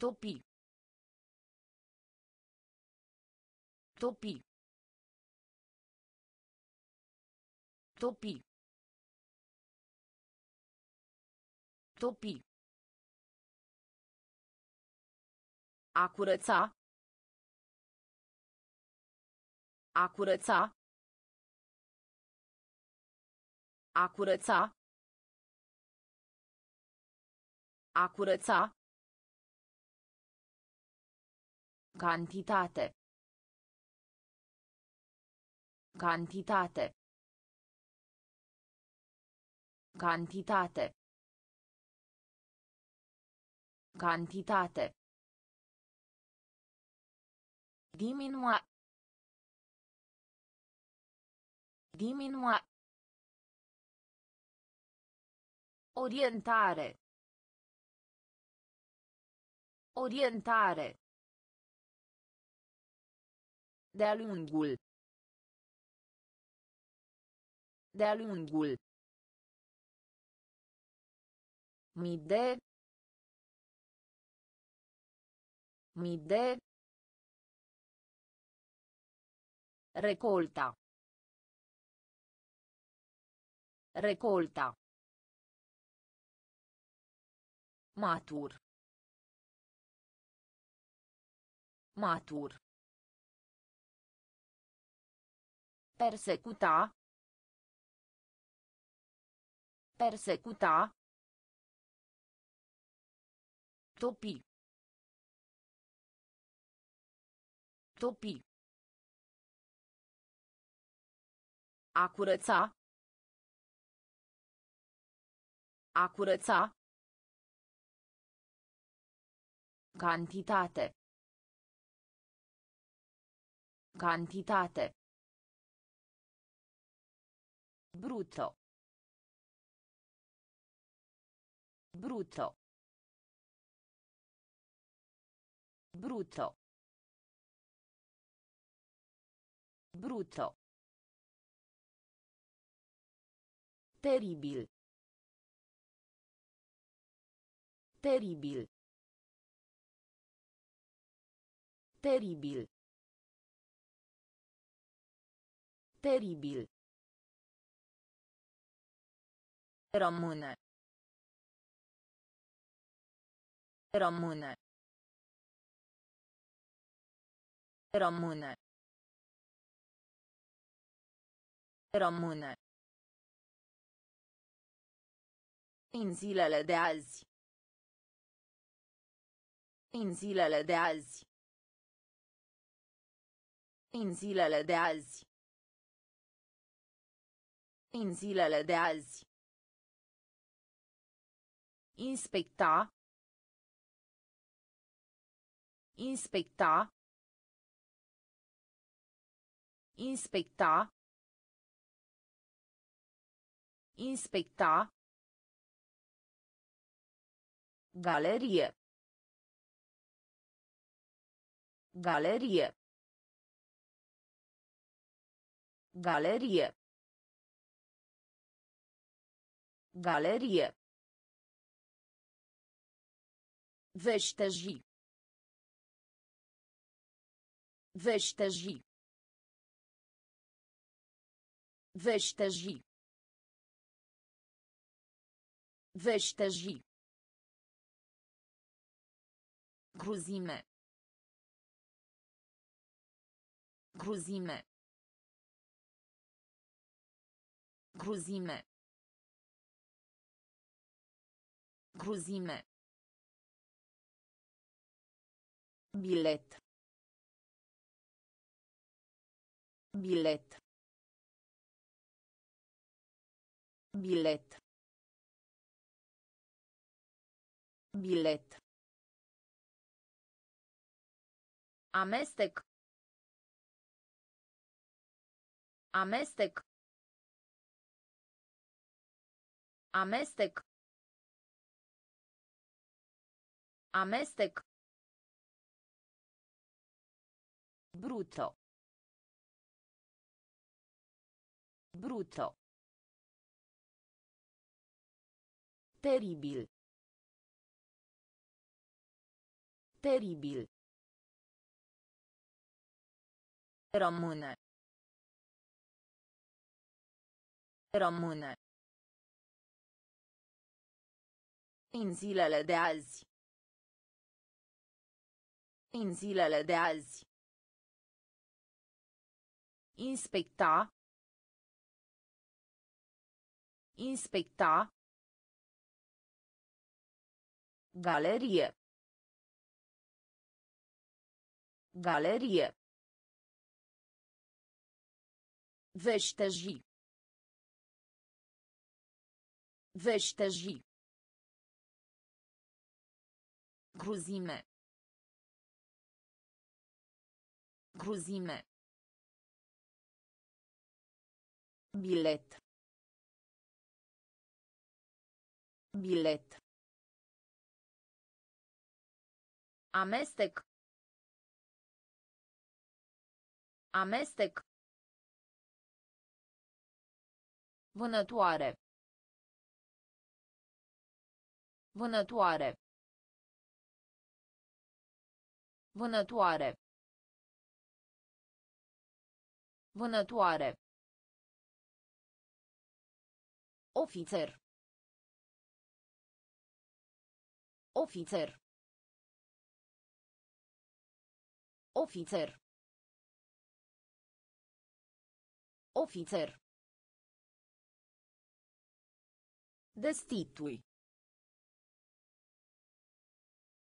Topi. Topi. Topi. Topi. A curăța. A curăța. A curăța. A curăța. Cantitate. Cantitate. Cantitate. Cantitate. Diminua. Diminua. Orientare. Orientare. De-a lungul. De-a lungul. Mii de. Mii de. Recolta. Recolta. Matur. Matur. Persecuta. Persecuta. Topi. Topi. A curăța. A curăța. Cantitate. Cantitate. Brutto. Brutto. Brutto. Brutto. Teribil. Teribil. Teribil. Teribil. Rămâne. Rămâne. Rămâne. Rămâne. În zilele de azi. În zilele de azi. În zilele de azi. În zilele de azi. Inspecta. Inspecta. Inspecta. Inspecta. Galerie. Galerie. Galerie. Galerie. Veșteji. Veșteji. Veșteji. Veșteji. Cruzime. Cruzime. Cruzime. Cruzime. Bilet. Bilet. Bilet. Bilet. Amestec. Amestec. Amestec. Amestec. Brutto. Brutto. Teribil. Teribil. Rămâne. Rămâne. În zilele de azi. În zilele de azi. Inspecta. Inspecta. Galerie. Galerie. Veșteji. Veșteji. Cruzime. Cruzime. Bilet. Bilet. Amestec. Amestec. Vânătoare. Vânătoare. Vânătoare. Vânătoare. Ofițer. Ofițer. Ofițer. Ofițer. Destitui.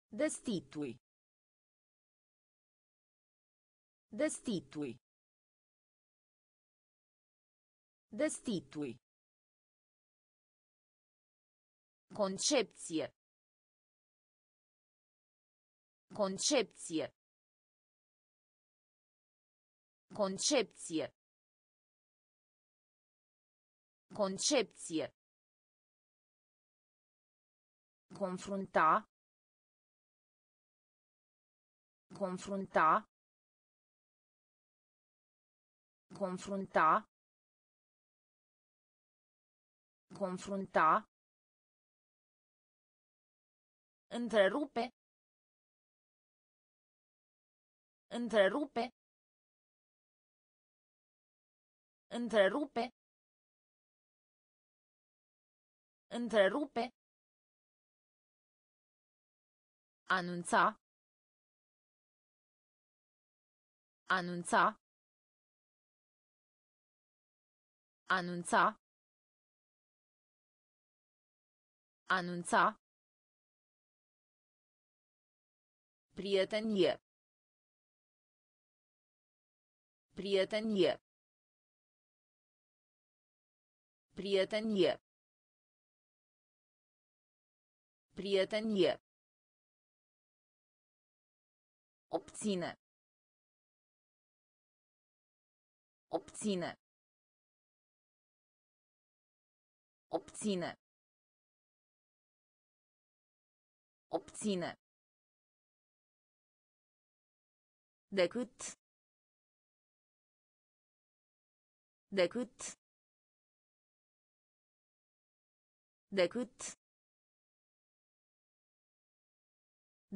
Destitui. Destitui. Destitui. Concepție. Concepție. Concepție. Concepție. Confrunta. Confrunta. Confrunta. Confrunta. Întrerupe. Întrerupe. Întrerupe. Întrerupe. Anunța. Anunța. Anunța. Anunța. Prietenie. Prietenie. Prietenie. Prietenie. Obține. Obține. Obține. Obține. Decât. Decât. Decât.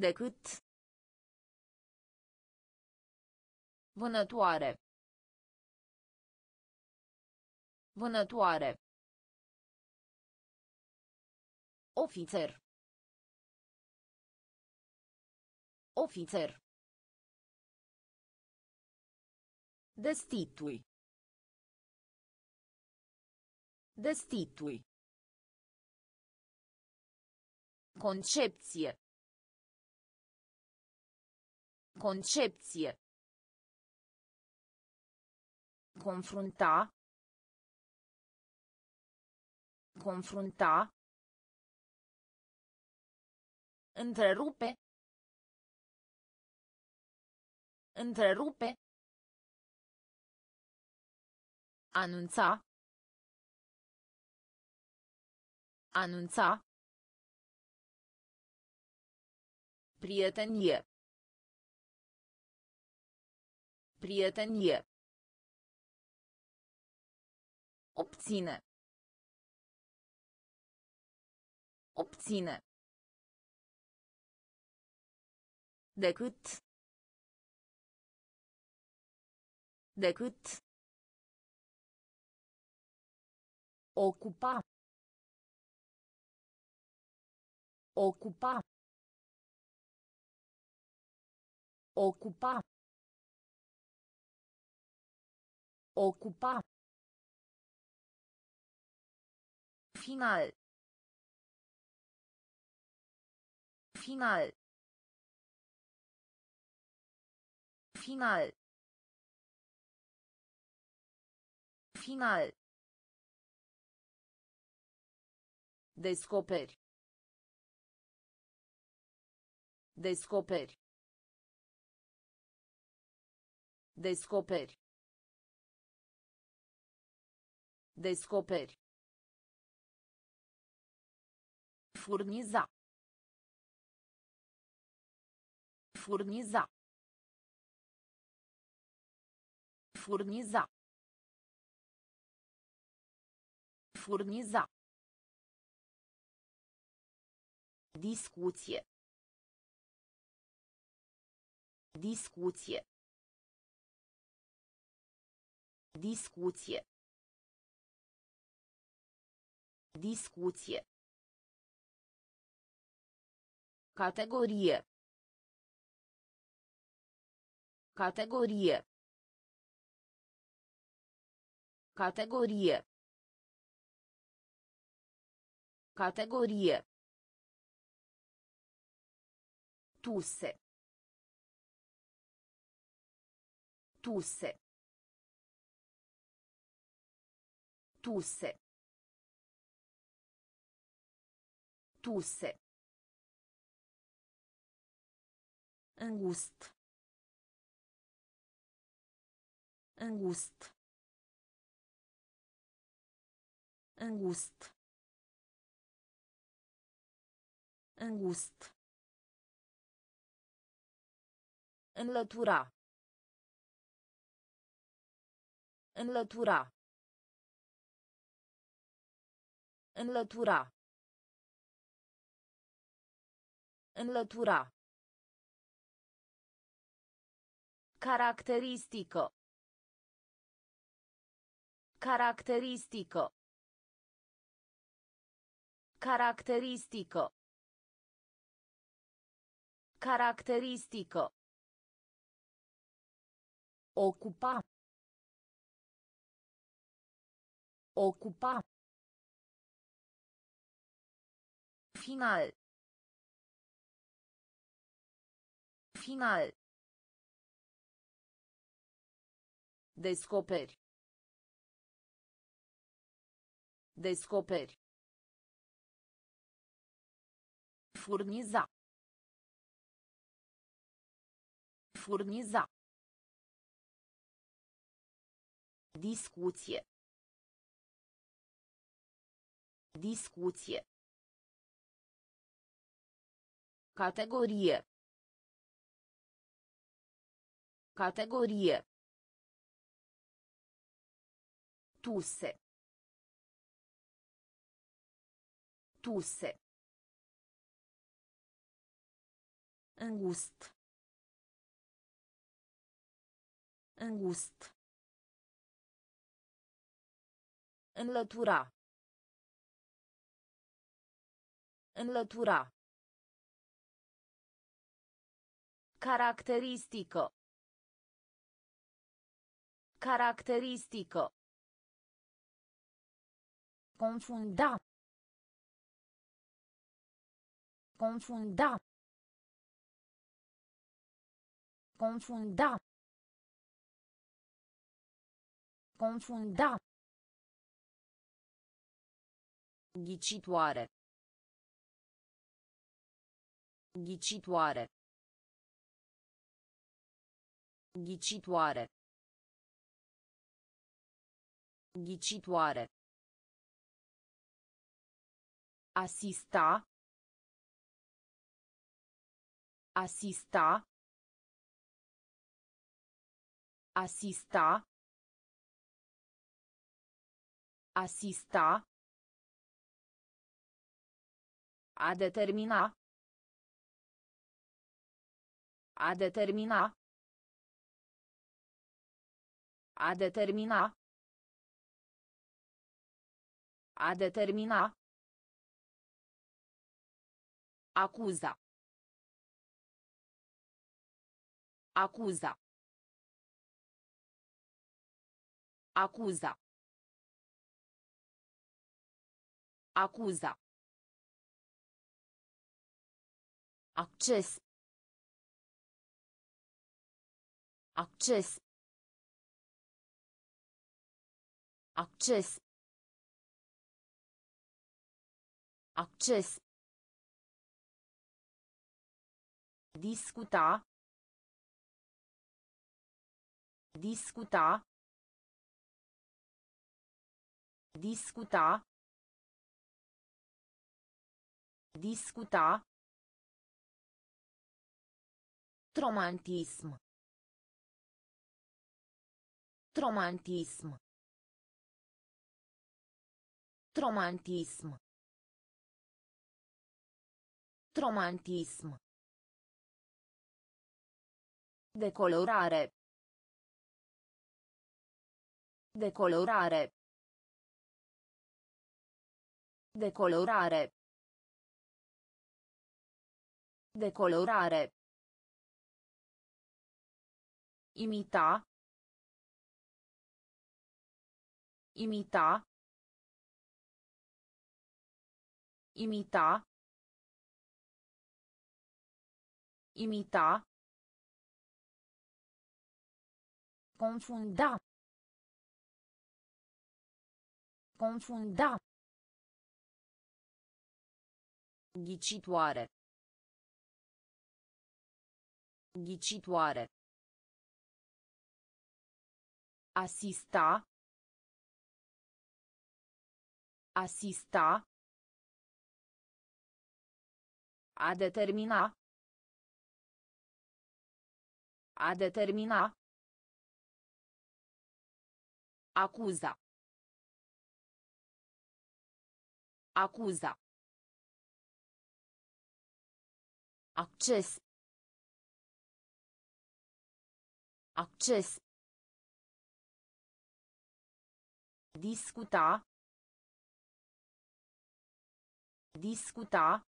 Decât. Vânătoare. Vânătoare. Ofițer. Ofițer. Destitui. Destitui. Concepție. Concepție. Confrunta. Confrunta. Întrerupe. Întrerupe. Anunța. Anunța. Prietenie. Prietenie. Obține. Obține. Decât. Decât. Ocupa. Ocupa. Ocupa. Ocupa. Final. Final. Final. Final. Descoperi. Descoperi. Descoperi. Descoperi. Furniza. Furniza. Furniza. Furniza. Discuție. Discuție. Discuție. Discuție. Categorie. Categorie. Categorie. Categorie. Tusse. Tusse. Tusse. Tusse. Îngust. Îngust. Îngust. Îngust. Înlătura. Înlătura. Înlătura. Înlătura. Caracteristică. Caracteristică. Caracteristică. Caracteristică. Ocupa. Ocupa. Final. Final. Descoperi. Descoperi. Furniza. Furniza. Discuție. Discuție. Categorie. Categorie. Tuse. Tuse. Îngust. Îngust. Înlătura. Înlătura. Caracteristică. Caracteristică. Confunda. Confunda. Confunda. Confunda. Ghicitoare. Ghicitoare. Ghicitoare. Ghicitoare. Asista. Asista. Asista. Asista. A determina. A determina. A determina. A determina. Acuza. Acuza. Acuza. Acuza. Acces. Acces. Acces. Acces. Discuta. Discuta. Discuta. Discuta. Romantism. Romantism. Romantism. Romantism. Decolorare. Decolorare. Decolorare. Decolorare. Imita. Imita. Imita. Imita. Confunda. Confunda. Ghicitoare. Ghicitoare. Asista. Asista. A determina. A determina. Acuza. Acuza. Acces. Acces. Discuta. Discuta.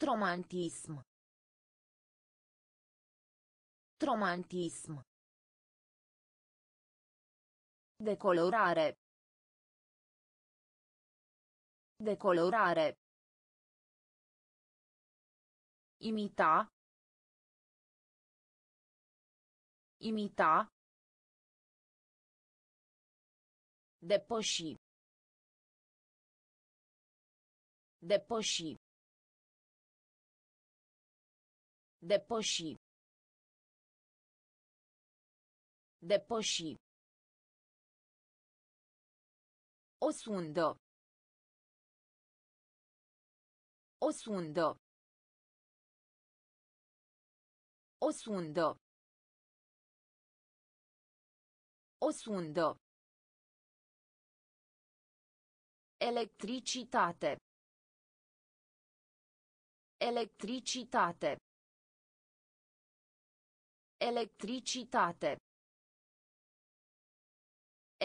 Romantism. Romantism. Decolorare. Decolorare. Imita. Imita. Depăși. Depăși. Depăși. Depăși. O sundă. O sundă. O sundă. O sundă. Electricitate. Electricitate. Electricitate.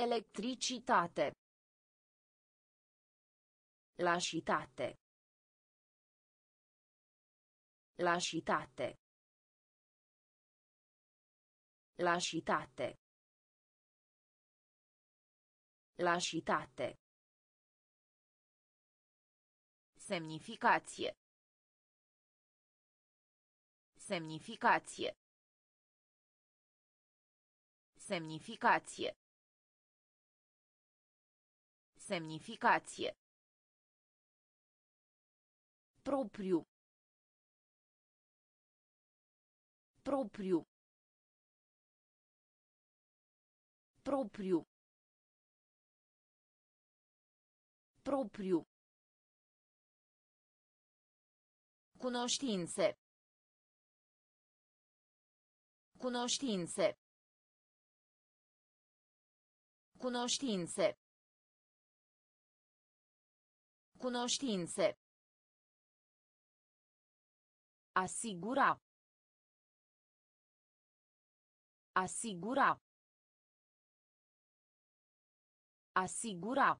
Electricitate. Lașitate. Lașitate. Lașitate. Lașitate. Semnificație. Semnificație. Semnificație. Semnificație. Propriu. Propriu. Propriu. Propriu. Cunoștințe. Cunoștințe. Cunoștințe. Cunoștințe. Asigura. Asigura. Asigura.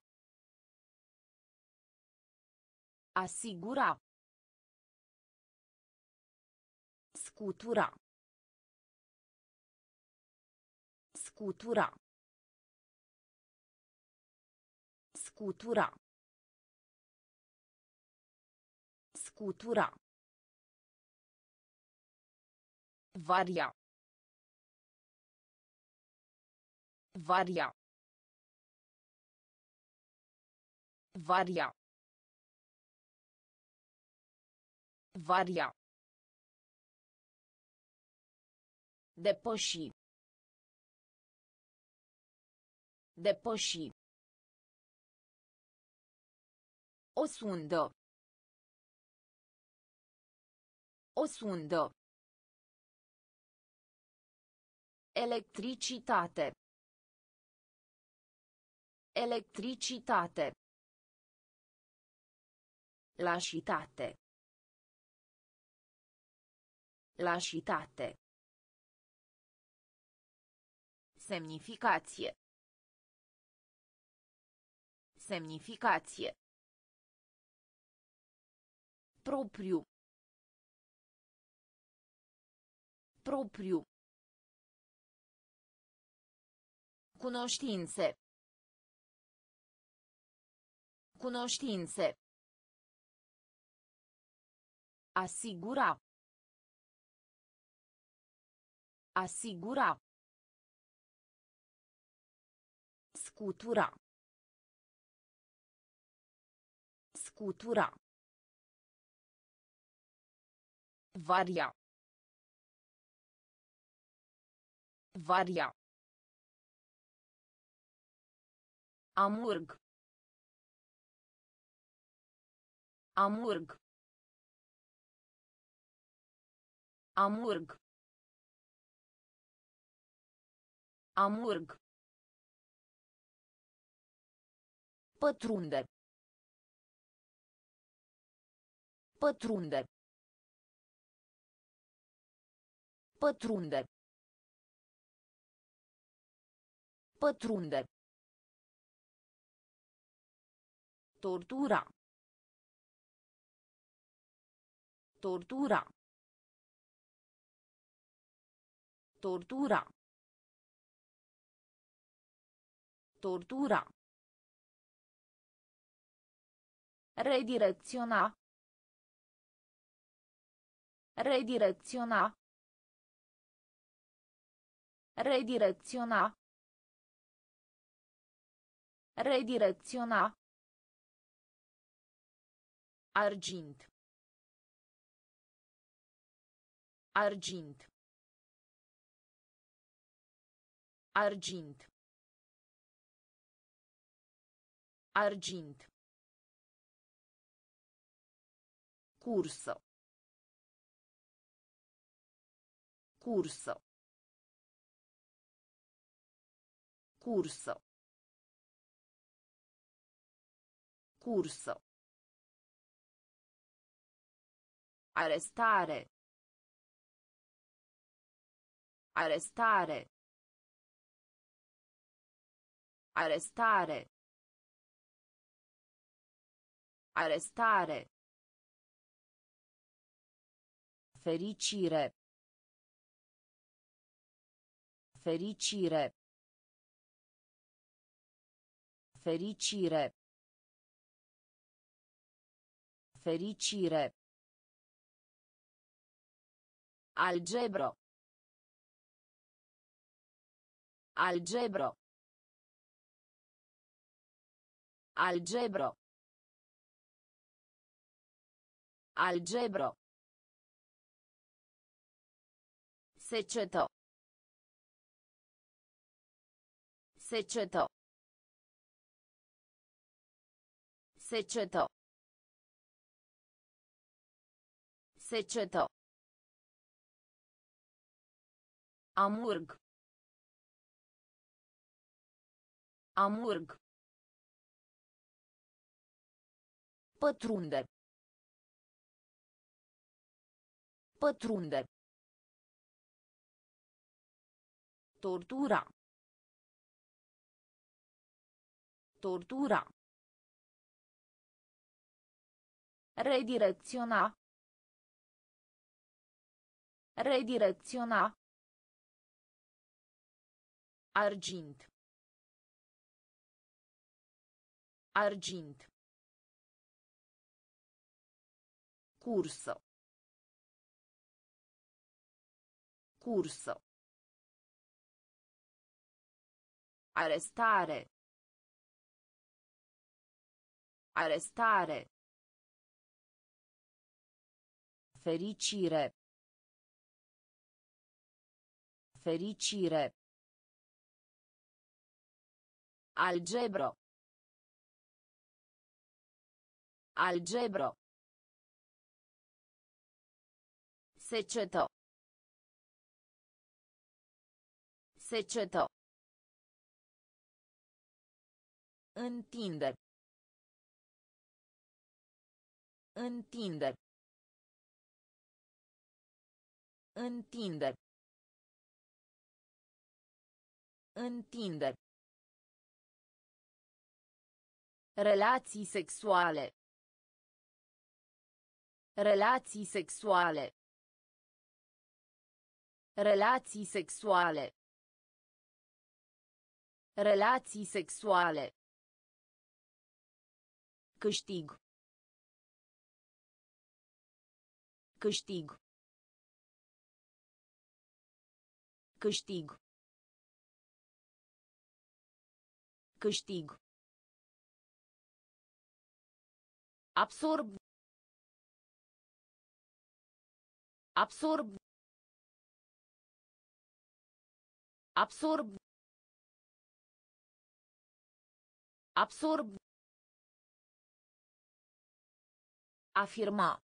Asigura. Scutura. Scutura. Scutura. Scutura. Varia. Varia. Varia. Varia. Depăși. Depăși. O sundă. O sundă. Electricitate. Electricitate. Lașitate. Lașitate. Semnificație. Semnificație. Propriu. Propriu. Cunoștințe. Cunoștințe. Asigura. Asigura. Scutura. Scutura. Varia. Varia. Amurg. Amurg. Amurg. Amurg. Pătrunde. Pătrunde. Pătrunde. Pătrunde. Tortura. Tortura. Tortura. Tortura. Redireziona. Redireziona. Redireziona. Redirecționa. Argint. Argint. Argint. Argint. Curso. Curso. Curso. Curso. Arrestare. Arrestare. Arrestare. Arrestare. Fericire. Fericire. Fericire. Fericire. Algebro. Algebro. Algebro. Algebro. Seceto. Seceto. Seceto. Seceto. Amurg. Amurg. Pătrunde. Pătrunde. Tortura. Tortura. Redirecționa. Redirecționa. Argint. Argint. Curso. Curso. Arrestare. Arrestare. Fericire. Fericire. Algebro. Algebro. Seceto. Seceto. Întinde. Întinde. Întinde. Întinde. Relații sexuale. Relații sexuale. Relații sexuale. Relații sexuale. Câștig. Câștig. Câștig. Câștig. Absorb. Absorb. Absorb. Absorb. Afirma.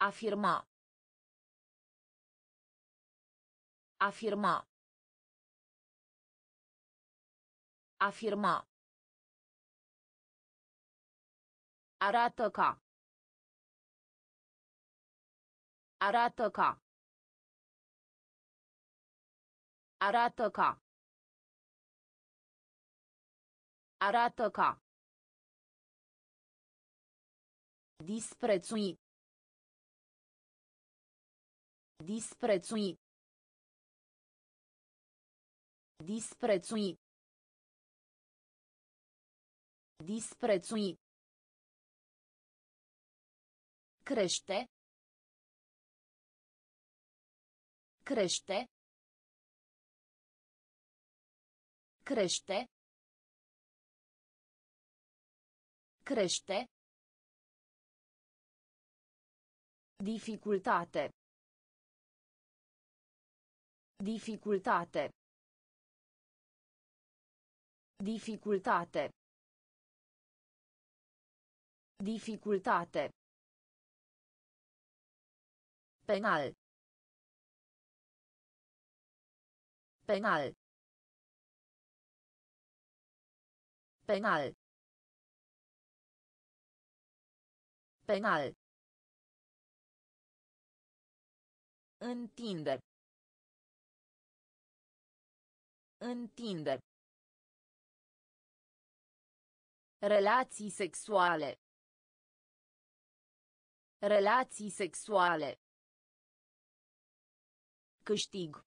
Afirma. Afirma. Afirma. Arată ca. Arată ca. Arată ca. Arată ca. Disprețui. Disprețui. Disprețui. Disprețui. Crește. Crește. Crește. Crește. Dificultate. Dificultate. Dificultate. Dificultate. Penal. Penal. Penal. Penal. Întinde. Întinde. Relații sexuale. Relații sexuale. Câștig.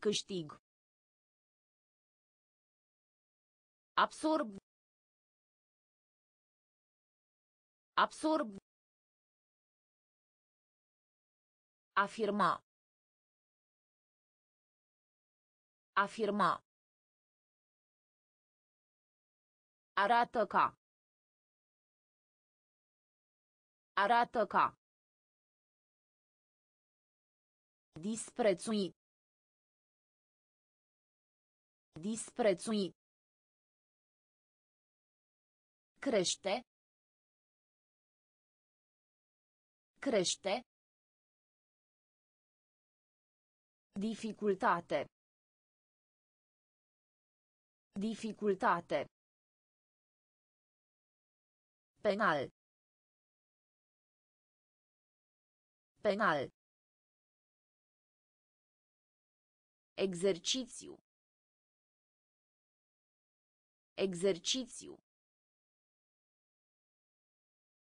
Câștig. Absorb. Absorb. Afirma. Afirma. Arată ca. Arată ca. Disprețui. Disprețui. Crește. Crește. Dificultate. Dificultate. Penal. Penal. Exercițiu. Exercițiu.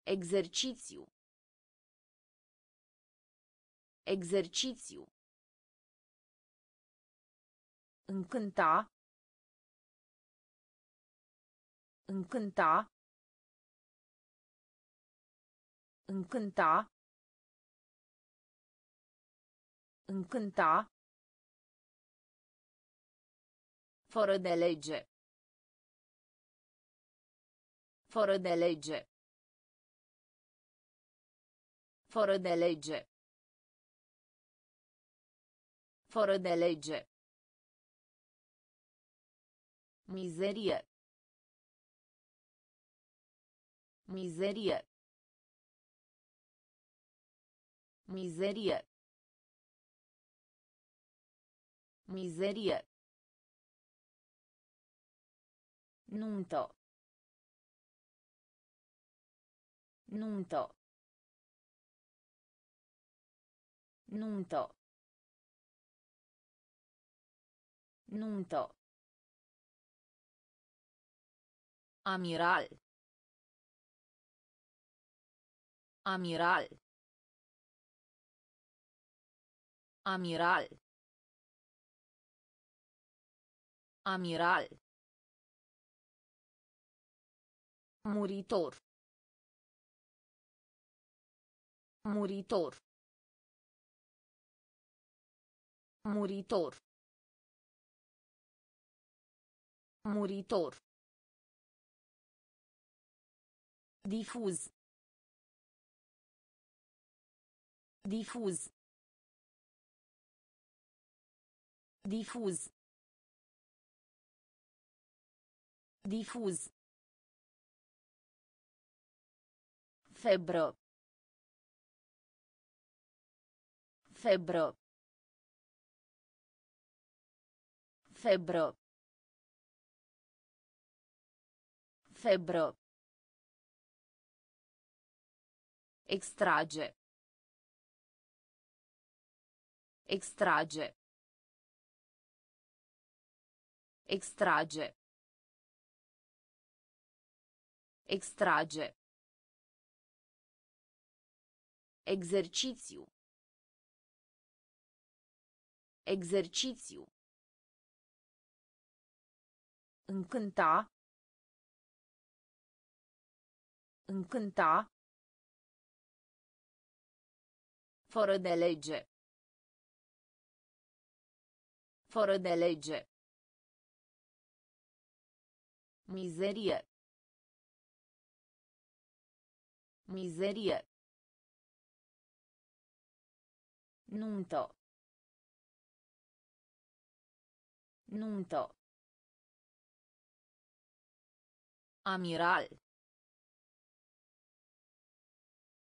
Exercițiu. Exercițiu. Încânta. Încânta. Încânta. Încânta. Fără de lege. Fără de lege. Fără de lege. Fără de lege. Mizerie. Mizerie. Mizerie. Mizerie. Nunto. Nunto. Nunto. Nunto. Amiral. Amiral. Amiral. Amiral. Muritor. Muritor. Muritor. Muritor. Difuz. Difuz. Difuz. Difuz. Febră. Febră. Febră. Febră. Extrage. Extrage. Extrage. Extrage. Exercițiu. Exercițiu. Încânta. Încânta. Fără de lege. Fără de lege. Mizerie. Mizerie. Nuntă. Nuntă. Amiral.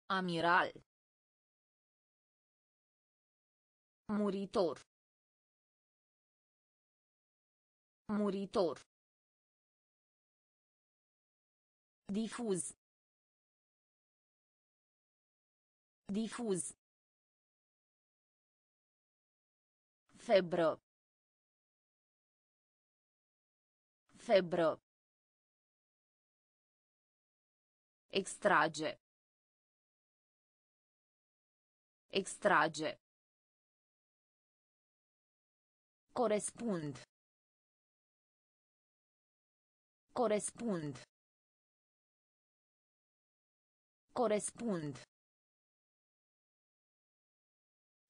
Amiral. Muritor. Muritor. Difuz. Difuz. Febră. Febră. Extrage. Extrage. Corespund. Corespund. Corespund.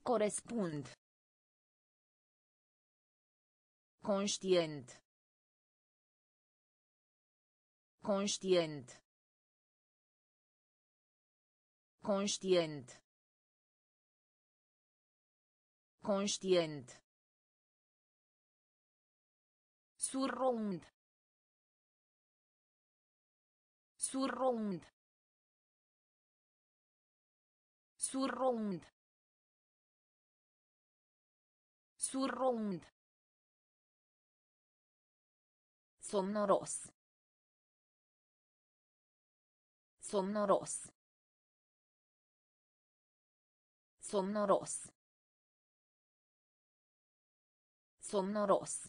Corespund. Conștient. Conștient. Conștient. Conștient. Surround. Surround. Surround. Surround. Somnoros. Somnoros. Somnoros. Somnoros.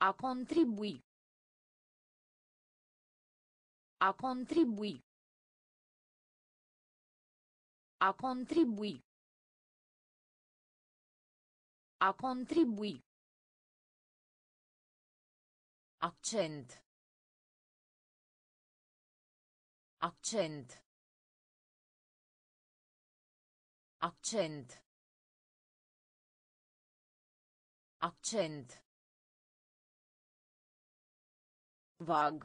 A contribui. A contribui. A contribui. A contribui. Accent. Accent. Accent. Accent. Vag.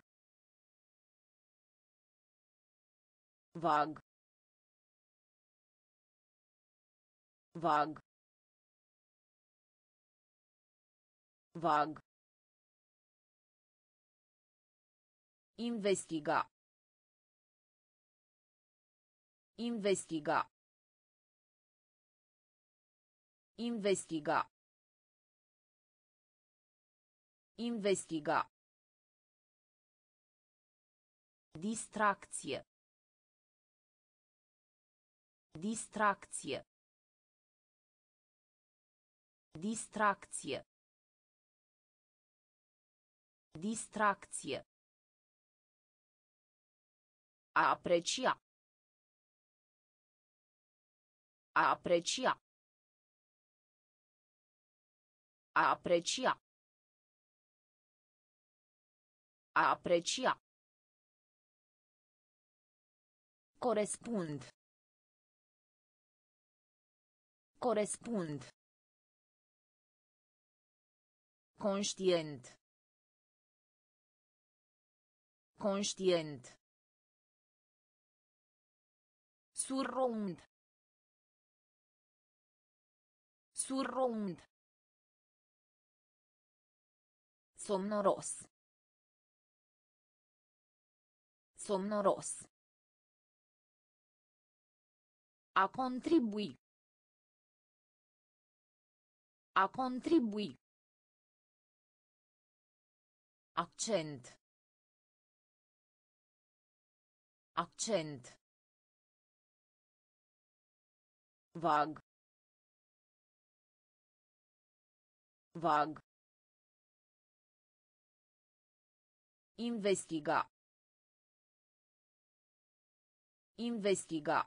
Vag. Vag. Vag. Investiga. Investiga. Investiga. Investiga. Distracție. Distracție. Distracție. Distracție. A aprecia. A aprecia. A aprecia. A aprecia. Corespund. Corespund. Conștient. Conștient. Surround. Surround. Somnoros. Somnoros. A contribui. A contribui. Accent. Accent. Vag. Vag. Investiga. Investiga.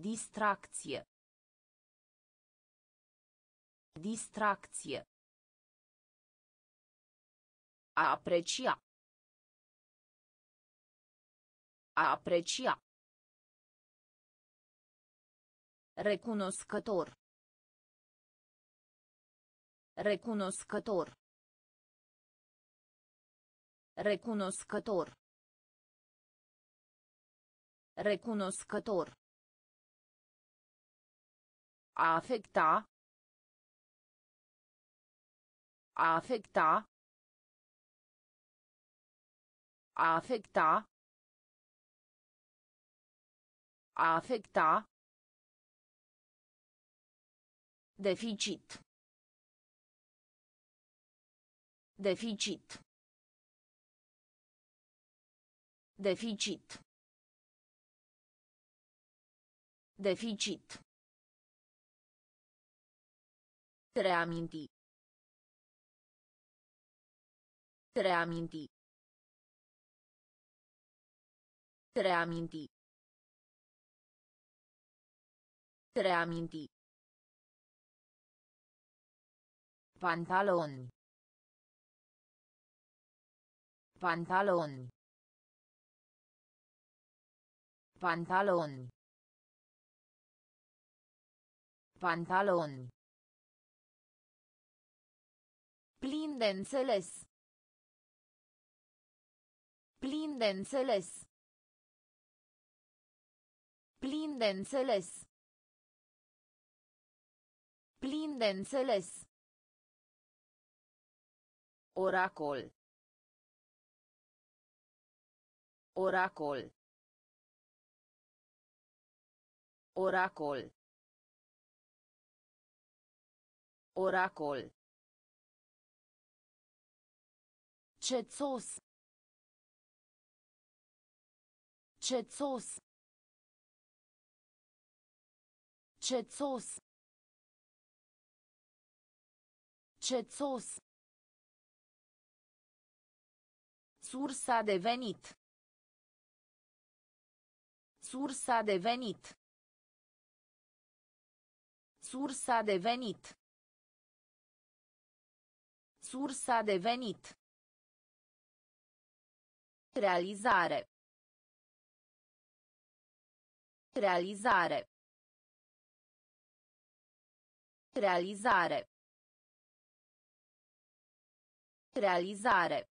Distracție. Distracție. A aprecia. A aprecia. Recunoscător. Recunoscător. Recunoscător. Recunoscător. A afecta. A afecta. A afecta. A afecta. Deficit. Deficit. Deficit. Deficit. Reaminti. Reaminti. Reaminti. Reaminti. Pantaloni. Pantaloni. Pantaloni. Pantaloni. Plin de înțeles. Plin de înțeles. Plin de înțeles. Plin de înțeles. Oracol. Oracol. Oracol. Oracol. Cețos. Cețos. Cețos. Cețos. Sursa de venit. Sursa de venit. Sursa de venit. Sursa de venit. Realizare. Realizare. Realizare. Realizare.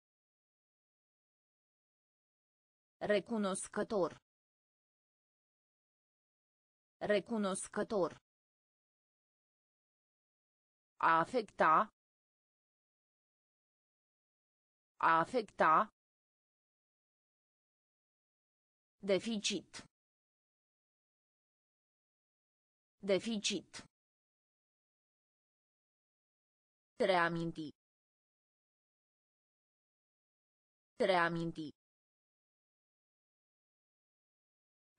Recunoscător. Recunoscător. A afecta. A afecta. Deficit. Deficit. Reaminti. Reaminti.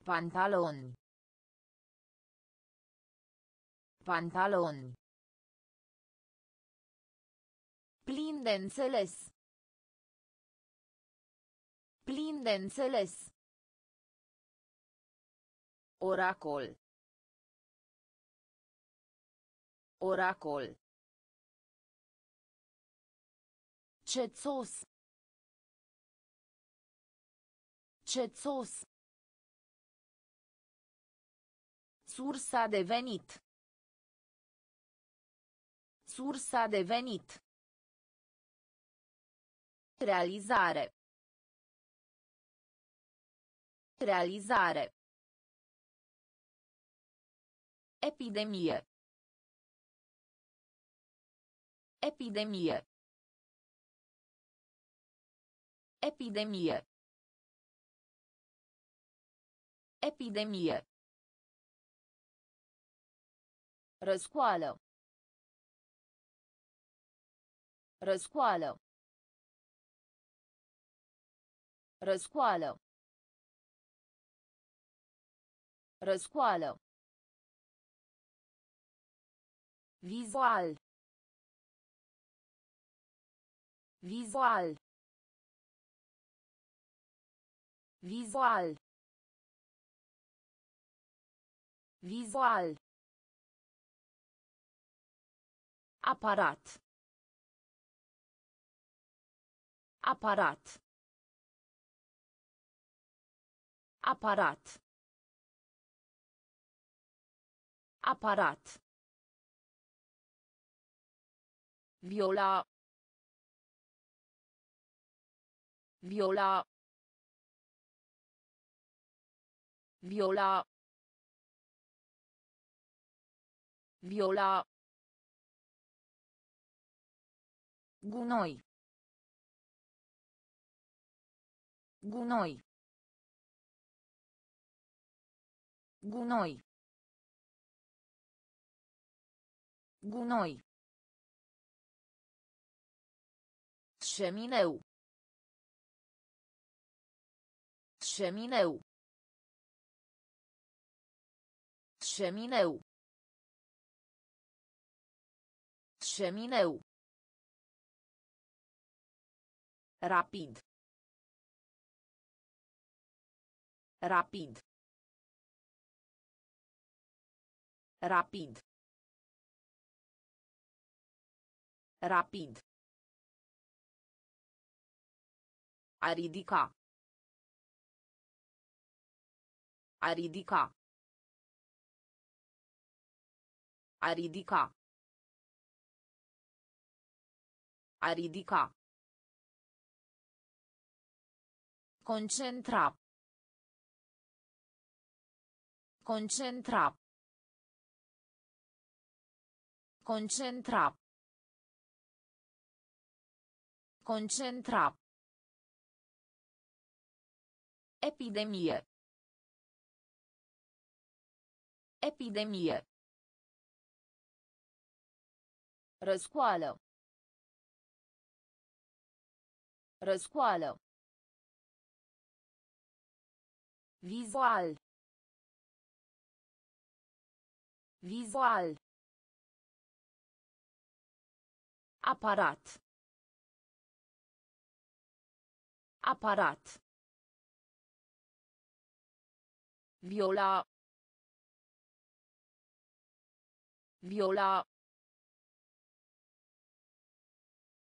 Pantaloni. Pantaloni. Plin de înțeles. Plin de înțeles. Oracol. Oracol. Cețos. Cețos. Sursa de venit. Sursa de venit. Realizare. Realizare. Epidemie. Epidemie. Epidemie. Epidemie. Răscoală. Răscoală. Răscoală. Răscoală. Vizual. Vizual. Vizual. Vizual. Aparat. Aparat. Aparat. Aparat. Viola. Viola. Viola. Viola. Gunoi. Gunoi. Gunoi. Gunoi. Șemineu. Șemineu. Șemineu. Șemineu. Rapid. Rapid. Rapid. Rapid. A ridica. A ridica. A ridica. A ridica. Concentra. Concentra. Concentra. Concentra. Epidemie. Epidemie. Răscoală. Răscoală. Vizual. Vizual. Aparat. Aparat. Viola. Viola.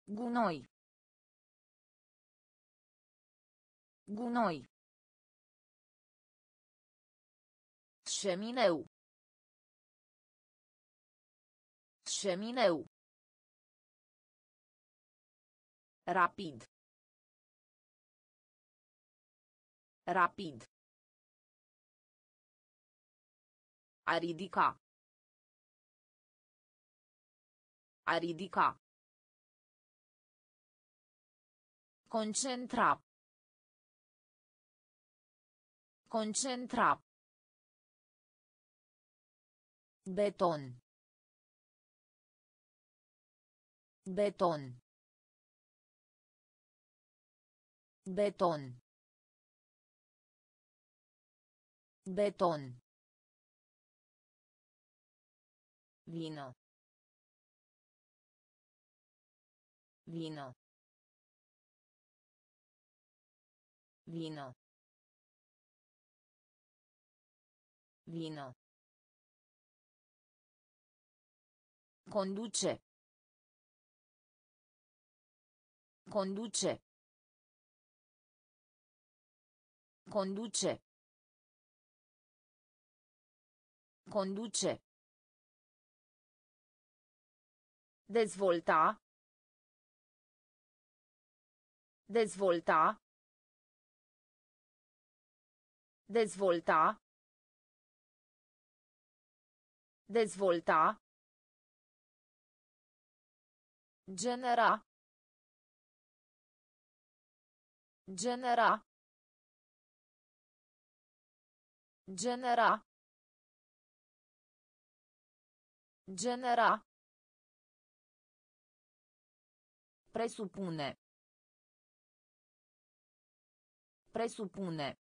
Gunoi. Gunoi. Șemineu. Șemineu. Rapid. Rapid. A ridica. A ridica. Concentra. Concentra. Beton. Beton. Beton. Beton. Vino. Vino. Vino. Vino. Conduce. Conduce. Conduce. Conduce. Dezvolta. Dezvolta. Dezvolta. Dezvolta. Genera. Genera. Genera. Genera. Presupune. Presupune.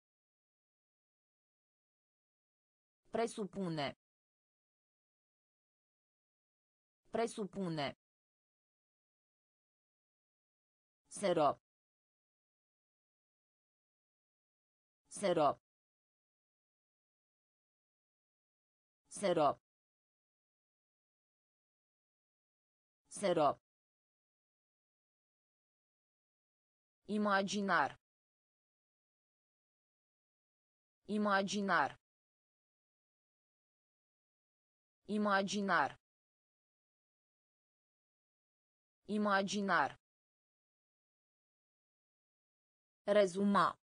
Presupune. Presupune. Serop. Serop. Serop. Serop. Imaginar. Imaginar. Imaginar. Imaginar. Rezuma.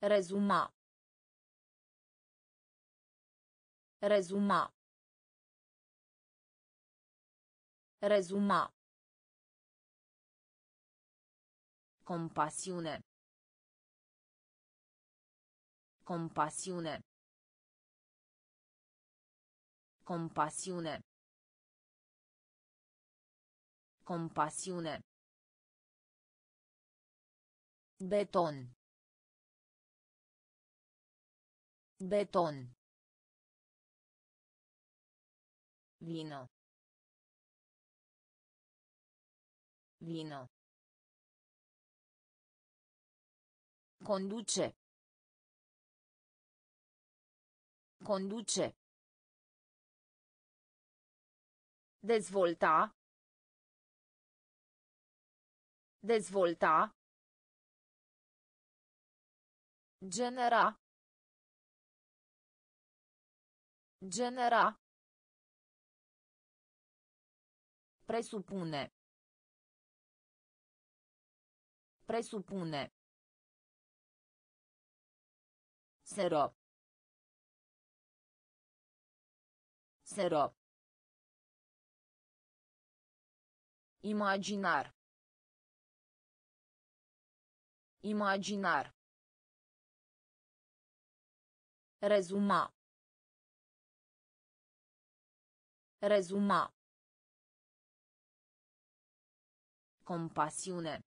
Rezuma. Rezuma. Rezuma. Compasiune. Compasiune. Compasiune. Compasiune. Beton. Beton. Vino. Vino. Conduce. Conduce. Dezvolta. Dezvolta. Genera. Genera. Presupune. Presupune. Serop. Serop. Imaginar. Imaginar. Rezuma. Rezuma. Compasiune.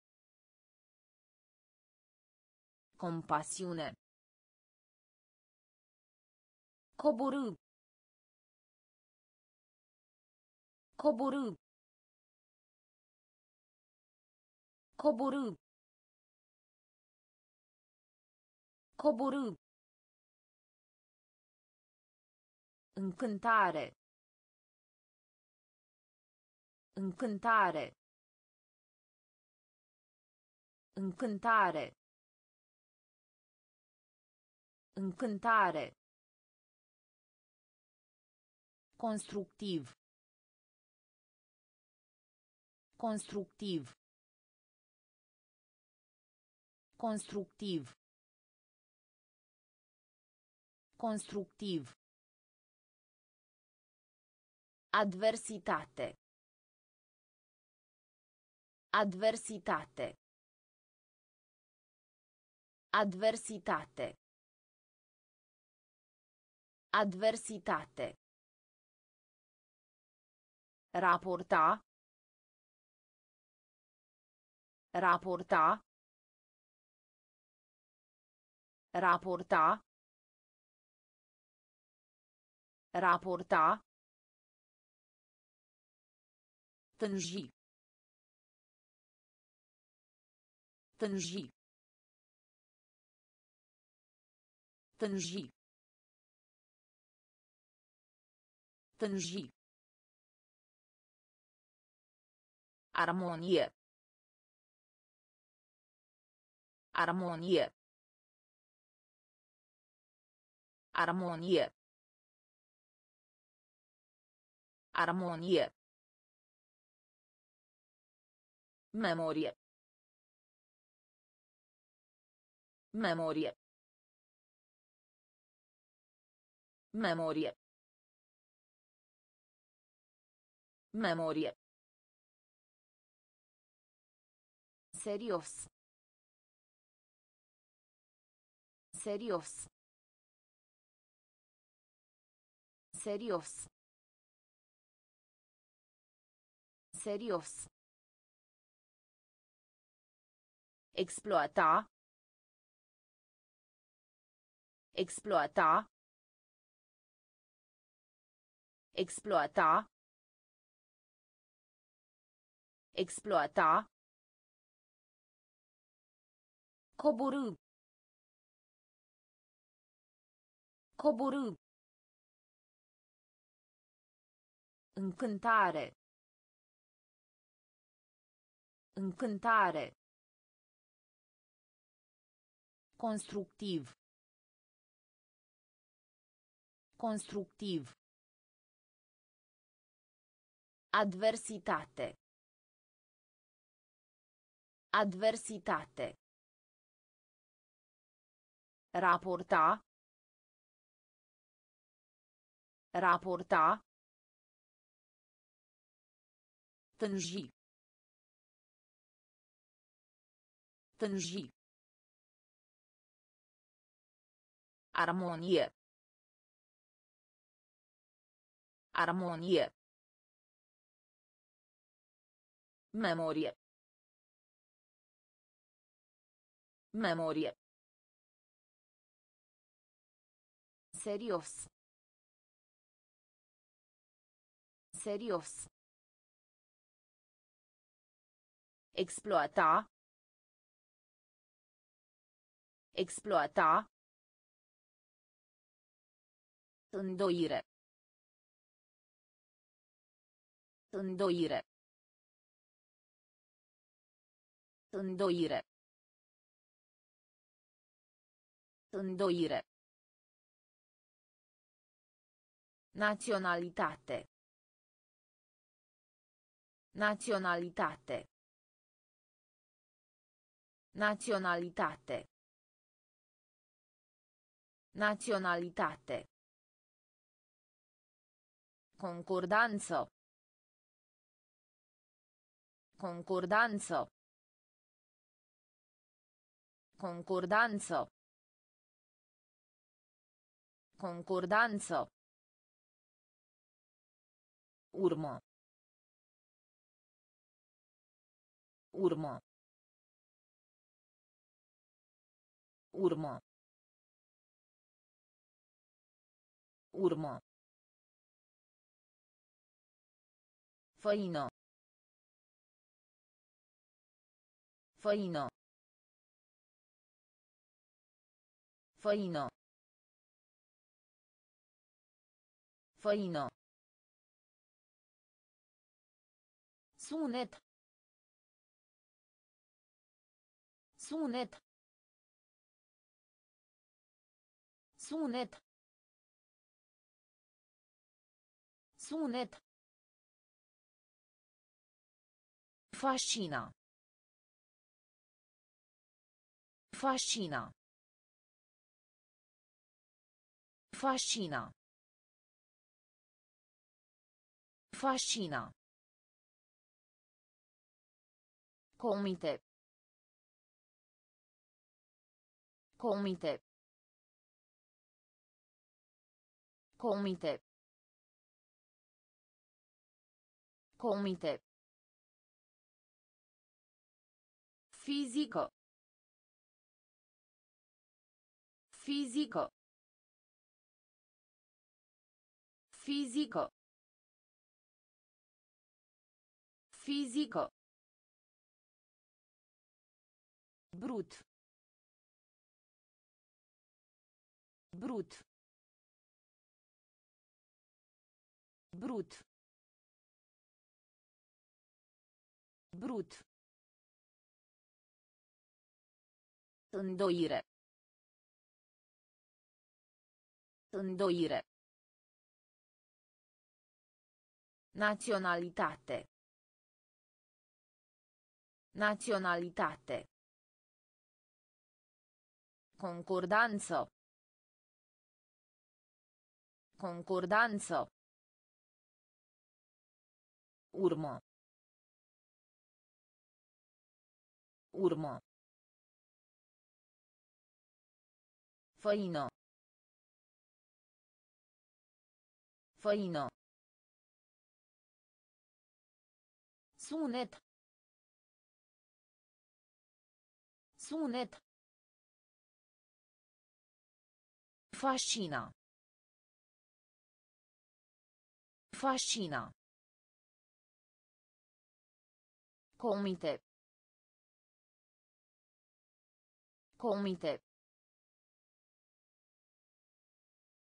Compasiune. Coborâ. Coborâ. Coborâ. Coborâ. Încântare. Încântare. Încântare. Încântare. Constructiv. Constructiv. Constructiv. Constructiv. Adversitate. Adversitate. Adversitate. Adversitate. Raporta. Raporta. Raporta. Raporta. Tânji. Tânji. Tânji. Tânji. Armonie. Armonie. Armonie. Armonie. Memorie. Memorie. Memorie. Memorie. Serios. Serios. Serios. Serios. Exploata. Exploata. Exploata. Exploata. Coborâ. Coborâ. Încântare. Încântare. Constructiv. Constructiv. Adversitate. Adversitate. Raporta. Raporta. Tânji. Tânji. Armonie. Armonie. Memorie. Memorie. Serios. Serios. Exploata. Exploata. Îndoire. Îndoire. Îndoire. Îndoire. Naționalitate. Naționalitate. Naționalitate. Naționalitate. Concordanță. Concordanță. Concordanță. Concordanță. Urmă. Urmă. Urmă. Urmă. Făină. Făină. Făină. Făină. Sunet. Sunet. Sunet. Sunet. Fascina. Fascina. Fascina. Fascina. Comite. Comite. Comite. Comite. Fisico. Fisico. Fisico. Fisico. Brut. Brut. Brut. Brut. Îndoire. Îndoire. Naționalitate. Naționalitate. Concordanță. Concordanță. Urmă. Urmă. Făină. Făină. Sunet. Sunet. Fascina. Fascina. Comite. Comite.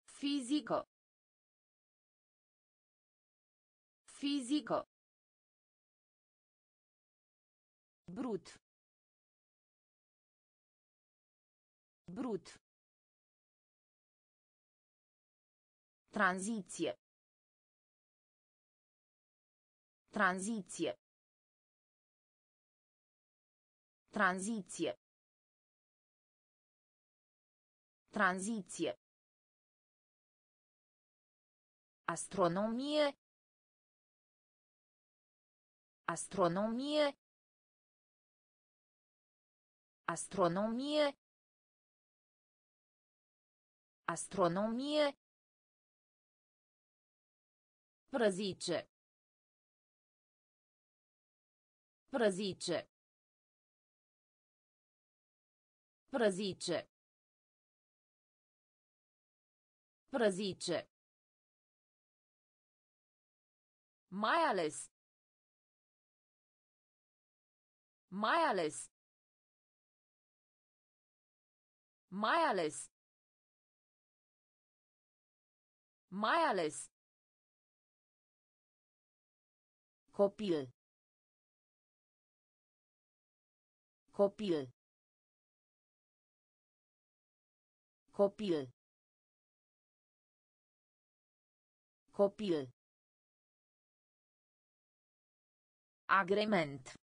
Fisico. Fisico. Brut. Brut. Tranziție. Tranziție. Tranziție. Tranziție. Astronomie. Astronomie. Astronomie. Astronomie. Prăzice. Prăzice. Prăzice. Prăzice. Mai ales. Mai ales. Mai ales. Mai ales. Copil. Copil. Copil. Copil. Agrement.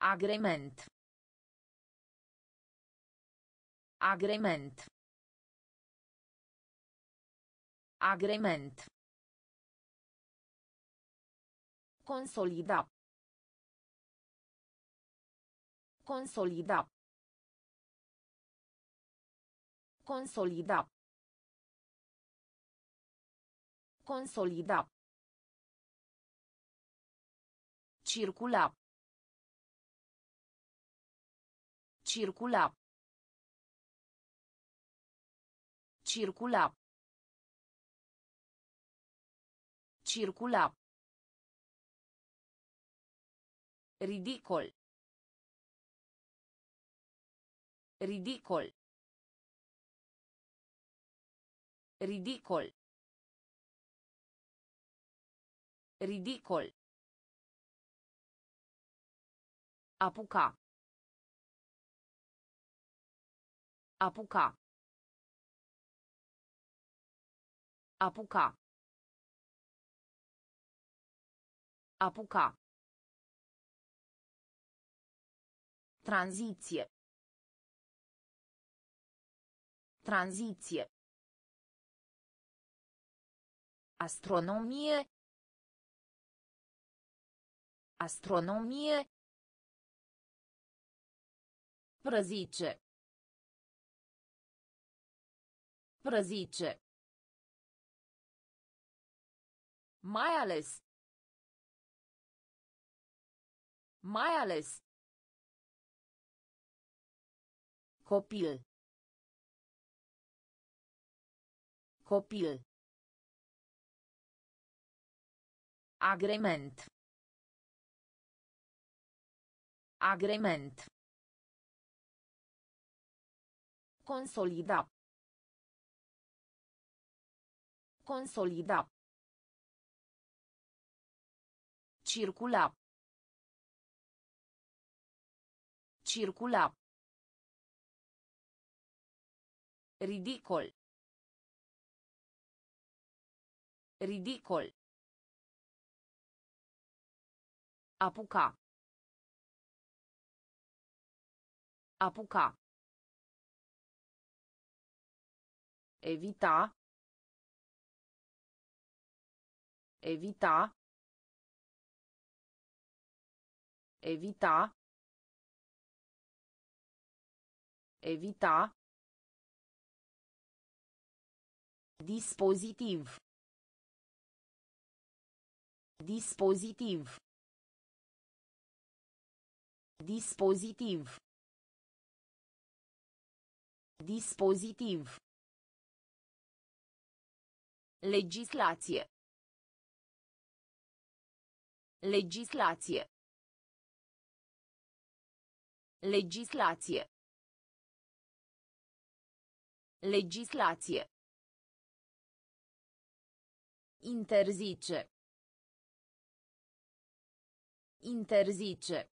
Agrement. Agrement. Agrement. Consolida. Consolida. Consolida. Consolida. Circula. Circula. Circula. Circula. Ridicol. Ridicol. Ridicol. Ridicol. Apuca. Apuca. Apuca. Apuca. Tranziție. Tranziție. Astronomie. Astronomie. Prăzice. Prăzice. Mai ales. Mai ales. Copil. Copil. Agrement. Agrement. Consolida. Consolida. Circula. Circula. Ridicol. Ridicol. Apuca. Apuca. Evita. Evita. Evita. Evita. Dispozitiv. Dispozitiv. Dispozitiv. Dispozitiv. Legislație. Legislație. Legislație. Legislație. Interzice. Interzice.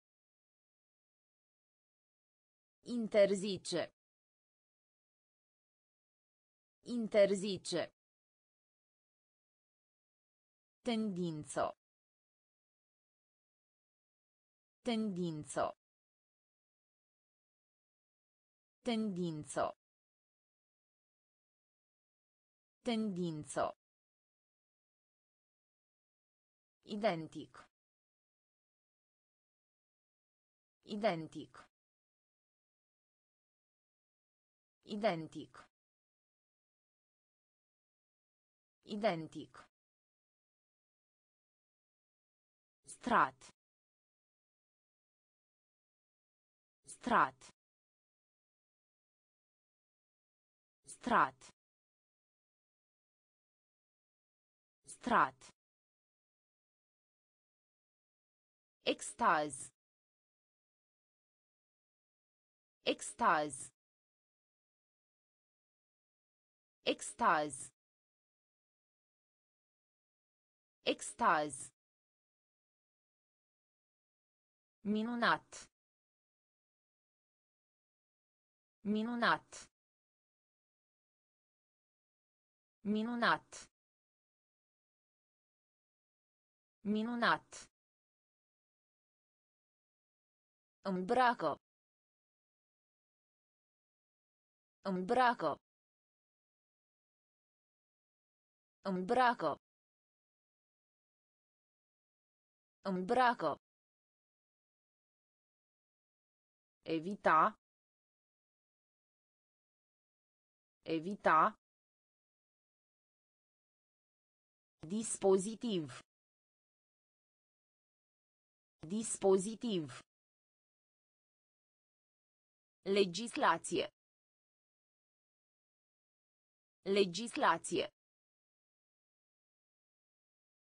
Interzice. Interzice. Tendință. Tendință. Tendință. Tendință. Identic. Identic. Identic. Identic. Strat. Strat. Strat. Strat. Extaz. Extaz. Extaz. Extaz. Minunat. Minunat. Minunat. Minunat. Îmbracă. Îmbracă. Îmbracă. Îmbracă. Evita. Evita. Dispozitiv. Dispozitiv. Legislație. Legislație.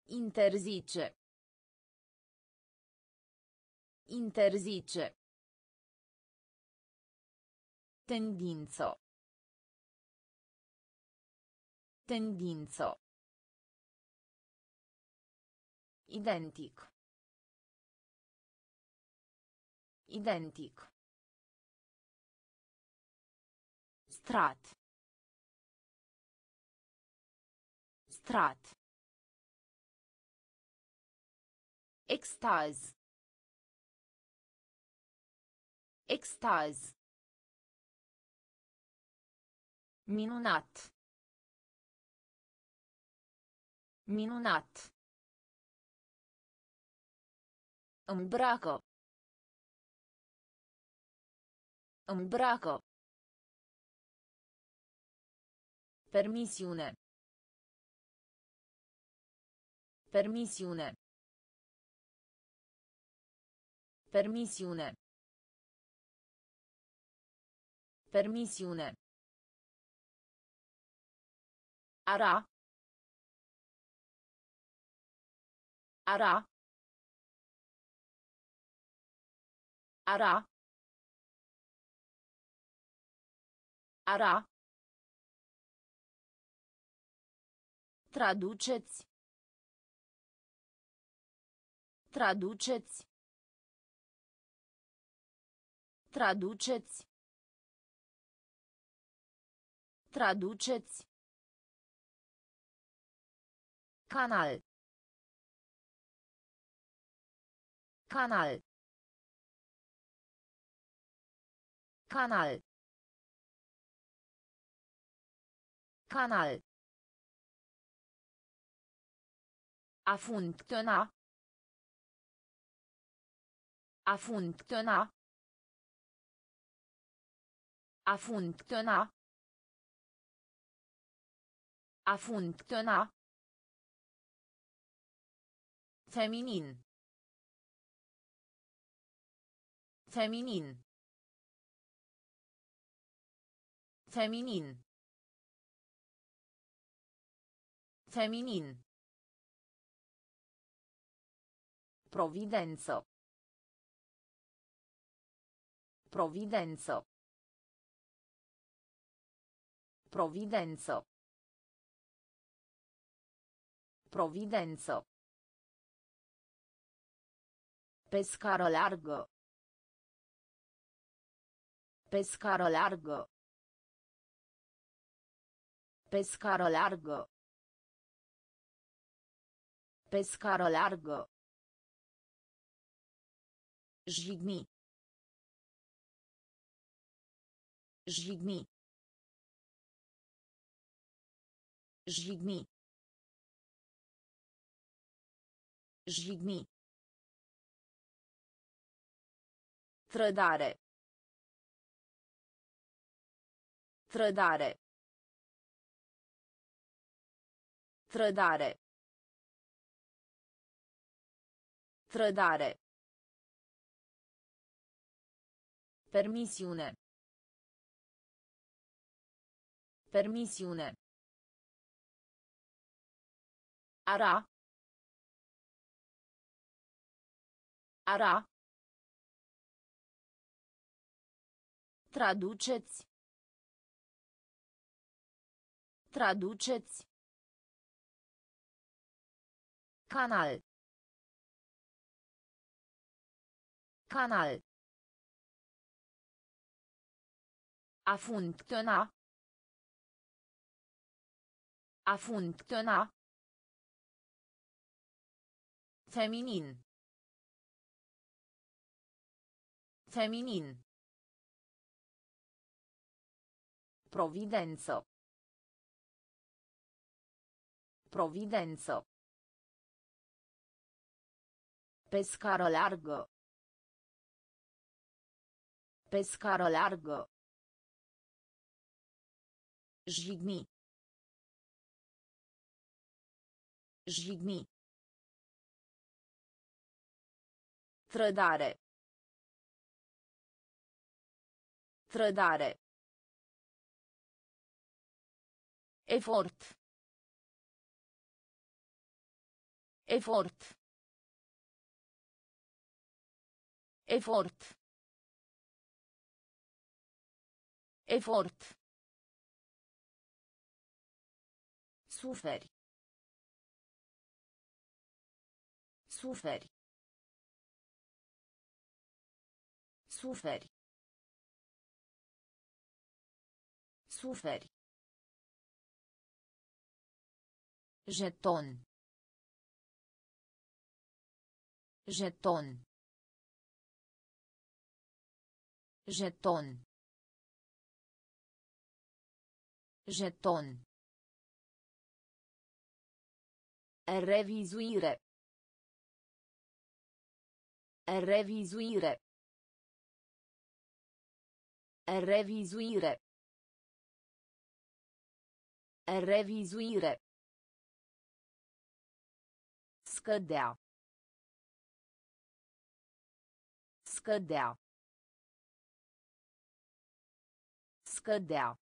Interzice. Interzice. Tendință. Tendință. Identic. Identic. Strat. Strat. Extaz. Extaz. Minunat. Minunat. Îmbracă. Îmbracă. Permisiune. Permisiune. Permisiune. Permisiune. Ara. Ara. Ara. Ara. Traduceți. Traduceți. Traduceți. Traduceți. Canal. Canal. Canal. Canal. A funcționa. A funcționa. A funcționa. A funcționa. Feminin. Feminin. Feminin. Feminin. Providență. Providență. Providență. Providență. Pe scară largă. Pe scară largă. Pe scară largă. Pe scară largă. Jigni. Jigni. Jigni. Jigni. Trădare. Trădare. Trădare. Trădare. Permisiune. Permisiune. Ara. Ara. Traduceți. Traduceți. Canal. Canal. A funcționa. A funcționa. Feminin. Feminin. Providență. Providență. Pe scară largă. Pe scară largă. Jigni. Jigni. Trădare. Trădare. Efort. Efort. Efort. Efort. Suferi. Suferi. Suferi. Suferi. Jeton. Jeton. Jeton. Jeton. Revizuire. Revizuire. Revizuire. Revizuire. Scădea. Scădea. Scădea.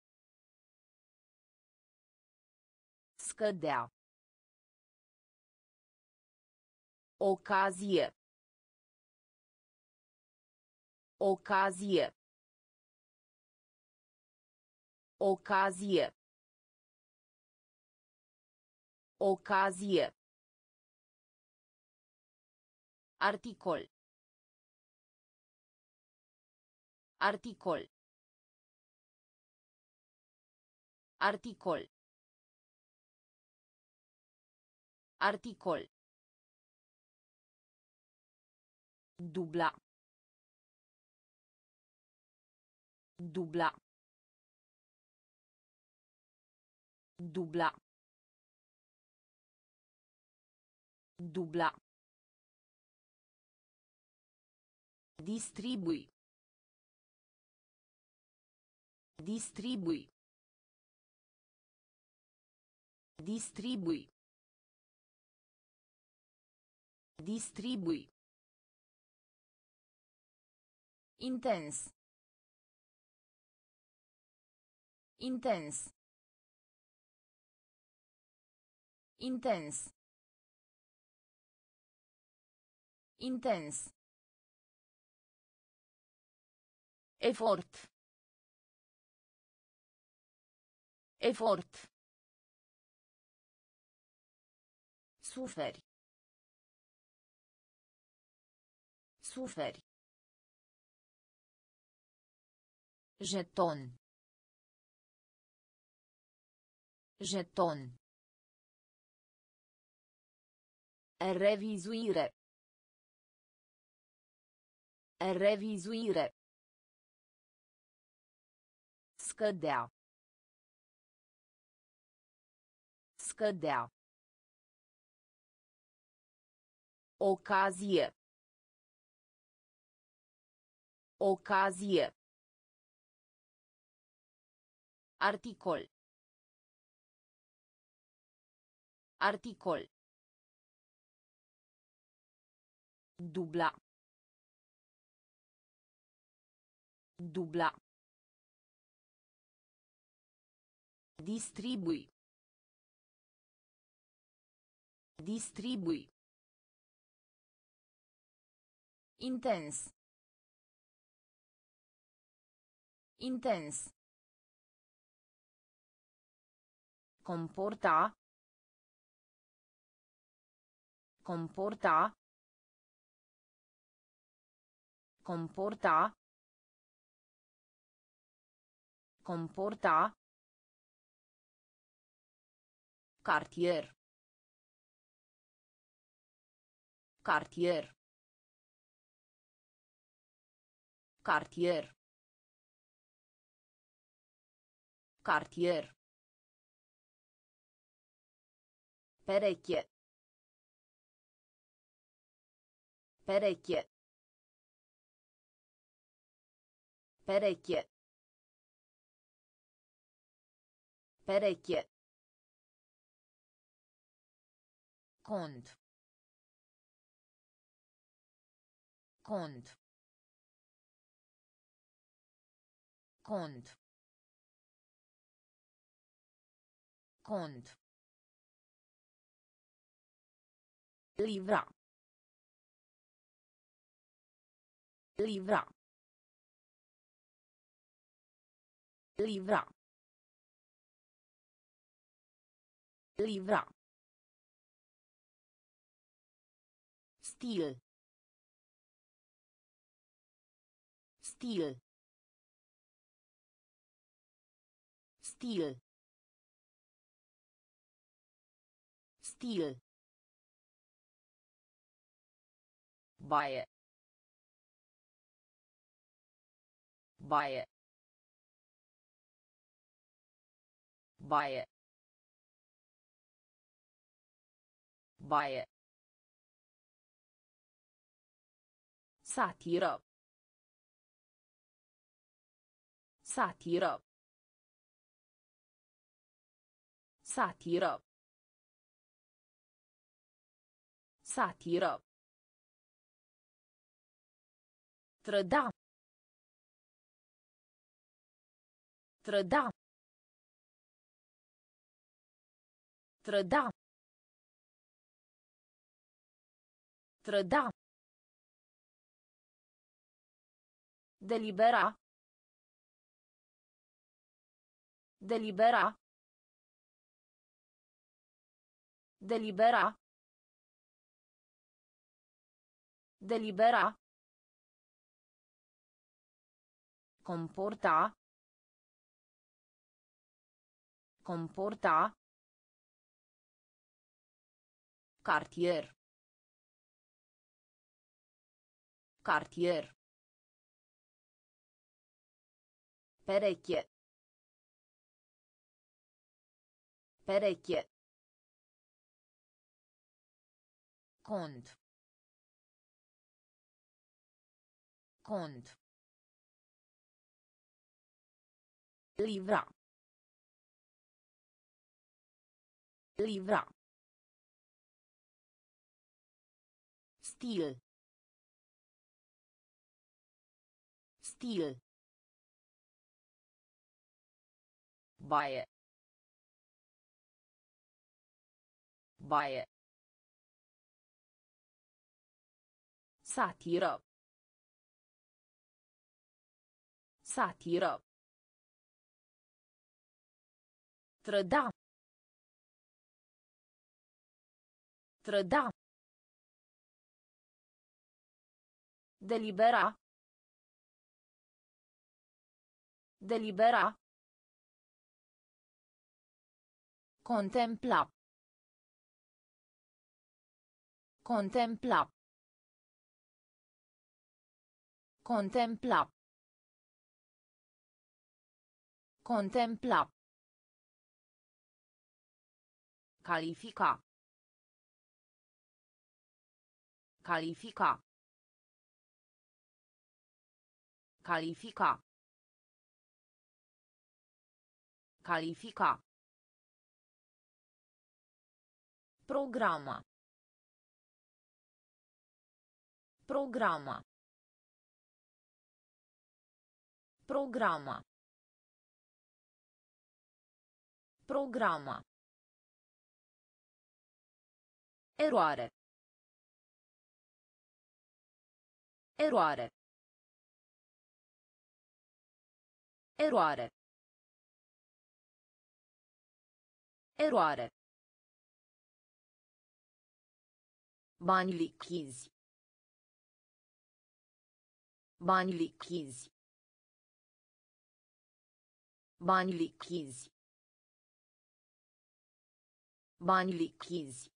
Scădea. Ocazie. Ocazie. Ocazie. Ocazie. Articol. Articol. Articol. Articol. Dubla. Dubla. Dubla. Dubla. Distribui. Distribui. Distribui. Distribui. Intens. Intens. Intens. Intens. Efort. Efort. Suferi. Suferi. Jeton. Jeton. Revizuire. Revizuire. Scădea. Scădea. Ocazie. Ocazie. Articol. Articol. Dubla. Dubla. Distribui. Distribui. Intens. Intens. Comporta. Comporta. Comporta. Comporta. Cartier. Cartier. Cartier. Cartier. Perecchie. Perecchie. Perecchie. Perecchie. Cont. Cont. Cont. Cont. Livra. Livra. Livra. Livra. Stil. Stil. Stil. Stil. Baie. Baie. Baie. Baie. Satiră. Satiră. Satiră. Satiră. Trăda. Trăda. Trăda. Trăda. Delibera. Delibera. Delibera. Delibera. Comporta. Comporta. Cartier. Cartier. Perecchie. Perecchie. Cont. Cont. Livra. Livra. Stil. Stil. Baie. Baie. Satiră. Satiră. Trăda. Trăda. Delibera. Delibera. Contempla. Contempla. Contempla. Contempla. Califica. Califica. Califica. Califica. Programa. Programa. Programa. Programa. Eroare. Eroare. Eroare. Eroare. Bani lichizi. Bani lichizi. Bani lichizi. Bani lichizi.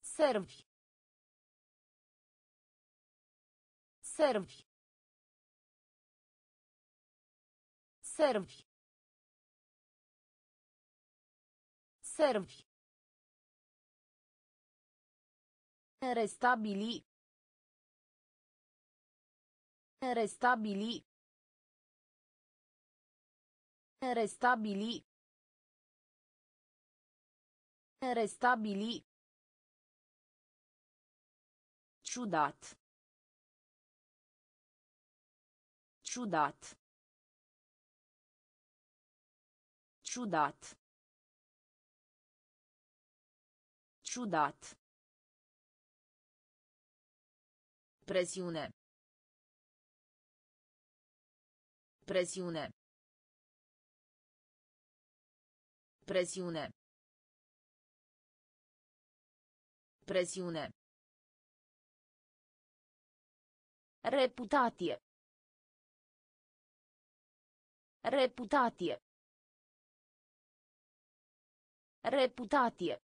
Servi. Servi. Servi. Servi. Restabili. Restabili. Restabili. Restabili. Ciudat. Ciudat. Ciudat. Ciudat. Presiune. Presiune. Presiune. Presiune. Reputație. Reputație. Reputație.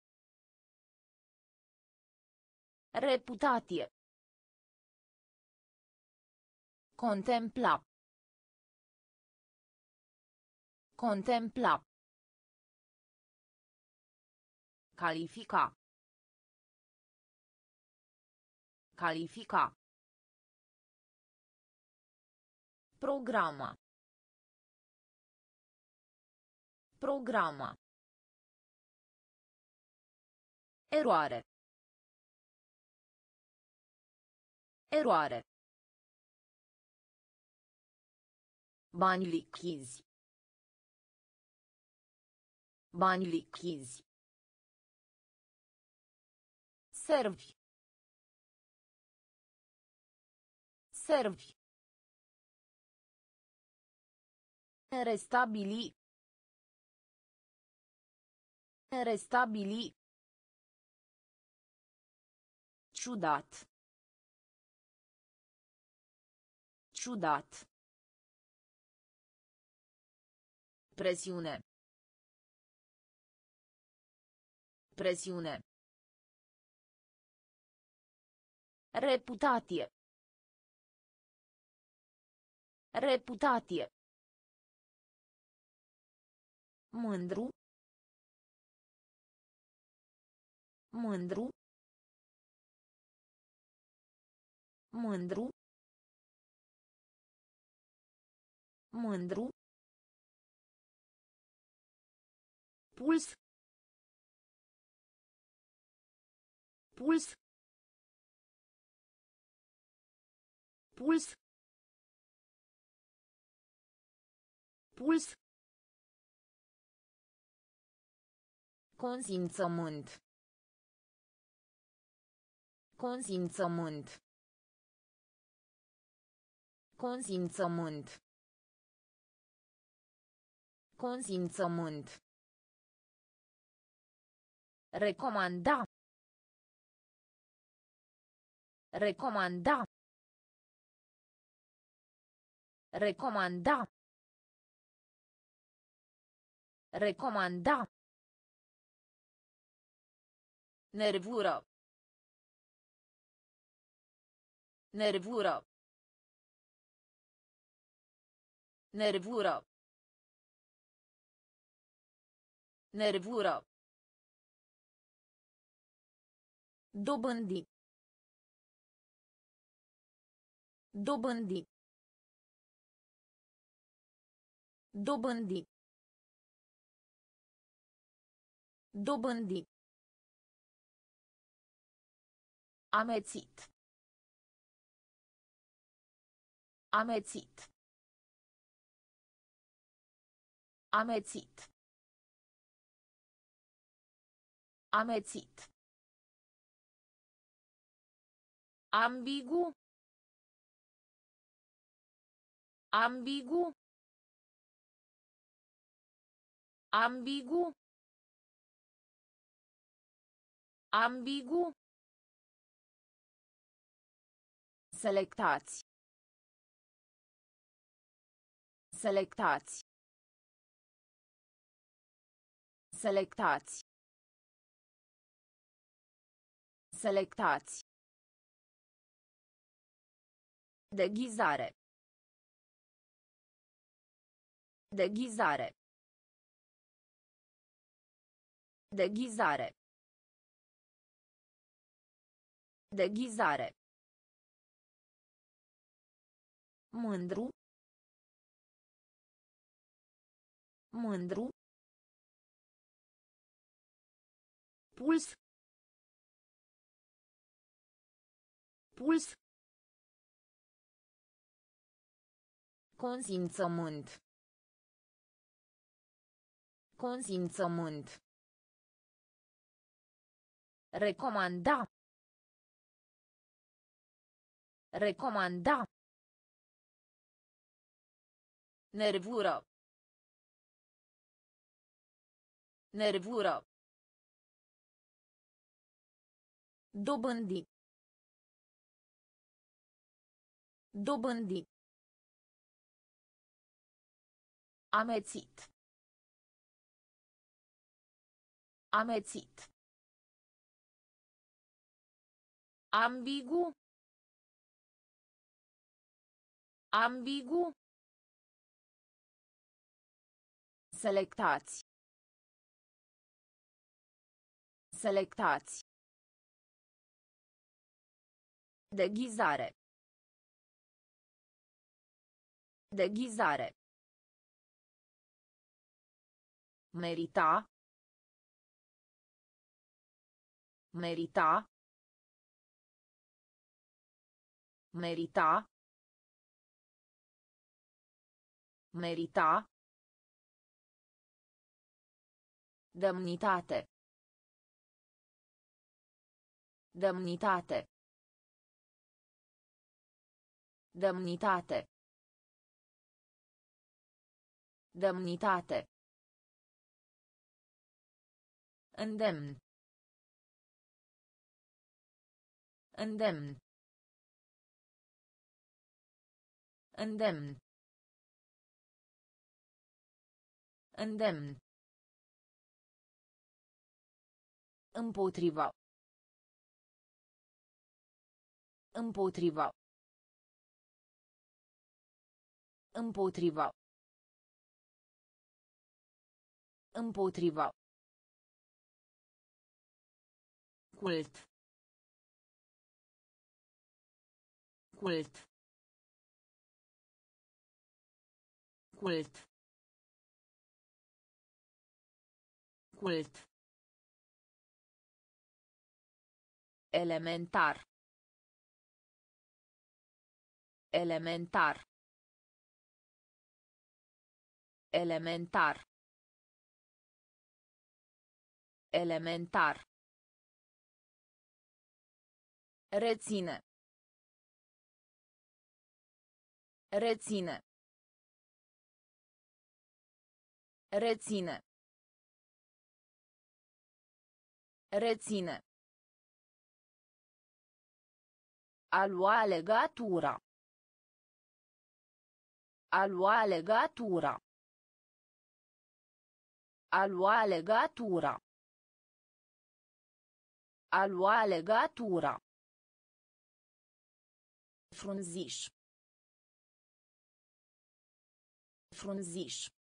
Reputație. Contempla. Contempla. Califica. Califica. Programa. Programa. Eroare. Eroare. Bani lichizi. Bani lichizi. Servi. Servi. Restabili. Restabili. Ciudat. Ciudat. Presiune. Presiune. Reputație. Reputație. Mândru. Mândru. Mândru. Mândru. Puls. Puls. Puls. Puls. Consimțământ. Consimțământ. Consimțământ. Consimțământ. Recomanda. Recomanda. Recomanda. Recomanda. Nervură. Nervură. Nervură. Nervură. Dobândi. Dobândi. Dobândi. Dobândi. Amețit. Amețit. Amețit. Amețit. Ambigu. Ambigu. Ambigu. Ambigu. Selectați. Selectați. Selectați. Selectați. Deghizare. Deghizare. Deghizare. Deghizare. Mândru. Mândru. Puls. Puls. Consimțământ. Consimțământ. Recomanda. Recomanda. Nervură. Nervură. Dobândi. Dobândi. Amețit. Amețit. Ambigu. Ambigu. Selectați. Selectați. Deghizare. Deghizare. Merita. Merita. Merita. Merita. Demnitate. Demnitate. Demnitate. Demnitate. Îndemn. Îndemn. Îndemn. Îndemn. Împotriva. Împotriva. Împotriva. Împotriva. Cult. Cult. Cult. Cult. Elementar. Elementar. Elementar. Elementar. Reține. Reține. Reține. Reține. A lua legatura. A lua legatura. A lua legătura. A lua legătura. Frunziș. Frunziș.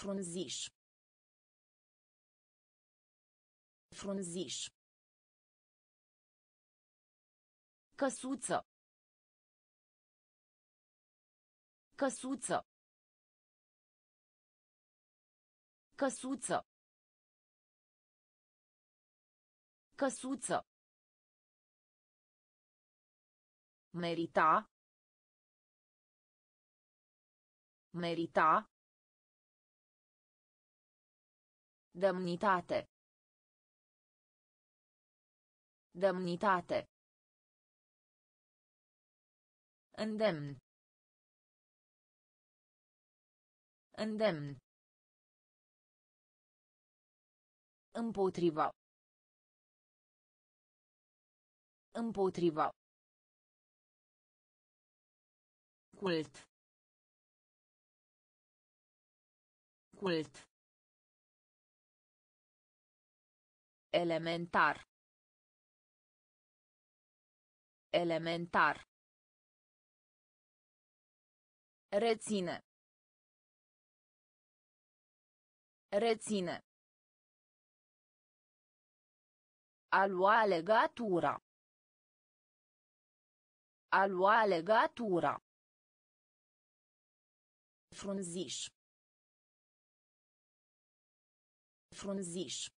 Frunziș. Frunziș. Căsuță. Căsuță. Căsuță. Căsuță. Merita. Merita. Demnitate. Demnitate. Îndemn. Îndemn. Împotriva. Împotriva. Cult. Cult. Elementar. Elementar. Reține. Reține. A lua legătura. A lua legătura. Frunziș. Frunziș.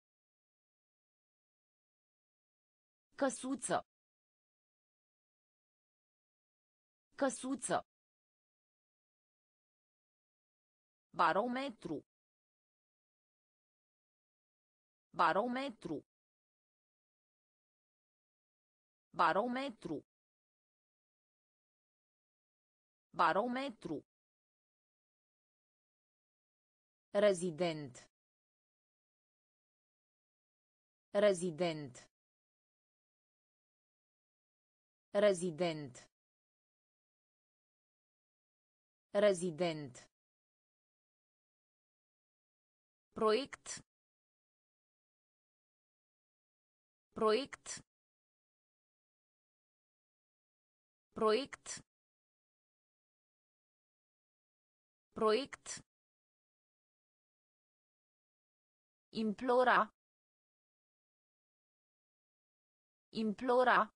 Căsuță. Căsuță. Barometru. Barometru. Barometru. Barometru. Rezident. Rezident. Rezident. Rezident. Proiect. Proiect. Proiect. Proiect. Implora. Implora.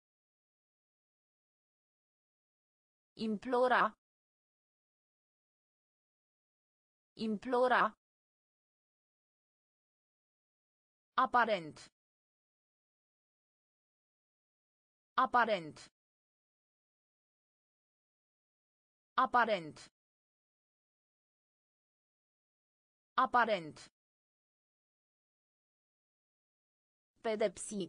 Implora. Implora. Aparent. Aparent. Aparent. Aparent. Pedepsi.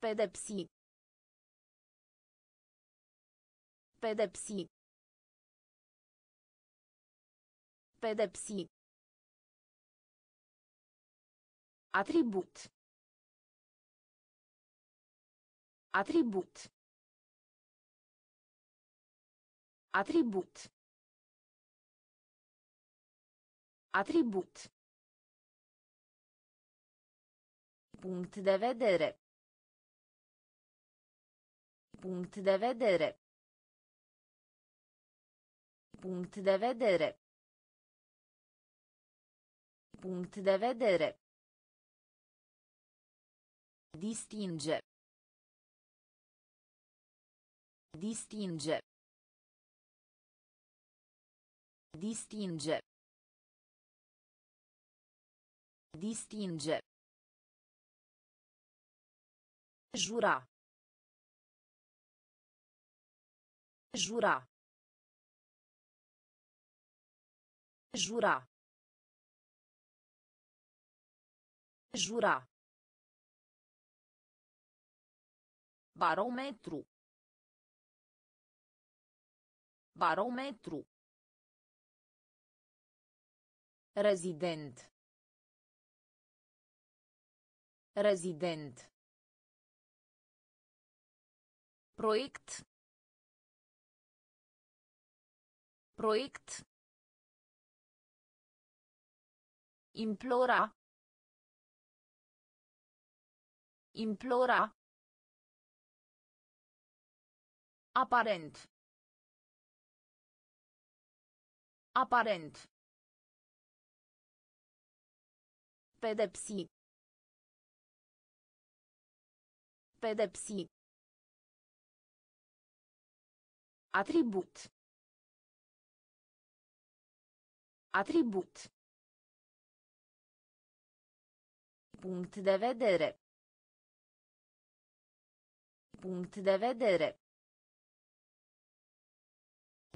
Pedepsi. Pedepsi. Pedepsi. Atribut. Atribut. Atribut. Atribut. Punct de vedere. Punct de vedere. Punct de vedere. Punct de vedere. Distinge. Distinge. Distinge. Distinge. Jura. Jura. Jura. Jura. Barometru. Barometru. Rezident. Rezident. Proiect. Proiect. Implora. Implora. Aparent. Aparent. Pedepsi. Pedepsi. Atribut. Atribut. Punct de vedere. Punct de vedere.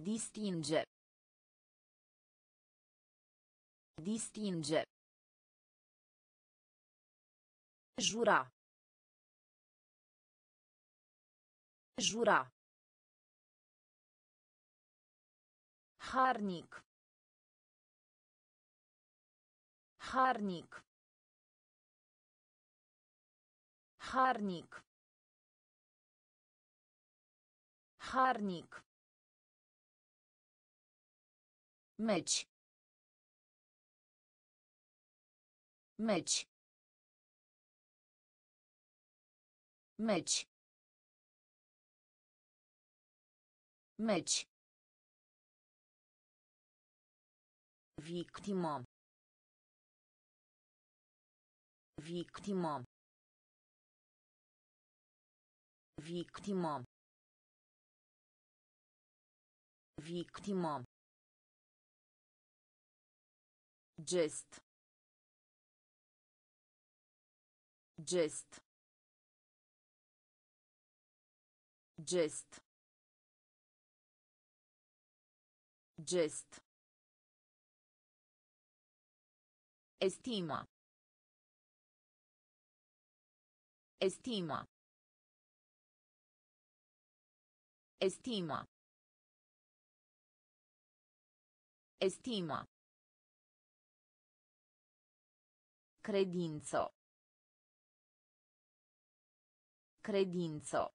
Distinge. Distinge. Jura. Jura. Harnic. Harnic. Harnic. Harnic. Meci. Meci. Meci. Meci. Victimă. Victimă. Victimă. Victimă. Gest. Gest. Gest. Gest. Estima. Estima. Estima. Estima. Credință. Credință.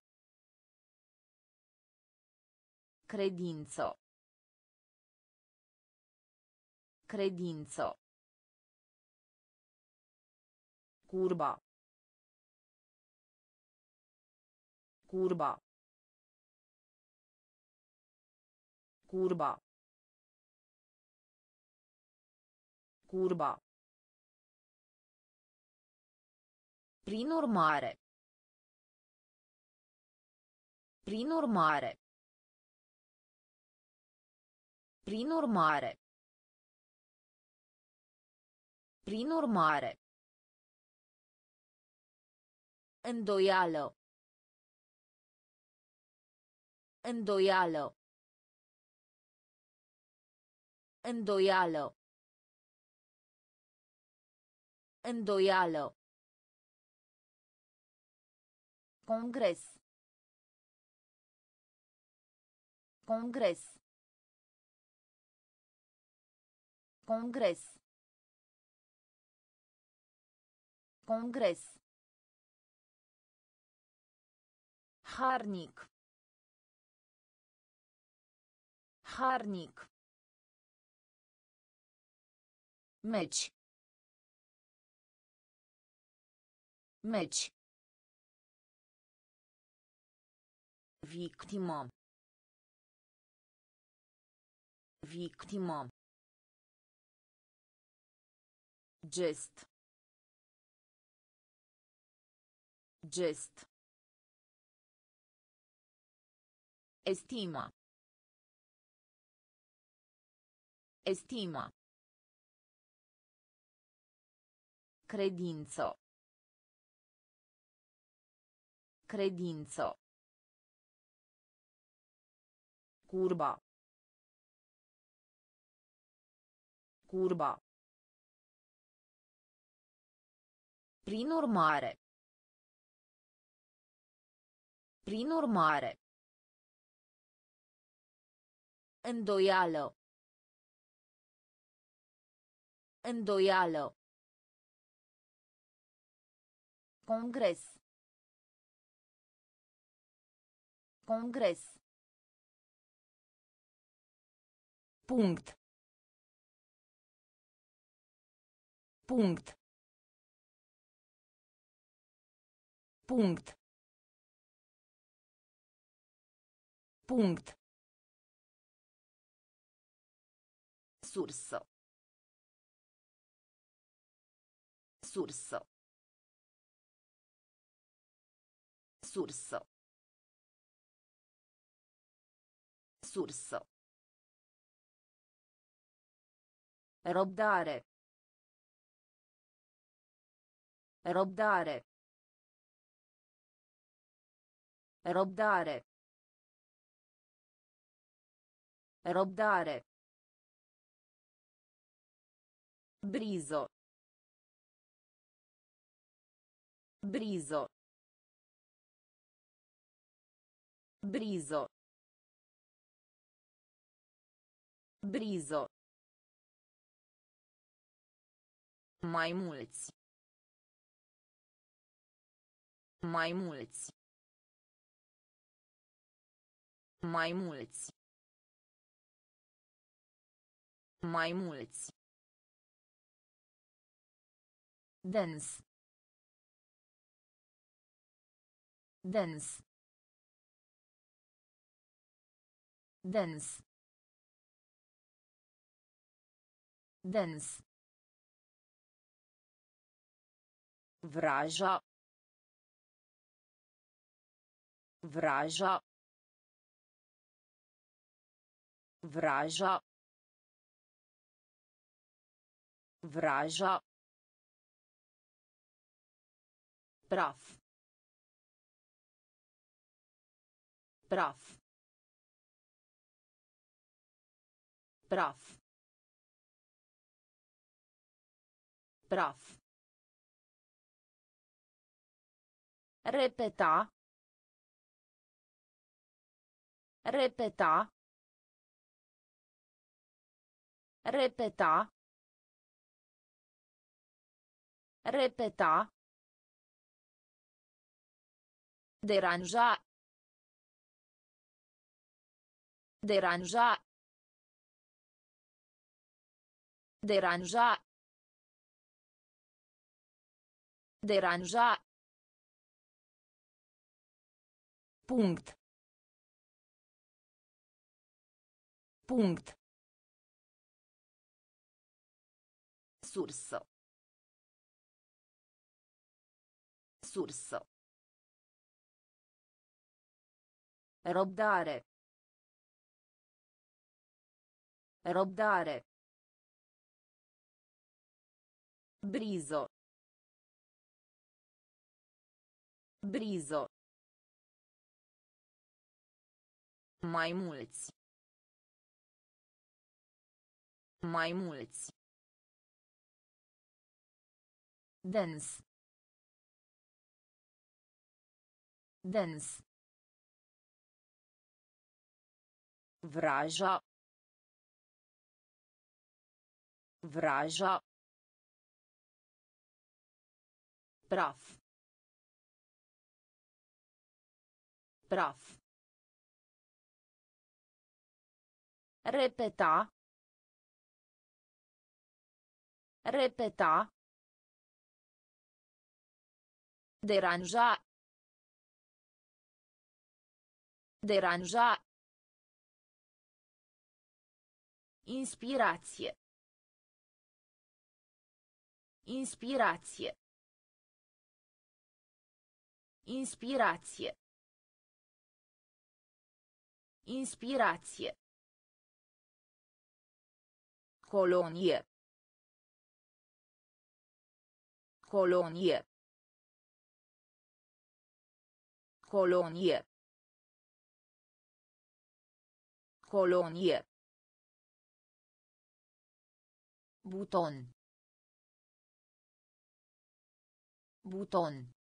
Credință. Credință. Curba. Curba. Curba. Curba. Prin urmare. Prin urmare. Prin urmare. Prin urmare. Îndoială. Îndoială. Îndoială. Îndoială. Congres. Congres. Congres. Congres. Harnic. Harnic. Meci. Meci. Victimă. Victimă. Gest. Gest. Estima. Estima. Credință. Credință. Curba. Curba. Prin urmare. Prin urmare. Îndoială. Îndoială. Congres. Congres. Punct. Punct. Punct. Punct. Sursă. Sursă. Sursă. Sursă. Răbdare. Răbdare. Răbdare. Răbdare. Brizo. Brizo. Brizo. Brizo. Mai mulți. Mai mulți. Mai mulți. Mai mulți. Dens. Dens. Dens. Dens. Vraja. Vraja. Vraja. Vraja. Praf. Praf. Praf. Praf. Repeta. Repeta. Repeta. Repeta. Deranja. Deranja. Deranja. Deranja. Punct. Punct. Sursă. Sursă. Răbdare. Răbdare. Brizo. Brizo. Mai mulți. Mai mulți. Dens. Dens. Vraja. Vraja. Praf. Praf. Repeta. Repeta. Deranja. Deranja. Inspirație. Inspirație. Inspirație. Inspirație. Colonie. Colonie. Colonie. Colonie. Buton. Buton.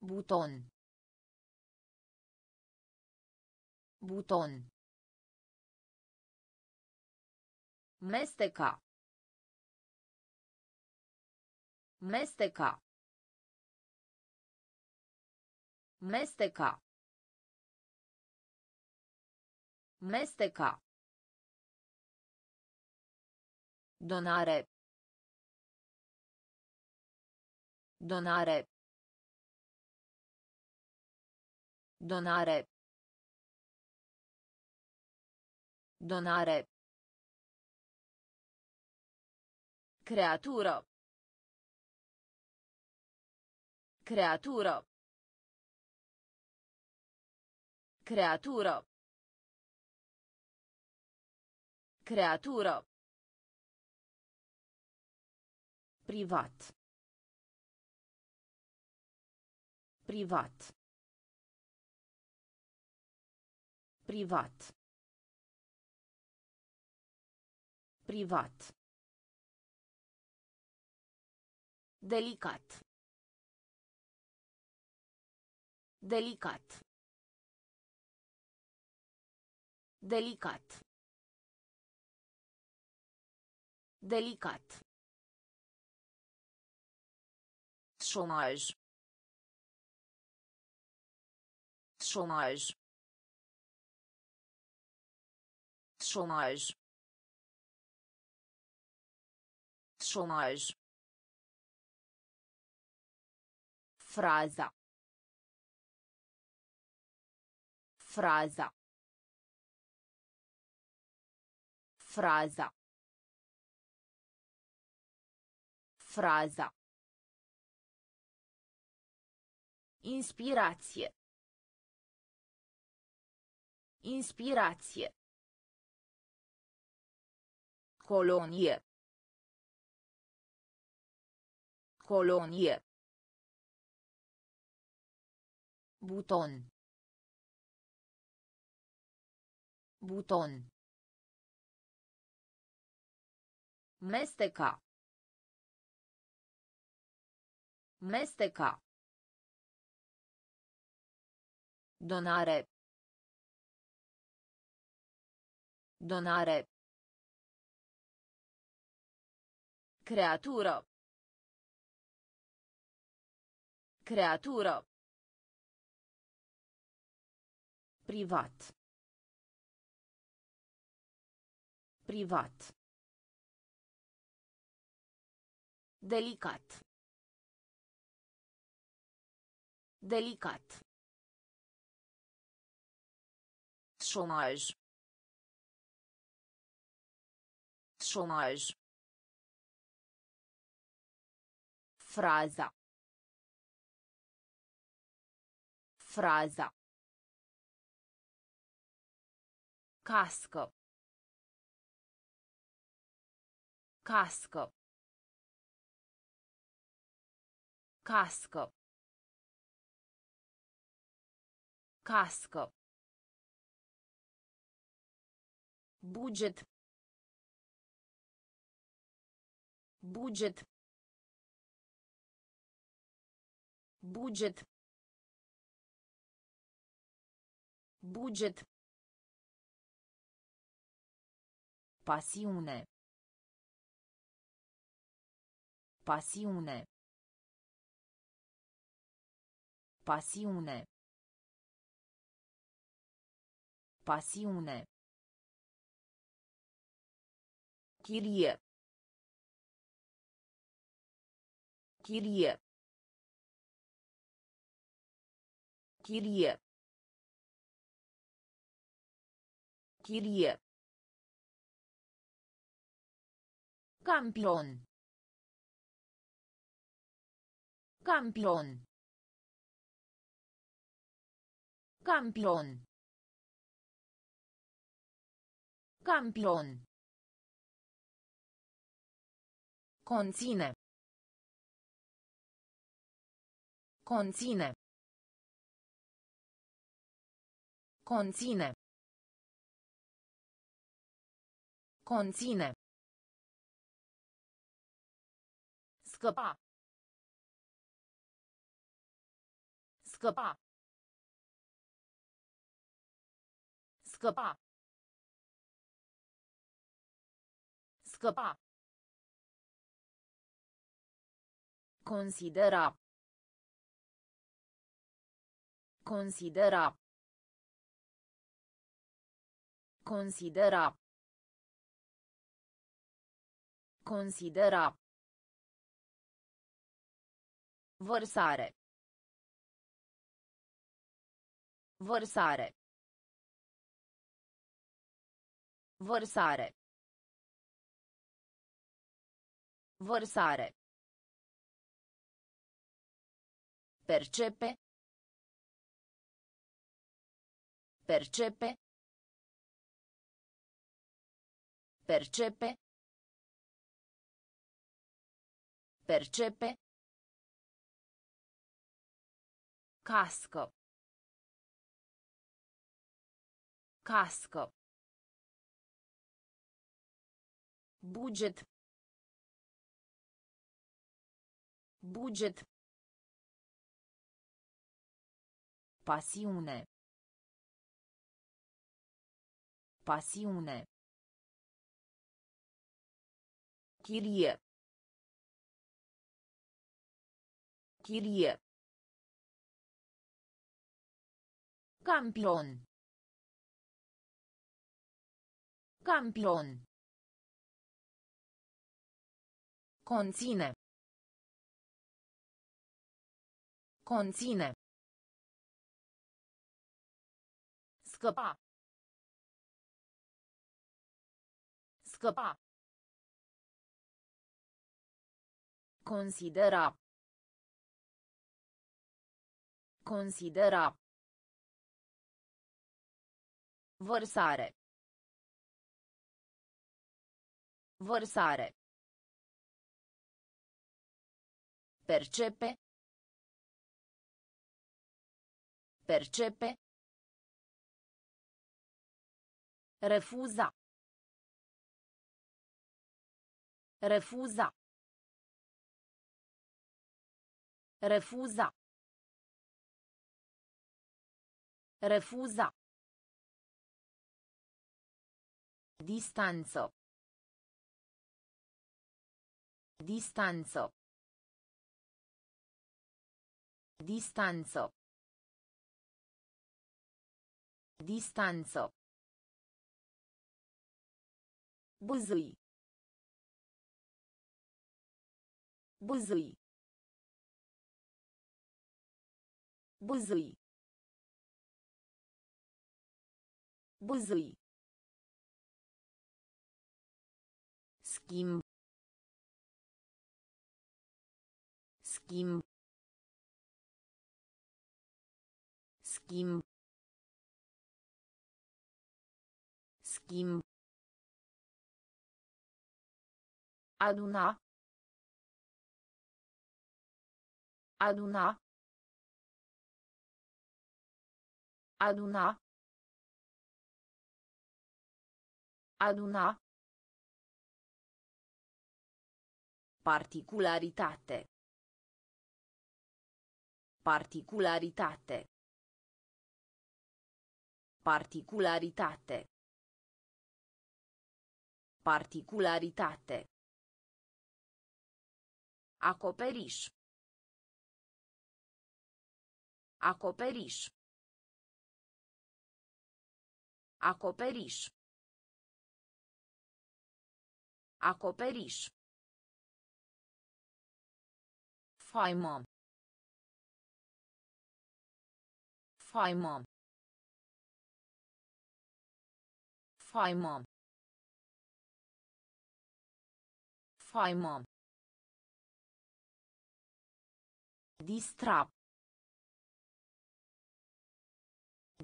Buton. Buton. Mesteca. Mesteca. Mesteca. Mesteca. Donare. Donare. Donare. Donare. Creatură. Creatură. Creatură. Creatură. Privat. Privat. Privat. Privat. Delicat. Delicat. Delicat. Delicat. Chômage. Chômage. Chômage. Chômage. Fraza. Fraza. Fraza. Fraza. Inspirație. Inspirație. Colonie. Colonie. Buton. Buton. Mesteca. Mesteca. Donare. Donare. Creatură. Creatură. Privat. Privat. Delicat. Delicat. Chômage. Chômage. Fraza. Fraza. Cască. Cască. Cască. Cască. Buget. Buget. Buget. Buget. Pasiune. Pasiune. Pasiune. Pasiune. Chirie. Chirie. Chirie. Chirie. Campion. Campion. Campion. Campion. Conține. Conține. Conține. Conține. Scăpa. Scăpa. Scăpa. Scăpa. Considera. Considera. Considera. Considera. Vărsare. Vărsare. Vărsare. Vărsare. Percepe. Percepe. Percepe. Percepe. Casco. Casco. Budget. Budget. Pasiune. Pasiune. Chirie. Chirie. Campion. Campion. Conține. Conține. Scăpa. Scăpa. Considera. Considera. Vărsare. Vărsare. Percepe. Percepe. Refuza. Refuza. Refuza. Refuza. Distanță. Distanță. Distanță. Distanță. Buzui. Buzui. Buzui. Buzui. Schimb. Schimb. Schimb. Schimb. Aduna. Aduna. Aduna. Aduna. Particularitate. Particularitate. Particularitate. Particularitate. Acoperiș. Acoperiș. Acoperiș. Acoperiș. Faimă. Faimă. Faimă. Faimă. Distra.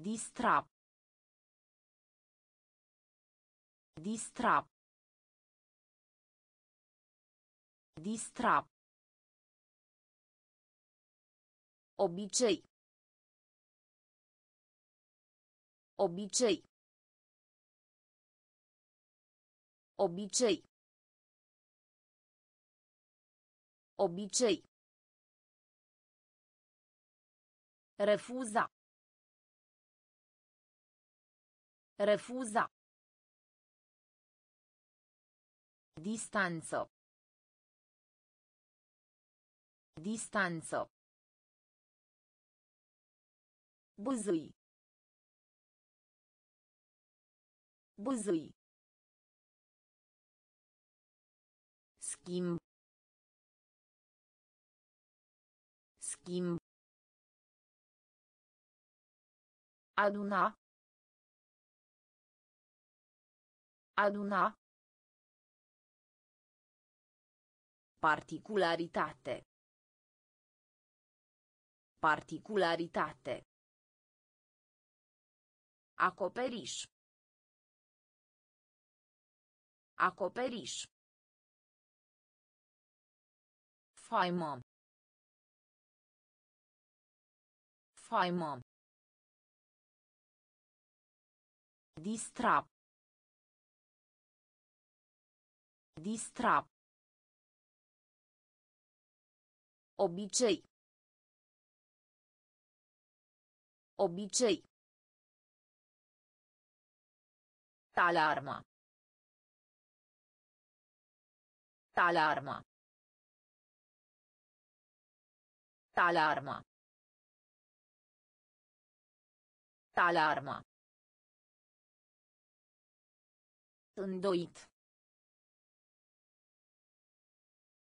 Distra. Distra. Distra. Obicei. Obicei. Obicei. Obicei. Refuza. Refuza. Distanță. Distanță. Buzui. Buzui. Schimb. Schimb. Aduna. Aduna. Particularitate. Particularitate. Acoperiș. Acoperiș. Faimă. Faimă. Distra. Distra. Obicei. Obicei. Alarma. Alarma. Alarma. Alarma. Îndoit.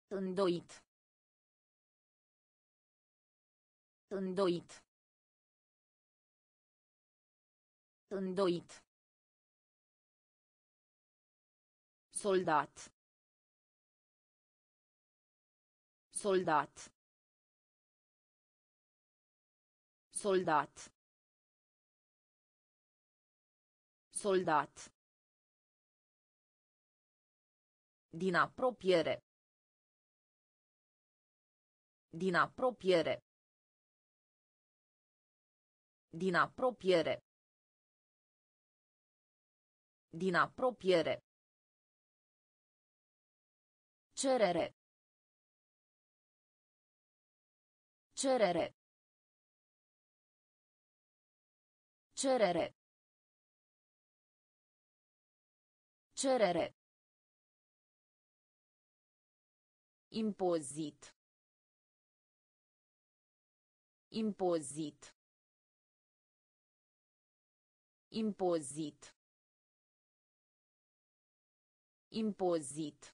Îndoit. Îndoit. Îndoit. Soldat. Soldat. Soldat. Soldat. Din apropiere. Din apropiere. Din apropiere. Din apropiere. Cerere. Cerere. Cerere. Cerere. Impozit. Impozit. Impozit. Impozit.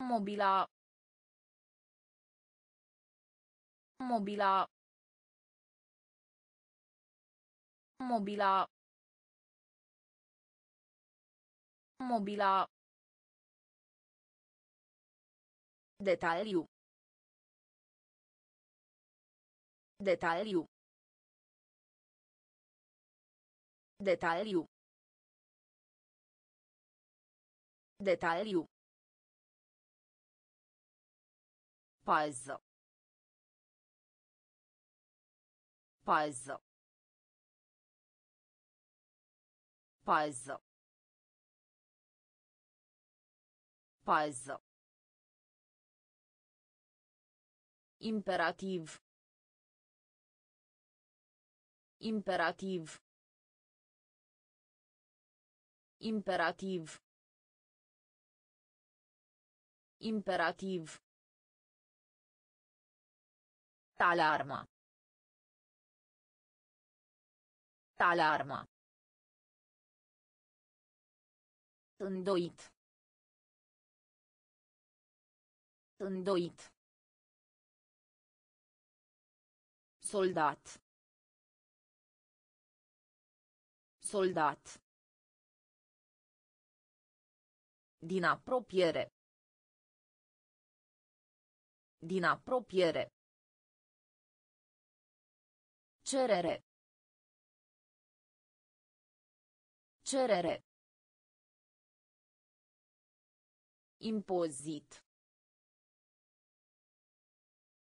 Mobila. Mobila. Mobila. Mobila. Detaliu. Detaliu. Detaliu. Detaliu. Pază. Pază. Pază. Pază. Imperativ. Imperativ. Imperativ. Imperativ. Alarma. Alarma. Îndoit. Îndoit. Soldat. Soldat. Din apropiere. Din apropiere. Cerere. Cerere. Impozit.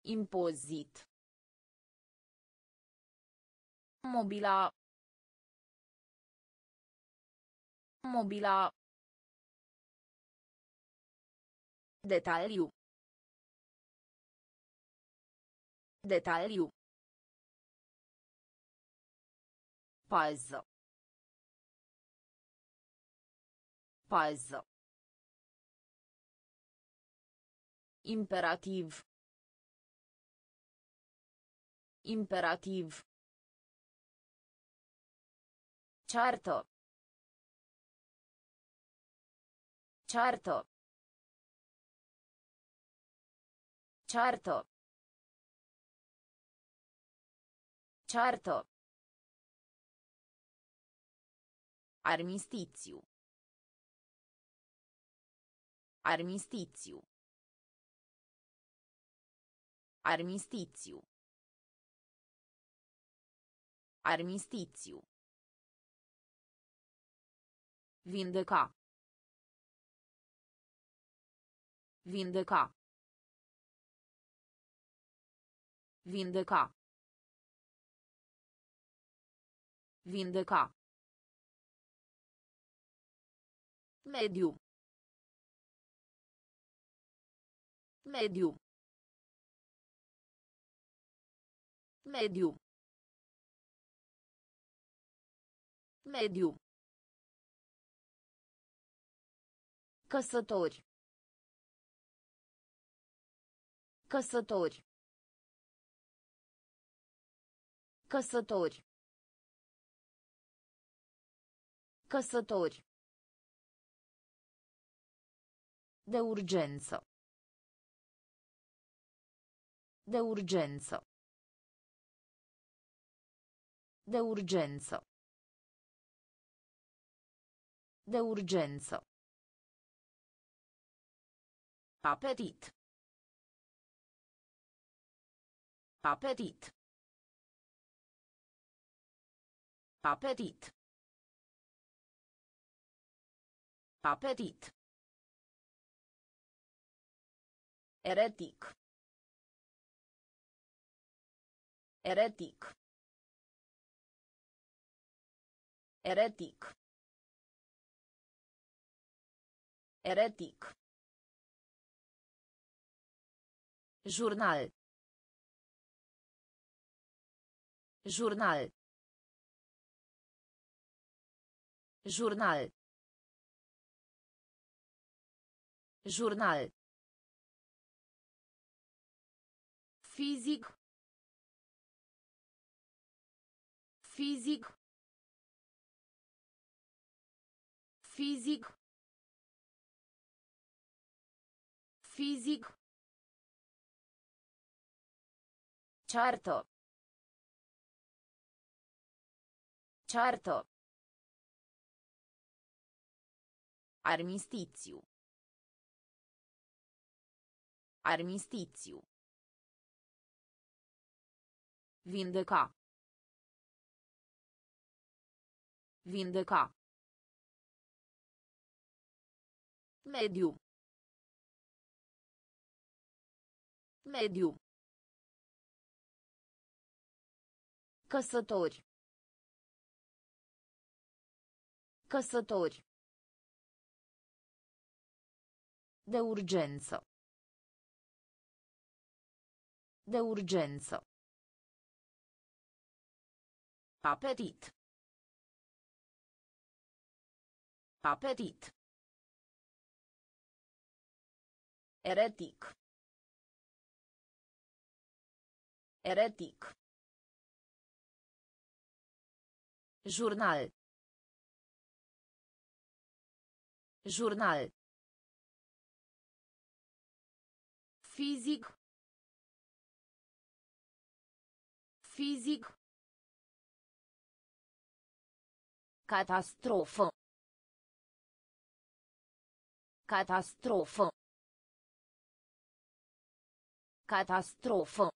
Impozit. Mobila. Mobila. Detaliu. Detaliu. Pază. Pază. Imperativ. Imperativ. Ceartă. Ceartă. Ceartă. Ceartă. Armistițiu. Armistițiu. Armistițiu. Armistițiu. Vindeca. Vindeca. Vindeca. Vindeca. Mediu. Mediu. Mediu. Mediu. Căsători. Căsători. Căsători. Căsători. De urgență. De urgență. De urgență. De urgență. Apetit. Apetit. Apetit. Apetit. Eretic. Eretic. Eretic. Eretic. Jurnal. Jurnal. Jurnal. Jurnal. Fizic. Fizic. Fizic. Fizic. Ceartă. Ceartă. Armistițiu. Armistițiu. Vindeca. Vindeca. Mediu. Mediu. Căsători. Căsători. De urgență. De urgență. Apetit. Apetit. Eretic. Eretic. Jurnal. Jurnal. Fizic. Fizic. Catastrofă. Catastrofă. Catastrofă.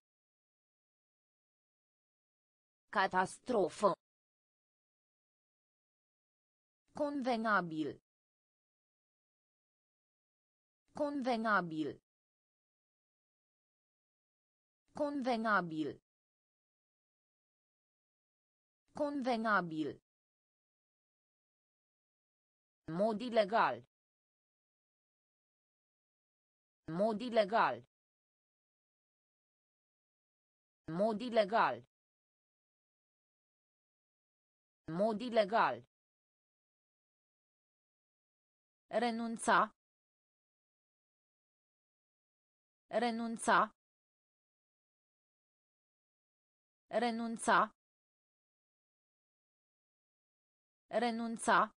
Catastrofă. Convenabil. Convenabil. Convenabil. Convenabil. Mod ilegal. Mod ilegal. Mod ilegal. Mod ilegal. Renunța. Renunța. Renunța. Renunța.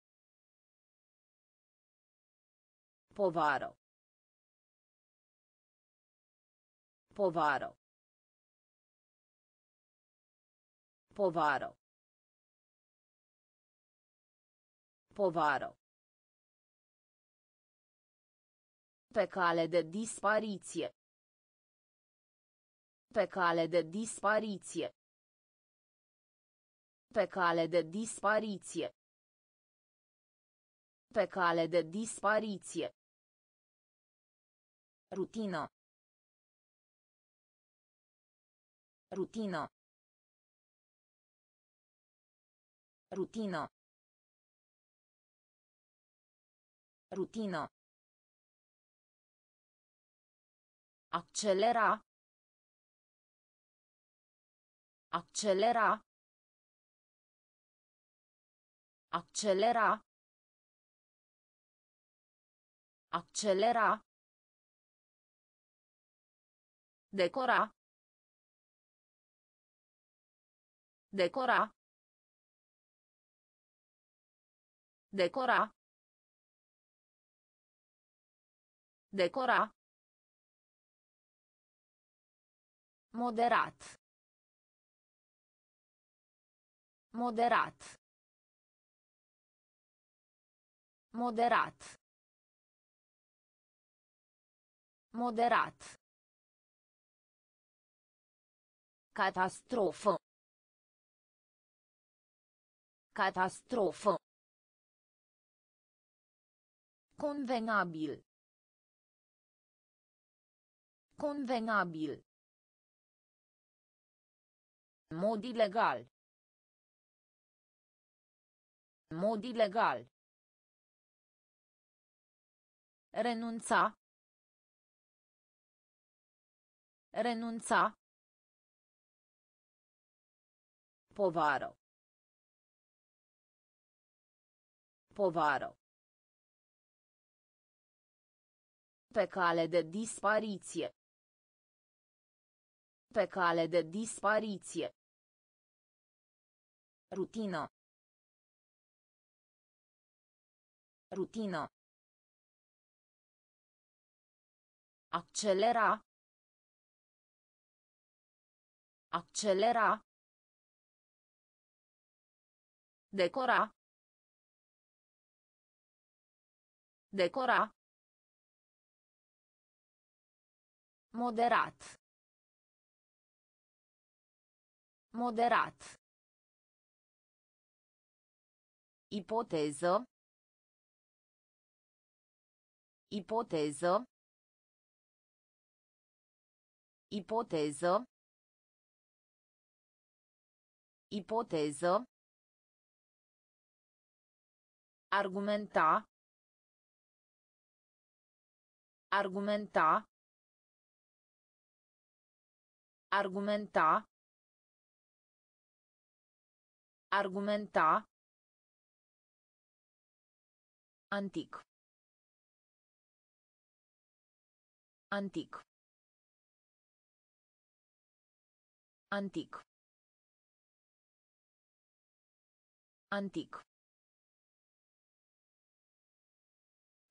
Povară. Povară. Povară. Povară. Pe cale de dispariție. Pe cale de dispariție. Pe cale de dispariție. Pe cale de dispariție. Rutină. Rutină. Rutină. Rutină. Accelera. Accelera. Accelera. Accelera. Decora. Decora. Decora. Decora. Moderat. Moderat. Moderat. Moderat. Catastrofă. Catastrofă. Convenabil. Convenabil. Mod ilegal. Mod ilegal. Renunța. Renunța. Povară. Povară. Pe cale de dispariție. Pe cale de dispariție. Rutină. Rutină. Accelera. Accelera. Decora. Decora. Moderat. Moderat. Ipoteză. Ipoteză. Ipoteză. Ipoteză. Argumenta. Argumenta. Argumenta. Argumenta. Antic. Antic. Antic. Antic.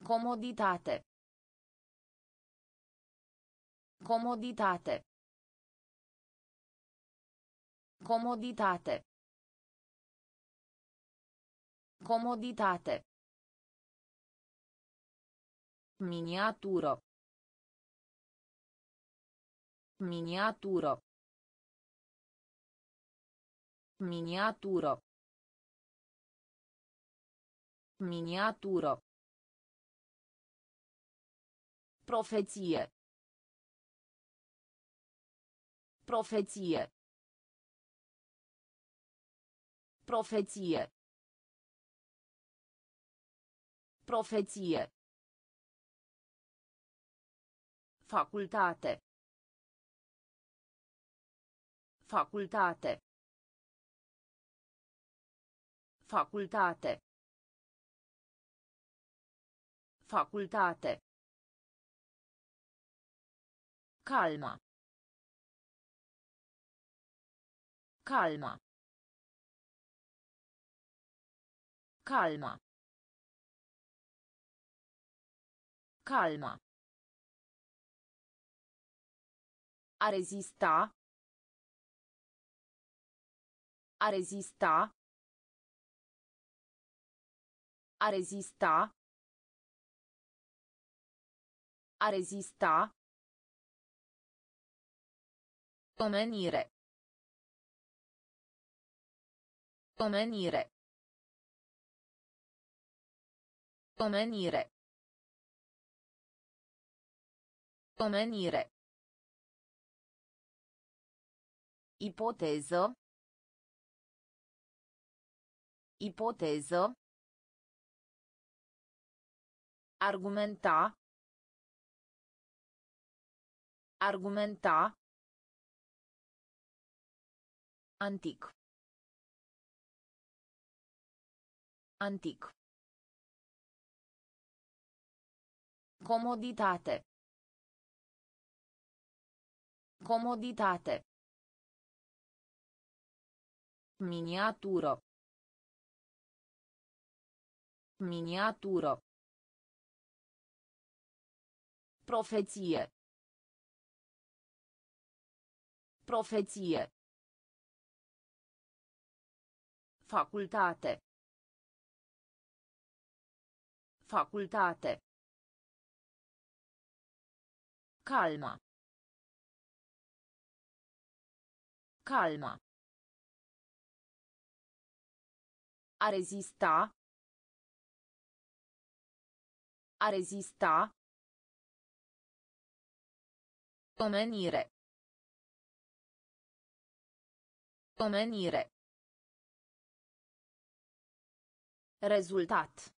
Comoditate. Comoditate. Comoditate. Comoditate. Miniatură. Miniatură. Miniatură. Miniatură. Profeție. Profeție. Profeție. Profeție. Facultate. Facultate. Facultate. Facultate. Calma. Calma. Calma. Calma. A rezista. A rezista. A rezista. A rezista. Omenire. Omenire. Omenire. Omenire. Ipoteză. Ipoteză. Argumenta. Argumenta. Antic. Antic. Comoditate. Comoditate. Miniatură. Miniatură. Profeție. Profeție. Facultate. Facultate. Calma. Calma. A rezista. A rezista. Omenire. Omenire. Rezultat.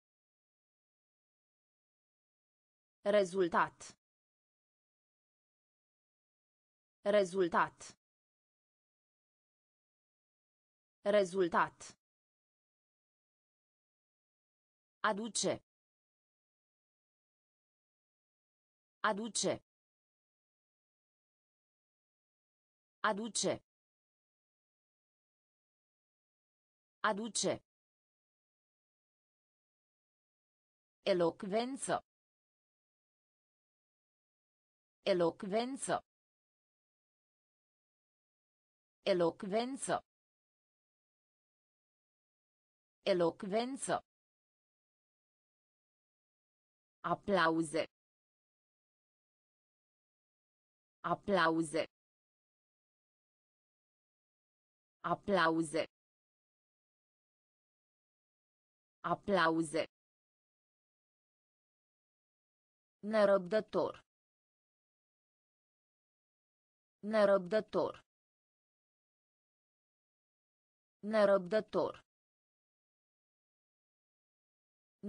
Rezultat. Rezultat. Rezultat. Aduce. Aduce. Aduce. Aduce. Elocvență. Elocvență. Elocvență. Elocvență. Aplauze. Aplauze. Aplauze. Aplauze. Nerăbdător. Nerăbdător. Nerăbdător.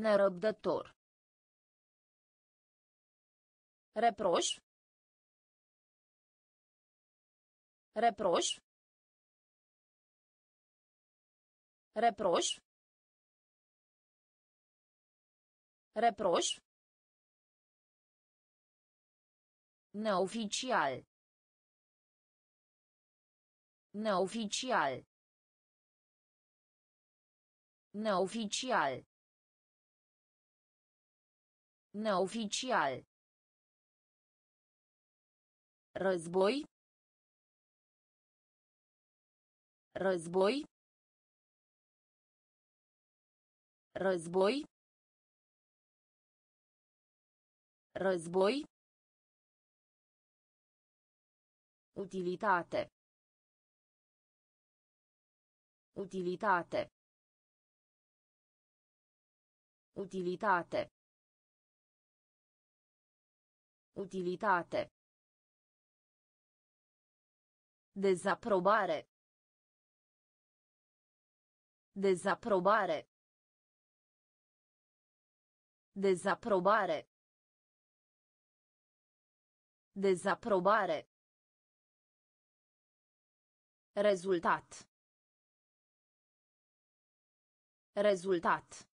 Nerăbdător. Reproș. Reproș. Reproș. Reproș. Neoficial. Neoficial. Neoficial. Neoficial. Război. Război. Război. Război. Utilitate. Utilitate. Utilitate. Utilitate. Dezaprobare. Dezaprobare. Dezaprobare. Dezaprobare. Rezultat. Rezultat.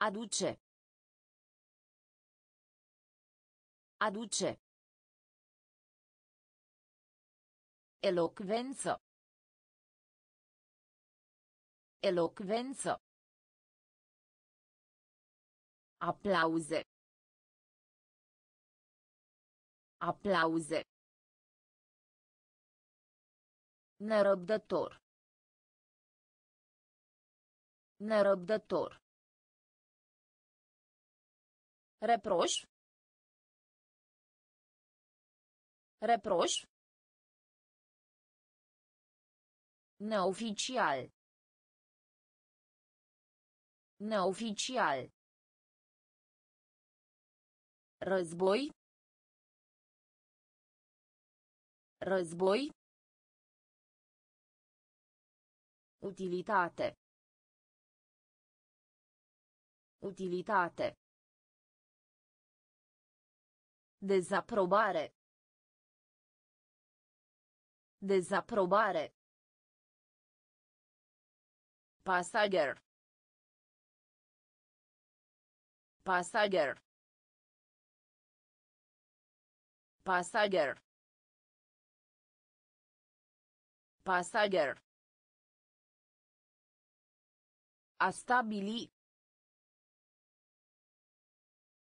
Aduce. Aduce. Elocvență. Elocvență. Aplauze. Aplauze. Nerăbdător. Nerăbdător. Reproș. Reproș. Neoficial. Neoficial. Război. Război. Utilitate. Utilitate. Dezaprobare. Dezaprobare. Pasager. Pasager. Pasager. Pasager. A stabili.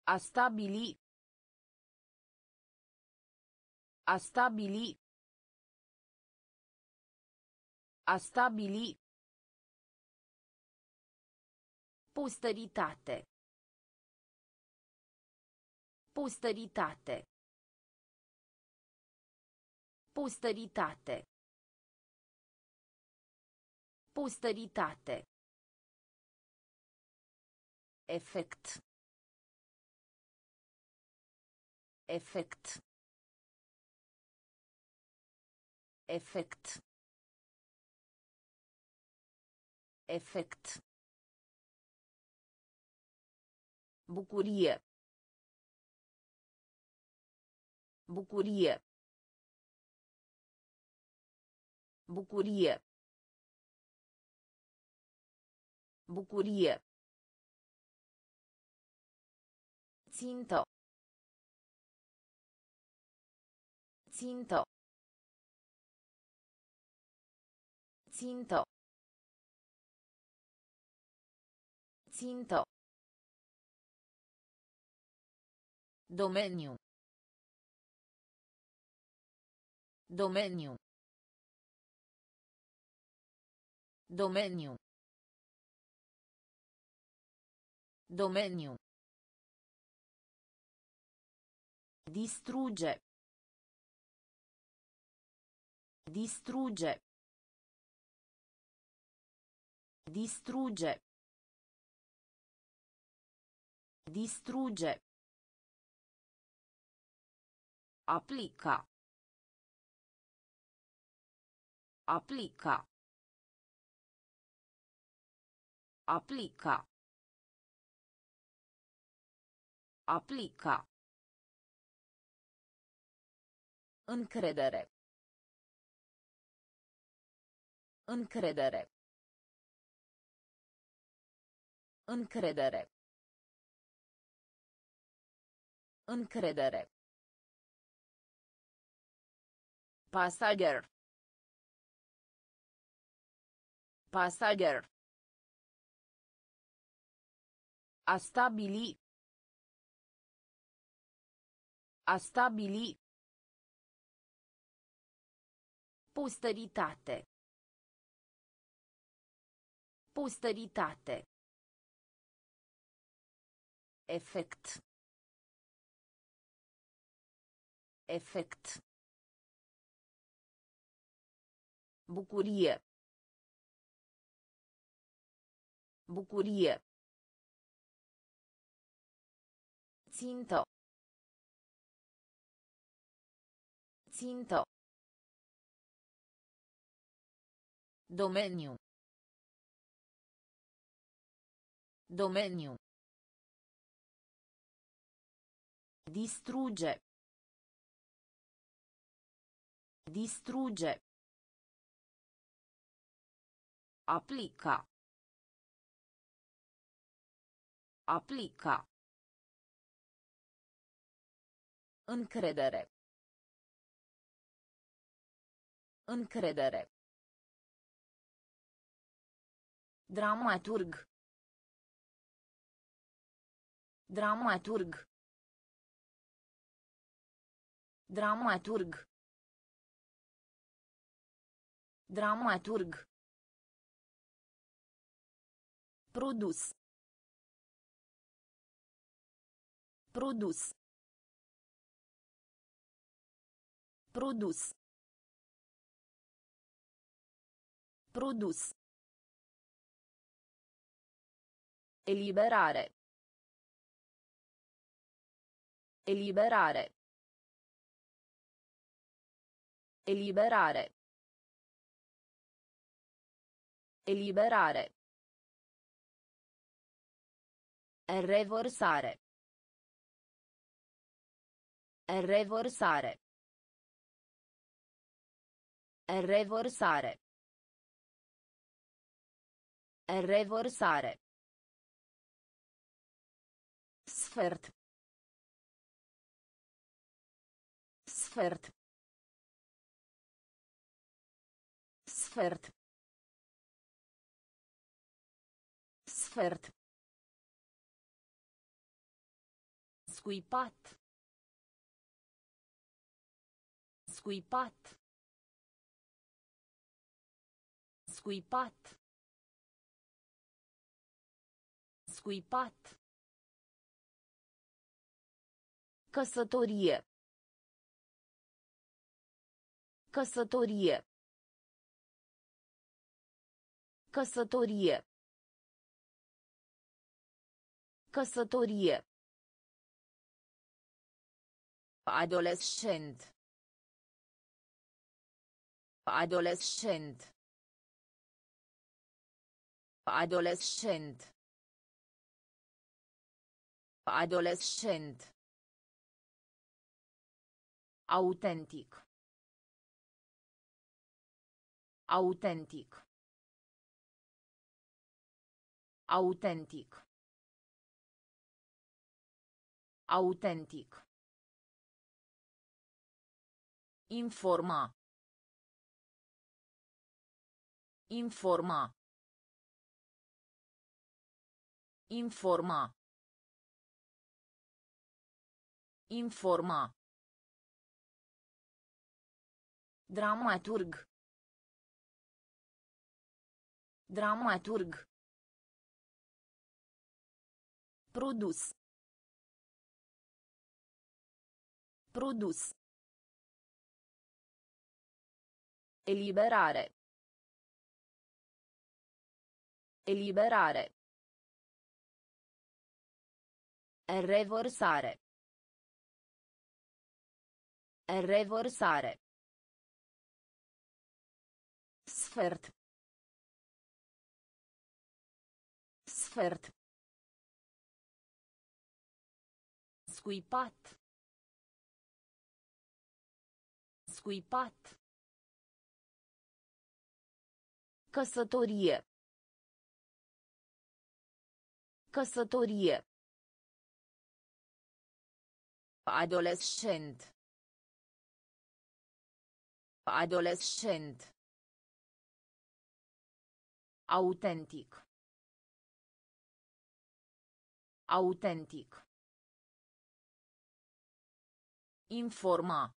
A stabili. A stabili. A stabili. Posteritate. Posteritate. Posteritate. Posteritate. Efect. Efect. Efect. Efect. Bucurie. Bucurie. Bucurie. Bucurie. Țintă. Țintă. Țintă. Țintă. Domeniu. Domeniu. Domenio. Domenio. Distrugge. Distrugge. Distrugge. Distrugge. Applica. Applica. Aplica. Aplica. Încredere. Încredere. Încredere. Încredere. Pasager. Pasager. A stabili. A stabili. Posteritate. Posteritate. Efect. Efect. Bucurie. Bucurie. Zinto. Zinto. Domeniu. Domeniu. Distrugge. Distrugge. Applica. Applica. Încredere. Încredere. Dramaturg. Dramaturg. Dramaturg. Dramaturg. Produs. Produs. Produs. Produs. Eliberare. Eliberare. Eliberare. Eliberare. Revorsare. Revorsare. Revorsare. Revorsare. Sfert. Sfert. Sfert. Sfert. Scuipat. Scuipat. Scuipat. Scuipat. Căsătorie. Căsătorie. Căsătorie. Căsătorie. Adolescent. Adolescent. Adolescent. Adolescent. Autentic. Autentic. Autentic. Autentic. Informa. Informa. Informa. Informa. Dramaturg. Dramaturg. Produs. Produs. Eliberare. Eliberare. Revorsare. Revorsare. Sfert. Sfert. Scuipat. Scuipat. Căsătorie. Căsătorie. Adolescent. Adolescent. Autentic. Autentic. Informa.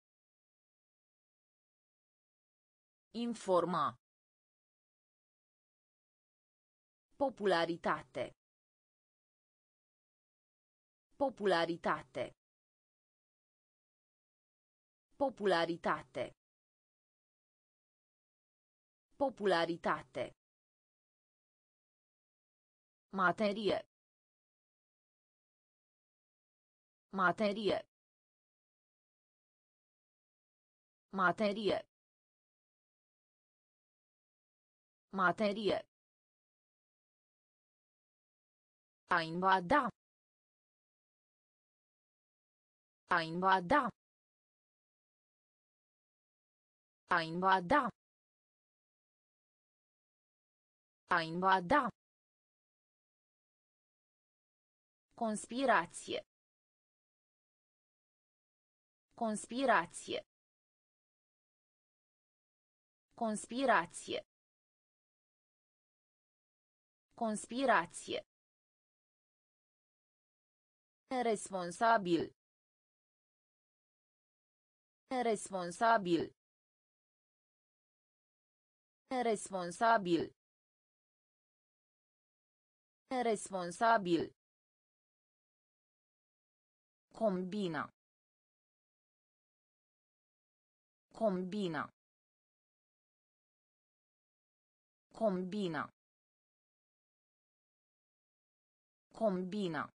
Informa. Popularitate. Popularitate. Popularitate. Popularitate. Materie. Materie. Materie. Materie. A invada. A invada. A invada. A invada. Conspirație. Conspirație. Conspirație. Conspirație. Responsabil. Responsabil. Responsabil. Responsabil. Combina. Combina. Combina. Combina.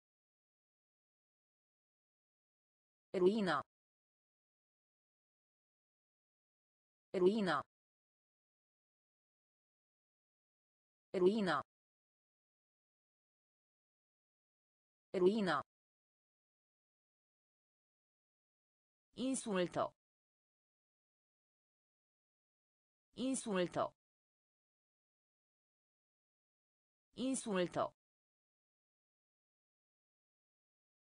Ruina. Ruina. Ruina. Ruina. Insulto. Insulto. Insulto.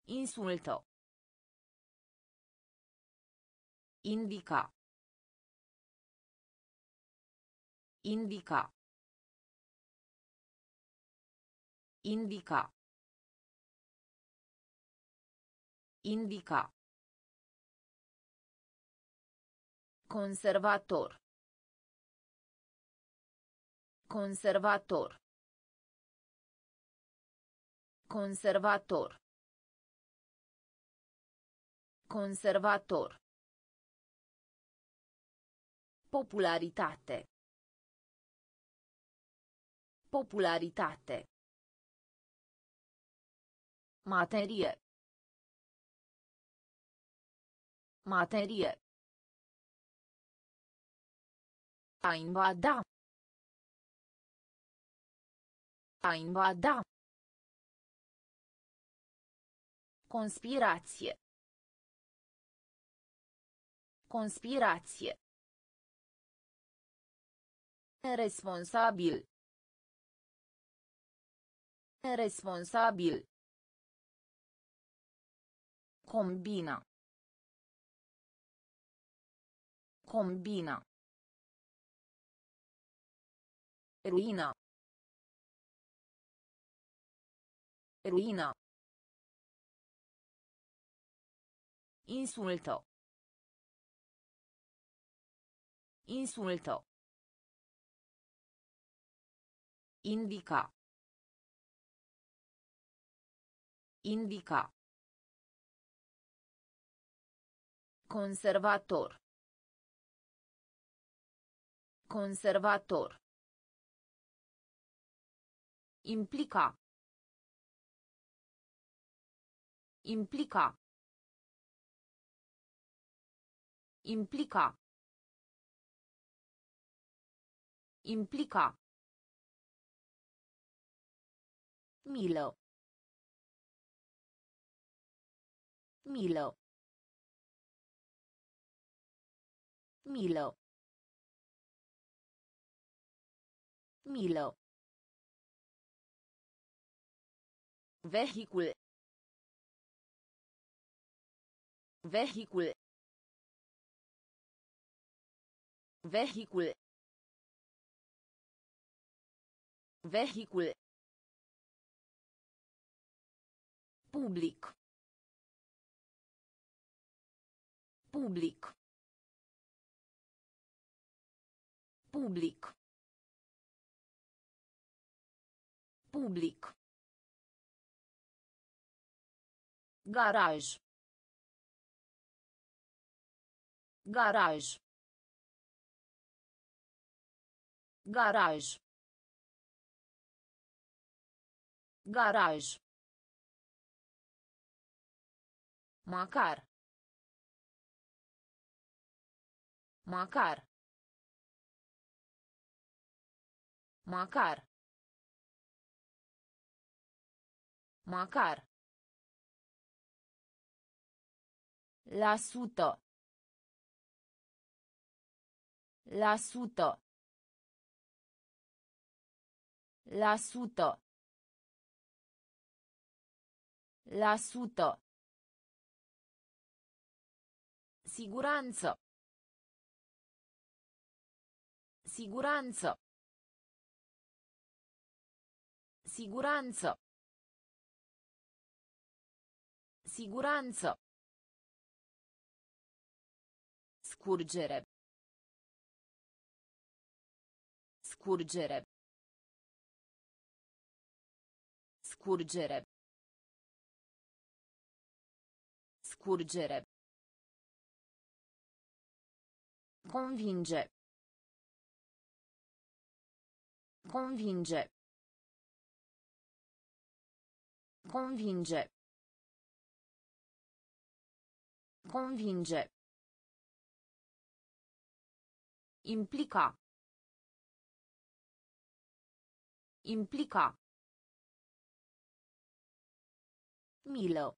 Insulto. Indica. Indica. Indica. Indica. Conservator. Conservator. Conservator. Conservator. Popularitate. Popularitate. Materie. Materie. A invada. A invada. Conspirație. Conspirație. Responsabil. Responsabil. Combina. Combina. Ruina. Ruina. Insulto. Insulto. Indica. Indica. Conservator. Conservator. Implica. Implica. Implica. Implica. Milo. Milo. Milo. Milo. Vehicul. Vehicul. Vehicul. Vehicul. Public. Public. Public. Public. Garaj. Garaj. Garaj. Garaj. Macar. Macar. Macar. Macar. La sută. La sută. La sută. La sută. Siguranță. Siguranță. Siguranță. Siguranță. Scurgere. Scurgere. Scurgere. Scurgere. Convinge. Convinge. Convinge. Convinge. Implica. Implica. Milă.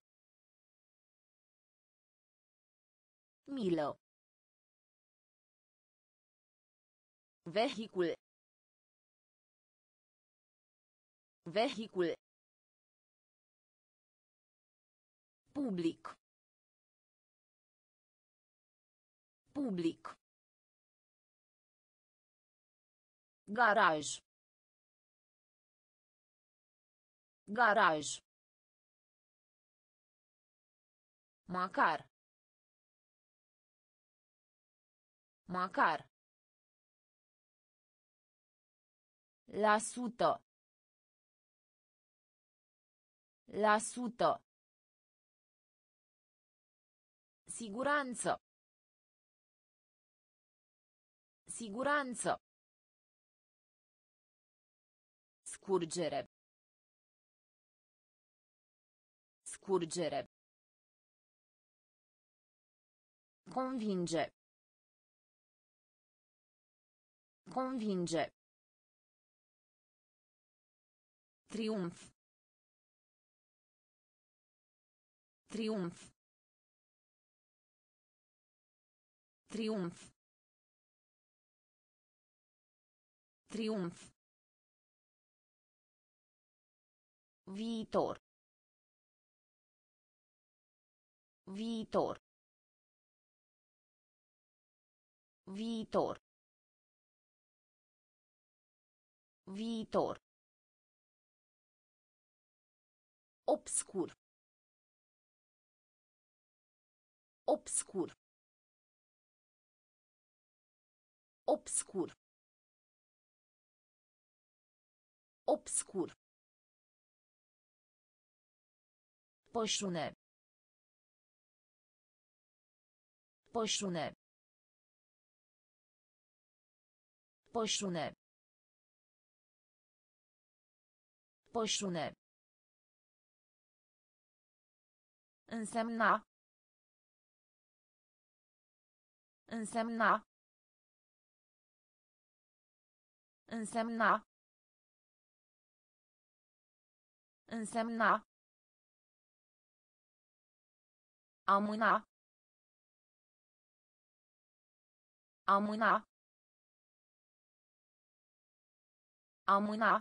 Milă. Vehicul. Vehicul. Public. Public. Garaj. Garaj. Macar. Macar. La sută. La sută. Siguranță. Siguranță. Scurgere. Scurgere. Convinge. Convinge. Triumf. Triumf. Triumf. Triumf. Viitor. Viitor. Viitor. Viitor. Obscur. Obscur. Obscur. Obscur. Pășune. Pășune. Pășune. Pășune. Însemna. Însemna. Însemna. Însemna. Amâna. Amâna. Amâna.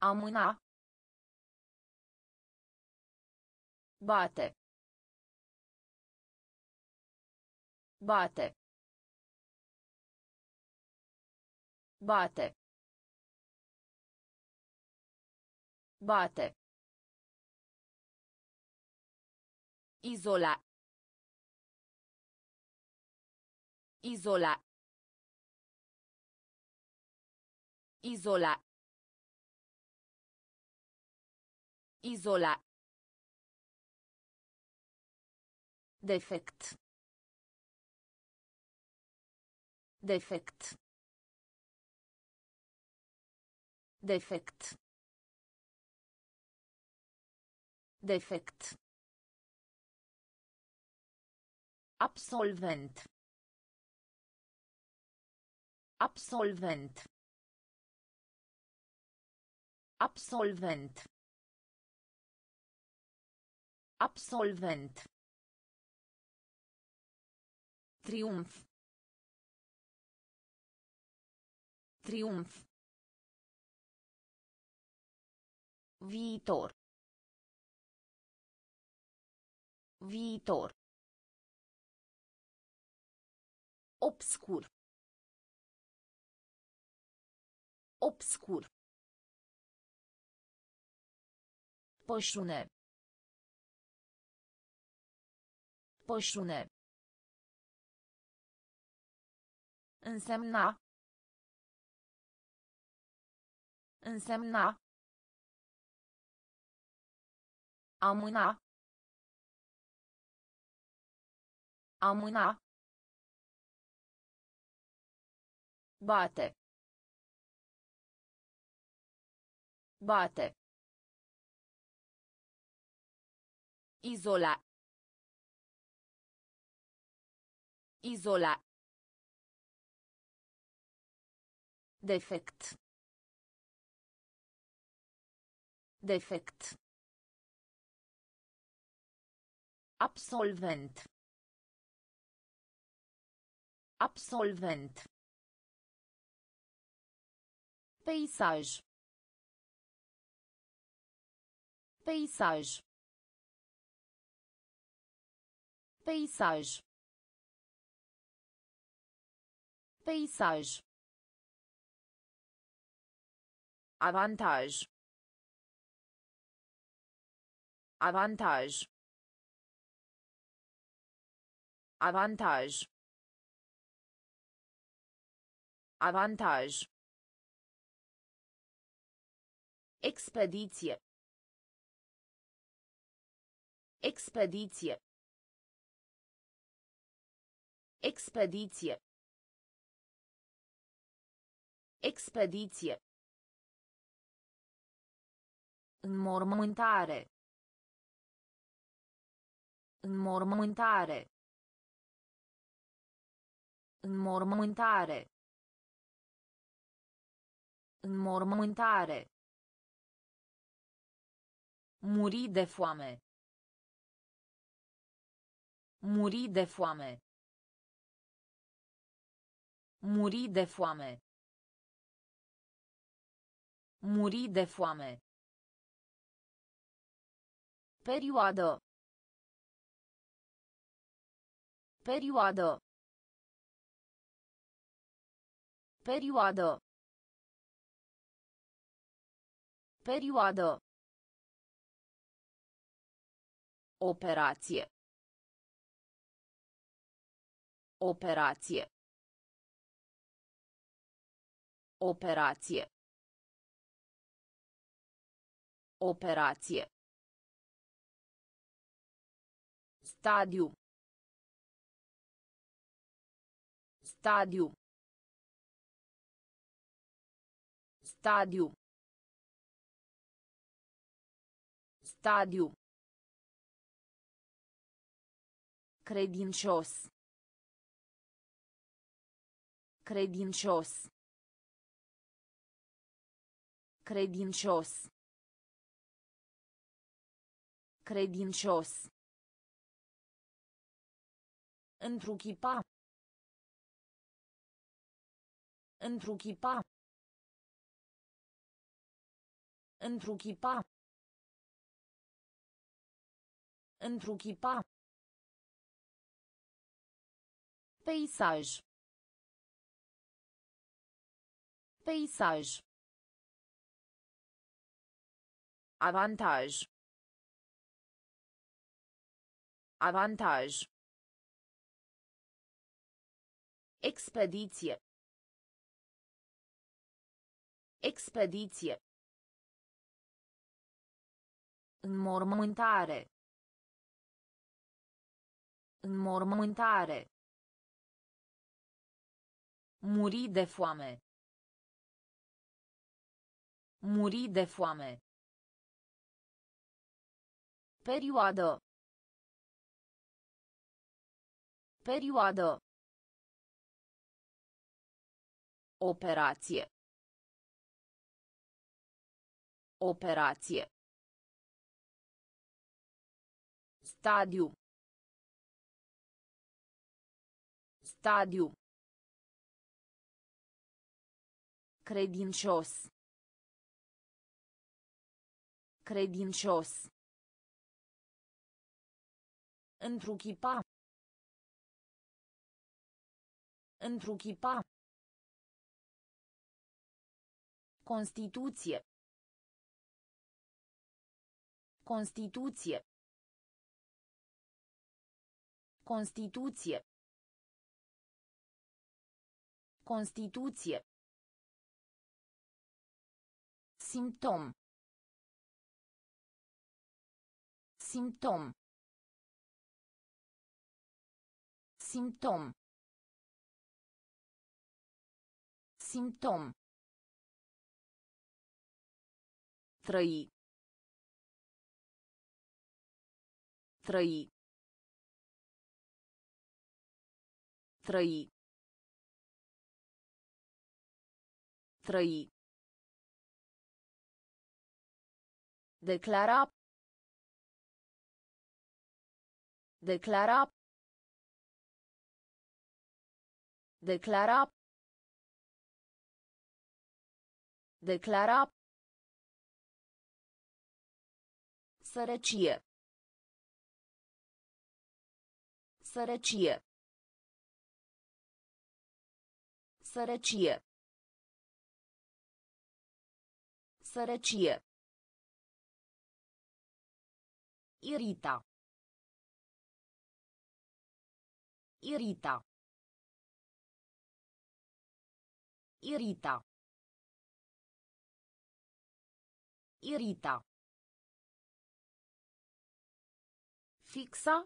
Amâna. Bate. Bate. Bate. Bate. Isola. Isola. Isola. Isola. Defect. Defect. Defect. Defect. Absolvent. Absolvent. Absolvent. Absolvent. Triumf. Triumf. Viitor. Viitor. Obscur. Obscur. Pășune. Pășune. Însemna. Însemna. Amâna. Amâna. Bate. Bate. Izola. Izola. Defect. Defect. Absolvent. Absolvent. Peisaj. Peisaj. Peisaj. Peisaj. Avantaj. Avantaj. Avantaj. Avantaj. Expediție. Expediție. Expediție. Expediție. Înmormântare. Înmormântare. Înmormântare. Înmormântare. Muri de foame. Muri de foame. Muri de foame. Muri de foame. Perioadă. Perioadă. Perioadă. Perioadă. Operație. Operație. Operație. Operație. Stadiu. Stadiu. Stadiu. Stadiu. Credincios. Credincios. Credincios. Credincios. Întruchipa. Întruchipa. Întruchipa. Întruchipa. Peisaj. Peisaj. Avantaj. Avantaj. Expediție. Expediție. Înmormântare. Înmormântare. Muri de foame. Muri de foame. Perioadă. Perioadă. Operație. Operație. Stadiu. Stadiu. Credincios. Credincios. Întruchipa. Întruchipa. Constituție. Constituție. Constituție. Constituție. Simptom. Simptom. Simptom. Simptom. Trăi. Trăi. Trăi. Trăi. Declara. Declara. Declara. Declara. Sărăcie. Sărăcie. Sărăcie. Sărăcie. Irita. Irita. Irita. Irita. Fixa.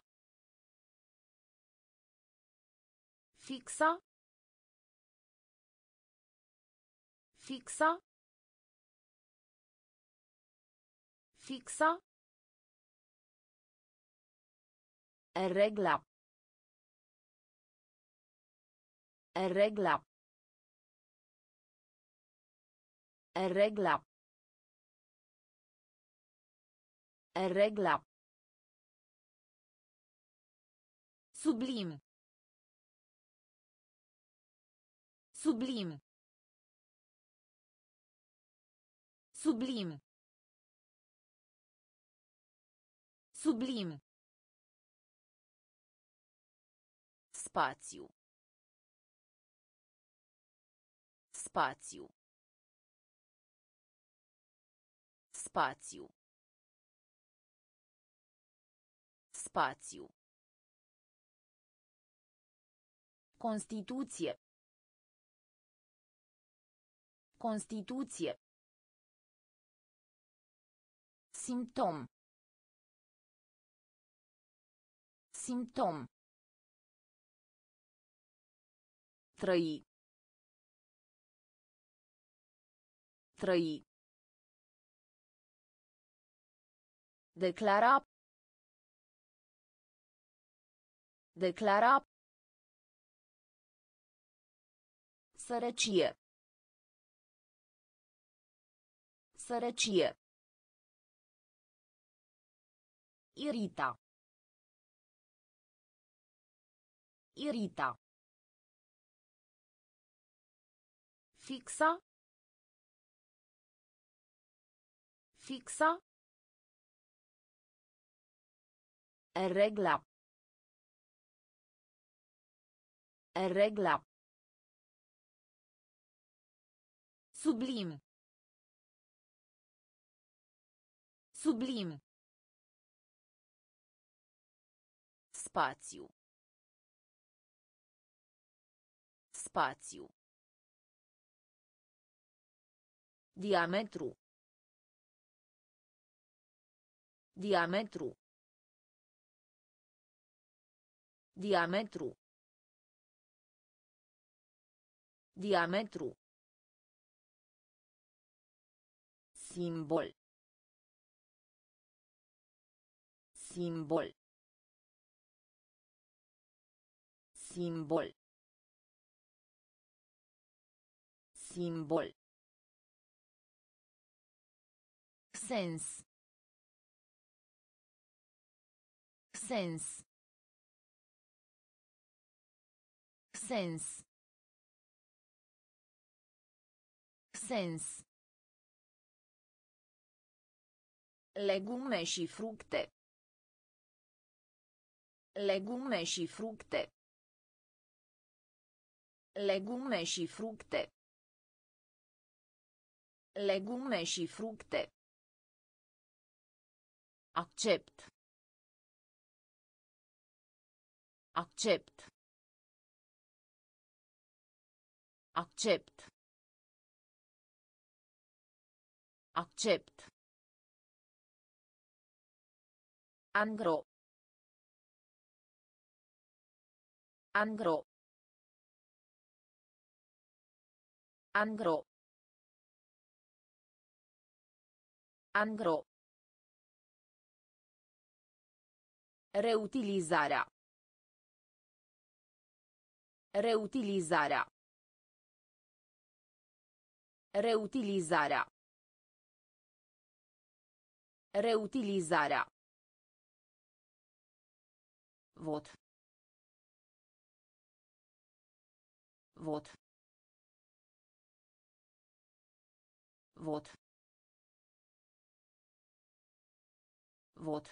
Fixa. Fixa. Fixa. Regla. Regla. Regla. Regla. Sublim. Sublim. Sublim. Sublim. Spațiu. Spațiu. Spațiu. Spațiu. Constituție. Constituție. Simptom. Simptom. Trăi. Trăi. Declara. Declara. Sărăcie. Sărăcie. Irita. Irita. Fixa. Fixa. Regla. Regla. Sublim. Sublim. Spațiu. Spațiu. Diametru. Diametru. Diametru. Diametru. Simbol. Simbol. Simbol. Simbol. Sens. Sens. Sens. Sens. Legume și fructe. Legume și fructe. Legume și fructe. Legume și fructe. Accept. Accept. Accept. Accept. Angro. Angro. Angro. Angro. Reutilizarea. Reutilizarea. Reutilizarea. Reutilizarea. Vot. Vot. Vot. Vot.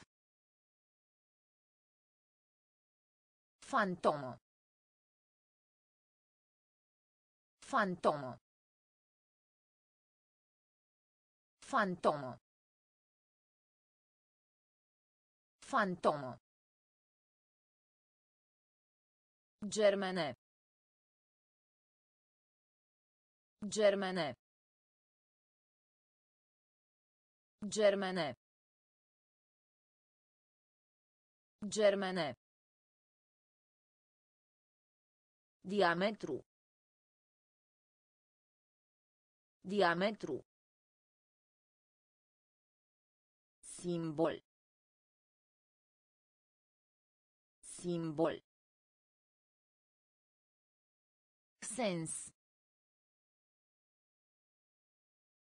Fantomă. Fantomă. Fantomă. Fantomă. Germene. Germene. Germene. Germene. Diametru. Diametru. Simbol. Simbol. Sens.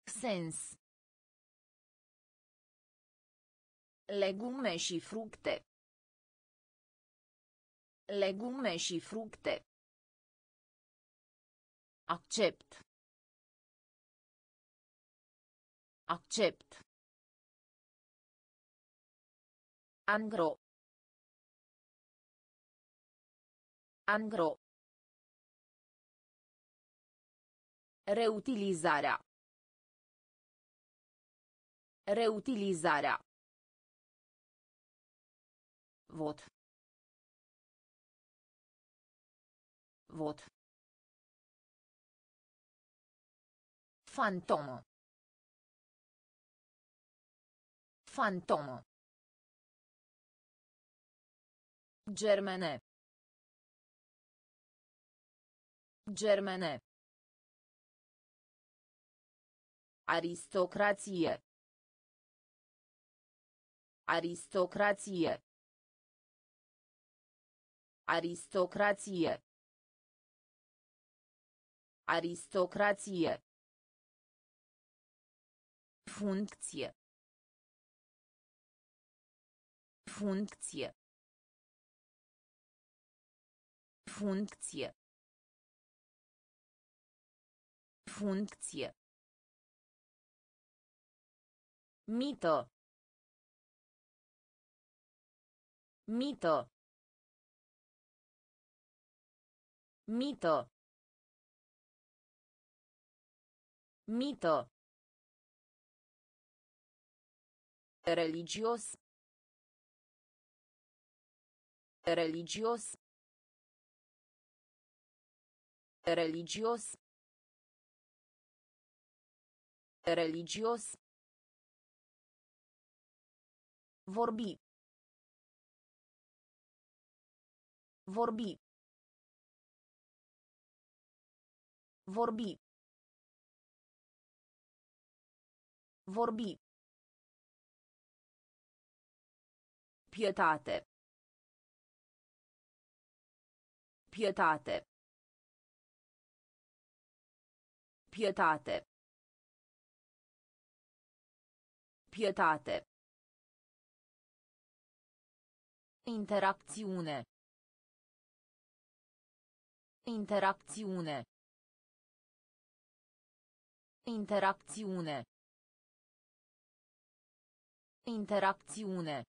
Sens. Legume și fructe. Legume și fructe. Accept. Accept. Angro. Angro. Reutilizarea. Reutilizarea. Vot. Vot. Fantomă. Fantomă. Germene. Germene. Aristocrație. Aristocrație. Aristocrație. Aristocrație. Funcție. Funcție. Funcție. Funcție. Mito. Mito. Mito. Mito. Religios. Religios. Religios. Religios. Vorbi. Vorbi. Vorbi. Vorbi. Pietate. Pietate. Pietate. Pietate. Interacțiune. Interacțiune. Interacțiune. Interacțiune.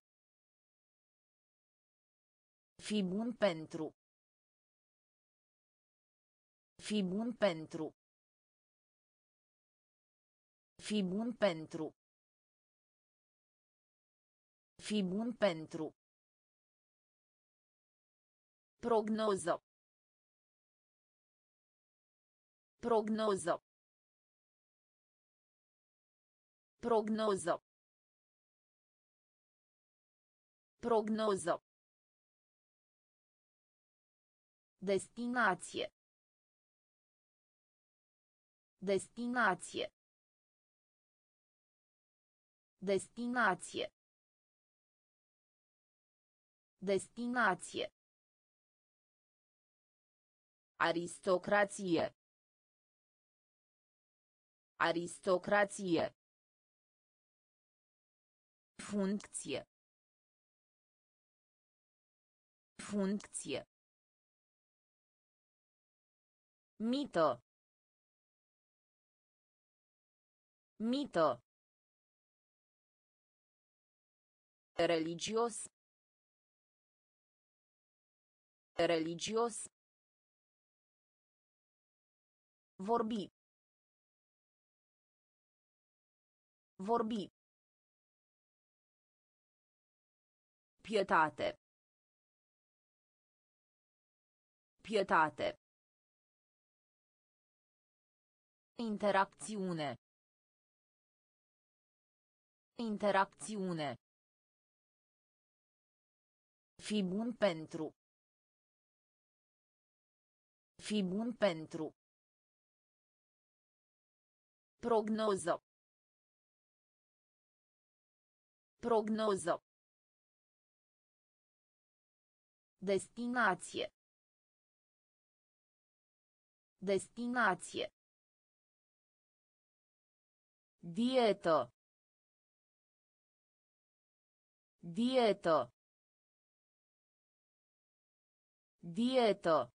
Fi bun pentru. Fi bun pentru. Fi bun pentru. Fi bun pentru. Prognoză. Prognoză. Prognoză. Prognoză. Destinație. Destinație. Destinație. Destinație. Aristocrație. Aristocrație. Funcție. Funcție. Mită. Mită. Religios. Religios. Vorbi. Vorbi. Pietate. Pietate. Interacțiune. Interacțiune. Fi bun pentru. Fi bun pentru. Prognoză. Prognoză. Destinație. Destinație. Dietă. Dietă. Dietă.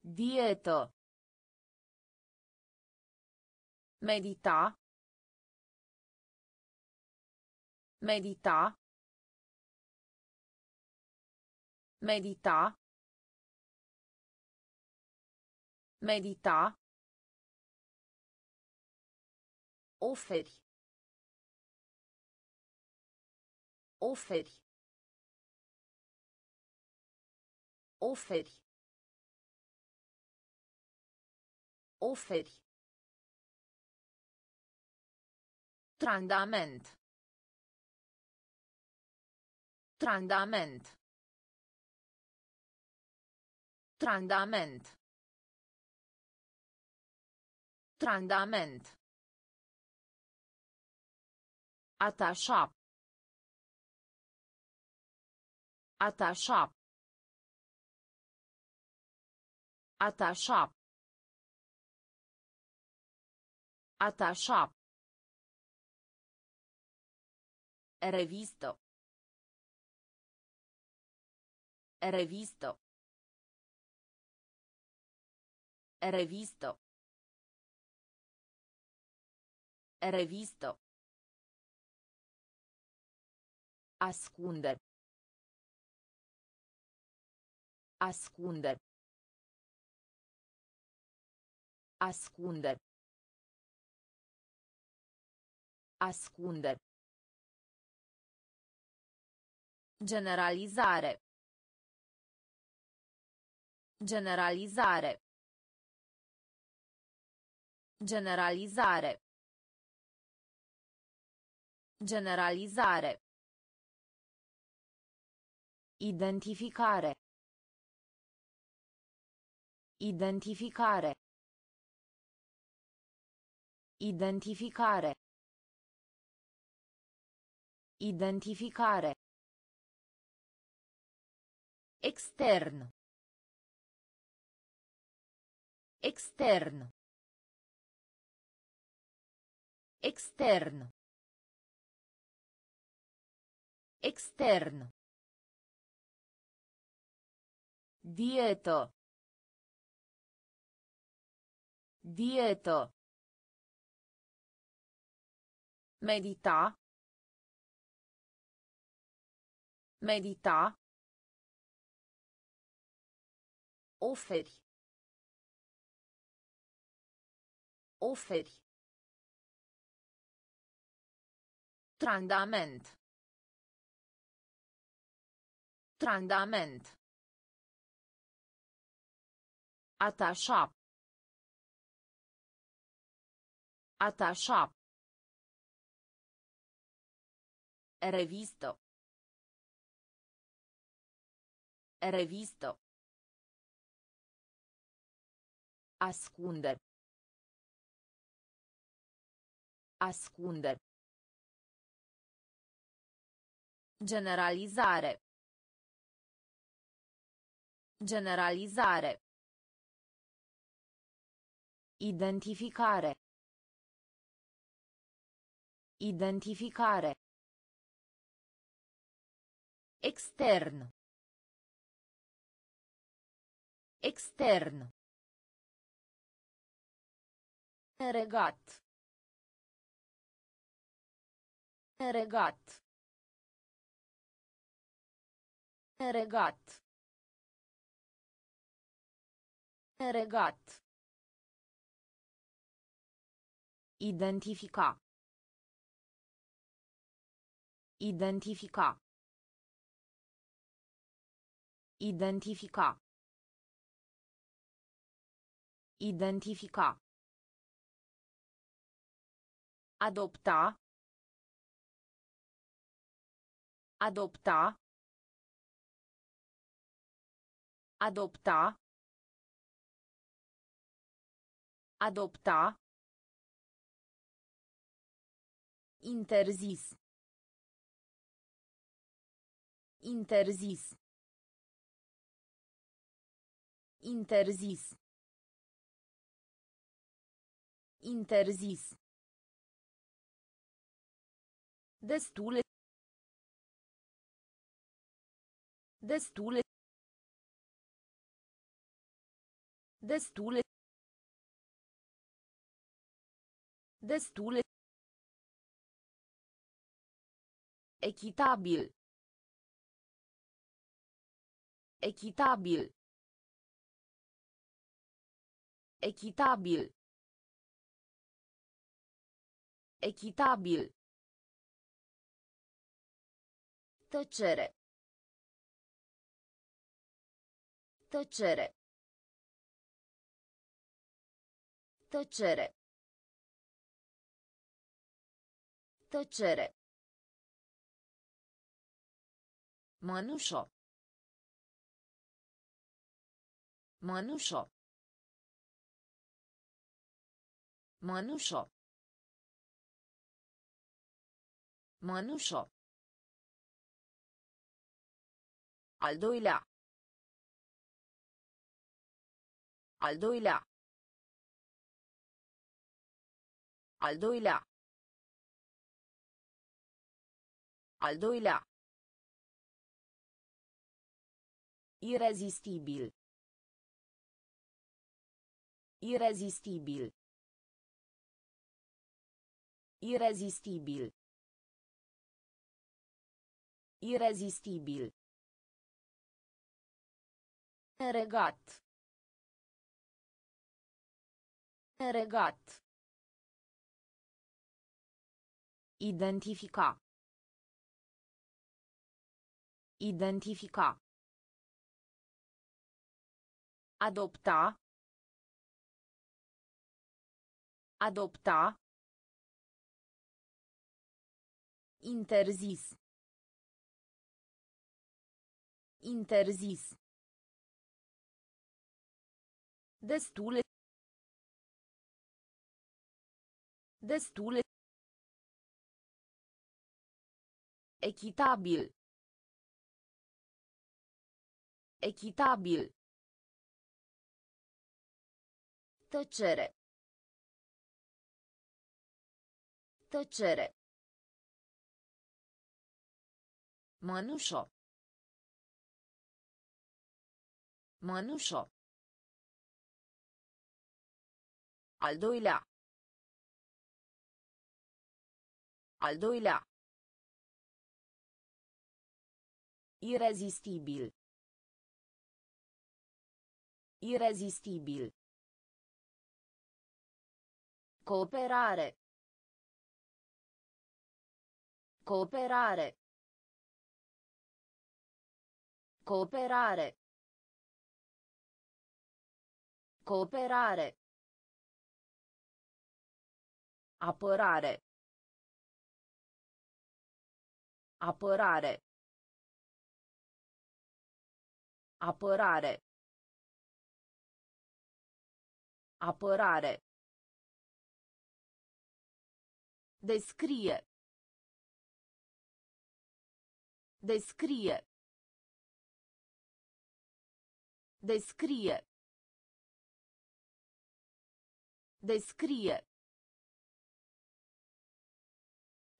Dietă. Medita. Medita. Medita. Medita. Oferi. Oferi. Oferi. Oferi. Trandament. Trandament. Trandament. Trandament. Atașa. Atașa. Atașa. Atașa. Revistă. Revistă. Revistă. Revistă. Ascunde. Ascunde. Ascunde. Ascunde. Generalizare. Generalizare. Generalizare. Generalizare. Identificare. Identificare. Identificare. Identificare. Extern. Extern. Extern. Extern. Dietă. Dietă. Medita. Medita. Oferi. Oferi. Trandament. Trandament. Atașa. Atașa. Revisto. Revisto. Ascunde. Ascunde. Generalizare. Generalizare. Identificare. Identificare. Extern. Extern. Regat. Regat. Regat. Regat. Identifica. Identifica. Identifica. Identifica. Adopta. Adopta. Adopta. Adopta. Interzis. Interzis. Interzis. Interzis. Destule. Destule. Destule. Destule. Echitabil. Echitabil. Echitabil. Echitabil. Tăcere. Tăcere. Tăcere. Tăcere. Mănușo. Mănușo. Mănușo. Mănușo. Al doilea. Al doilea. Al doilea. Al doilea. Irezistibil. Irezistibil. Irezistibil. Irezistibil. Regat. Regat. Identifica. Identifica. Adopta. Adopta. Interzis. Interzis. Destule. Destule. Echitabil. Echitabil. Tăcere. Tăcere. Mănușo. Mănușo. Al doilea. Al doilea. Irezistibil. Irezistibil. Cooperare. Cooperare. Cooperare. Cooperare. Apărare. Apărare. Apărare. Apărare. Descrie. Descrie. Descrie. Descrie.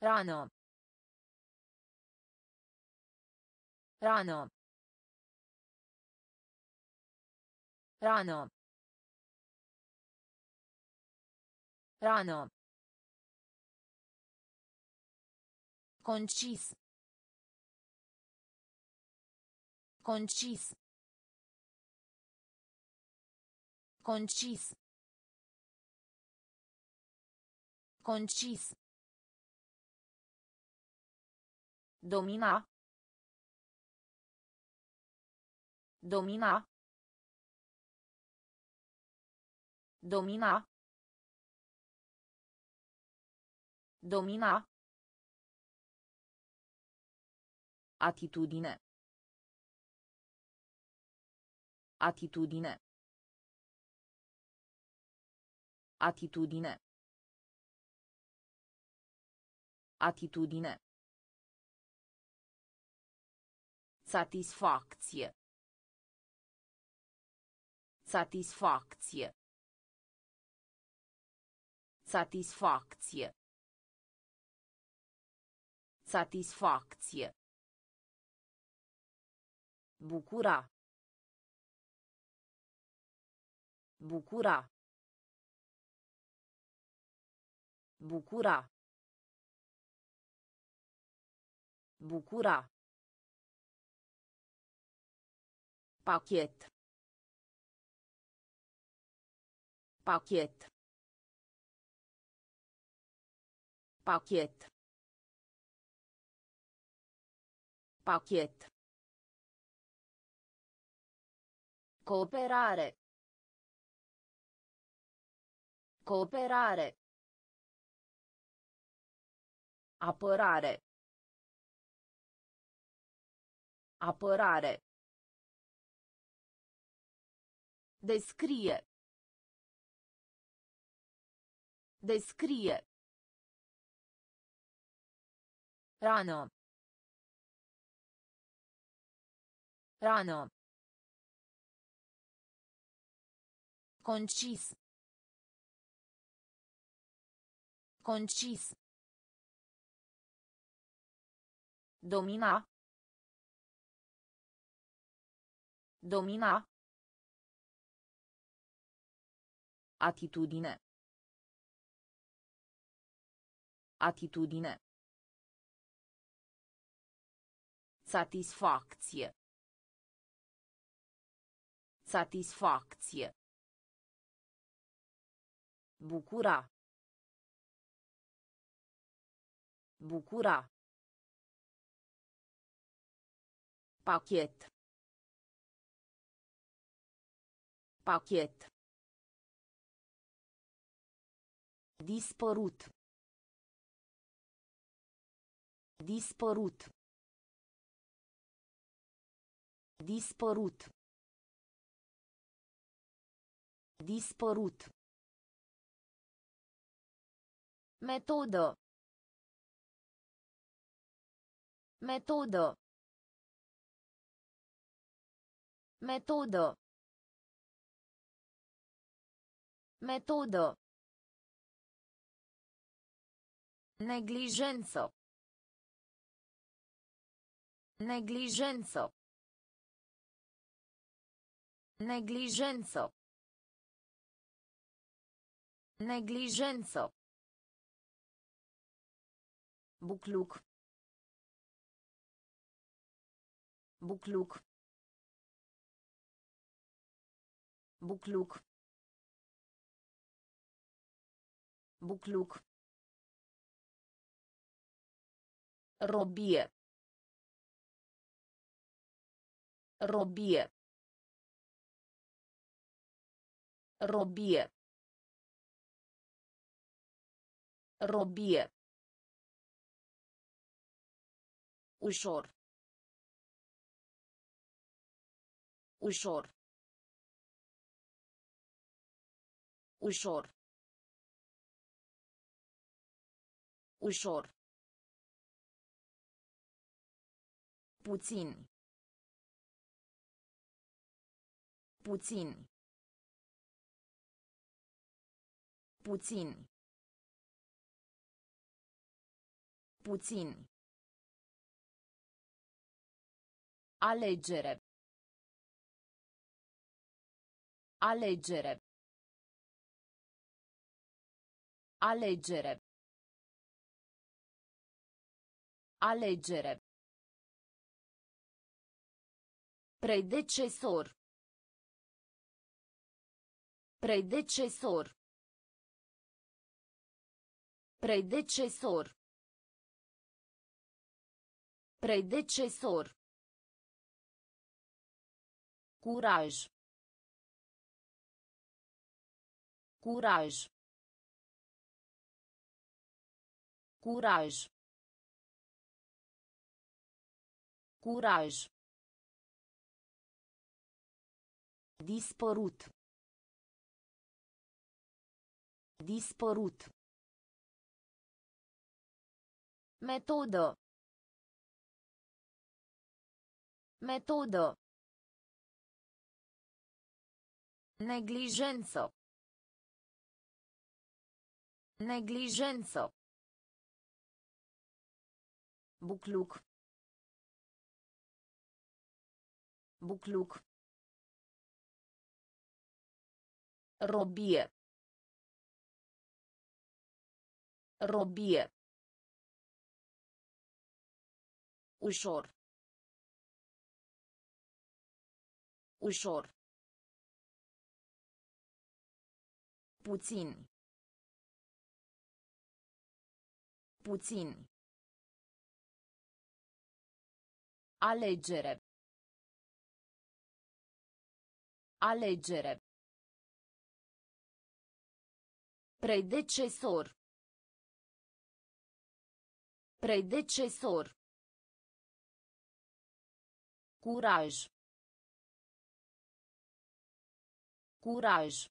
Rano. Rano. Rano. Rano. Concis. Concis. Concis. Concis. Domina. Domina. Domina. Domina. Attitudine. Attitudine. Attitudine. Attitudine. Satisfacție. Satisfacție. Satisfacție. Satisfacție. Bucura. Bucura. Bucura. Bucura. Pachet. Pachet. Pachet. Pachet. Cooperare. Cooperare. Apărare. Apărare. Descrie. Descrie. Rano. Rano. Concis. Concis. Domina. Domina. Attitudine. Attitudine. Satisfacție. Satisfacție. Bucura. Bucura. Pachet. Pachet. Dispărut. Dispărut. Dispărut. Dispărut. Metodă. Metodă. Metodă. Metodă. Neglijență. Neglijență. Neglijență. Neglijență. Bucluc. Bucluc. Bucluc. Bucluc. Robie. Robie. Robie. Robie. Ușor. Ușor. Ușor. Ușor. Puțin. Puțin. Puțin. Puțin. Alegere. Alegere. Alegere. Alegere. Predecesor. Predecesor. Predecesor. Predecesor. Curaj. Curaj. Curaj. Curaj. Dispărut. Dispărut. Metodo. Metodo. Neglijenco. Neglijenco. Bucluc. Bucluc. Robie. Robie. Ușor. Ușor. Puțin. Puțin. Alegere. Alegere. Predecesor. Predecesor. Curaj. Curaj.